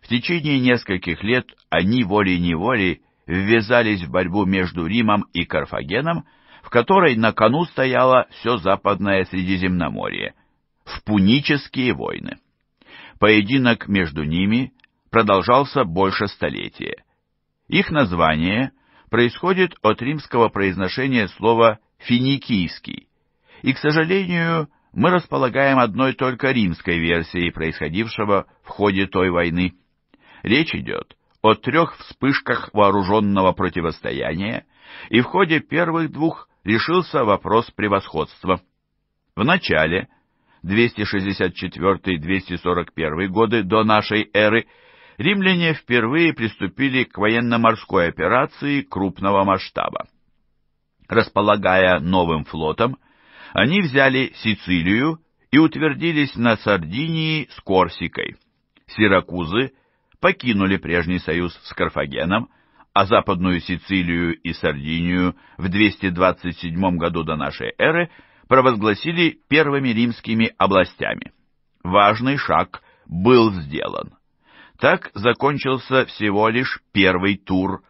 В течение нескольких лет они волей-неволей ввязались в борьбу между Римом и Карфагеном, в которой на кону стояло все западное Средиземноморье, в пунические войны. Поединок между ними продолжался больше столетия. Их название происходит от римского произношения слова «финикийский», и, к сожалению, мы располагаем одной только римской версией происходившего в ходе той войны. Речь идет о трех вспышках вооруженного противостояния, и в ходе первых двух решился вопрос превосходства. В начале – 264-241 годы до нашей эры, римляне впервые приступили к военно-морской операции крупного масштаба. Располагая новым флотом, они взяли Сицилию и утвердились на Сардинии с Корсикой. Сиракузы покинули прежний союз с Карфагеном, а Западную Сицилию и Сардинию в 227 году до нашей эры провозгласили первыми римскими областями. Важный шаг был сделан. Так закончился всего лишь первый тур.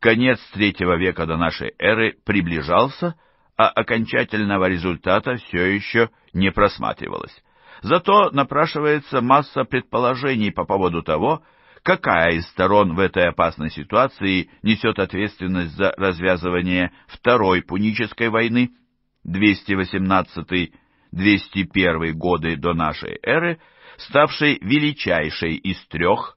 Конец третьего века до нашей эры приближался, а окончательного результата все еще не просматривалось. Зато напрашивается масса предположений по поводу того, какая из сторон в этой опасной ситуации несет ответственность за развязывание Второй Пунической войны 218-201 годы до нашей эры, ставшей величайшей из трех.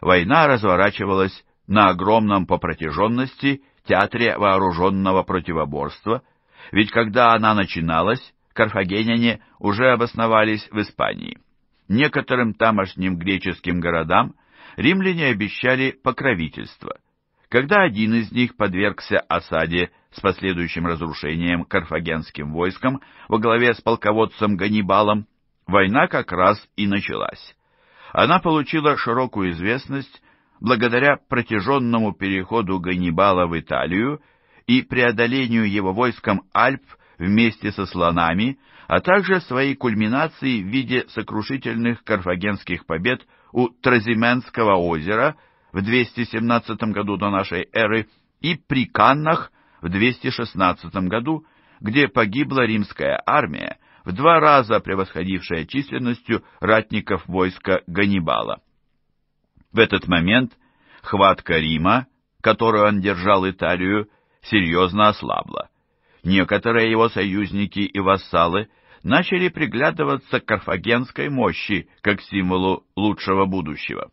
Война разворачивалась на огромном по протяженности театре вооруженного противоборства, ведь когда она начиналась, карфагеняне уже обосновались в Испании. Некоторым тамошним греческим городам римляне обещали покровительство. Когда один из них подвергся осаде с последующим разрушением карфагенским войском во главе с полководцем Ганнибалом, война как раз и началась. Она получила широкую известность благодаря протяженному переходу Ганнибала в Италию и преодолению его войском Альп вместе со слонами, а также своей кульминации в виде сокрушительных карфагенских побед у Тразименского озера в 217 году до нашей эры и при Каннах в 216 году, где погибла римская армия, в два раза превосходившая численностью ратников войска Ганнибала. В этот момент хватка Рима, которую он держал Италию, серьезно ослабла. Некоторые его союзники и вассалы – начали приглядываться к карфагенской мощи как символу лучшего будущего.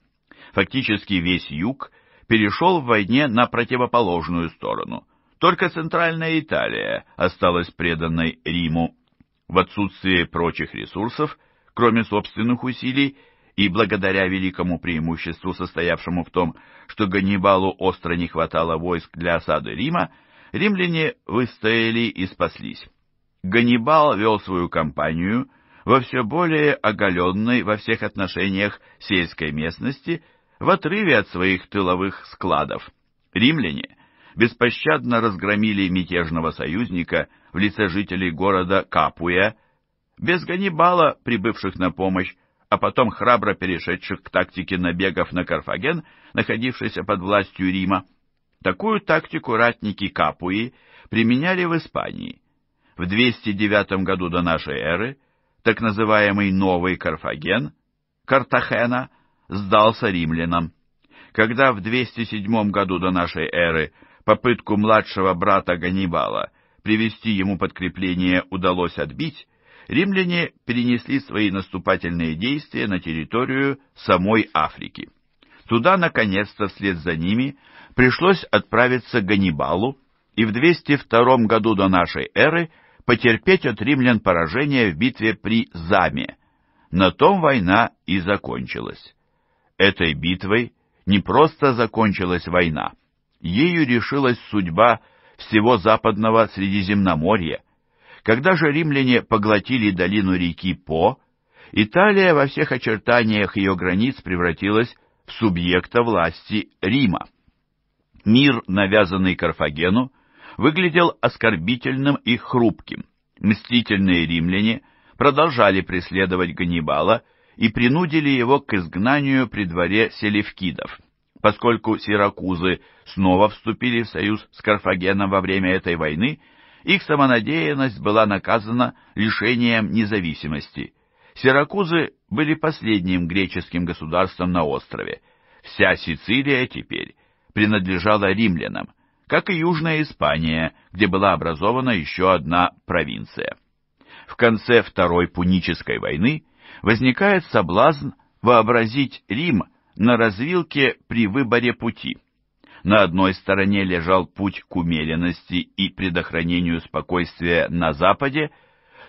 Фактически весь юг перешел в войне на противоположную сторону. Только центральная Италия осталась преданной Риму. В отсутствие прочих ресурсов, кроме собственных усилий, и благодаря великому преимуществу, состоявшему в том, что Ганнибалу остро не хватало войск для осады Рима, римляне выстояли и спаслись. Ганнибал вел свою кампанию во все более оголенной во всех отношениях сельской местности, в отрыве от своих тыловых складов. Римляне беспощадно разгромили мятежного союзника в лице жителей города Капуя, без Ганнибала, прибывших на помощь, а потом храбро перешедших к тактике набегов на Карфаген, находившийся под властью Рима. Такую тактику ратники Капуи применяли в Испании в 209 году до нашей эры так называемый Новый Карфаген, Картахена, сдался римлянам. Когда в 207 году до нашей эры попытку младшего брата Ганнибала привести ему подкрепление удалось отбить, римляне перенесли свои наступательные действия на территорию самой Африки. Туда, наконец-то, вслед за ними пришлось отправиться Ганнибалу, и в 202 году до нашей эры потерпеть от римлян поражение в битве при Заме. На том война и закончилась. Этой битвой не просто закончилась война, ею решилась судьба всего западного Средиземноморья. Когда же римляне поглотили долину реки По, Италия во всех очертаниях ее границ превратилась в субъекта власти Рима. Мир, навязанный Карфагену, выглядел оскорбительным и хрупким. Мстительные римляне продолжали преследовать Ганнибала и принудили его к изгнанию при дворе селевкидов. Поскольку сиракузы снова вступили в союз с Карфагеном во время этой войны, их самонадеянность была наказана лишением независимости. Сиракузы были последним греческим государством на острове. Вся Сицилия теперь принадлежала римлянам как и Южная Испания, где была образована еще одна провинция. В конце Второй Пунической войны возникает соблазн вообразить Рим на развилке при выборе пути. На одной стороне лежал путь к умеренности и предохранению спокойствия на Западе,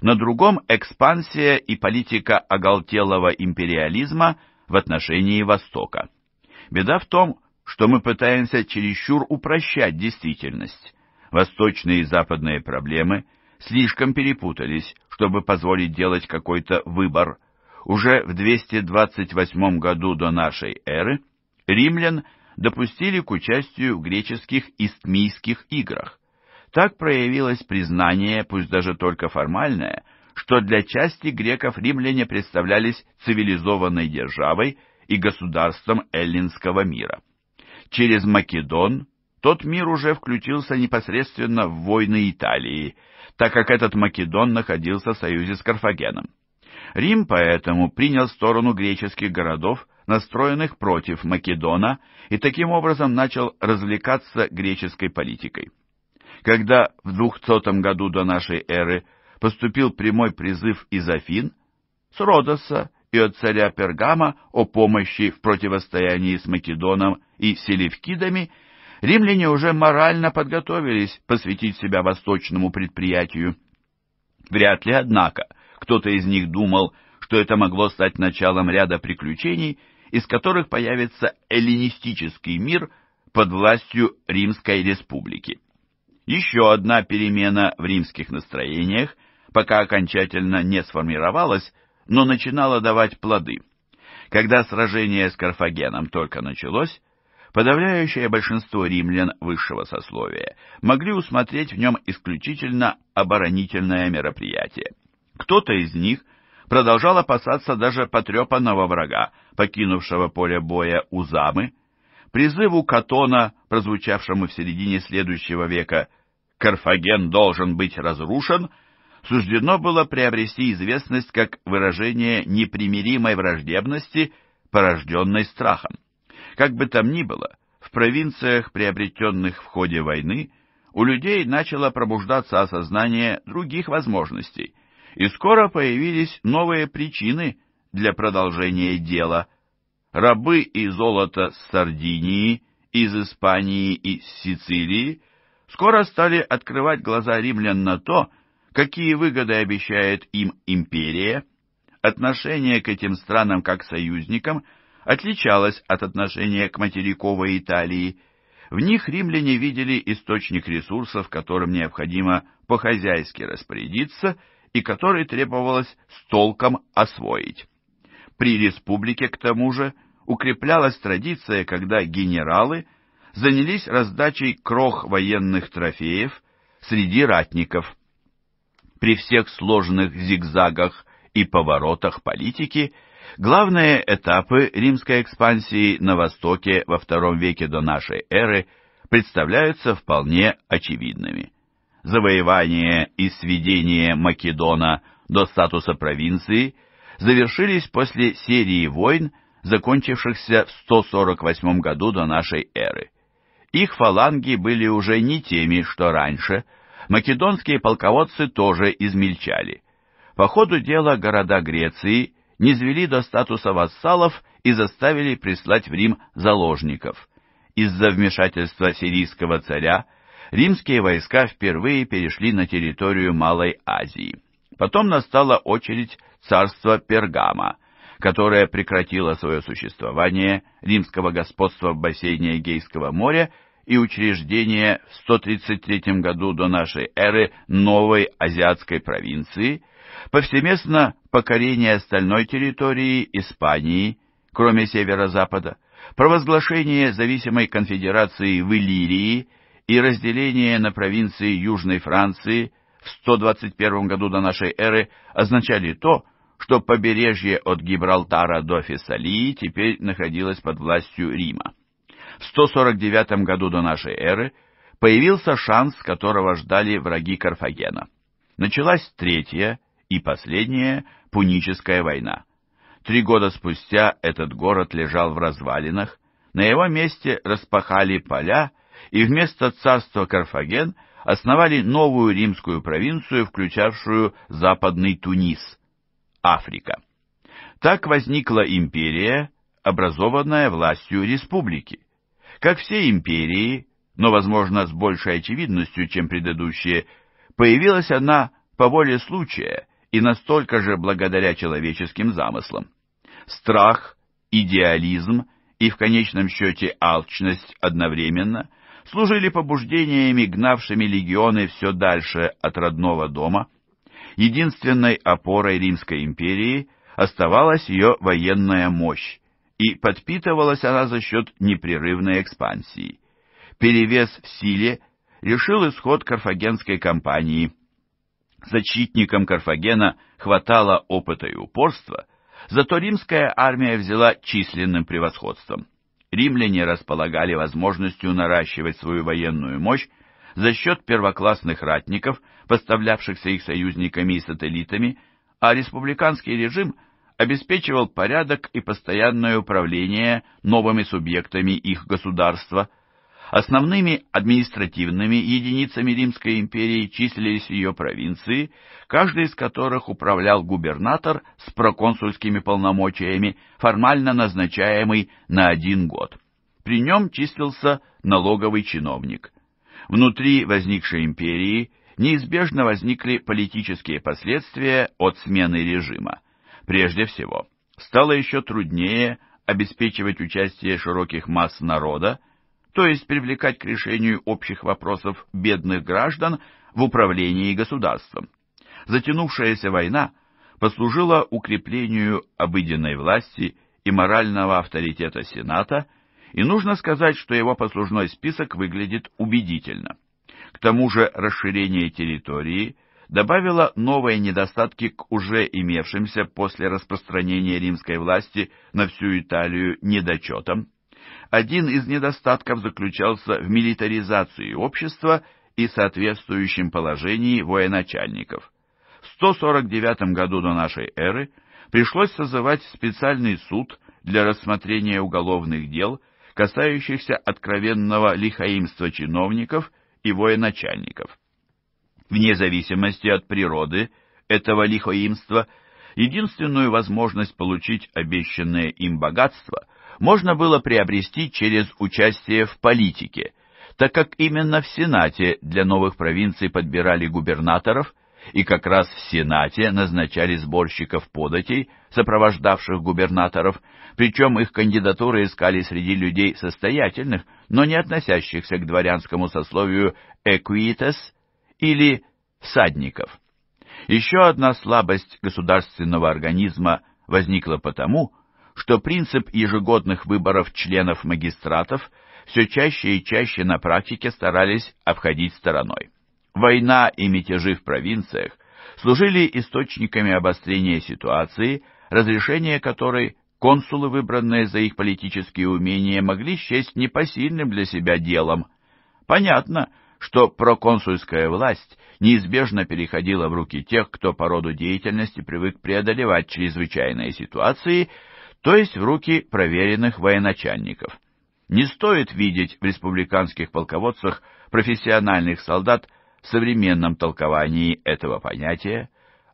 на другом – экспансия и политика оголтелого империализма в отношении Востока. Беда в том, что мы пытаемся чересчур упрощать действительность. Восточные и западные проблемы слишком перепутались, чтобы позволить делать какой-то выбор. Уже в 228 году до нашей эры римлян допустили к участию в греческих истмийских играх. Так проявилось признание, пусть даже только формальное, что для части греков римляне представлялись цивилизованной державой и государством эллинского мира. Через Македон тот мир уже включился непосредственно в войны Италии, так как этот Македон находился в союзе с Карфагеном. Рим поэтому принял сторону греческих городов, настроенных против Македона, и таким образом начал развлекаться греческой политикой. Когда в 200 году до нашей эры поступил прямой призыв из Афин, с Родоса и от царя Пергама о помощи в противостоянии с Македоном и Селевкидами, римляне уже морально подготовились посвятить себя восточному предприятию. Вряд ли, однако, кто-то из них думал, что это могло стать началом ряда приключений, из которых появится эллинистический мир под властью Римской республики. Еще одна перемена в римских настроениях, пока окончательно не сформировалась, но начинала давать плоды. Когда сражение с Карфагеном только началось, подавляющее большинство римлян высшего сословия могли усмотреть в нем исключительно оборонительное мероприятие. Кто-то из них продолжал опасаться даже потрепанного врага, покинувшего поле боя Узамы, призыву Катона, прозвучавшему в середине следующего века «Карфаген должен быть разрушен», суждено было приобрести известность как выражение непримиримой враждебности, порожденной страхом. Как бы там ни было, в провинциях, приобретенных в ходе войны, у людей начало пробуждаться осознание других возможностей, и скоро появились новые причины для продолжения дела. Рабы и золото с Сардинии, из Испании и Сицилии скоро стали открывать глаза римлян на то, какие выгоды обещает им империя. Отношение к этим странам как союзникам – отличалась от отношения к материковой Италии. В них римляне видели источник ресурсов, которым необходимо по-хозяйски распорядиться и который требовалось с толком освоить. При республике, к тому же, укреплялась традиция, когда генералы занялись раздачей крох военных трофеев среди ратников. При всех сложных зигзагах и поворотах политики – Главные этапы римской экспансии на Востоке во II веке до нашей эры представляются вполне очевидными. Завоевание и сведение Македона до статуса провинции завершились после серии войн, закончившихся в 148 году до нашей эры. Их фаланги были уже не теми, что раньше, македонские полководцы тоже измельчали. По ходу дела города Греции – низвели до статуса вассалов и заставили прислать в Рим заложников. Из-за вмешательства сирийского царя римские войска впервые перешли на территорию Малой Азии. Потом настала очередь царства Пергама, которое прекратило свое существование римского господства в бассейне Эгейского моря и учреждение в 133 году до нашей эры новой азиатской провинции – повсеместно покорение остальной территории Испании, кроме северо-запада, провозглашение зависимой конфедерации в Иллирии и разделение на провинции Южной Франции в 121 году до нашей эры означали то, что побережье от Гибралтара до Фессалии теперь находилось под властью Рима. В 149 году до нашей эры появился шанс, которого ждали враги Карфагена. Началась третья, и последняя – Пуническая война. Три года спустя этот город лежал в развалинах, на его месте распахали поля, и вместо царства Карфаген основали новую римскую провинцию, включавшую западный Тунис, Африка. Так возникла империя, образованная властью республики. Как все империи, но, возможно, с большей очевидностью, чем предыдущие, появилась она по воле случая и настолько же благодаря человеческим замыслам. Страх, идеализм и в конечном счете алчность одновременно служили побуждениями, гнавшими легионы все дальше от родного дома. Единственной опорой Римской империи оставалась ее военная мощь, и подпитывалась она за счет непрерывной экспансии. Перевес в силе решил исход карфагенской кампании. Защитникам Карфагена хватало опыта и упорства, зато римская армия взяла численным превосходством. Римляне располагали возможностью наращивать свою военную мощь за счет первоклассных ратников, поставлявшихся их союзниками и сателлитами, а республиканский режим обеспечивал порядок и постоянное управление новыми субъектами их государства – Основными административными единицами Римской империи числились ее провинции, каждый из которых управлял губернатор с проконсульскими полномочиями, формально назначаемый на один год. При нем числился налоговый чиновник. Внутри возникшей империи неизбежно возникли политические последствия от смены режима. Прежде всего, стало еще труднее обеспечивать участие широких масс народа, то есть привлекать к решению общих вопросов бедных граждан в управлении государством. Затянувшаяся война послужила укреплению обыденной власти и морального авторитета Сената, и нужно сказать, что его послужной список выглядит убедительно. К тому же расширение территории добавило новые недостатки к уже имевшимся после распространения римской власти на всю Италию недочетам, один из недостатков заключался в милитаризации общества и соответствующем положении военачальников. В 149 году до нашей эры пришлось созывать специальный суд для рассмотрения уголовных дел, касающихся откровенного лихаимства чиновников и военачальников. Вне зависимости от природы этого лихаимства, единственную возможность получить обещанное им богатство – можно было приобрести через участие в политике, так как именно в Сенате для новых провинций подбирали губернаторов, и как раз в Сенате назначали сборщиков податей, сопровождавших губернаторов, причем их кандидатуры искали среди людей состоятельных, но не относящихся к дворянскому сословию «эквитес» или «всадников». Еще одна слабость государственного организма возникла потому, что принцип ежегодных выборов членов магистратов все чаще и чаще на практике старались обходить стороной. Война и мятежи в провинциях служили источниками обострения ситуации, разрешение которой консулы, выбранные за их политические умения, могли счесть непосильным для себя делом. Понятно, что проконсульская власть неизбежно переходила в руки тех, кто по роду деятельности привык преодолевать чрезвычайные ситуации то есть в руки проверенных военачальников. Не стоит видеть в республиканских полководцах профессиональных солдат в современном толковании этого понятия,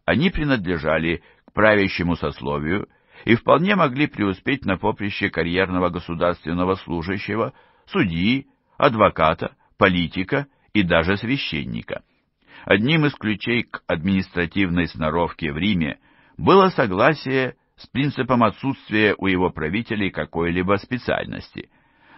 они принадлежали к правящему сословию и вполне могли преуспеть на поприще карьерного государственного служащего, судьи, адвоката, политика и даже священника. Одним из ключей к административной сноровке в Риме было согласие с принципом отсутствия у его правителей какой-либо специальности.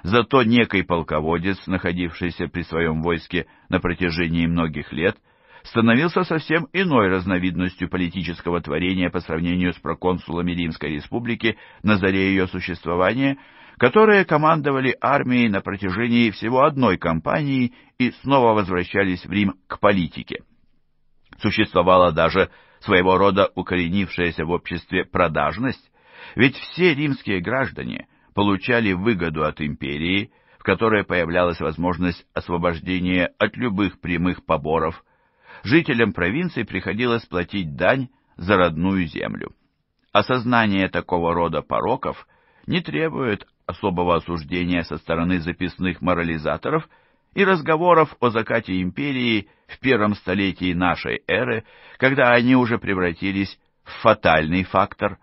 Зато некий полководец, находившийся при своем войске на протяжении многих лет, становился совсем иной разновидностью политического творения по сравнению с проконсулами Римской Республики на заре ее существования, которые командовали армией на протяжении всего одной кампании и снова возвращались в Рим к политике. Существовало даже своего рода укоренившаяся в обществе продажность, ведь все римские граждане получали выгоду от империи, в которой появлялась возможность освобождения от любых прямых поборов. Жителям провинции приходилось платить дань за родную землю. Осознание такого рода пороков не требует особого осуждения со стороны записных морализаторов и разговоров о закате империи в первом столетии нашей эры, когда они уже превратились в фатальный фактор.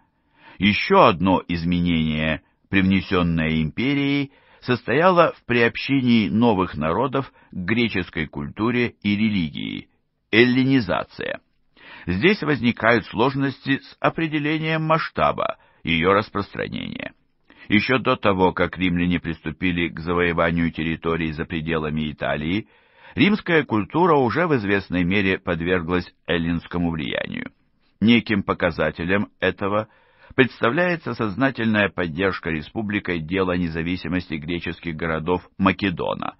Еще одно изменение, привнесенное империей, состояло в приобщении новых народов к греческой культуре и религии – эллинизация. Здесь возникают сложности с определением масштаба ее распространения. Еще до того, как римляне приступили к завоеванию территорий за пределами Италии, римская культура уже в известной мере подверглась эллинскому влиянию. Неким показателем этого представляется сознательная поддержка республикой дела независимости греческих городов Македона.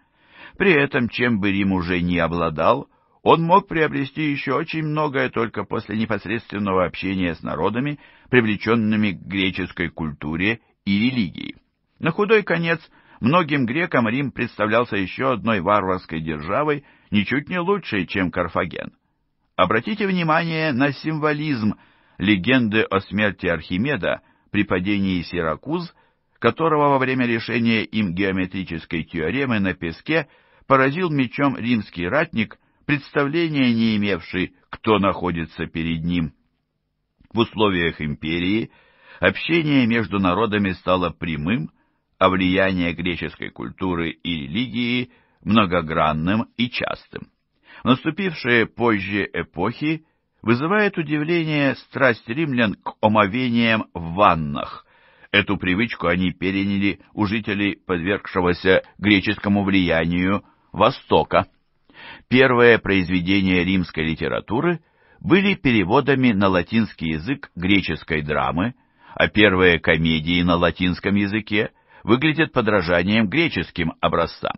При этом, чем бы Рим уже не обладал, он мог приобрести еще очень многое только после непосредственного общения с народами, привлеченными к греческой культуре и религии. На худой конец многим грекам Рим представлялся еще одной варварской державой, ничуть не лучшей, чем Карфаген. Обратите внимание на символизм легенды о смерти Архимеда при падении Сиракуз, которого во время решения им геометрической теоремы на песке поразил мечом римский ратник, представления не имевший, кто находится перед ним. В условиях империи – общение между народами стало прямым, а влияние греческой культуры и религии многогранным и частым. Наступившие позже эпохи вызывает удивление страсть римлян к омовениям в ваннах. Эту привычку они переняли у жителей подвергшегося греческому влиянию Востока. Первые произведения римской литературы были переводами на латинский язык греческой драмы, а первые комедии на латинском языке выглядят подражанием греческим образцам.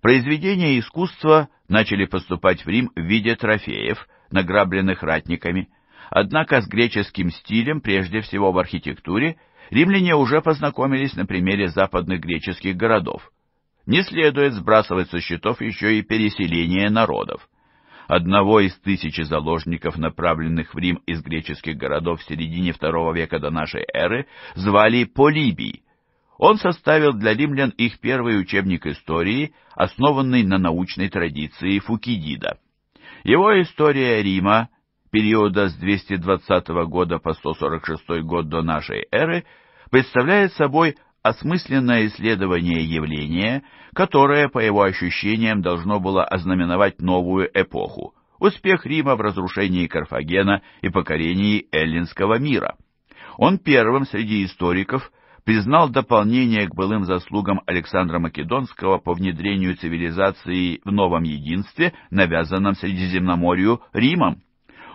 Произведения искусства начали поступать в Рим в виде трофеев, награбленных ратниками, однако с греческим стилем, прежде всего в архитектуре, римляне уже познакомились на примере западных греческих городов. Не следует сбрасывать со счетов еще и переселение народов одного из тысячи заложников, направленных в Рим из греческих городов в середине II века до нашей эры, звали Полибий. Он составил для римлян их первый учебник истории, основанный на научной традиции Фукидида. Его история Рима периода с 220 года по 146 год до нашей эры представляет собой осмысленное исследование явления, которое, по его ощущениям, должно было ознаменовать новую эпоху, успех Рима в разрушении Карфагена и покорении эллинского мира. Он первым среди историков признал дополнение к былым заслугам Александра Македонского по внедрению цивилизации в новом единстве, навязанном Средиземноморью Римом.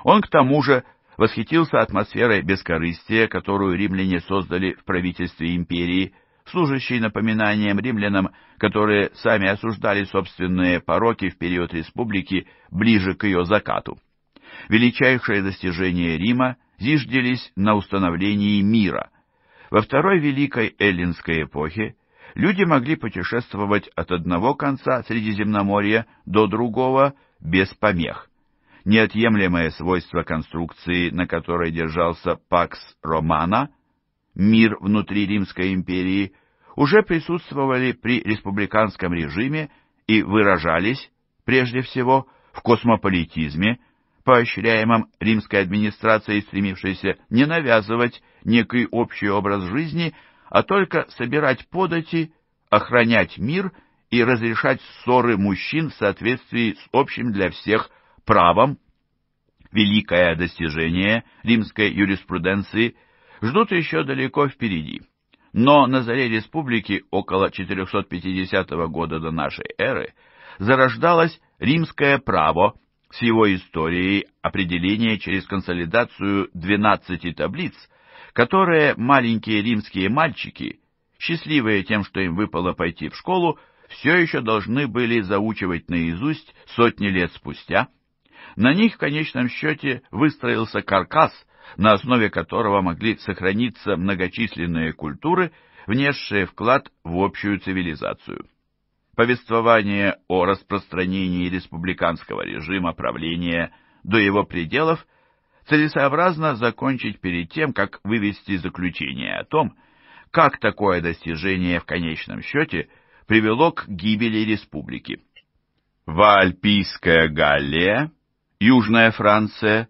Он к тому же восхитился атмосферой бескорыстия, которую римляне создали в правительстве империи, служащей напоминанием римлянам, которые сами осуждали собственные пороки в период республики ближе к ее закату. Величайшие достижения Рима зиждились на установлении мира. Во второй великой эллинской эпохе люди могли путешествовать от одного конца Средиземноморья до другого без помех неотъемлемое свойство конструкции, на которой держался Пакс Романа, мир внутри Римской империи, уже присутствовали при республиканском режиме и выражались, прежде всего, в космополитизме, поощряемом римской администрацией, стремившейся не навязывать некий общий образ жизни, а только собирать подати, охранять мир и разрешать ссоры мужчин в соответствии с общим для всех правом, великое достижение римской юриспруденции ждут еще далеко впереди. Но на заре республики около 450 года до нашей эры зарождалось римское право с его историей определения через консолидацию 12 таблиц, которые маленькие римские мальчики, счастливые тем, что им выпало пойти в школу, все еще должны были заучивать наизусть сотни лет спустя, на них в конечном счете выстроился каркас, на основе которого могли сохраниться многочисленные культуры, внесшие вклад в общую цивилизацию. Повествование о распространении республиканского режима правления до его пределов целесообразно закончить перед тем, как вывести заключение о том, как такое достижение в конечном счете привело к гибели республики. Ваальпийская Галлия Южная Франция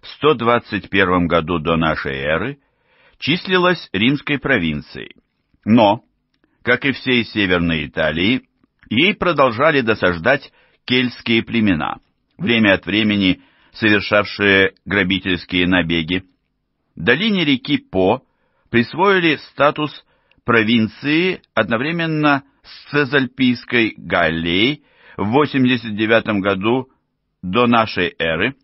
в 121 году до нашей эры числилась римской провинцией, но, как и всей Северной Италии, ей продолжали досаждать кельтские племена, время от времени совершавшие грабительские набеги. Долине реки По присвоили статус провинции одновременно с Цезальпийской Галлией в 89 году до нашей эры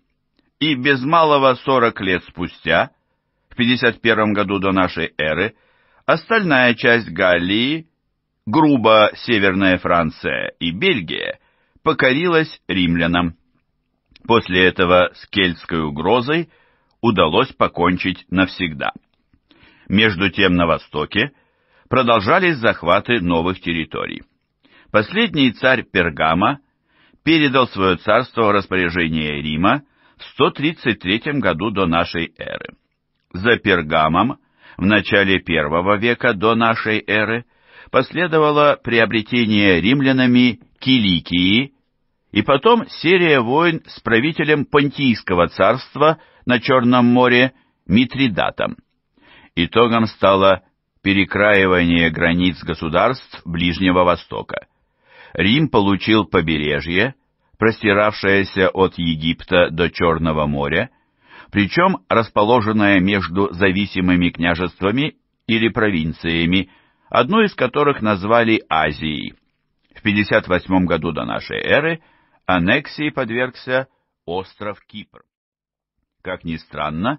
и без малого 40 лет спустя, в 51 году до нашей эры, остальная часть Галлии, грубо Северная Франция и Бельгия, покорилась римлянам. После этого с кельтской угрозой удалось покончить навсегда. Между тем на востоке продолжались захваты новых территорий. Последний царь Пергама передал свое царство в распоряжение Рима в 133 году до нашей эры. За Пергамом в начале первого века до нашей эры последовало приобретение римлянами Киликии и потом серия войн с правителем Понтийского царства на Черном море Митридатом. Итогом стало перекраивание границ государств Ближнего Востока. Рим получил побережье, простиравшееся от Египта до Черного моря, причем расположенное между зависимыми княжествами или провинциями, одну из которых назвали Азией. В 58 году до нашей эры аннексии подвергся остров Кипр. Как ни странно,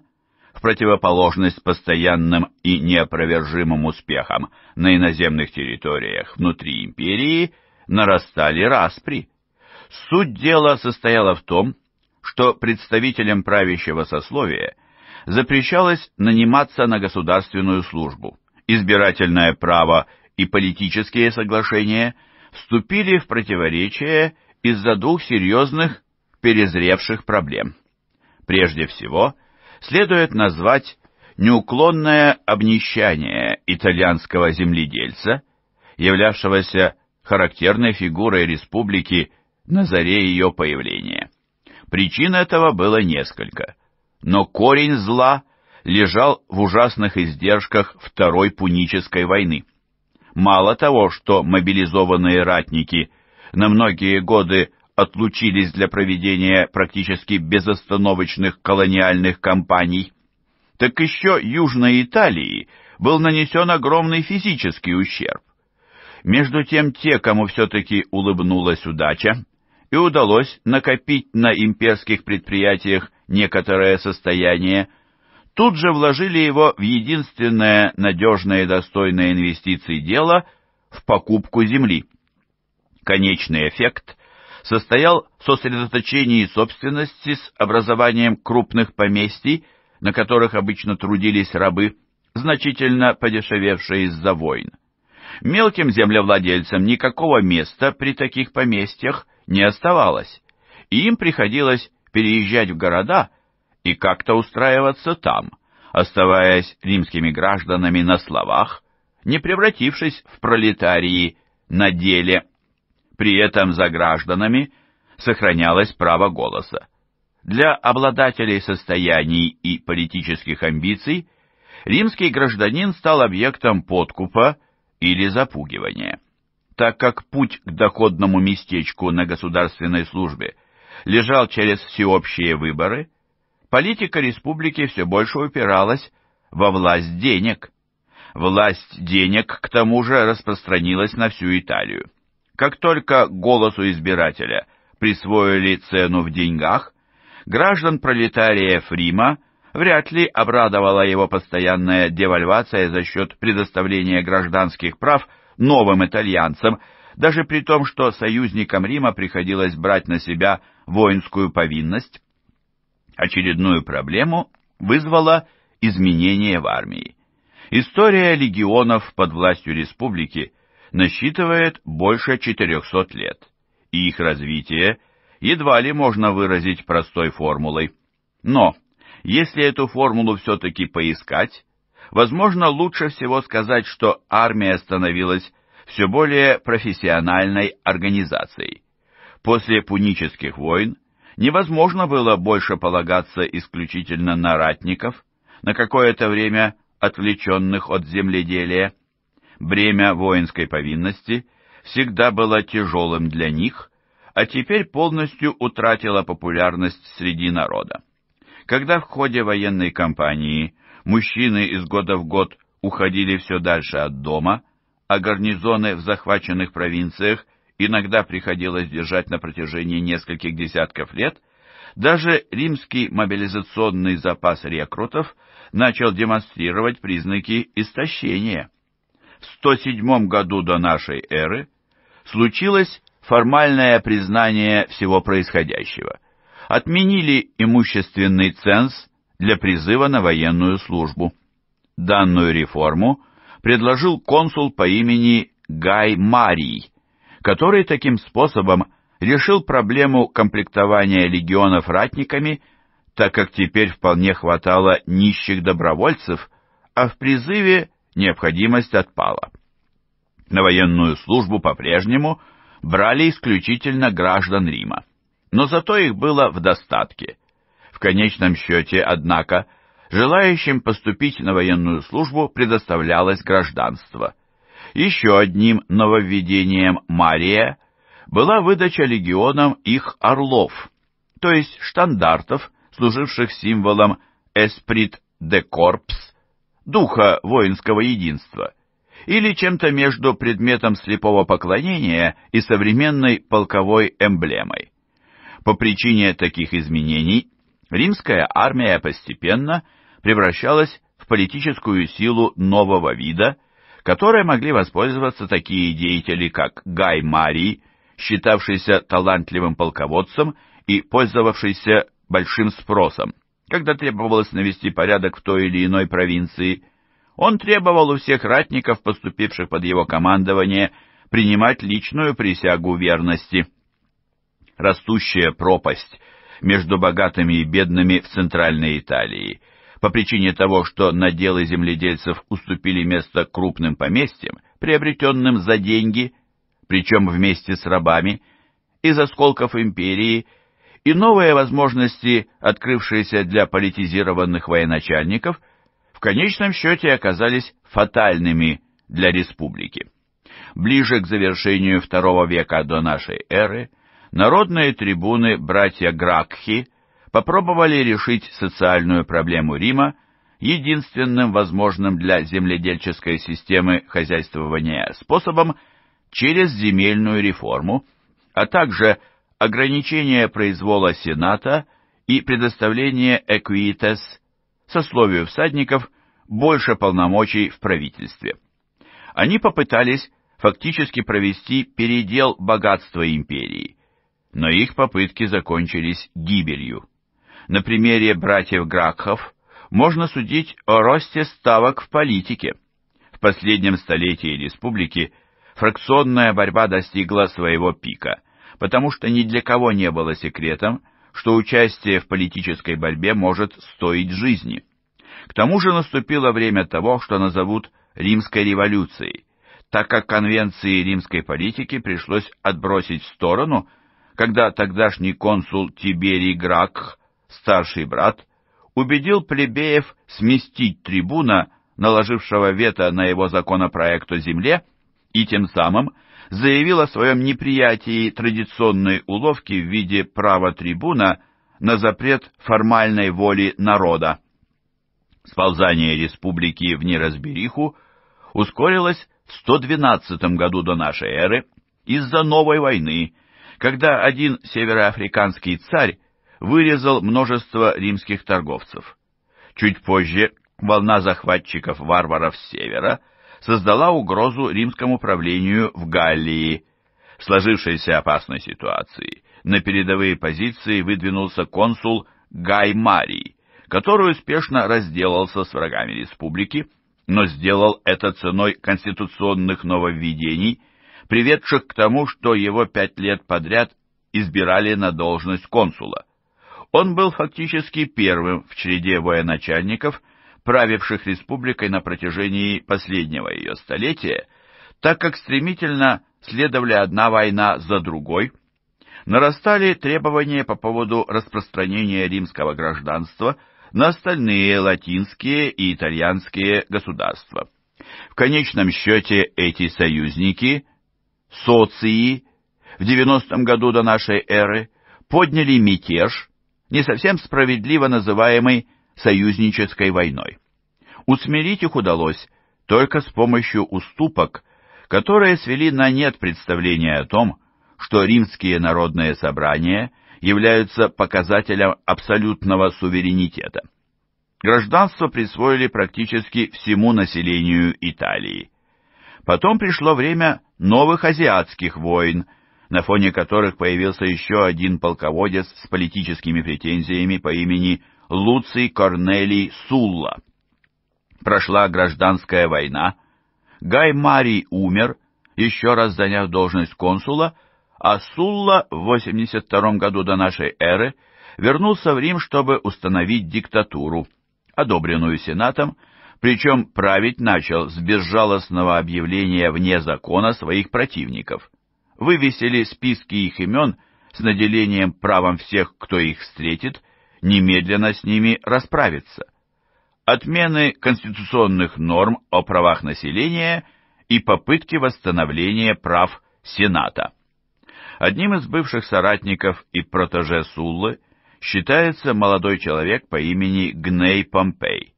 в противоположность постоянным и неопровержимым успехам на иноземных территориях внутри империи нарастали распри. Суть дела состояла в том, что представителям правящего сословия запрещалось наниматься на государственную службу. Избирательное право и политические соглашения вступили в противоречие из-за двух серьезных перезревших проблем. Прежде всего, следует назвать неуклонное обнищание итальянского земледельца, являвшегося характерной фигурой республики на заре ее появления. Причин этого было несколько, но корень зла лежал в ужасных издержках Второй Пунической войны. Мало того, что мобилизованные ратники на многие годы отлучились для проведения практически безостановочных колониальных кампаний, так еще Южной Италии был нанесен огромный физический ущерб. Между тем, те, кому все-таки улыбнулась удача, и удалось накопить на имперских предприятиях некоторое состояние, тут же вложили его в единственное надежное и достойное инвестиции дело в покупку земли. Конечный эффект состоял в сосредоточении собственности с образованием крупных поместий, на которых обычно трудились рабы, значительно подешевевшие из-за войн. Мелким землевладельцам никакого места при таких поместьях не оставалось, и им приходилось переезжать в города и как-то устраиваться там, оставаясь римскими гражданами на словах, не превратившись в пролетарии на деле. При этом за гражданами сохранялось право голоса. Для обладателей состояний и политических амбиций римский гражданин стал объектом подкупа или запугивания. Так как путь к доходному местечку на государственной службе лежал через всеобщие выборы, политика республики все больше упиралась во власть денег. Власть денег, к тому же, распространилась на всю Италию. Как только голосу избирателя присвоили цену в деньгах, граждан пролетария Фрима вряд ли обрадовала его постоянная девальвация за счет предоставления гражданских прав новым итальянцам, даже при том, что союзникам Рима приходилось брать на себя воинскую повинность. Очередную проблему вызвало изменение в армии. История легионов под властью республики насчитывает больше 400 лет, и их развитие едва ли можно выразить простой формулой. Но, если эту формулу все-таки поискать, возможно, лучше всего сказать, что армия становилась все более профессиональной организацией. После пунических войн невозможно было больше полагаться исключительно на ратников, на какое-то время отвлеченных от земледелия. Бремя воинской повинности всегда было тяжелым для них, а теперь полностью утратило популярность среди народа. Когда в ходе военной кампании мужчины из года в год уходили все дальше от дома, а гарнизоны в захваченных провинциях иногда приходилось держать на протяжении нескольких десятков лет, даже римский мобилизационный запас рекрутов начал демонстрировать признаки истощения. В 107 году до нашей эры случилось формальное признание всего происходящего. Отменили имущественный ценз для призыва на военную службу. Данную реформу предложил консул по имени Гай Марий, который таким способом решил проблему комплектования легионов ратниками, так как теперь вполне хватало нищих добровольцев, а в призыве необходимость отпала. На военную службу по-прежнему брали исключительно граждан Рима, но зато их было в достатке. В конечном счете, однако, желающим поступить на военную службу предоставлялось гражданство. Еще одним нововведением Мария была выдача легионам их орлов, то есть штандартов, служивших символом «esprit de corps», духа воинского единства, или чем-то между предметом слепого поклонения и современной полковой эмблемой. По причине таких изменений римская армия постепенно превращалась в политическую силу нового вида, которой могли воспользоваться такие деятели, как Гай Марий, считавшийся талантливым полководцем и пользовавшийся большим спросом, когда требовалось навести порядок в той или иной провинции. Он требовал у всех ратников, поступивших под его командование, принимать личную присягу верности. Растущая пропасть между богатыми и бедными в Центральной Италии по причине того, что наделы земледельцев уступили место крупным поместьям, приобретенным за деньги, причем вместе с рабами, из осколков империи – и новые возможности, открывшиеся для политизированных военачальников, в конечном счете оказались фатальными для республики. Ближе к завершению II века до нашей эры народные трибуны братья Гракхи попробовали решить социальную проблему Рима единственным возможным для земледельческой системы хозяйствования способом через земельную реформу, а также ограничение произвола Сената и предоставление эквитес, сословию всадников, больше полномочий в правительстве. Они попытались фактически провести передел богатства империи, но их попытки закончились гибелью. На примере братьев Гракхов можно судить о росте ставок в политике. В последнем столетии республики фракционная борьба достигла своего пика – потому что ни для кого не было секретом, что участие в политической борьбе может стоить жизни. К тому же наступило время того, что назовут «римской революцией», так как конвенции римской политики пришлось отбросить в сторону, когда тогдашний консул Тиберий Гракх, старший брат, убедил плебеев сместить трибуна, наложившего вето на его законопроект о земле, и тем самым заявил о своем неприятии традиционной уловки в виде права трибуна на запрет формальной воли народа. Сползание республики в неразбериху ускорилось в 112 году до нашей эры из-за новой войны, когда один североафриканский царь вырезал множество римских торговцев. Чуть позже волна захватчиков-варваров с севера – создала угрозу римскому правлению в Галлии. В сложившейся опасной ситуации на передовые позиции выдвинулся консул Гай Марий, который успешно разделался с врагами республики, но сделал это ценой конституционных нововведений, приведших к тому, что его пять лет подряд избирали на должность консула. Он был фактически первым в череде военачальников, правивших республикой на протяжении последнего ее столетия, так как стремительно следовали одна война за другой, нарастали требования по поводу распространения римского гражданства на остальные латинские и итальянские государства. В конечном счете эти союзники, соции, в 90-м году до нашей эры подняли мятеж, не совсем справедливо называемый союзнической войной. Усмирить их удалось только с помощью уступок, которые свели на нет представление о том, что римские народные собрания являются показателем абсолютного суверенитета. Гражданство присвоили практически всему населению Италии. Потом пришло время новых азиатских войн, на фоне которых появился еще один полководец с политическими претензиями по имени Луций Корнелий Сулла. Прошла гражданская война, Гай Марий умер, еще раз заняв должность консула, а Сулла в 82 году до нашей эры вернулся в Рим, чтобы установить диктатуру, одобренную Сенатом, причем править начал с безжалостного объявления вне закона своих противников. Вывесили списки их имен с наделением правом всех, кто их встретит, немедленно с ними расправиться. Отмены конституционных норм о правах населения и попытки восстановления прав Сената. Одним из бывших соратников и протеже Суллы считается молодой человек по имени Гней Помпей.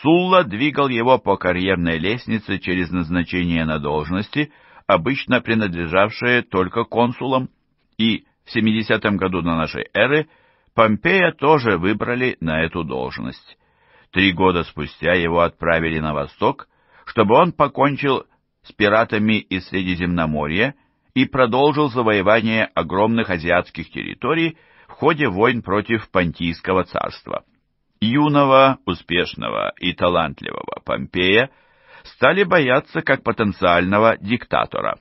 Сулла двигал его по карьерной лестнице через назначение на должности, обычно принадлежавшие только консулам, и в 70-м году до нашей эры Помпея тоже выбрали на эту должность. Три года спустя его отправили на восток, чтобы он покончил с пиратами из Средиземноморья и продолжил завоевание огромных азиатских территорий в ходе войн против Понтийского царства юного, успешного и талантливого Помпея стали бояться как потенциального диктатора.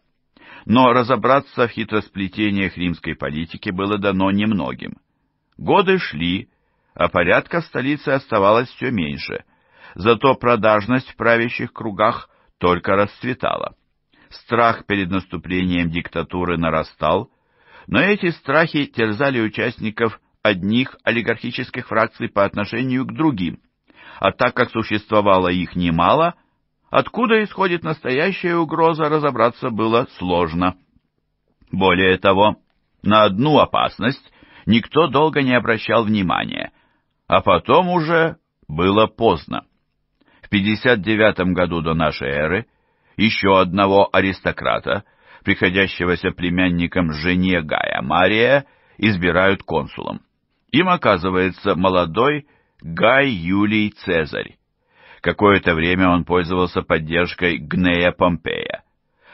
Но разобраться в хитросплетениях римской политики было дано немногим. Годы шли, а порядка в столице оставалось все меньше, зато продажность в правящих кругах только расцветала. Страх перед наступлением диктатуры нарастал, но эти страхи терзали участников одних олигархических фракций по отношению к другим, а так как существовало их немало, откуда исходит настоящая угроза, разобраться было сложно. Более того, на одну опасность никто долго не обращал внимания, а потом уже было поздно. В 59 году до нашей эры еще одного аристократа, приходящегося племянником жене Гая Мария, избирают консулом. Им оказывается молодой Гай Юлий Цезарь. Какое-то время он пользовался поддержкой Гнея Помпея.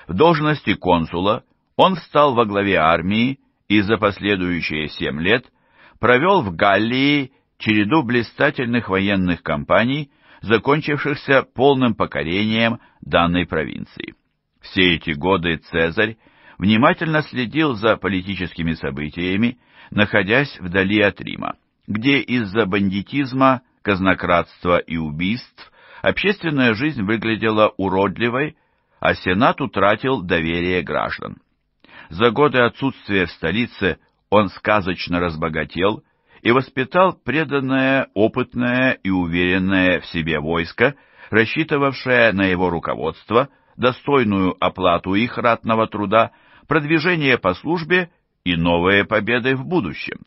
В должности консула он встал во главе армии и за последующие семь лет провел в Галлии череду блистательных военных кампаний, закончившихся полным покорением данной провинции. Все эти годы Цезарь внимательно следил за политическими событиями находясь вдали от Рима, где из-за бандитизма, казнократства и убийств общественная жизнь выглядела уродливой, а Сенат утратил доверие граждан. За годы отсутствия в столице он сказочно разбогател и воспитал преданное, опытное и уверенное в себе войско, рассчитывавшее на его руководство, достойную оплату их ратного труда, продвижение по службе и новые победы в будущем.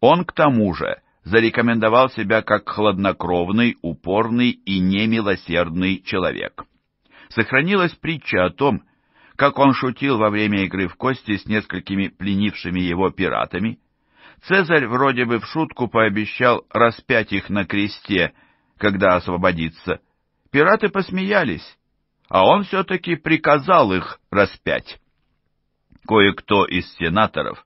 Он к тому же зарекомендовал себя как хладнокровный, упорный и немилосердный человек. Сохранилась притча о том, как он шутил во время игры в кости с несколькими пленившими его пиратами. Цезарь вроде бы в шутку пообещал распять их на кресте, когда освободится. Пираты посмеялись, а он все-таки приказал их распять. Кое-кто из сенаторов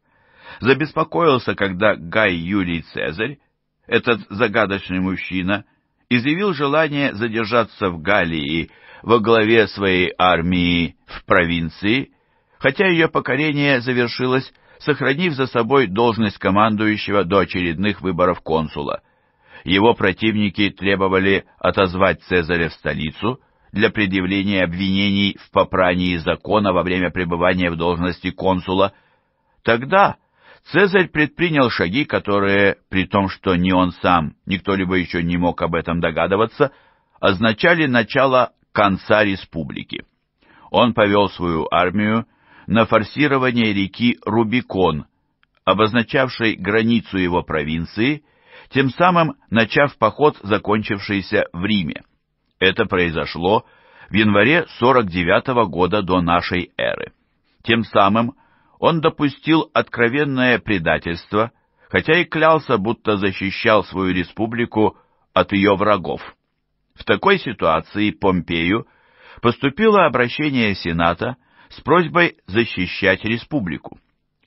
забеспокоился, когда Гай Юлий Цезарь, этот загадочный мужчина, изъявил желание задержаться в Галлии во главе своей армии в провинции, хотя ее покорение завершилось, сохранив за собой должность командующего до очередных выборов консула. Его противники требовали отозвать Цезаря в столицу, для предъявления обвинений в попрании закона во время пребывания в должности консула. Тогда Цезарь предпринял шаги, которые, при том, что ни он сам, ни кто-либо еще не мог об этом догадываться, означали начало конца республики. Он повел свою армию на форсирование реки Рубикон, обозначавшей границу его провинции, тем самым начав поход, закончившийся в Риме. Это произошло в январе 49 года до нашей эры. Тем самым он допустил откровенное предательство, хотя и клялся, будто защищал свою республику от ее врагов. В такой ситуации Помпею поступило обращение Сената с просьбой защищать республику.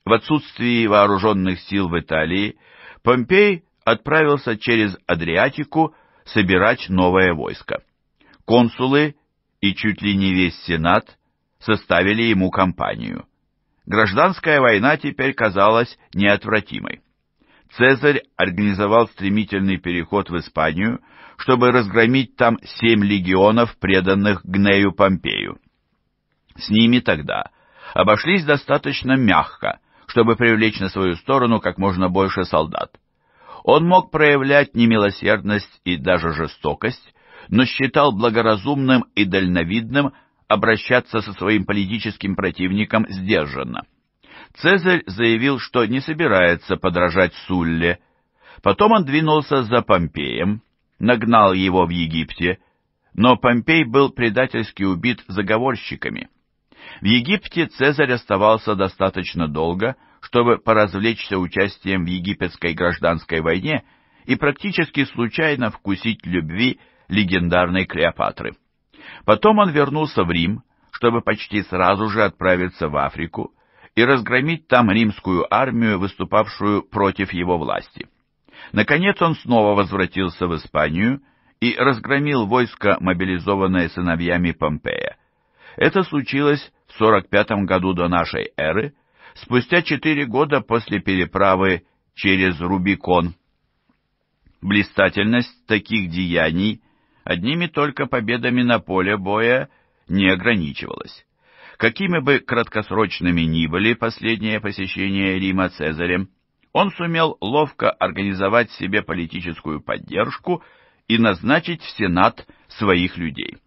В отсутствии вооруженных сил в Италии Помпей отправился через Адриатику собирать новое войско. Консулы и чуть ли не весь Сенат составили ему компанию. Гражданская война теперь казалась неотвратимой. Цезарь организовал стремительный переход в Испанию, чтобы разгромить там семь легионов, преданных Гнею Помпею. С ними тогда обошлись достаточно мягко, чтобы привлечь на свою сторону как можно больше солдат. Он мог проявлять немилосердность и даже жестокость, но считал благоразумным и дальновидным обращаться со своим политическим противником сдержанно. Цезарь заявил, что не собирается подражать Сулле. Потом он двинулся за Помпеем, нагнал его в Египте, но Помпей был предательски убит заговорщиками. В Египте Цезарь оставался достаточно долго, чтобы поразвлечься участием в египетской гражданской войне и практически случайно вкусить любви легендарной Клеопатры. Потом он вернулся в Рим, чтобы почти сразу же отправиться в Африку и разгромить там римскую армию, выступавшую против его власти. Наконец он снова возвратился в Испанию и разгромил войско, мобилизованное сыновьями Помпея. Это случилось в 45 году до нашей эры, спустя четыре года после переправы через Рубикон. Блистательность таких деяний одними только победами на поле боя не ограничивалась. Какими бы краткосрочными ни были последние посещения Рима Цезарем, он сумел ловко организовать себе политическую поддержку и назначить в Сенат своих людей.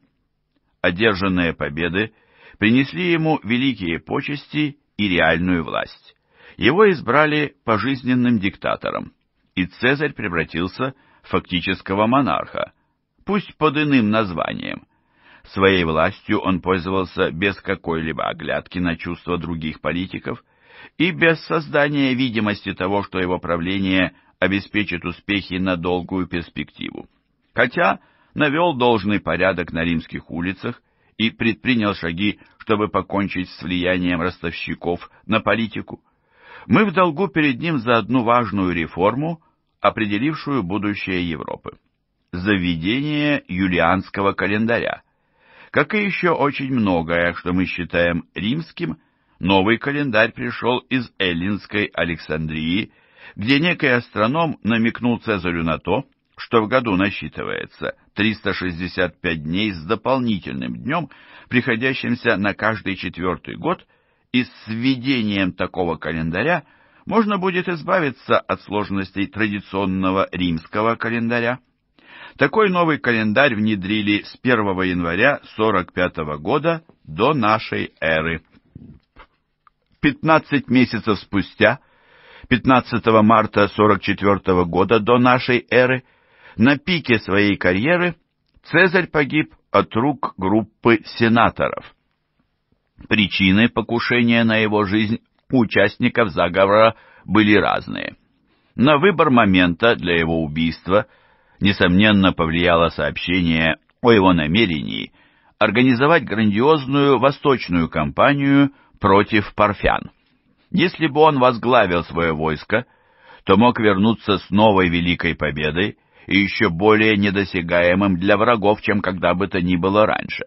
Одержанные победы принесли ему великие почести и реальную власть. Его избрали пожизненным диктатором, и Цезарь превратился в фактического монарха, пусть под иным названием. Своей властью он пользовался без какой-либо оглядки на чувства других политиков и без создания видимости того, что его правление обеспечит успехи на долгую перспективу. Хотя навел должный порядок на римских улицах и предпринял шаги, чтобы покончить с влиянием ростовщиков на политику. Мы в долгу перед ним за одну важную реформу, определившую будущее Европы. Заведение юлианского календаря. Как и еще очень многое, что мы считаем римским, новый календарь пришел из эллинской Александрии, где некий астроном намекнул Цезарю на то, что в году насчитывается 365 дней с дополнительным днем, приходящимся на каждый четвертый год, и с введением такого календаря можно будет избавиться от сложностей традиционного римского календаря. Такой новый календарь внедрили с 1 января 45 года до нашей эры. 15 месяцев спустя, 15 марта 44 года до нашей эры, на пике своей карьеры Цезарь погиб от рук группы сенаторов. Причины покушения на его жизнь участников заговора были разные. На выбор момента для его убийства, несомненно, повлияло сообщение о его намерении организовать грандиозную восточную кампанию против парфян. Если бы он возглавил свое войско, то мог вернуться с новой великой победой и еще более недосягаемым для врагов, чем когда бы то ни было раньше.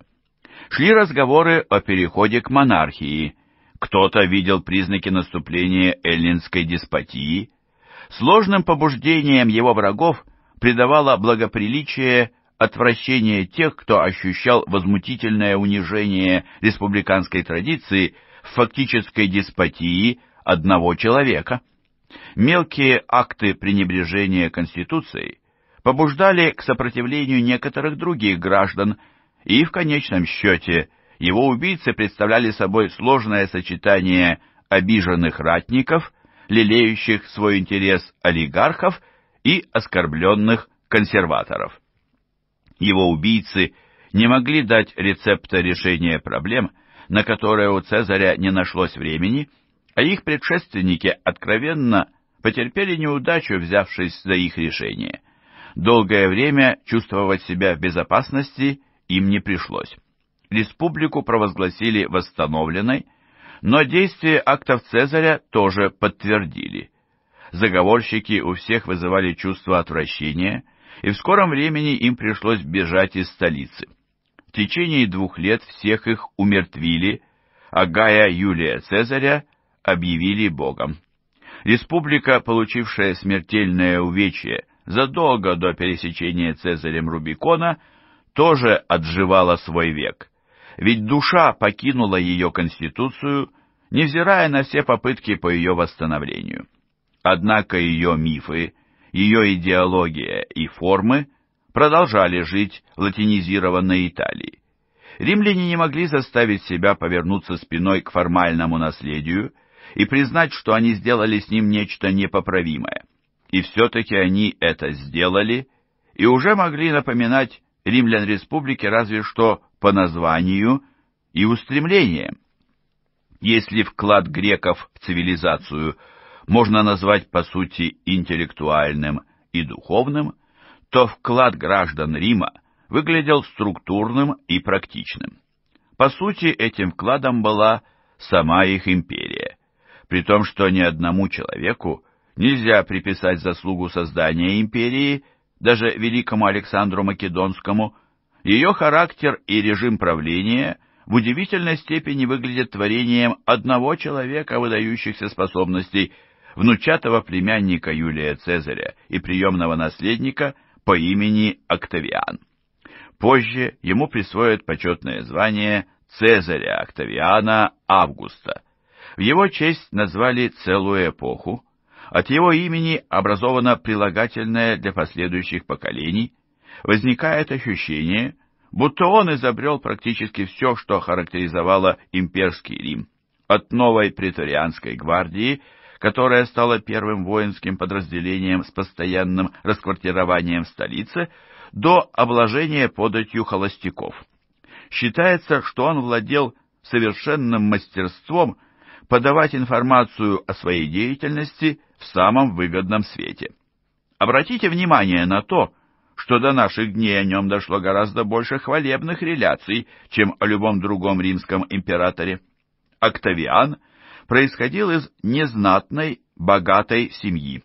Шли разговоры о переходе к монархии. Кто-то видел признаки наступления эллинской деспотии. Сложным побуждением его врагов придавало благоприличие отвращение тех, кто ощущал возмутительное унижение республиканской традиции в фактической деспотии одного человека. Мелкие акты пренебрежения Конституцией побуждали к сопротивлению некоторых других граждан, и в конечном счете его убийцы представляли собой сложное сочетание обиженных ратников, лелеющих свой интерес олигархов и оскорбленных консерваторов. Его убийцы не могли дать рецепта решения проблем, на которые у Цезаря не нашлось времени, а их предшественники откровенно потерпели неудачу, взявшись за их решение. Долгое время чувствовать себя в безопасности им не пришлось. Республику провозгласили восстановленной, но действия актов Цезаря тоже подтвердили. Заговорщики у всех вызывали чувство отвращения, и в скором времени им пришлось бежать из столицы. В течение двух лет всех их умертвили, а Гая Юлия Цезаря объявили богом. Республика, получившая смертельное увечье задолго до пересечения Цезарем Рубикона, тоже отживала свой век. Ведь душа покинула ее конституцию, невзирая на все попытки по ее восстановлению. Однако ее мифы, ее идеология и формы продолжали жить в латинизированной Италии. Римляне не могли заставить себя повернуться спиной к формальному наследию и признать, что они сделали с ним нечто непоправимое. И все-таки они это сделали, и уже могли напоминать римлян республики разве что по названию и устремлениям. Если вклад греков в цивилизацию можно назвать по сути интеллектуальным и духовным, то вклад граждан Рима выглядел структурным и практичным. По сути, этим вкладом была сама их империя, при том, что ни одному человеку нельзя приписать заслугу создания империи, даже великому Александру Македонскому, ее характер и режим правления в удивительной степени выглядят творением одного человека выдающихся способностей, внучатого племянника Юлия Цезаря и приемного наследника по имени Октавиан. Позже ему присвоят почетное звание Цезаря Октавиана Августа. В его честь назвали целую эпоху, от его имени образовано прилагательное для последующих поколений, возникает ощущение, будто он изобрел практически все, что характеризовало имперский Рим, от новой преторианской гвардии, которая стала первым воинским подразделением с постоянным расквартированием в столице, до обложения податью холостяков. Считается, что он владел совершенным мастерством подавать информацию о своей деятельности в самом выгодном свете. Обратите внимание на то, что до наших дней о нем дошло гораздо больше хвалебных реляций, чем о любом другом римском императоре. Октавиан происходил из незнатной, богатой семьи.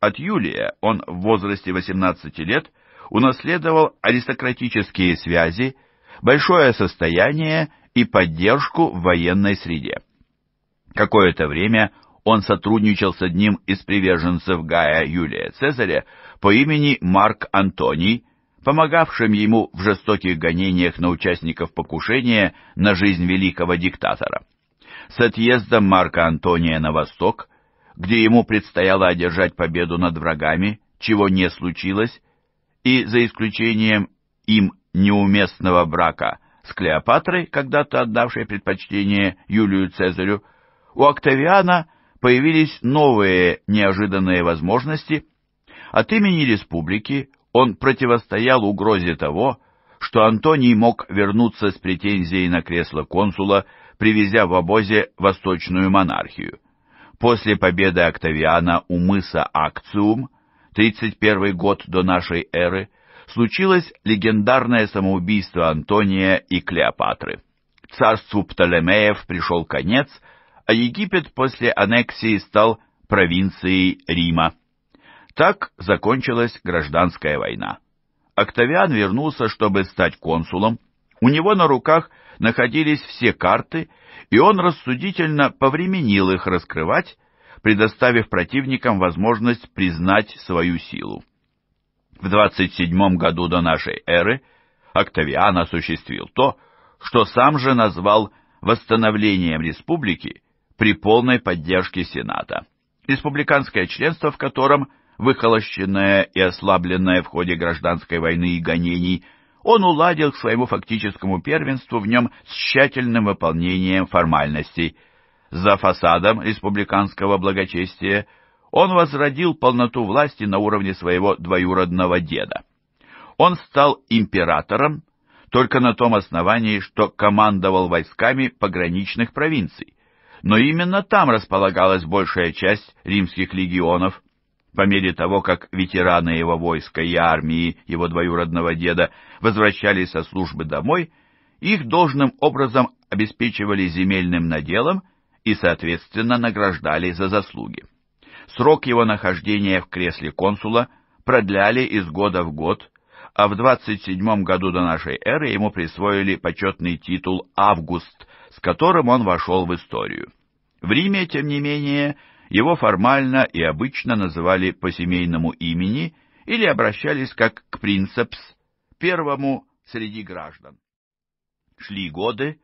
От Юлия он в возрасте 18 лет унаследовал аристократические связи, большое состояние и поддержку в военной среде. Какое-то время он сотрудничал с одним из приверженцев Гая Юлия Цезаря по имени Марк Антоний, помогавшим ему в жестоких гонениях на участников покушения на жизнь великого диктатора. С отъездом Марка Антония на восток, где ему предстояло одержать победу над врагами, чего не случилось, и за исключением им неуместного брака с Клеопатрой, когда-то отдавшей предпочтение Юлию Цезарю, у Октавиана появились новые неожиданные возможности. От имени республики он противостоял угрозе того, что Антоний мог вернуться с претензией на кресло консула, привезя в обозе восточную монархию. После победы Октавиана у мыса Акциум, 31 год до нашей эры, случилось легендарное самоубийство Антония и Клеопатры. Царству Птолемеев пришел конец – а Египет после аннексии стал провинцией Рима. Так закончилась гражданская война. Октавиан вернулся, чтобы стать консулом. У него на руках находились все карты, и он рассудительно повременил их раскрывать, предоставив противникам возможность признать свою силу. В 27 году до нашей эры Октавиан осуществил то, что сам же назвал восстановлением республики при полной поддержке Сената. Республиканское членство в котором, выхолощенное и ослабленное в ходе гражданской войны и гонений, он уладил к своему фактическому первенству в нем с тщательным выполнением формальностей. За фасадом республиканского благочестия он возродил полноту власти на уровне своего двоюродного деда. Он стал императором, только на том основании, что командовал войсками пограничных провинций. Но именно там располагалась большая часть римских легионов. По мере того, как ветераны его войска и армии его двоюродного деда возвращались со службы домой, их должным образом обеспечивали земельным наделом и, соответственно, награждали за заслуги. Срок его нахождения в кресле консула продляли из года в год, а в 27 году до нашей эры ему присвоили почетный титул «Август», с которым он вошел в историю. В Риме, тем не менее, его формально и обычно называли по семейному имени или обращались как к принцепс, первому среди граждан. Шли годы,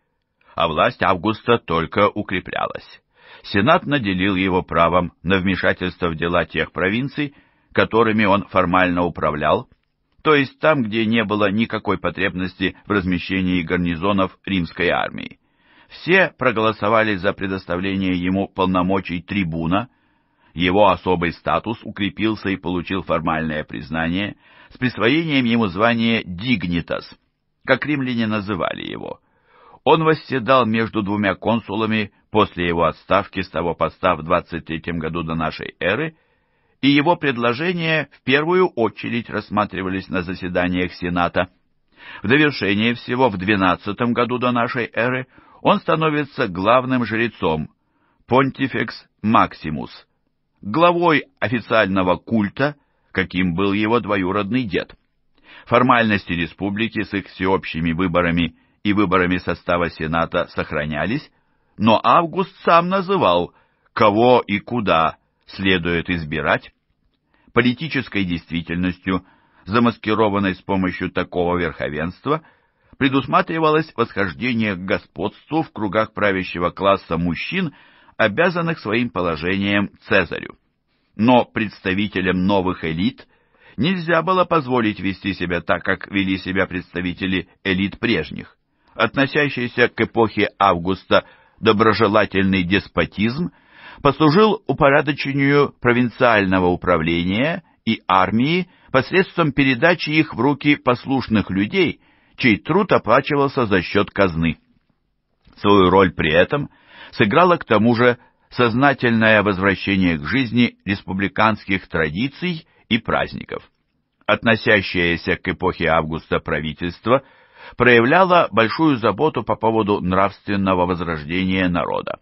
а власть Августа только укреплялась. Сенат наделил его правом на вмешательство в дела тех провинций, которыми он формально управлял, то есть там, где не было никакой потребности в размещении гарнизонов римской армии. Все проголосовали за предоставление ему полномочий трибуна, его особый статус укрепился и получил формальное признание с присвоением ему звания «дигнитас», как римляне называли его. Он восседал между двумя консулами после его отставки с того поста в 23 году до нашей эры, и его предложения в первую очередь рассматривались на заседаниях Сената. В довершение всего в 12 году до нашей эры он становится главным жрецом, понтифекс Максимус, главой официального культа, каким был его двоюродный дед. Формальности республики с их всеобщими выборами и выборами состава Сената сохранялись, но Август сам называл, кого и куда следует избирать. Политической действительностью, замаскированной с помощью такого верховенства, предусматривалось восхождение к господству в кругах правящего класса мужчин, обязанных своим положением Цезарю. Но представителям новых элит нельзя было позволить вести себя так, как вели себя представители элит прежних относящийся к эпохе Августа доброжелательный деспотизм, послужил упорядочению провинциального управления и армии посредством передачи их в руки послушных людей, чей труд оплачивался за счет казны. Свою роль при этом сыграло к тому же сознательное возвращение к жизни республиканских традиций и праздников. Относящееся к эпохе Августа правительство – проявляла большую заботу по поводу нравственного возрождения народа.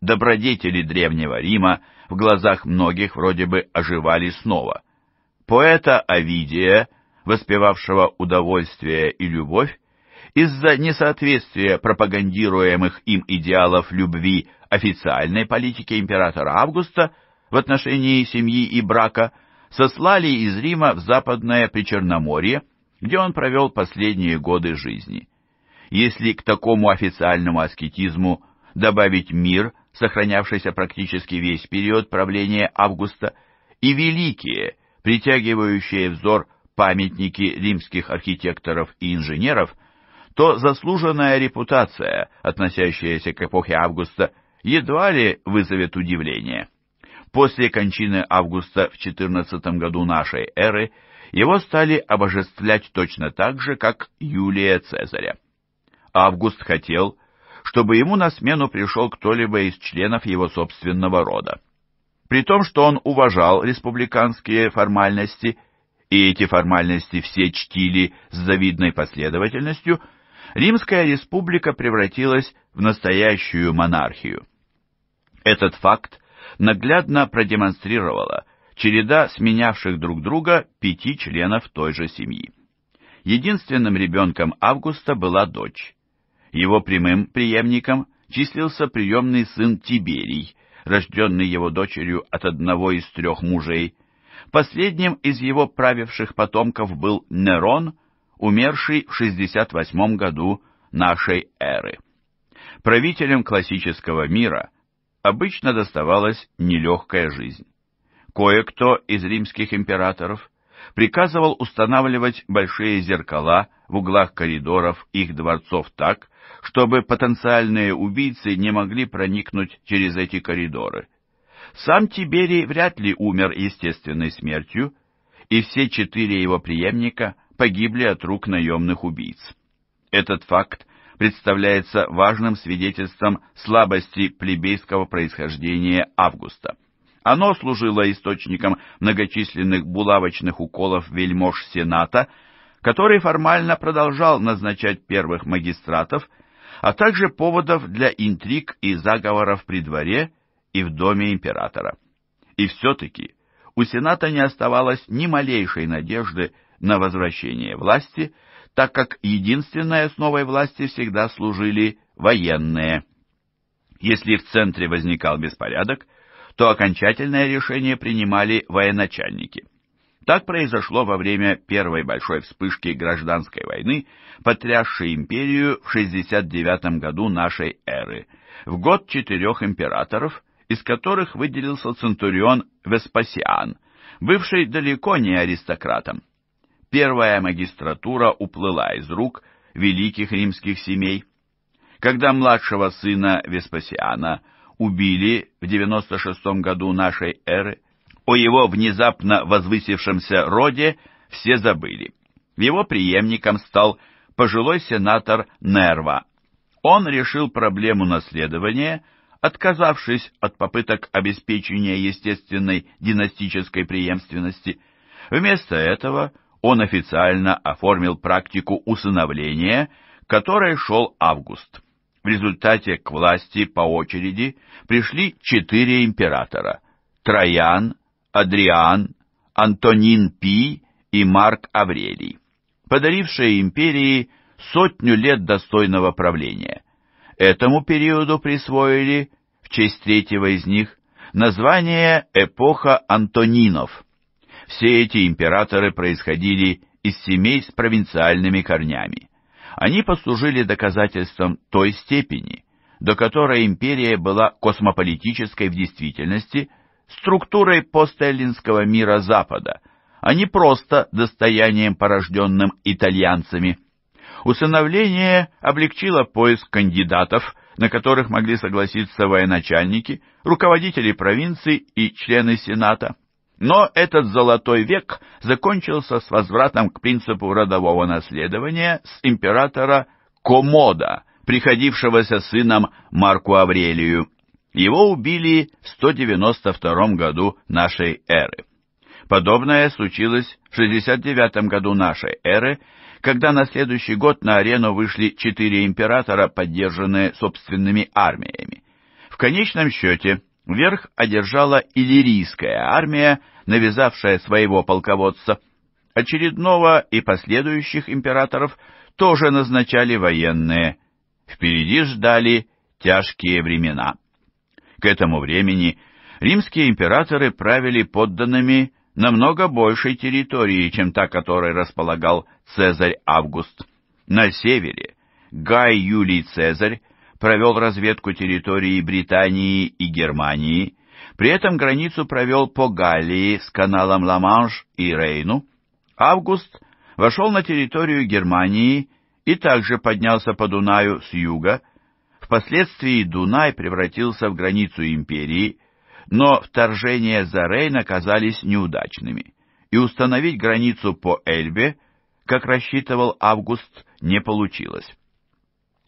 Добродетели Древнего Рима в глазах многих вроде бы оживали снова. Поэта Овидия, воспевавшего удовольствие и любовь, из-за несоответствия пропагандируемых им идеалов любви официальной политике императора Августа в отношении семьи и брака, сослали из Рима в Западное Причерноморье, где он провел последние годы жизни. Если к такому официальному аскетизму добавить мир, сохранявшийся практически весь период правления Августа, и великие, притягивающие взор памятники римских архитекторов и инженеров, то заслуженная репутация, относящаяся к эпохе Августа, едва ли вызовет удивление. После кончины Августа в 14 году нашей эры его стали обожествлять точно так же, как Юлия Цезаря. Август хотел, чтобы ему на смену пришел кто-либо из членов его собственного рода. При том, что он уважал республиканские формальности, и эти формальности все чтили с завидной последовательностью, Римская республика превратилась в настоящую монархию. Этот факт наглядно продемонстрировала череда сменявших друг друга пяти членов той же семьи. Единственным ребенком Августа была дочь. Его прямым преемником числился приемный сын Тиберий, рожденный его дочерью от одного из трех мужей. Последним из его правивших потомков был Нерон, умерший в 68 году нашей эры. Правителям классического мира обычно доставалась нелегкая жизнь. Кое-кто из римских императоров приказывал устанавливать большие зеркала в углах коридоров их дворцов так, чтобы потенциальные убийцы не могли проникнуть через эти коридоры. Сам Тиберий вряд ли умер естественной смертью, и все четыре его преемника погибли от рук наемных убийц. Этот факт представляется важным свидетельством слабости плебейского происхождения Августа. Оно служило источником многочисленных булавочных уколов вельмож Сената, который формально продолжал назначать первых магистратов, а также поводов для интриг и заговоров при дворе и в доме императора. И все-таки у Сената не оставалось ни малейшей надежды на возвращение власти, так как единственной основой власти всегда служили военные. Если в центре возникал беспорядок, то окончательное решение принимали военачальники. Так произошло во время первой большой вспышки гражданской войны, потрясшей империю в 69 году нашей эры, в год четырех императоров, из которых выделился центурион Веспасиан, бывший далеко не аристократом. Первая магистратура уплыла из рук великих римских семей. Когда младшего сына Веспасиана убили в 96 году нашей эры, о его внезапно возвысившемся роде все забыли. Его преемником стал пожилой сенатор Нерва. Он решил проблему наследования, отказавшись от попыток обеспечения естественной династической преемственности. Вместо этого он официально оформил практику усыновления, которой шел Август. В результате к власти по очереди пришли четыре императора – Троян, Адриан, Антонин Пи и Марк Аврелий, подарившие империи сотню лет достойного правления. Этому периоду присвоили, в честь третьего из них, название «Эпоха Антонинов». Все эти императоры происходили из семей с провинциальными корнями. Они послужили доказательством той степени, до которой империя была космополитической в действительности, структурой постэллинского мира Запада, а не просто достоянием, порожденным итальянцами. Усыновление облегчило поиск кандидатов, на которых могли согласиться военачальники, руководители провинций и члены Сената. Но этот золотой век закончился с возвратом к принципу родового наследования с императора Комода, приходившегося сыном Марку Аврелию. Его убили в 192 году нашей эры. Подобное случилось в 69 году нашей эры, когда на следующий год на арену вышли четыре императора, поддержанные собственными армиями. В конечном счете, верх одержала иллирийская армия, навязавшая своего полководца. Очередного и последующих императоров тоже назначали военные. Впереди ждали тяжкие времена. К этому времени римские императоры правили подданными намного большей территории, чем та, которой располагал Цезарь Август. На севере Гай Юлий Цезарь провел разведку территории Британии и Германии, при этом границу провел по Галлии с каналом Ла-Манш и Рейну. Август вошел на территорию Германии и также поднялся по Дунаю с юга. Впоследствии Дунай превратился в границу империи, но вторжения за Рейн оказались неудачными, и установить границу по Эльбе, как рассчитывал Август, не получилось.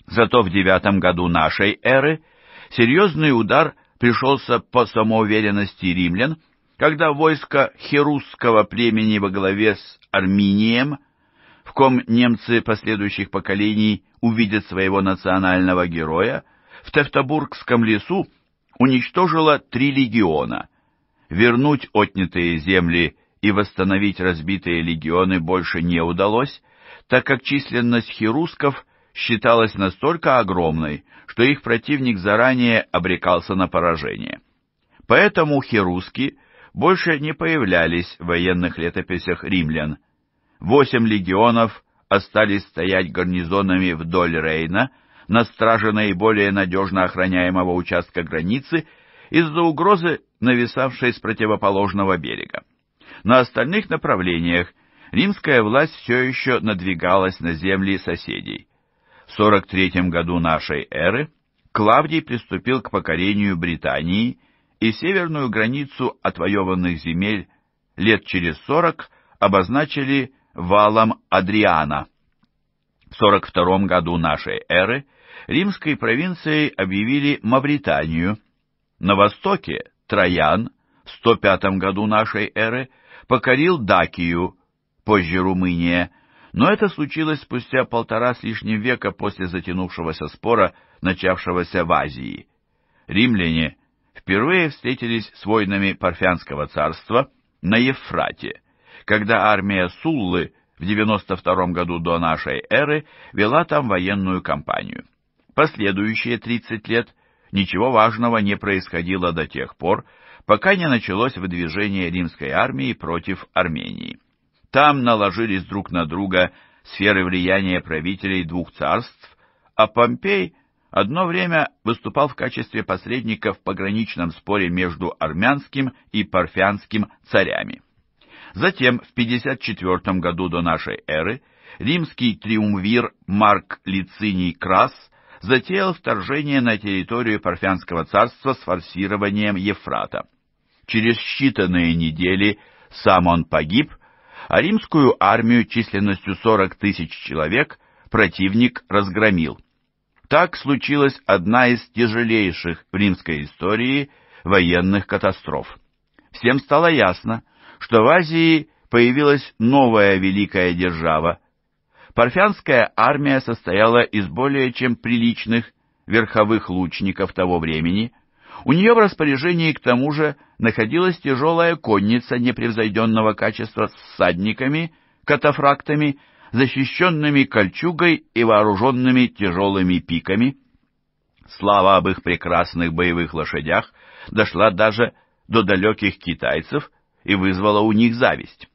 Зато в девятом году нашей эры серьезный удар пришелся по самоуверенности римлян, когда войско херусского племени во главе с Арминием, в ком немцы последующих поколений увидят своего национального героя, в Тевтобургском лесу уничтожило три легиона. Вернуть отнятые земли и восстановить разбитые легионы больше не удалось, так как численность херусков – считалась настолько огромной, что их противник заранее обрекался на поражение. Поэтому херуски больше не появлялись в военных летописях римлян. Восемь легионов остались стоять гарнизонами вдоль Рейна, на страже наиболее надежно охраняемого участка границы из-за угрозы, нависавшей с противоположного берега. На остальных направлениях римская власть все еще надвигалась на земли соседей. В 43 году нашей эры Клавдий приступил к покорению Британии, и северную границу отвоеванных земель лет через 40 обозначили валом Адриана. В 42 году нашей эры римской провинцией объявили Мавританию. На востоке Троян в 105 году нашей эры покорил Дакию, позже Румыния, но это случилось спустя полтора с лишним века после затянувшегося спора, начавшегося в Азии. Римляне впервые встретились с войнами Парфянского царства на Евфрате, когда армия Суллы в 92 году до нашей эры вела там военную кампанию. Последующие 30 лет ничего важного не происходило до тех пор, пока не началось выдвижение римской армии против Армении. Там наложились друг на друга сферы влияния правителей двух царств, а Помпей одно время выступал в качестве посредника в пограничном споре между армянским и парфянским царями. Затем, в 54 году до нашей эры, римский триумвир Марк Лициний Крас затеял вторжение на территорию Парфянского царства с форсированием Ефрата. Через считанные недели сам он погиб, а римскую армию численностью 40 тысяч человек противник разгромил. Так случилась одна из тяжелейших в римской истории военных катастроф. Всем стало ясно, что в Азии появилась новая великая держава. Парфянская армия состояла из более чем приличных верховых лучников того времени. У нее в распоряжении к тому же находилась тяжелая конница непревзойденного качества с всадниками, катафрактами, защищенными кольчугой и вооруженными тяжелыми пиками. Слава об их прекрасных боевых лошадях дошла даже до далеких китайцев и вызвала у них зависть.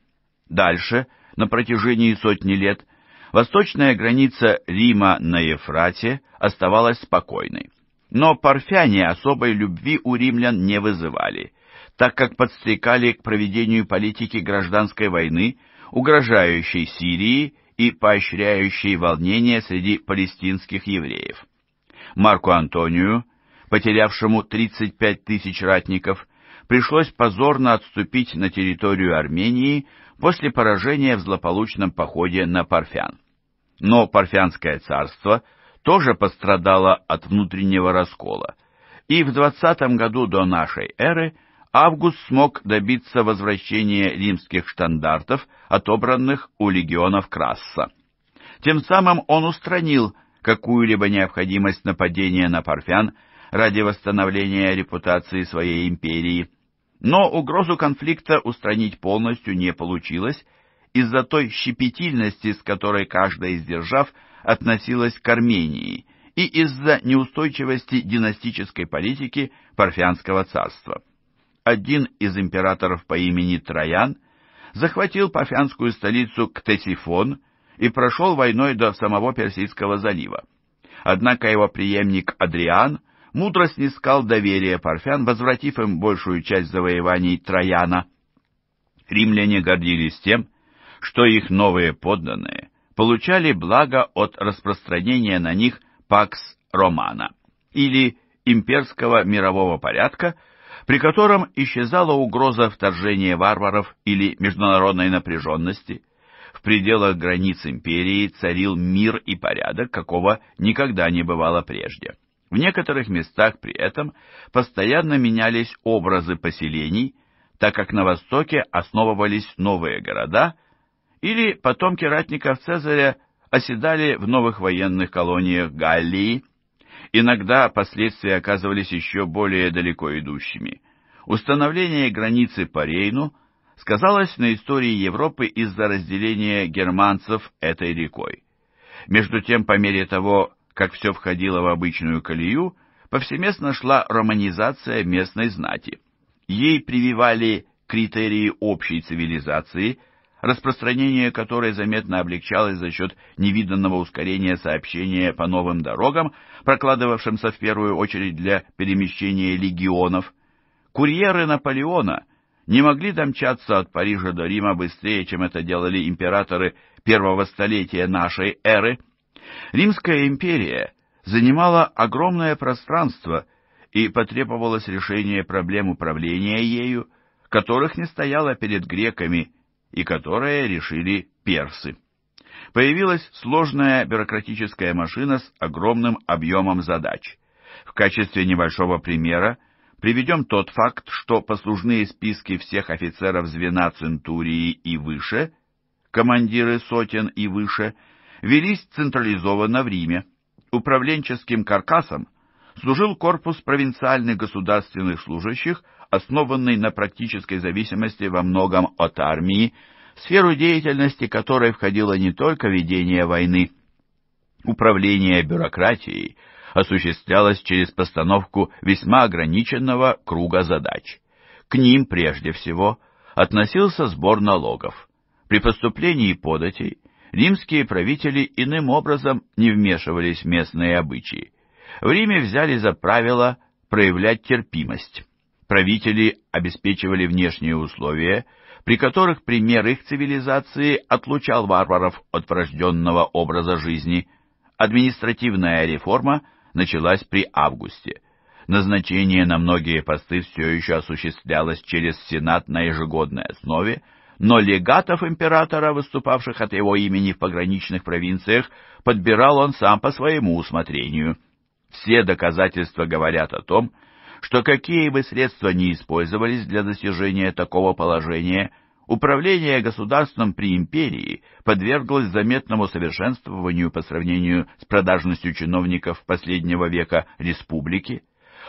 Дальше, на протяжении сотни лет, восточная граница Рима на Ефрате оставалась спокойной. Но парфяне особой любви у римлян не вызывали, так как подстрекали к проведению политики гражданской войны, угрожающей Сирии и поощряющей волнения среди палестинских евреев. Марку Антонию, потерявшему 35 тысяч ратников, пришлось позорно отступить на территорию Армении после поражения в злополучном походе на Парфян. Но Парфянское царство тоже пострадало от внутреннего раскола, и в 20 году до нашей эры Август смог добиться возвращения римских штандартов, отобранных у легионов Красса. Тем самым он устранил какую-либо необходимость нападения на парфян ради восстановления репутации своей империи. Но угрозу конфликта устранить полностью не получилось из-за той щепетильности, с которой каждая из держав относилась к Армении, и из-за неустойчивости династической политики Парфянского царства один из императоров по имени Троян захватил парфянскую столицу Ктесифон и прошел войной до самого Персидского залива. Однако его преемник Адриан мудро снискал доверие парфян, возвратив им большую часть завоеваний Трояна. Римляне гордились тем, что их новые подданные получали благо от распространения на них пакс романа, или имперского мирового порядка, при котором исчезала угроза вторжения варваров или международной напряженности. В пределах границ империи царил мир и порядок, какого никогда не бывало прежде. В некоторых местах при этом постоянно менялись образы поселений, так как на востоке основывались новые города, или потомки ратников Цезаря оседали в новых военных колониях Галлии, Иногда последствия оказывались еще более далеко идущими. Установление границы по Рейну сказалось на истории Европы из-за разделения германцев этой рекой. Между тем, по мере того, как все входило в обычную колею, повсеместно шла романизация местной знати. Ей прививали критерии общей цивилизации – распространение которой заметно облегчалось за счет невиданного ускорения сообщения по новым дорогам, прокладывавшимся в первую очередь для перемещения легионов. Курьеры Наполеона не могли домчаться от Парижа до Рима быстрее, чем это делали императоры первого столетия нашей эры. Римская империя занимала огромное пространство и потребовалось решение проблем управления ею, которых не стояло перед греками и которое решили персы. Появилась сложная бюрократическая машина с огромным объемом задач. В качестве небольшого примера приведем тот факт, что послужные списки всех офицеров звена Центурии и выше, командиры сотен и выше, велись централизованно в Риме. Управленческим каркасом служил корпус провинциальных государственных служащих, основанный на практической зависимости во многом от армии, в сферу деятельности которой входило не только ведение войны. Управление бюрократией осуществлялось через постановку весьма ограниченного круга задач. К ним прежде всего относился сбор налогов. При поступлении податей римские правители иным образом не вмешивались в местные обычаи. В Риме взяли за правило проявлять терпимость. Правители обеспечивали внешние условия, при которых пример их цивилизации отлучал варваров от врожденного образа жизни. Административная реформа началась при Августе. Назначение на многие посты все еще осуществлялось через Сенат на ежегодной основе, но легатов императора, выступавших от его имени в пограничных провинциях, подбирал он сам по своему усмотрению. Все доказательства говорят о том, что какие бы средства ни использовались для достижения такого положения, управление государством при империи подверглось заметному совершенствованию по сравнению с продажностью чиновников последнего века республики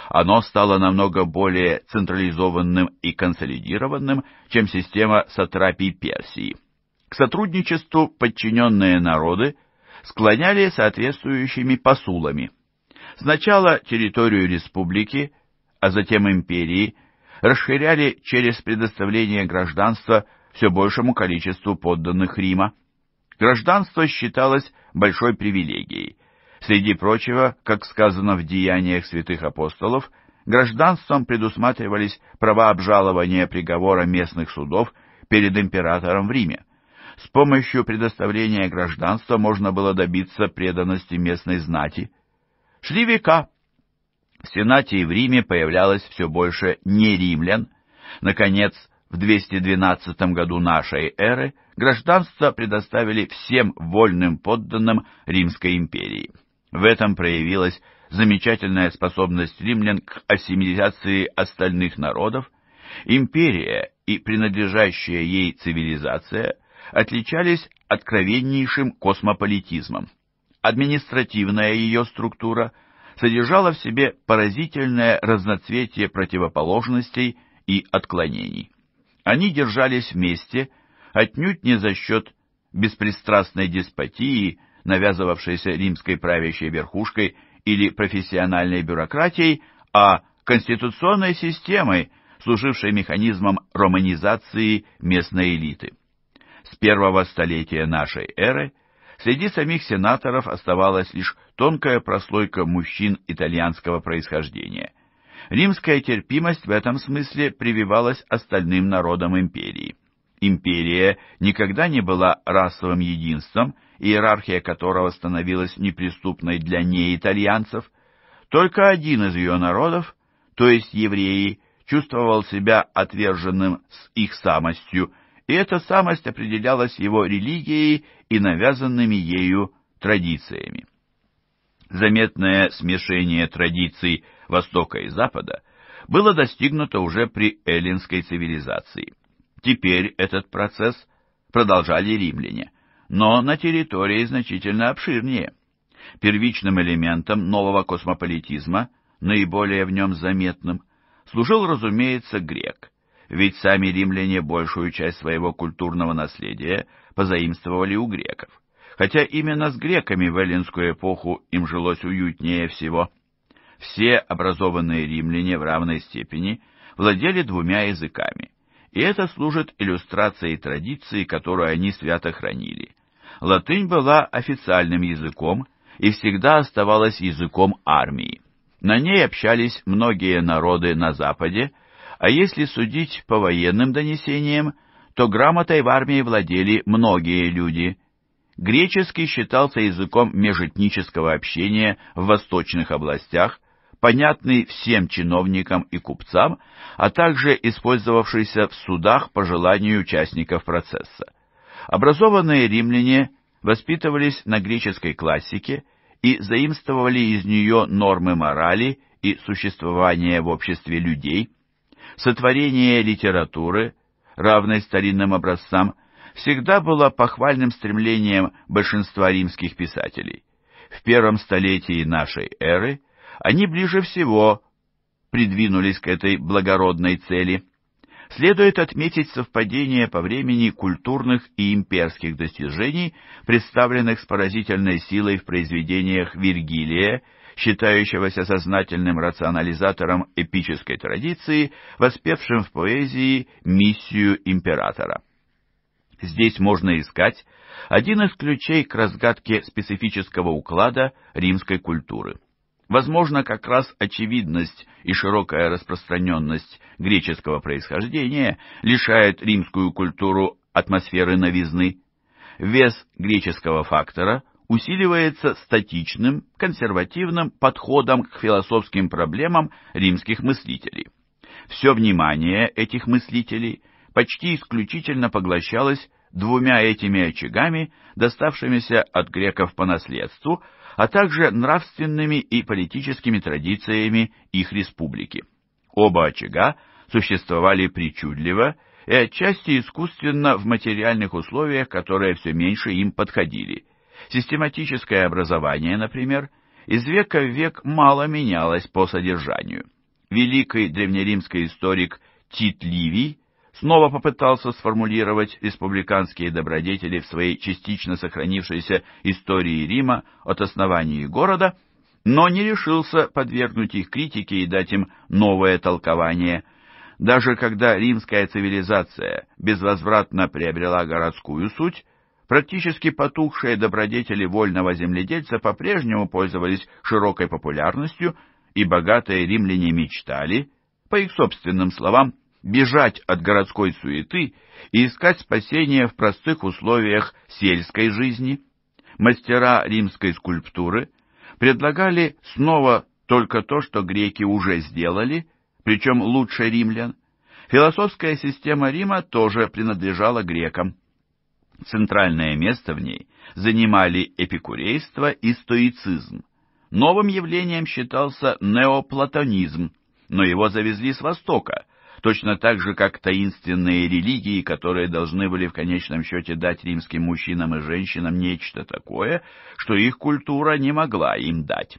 оно стало намного более централизованным и консолидированным, чем система сатрапий Персии. К сотрудничеству подчиненные народы склоняли соответствующими посулами. Сначала территорию республики, а затем империи расширяли через предоставление гражданства все большему количеству подданных Рима. Гражданство считалось большой привилегией, Среди прочего, как сказано в деяниях святых апостолов, гражданством предусматривались права обжалования приговора местных судов перед императором в Риме. С помощью предоставления гражданства можно было добиться преданности местной знати. Шли века. В Сенате и в Риме появлялось все больше не римлян. Наконец, в 212 году нашей эры гражданство предоставили всем вольным подданным Римской империи. В этом проявилась замечательная способность римлян к ассимиляции остальных народов. Империя и принадлежащая ей цивилизация отличались откровеннейшим космополитизмом. Административная ее структура содержала в себе поразительное разноцветие противоположностей и отклонений. Они держались вместе отнюдь не за счет беспристрастной деспотии, навязывавшейся римской правящей верхушкой или профессиональной бюрократией, а конституционной системой, служившей механизмом романизации местной элиты. С первого столетия нашей эры среди самих сенаторов оставалась лишь тонкая прослойка мужчин итальянского происхождения. Римская терпимость в этом смысле прививалась остальным народам империи. Империя никогда не была расовым единством, иерархия которого становилась неприступной для неитальянцев. Только один из ее народов, то есть евреи, чувствовал себя отверженным с их самостью, и эта самость определялась его религией и навязанными ею традициями. Заметное смешение традиций Востока и Запада было достигнуто уже при эллинской цивилизации. Теперь этот процесс продолжали римляне, но на территории значительно обширнее. Первичным элементом нового космополитизма, наиболее в нем заметным, служил, разумеется, грек, ведь сами римляне большую часть своего культурного наследия позаимствовали у греков, хотя именно с греками в эллинскую эпоху им жилось уютнее всего. Все образованные римляне в равной степени владели двумя языками – и это служит иллюстрацией традиции, которую они свято хранили. Латынь была официальным языком и всегда оставалась языком армии. На ней общались многие народы на Западе, а если судить по военным донесениям, то грамотой в армии владели многие люди. Греческий считался языком межэтнического общения в восточных областях, понятный всем чиновникам и купцам, а также использовавшийся в судах по желанию участников процесса. Образованные римляне воспитывались на греческой классике и заимствовали из нее нормы морали и существования в обществе людей, сотворение литературы, равной старинным образцам, всегда было похвальным стремлением большинства римских писателей. В первом столетии нашей эры они ближе всего придвинулись к этой благородной цели. Следует отметить совпадение по времени культурных и имперских достижений, представленных с поразительной силой в произведениях Вергилия, считающегося сознательным рационализатором эпической традиции, воспевшим в поэзии миссию императора. Здесь можно искать один из ключей к разгадке специфического уклада римской культуры. Возможно, как раз очевидность и широкая распространенность греческого происхождения лишает римскую культуру атмосферы новизны. Вес греческого фактора усиливается статичным, консервативным подходом к философским проблемам римских мыслителей. Все внимание этих мыслителей почти исключительно поглощалось двумя этими очагами, доставшимися от греков по наследству, а также нравственными и политическими традициями их республики. Оба очага существовали причудливо и отчасти искусственно в материальных условиях, которые все меньше им подходили. Систематическое образование, например, из века в век мало менялось по содержанию. Великий древнеримский историк Тит Ливий снова попытался сформулировать республиканские добродетели в своей частично сохранившейся истории Рима от основания города, но не решился подвергнуть их критике и дать им новое толкование. Даже когда римская цивилизация безвозвратно приобрела городскую суть, практически потухшие добродетели вольного земледельца по-прежнему пользовались широкой популярностью, и богатые римляне мечтали, по их собственным словам, бежать от городской суеты и искать спасения в простых условиях сельской жизни. Мастера римской скульптуры предлагали снова только то, что греки уже сделали, причем лучше римлян. Философская система Рима тоже принадлежала грекам. Центральное место в ней занимали эпикурейство и стоицизм. Новым явлением считался неоплатонизм, но его завезли с Востока, точно так же, как таинственные религии, которые должны были в конечном счете дать римским мужчинам и женщинам нечто такое, что их культура не могла им дать.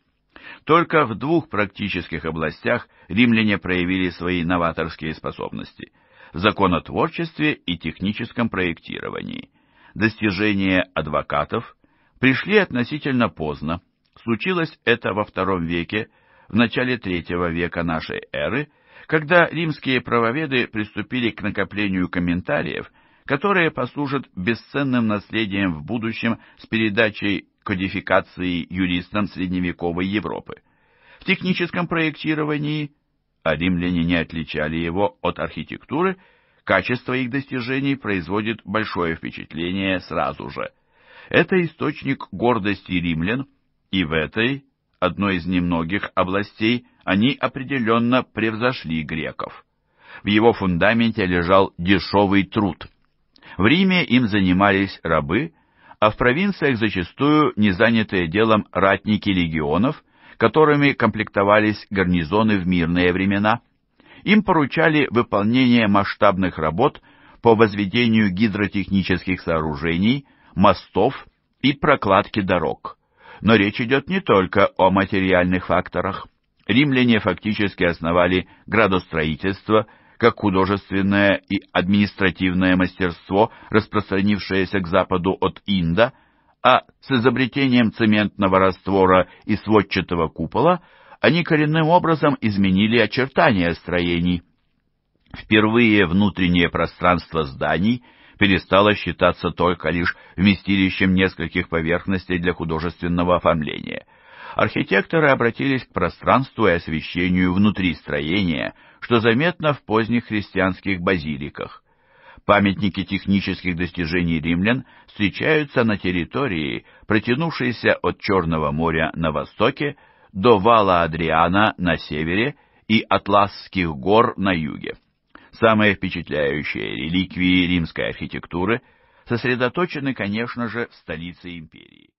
Только в двух практических областях римляне проявили свои новаторские способности – законотворчестве и техническом проектировании. Достижения адвокатов пришли относительно поздно. Случилось это во втором веке, в начале третьего века нашей эры – когда римские правоведы приступили к накоплению комментариев, которые послужат бесценным наследием в будущем с передачей кодификации юристам средневековой Европы. В техническом проектировании, а римляне не отличали его от архитектуры, качество их достижений производит большое впечатление сразу же. Это источник гордости римлян, и в этой, одной из немногих областей, они определенно превзошли греков. В его фундаменте лежал дешевый труд. В Риме им занимались рабы, а в провинциях зачастую не занятые делом ратники легионов, которыми комплектовались гарнизоны в мирные времена. Им поручали выполнение масштабных работ по возведению гидротехнических сооружений, мостов и прокладке дорог. Но речь идет не только о материальных факторах. Римляне фактически основали градостроительство как художественное и административное мастерство, распространившееся к западу от Инда, а с изобретением цементного раствора и сводчатого купола они коренным образом изменили очертания строений. Впервые внутреннее пространство зданий перестало считаться только лишь вместилищем нескольких поверхностей для художественного оформления – архитекторы обратились к пространству и освещению внутри строения, что заметно в поздних христианских базиликах. Памятники технических достижений римлян встречаются на территории, протянувшейся от Черного моря на востоке до вала Адриана на севере и Атласских гор на юге. Самые впечатляющие реликвии римской архитектуры сосредоточены, конечно же, в столице империи.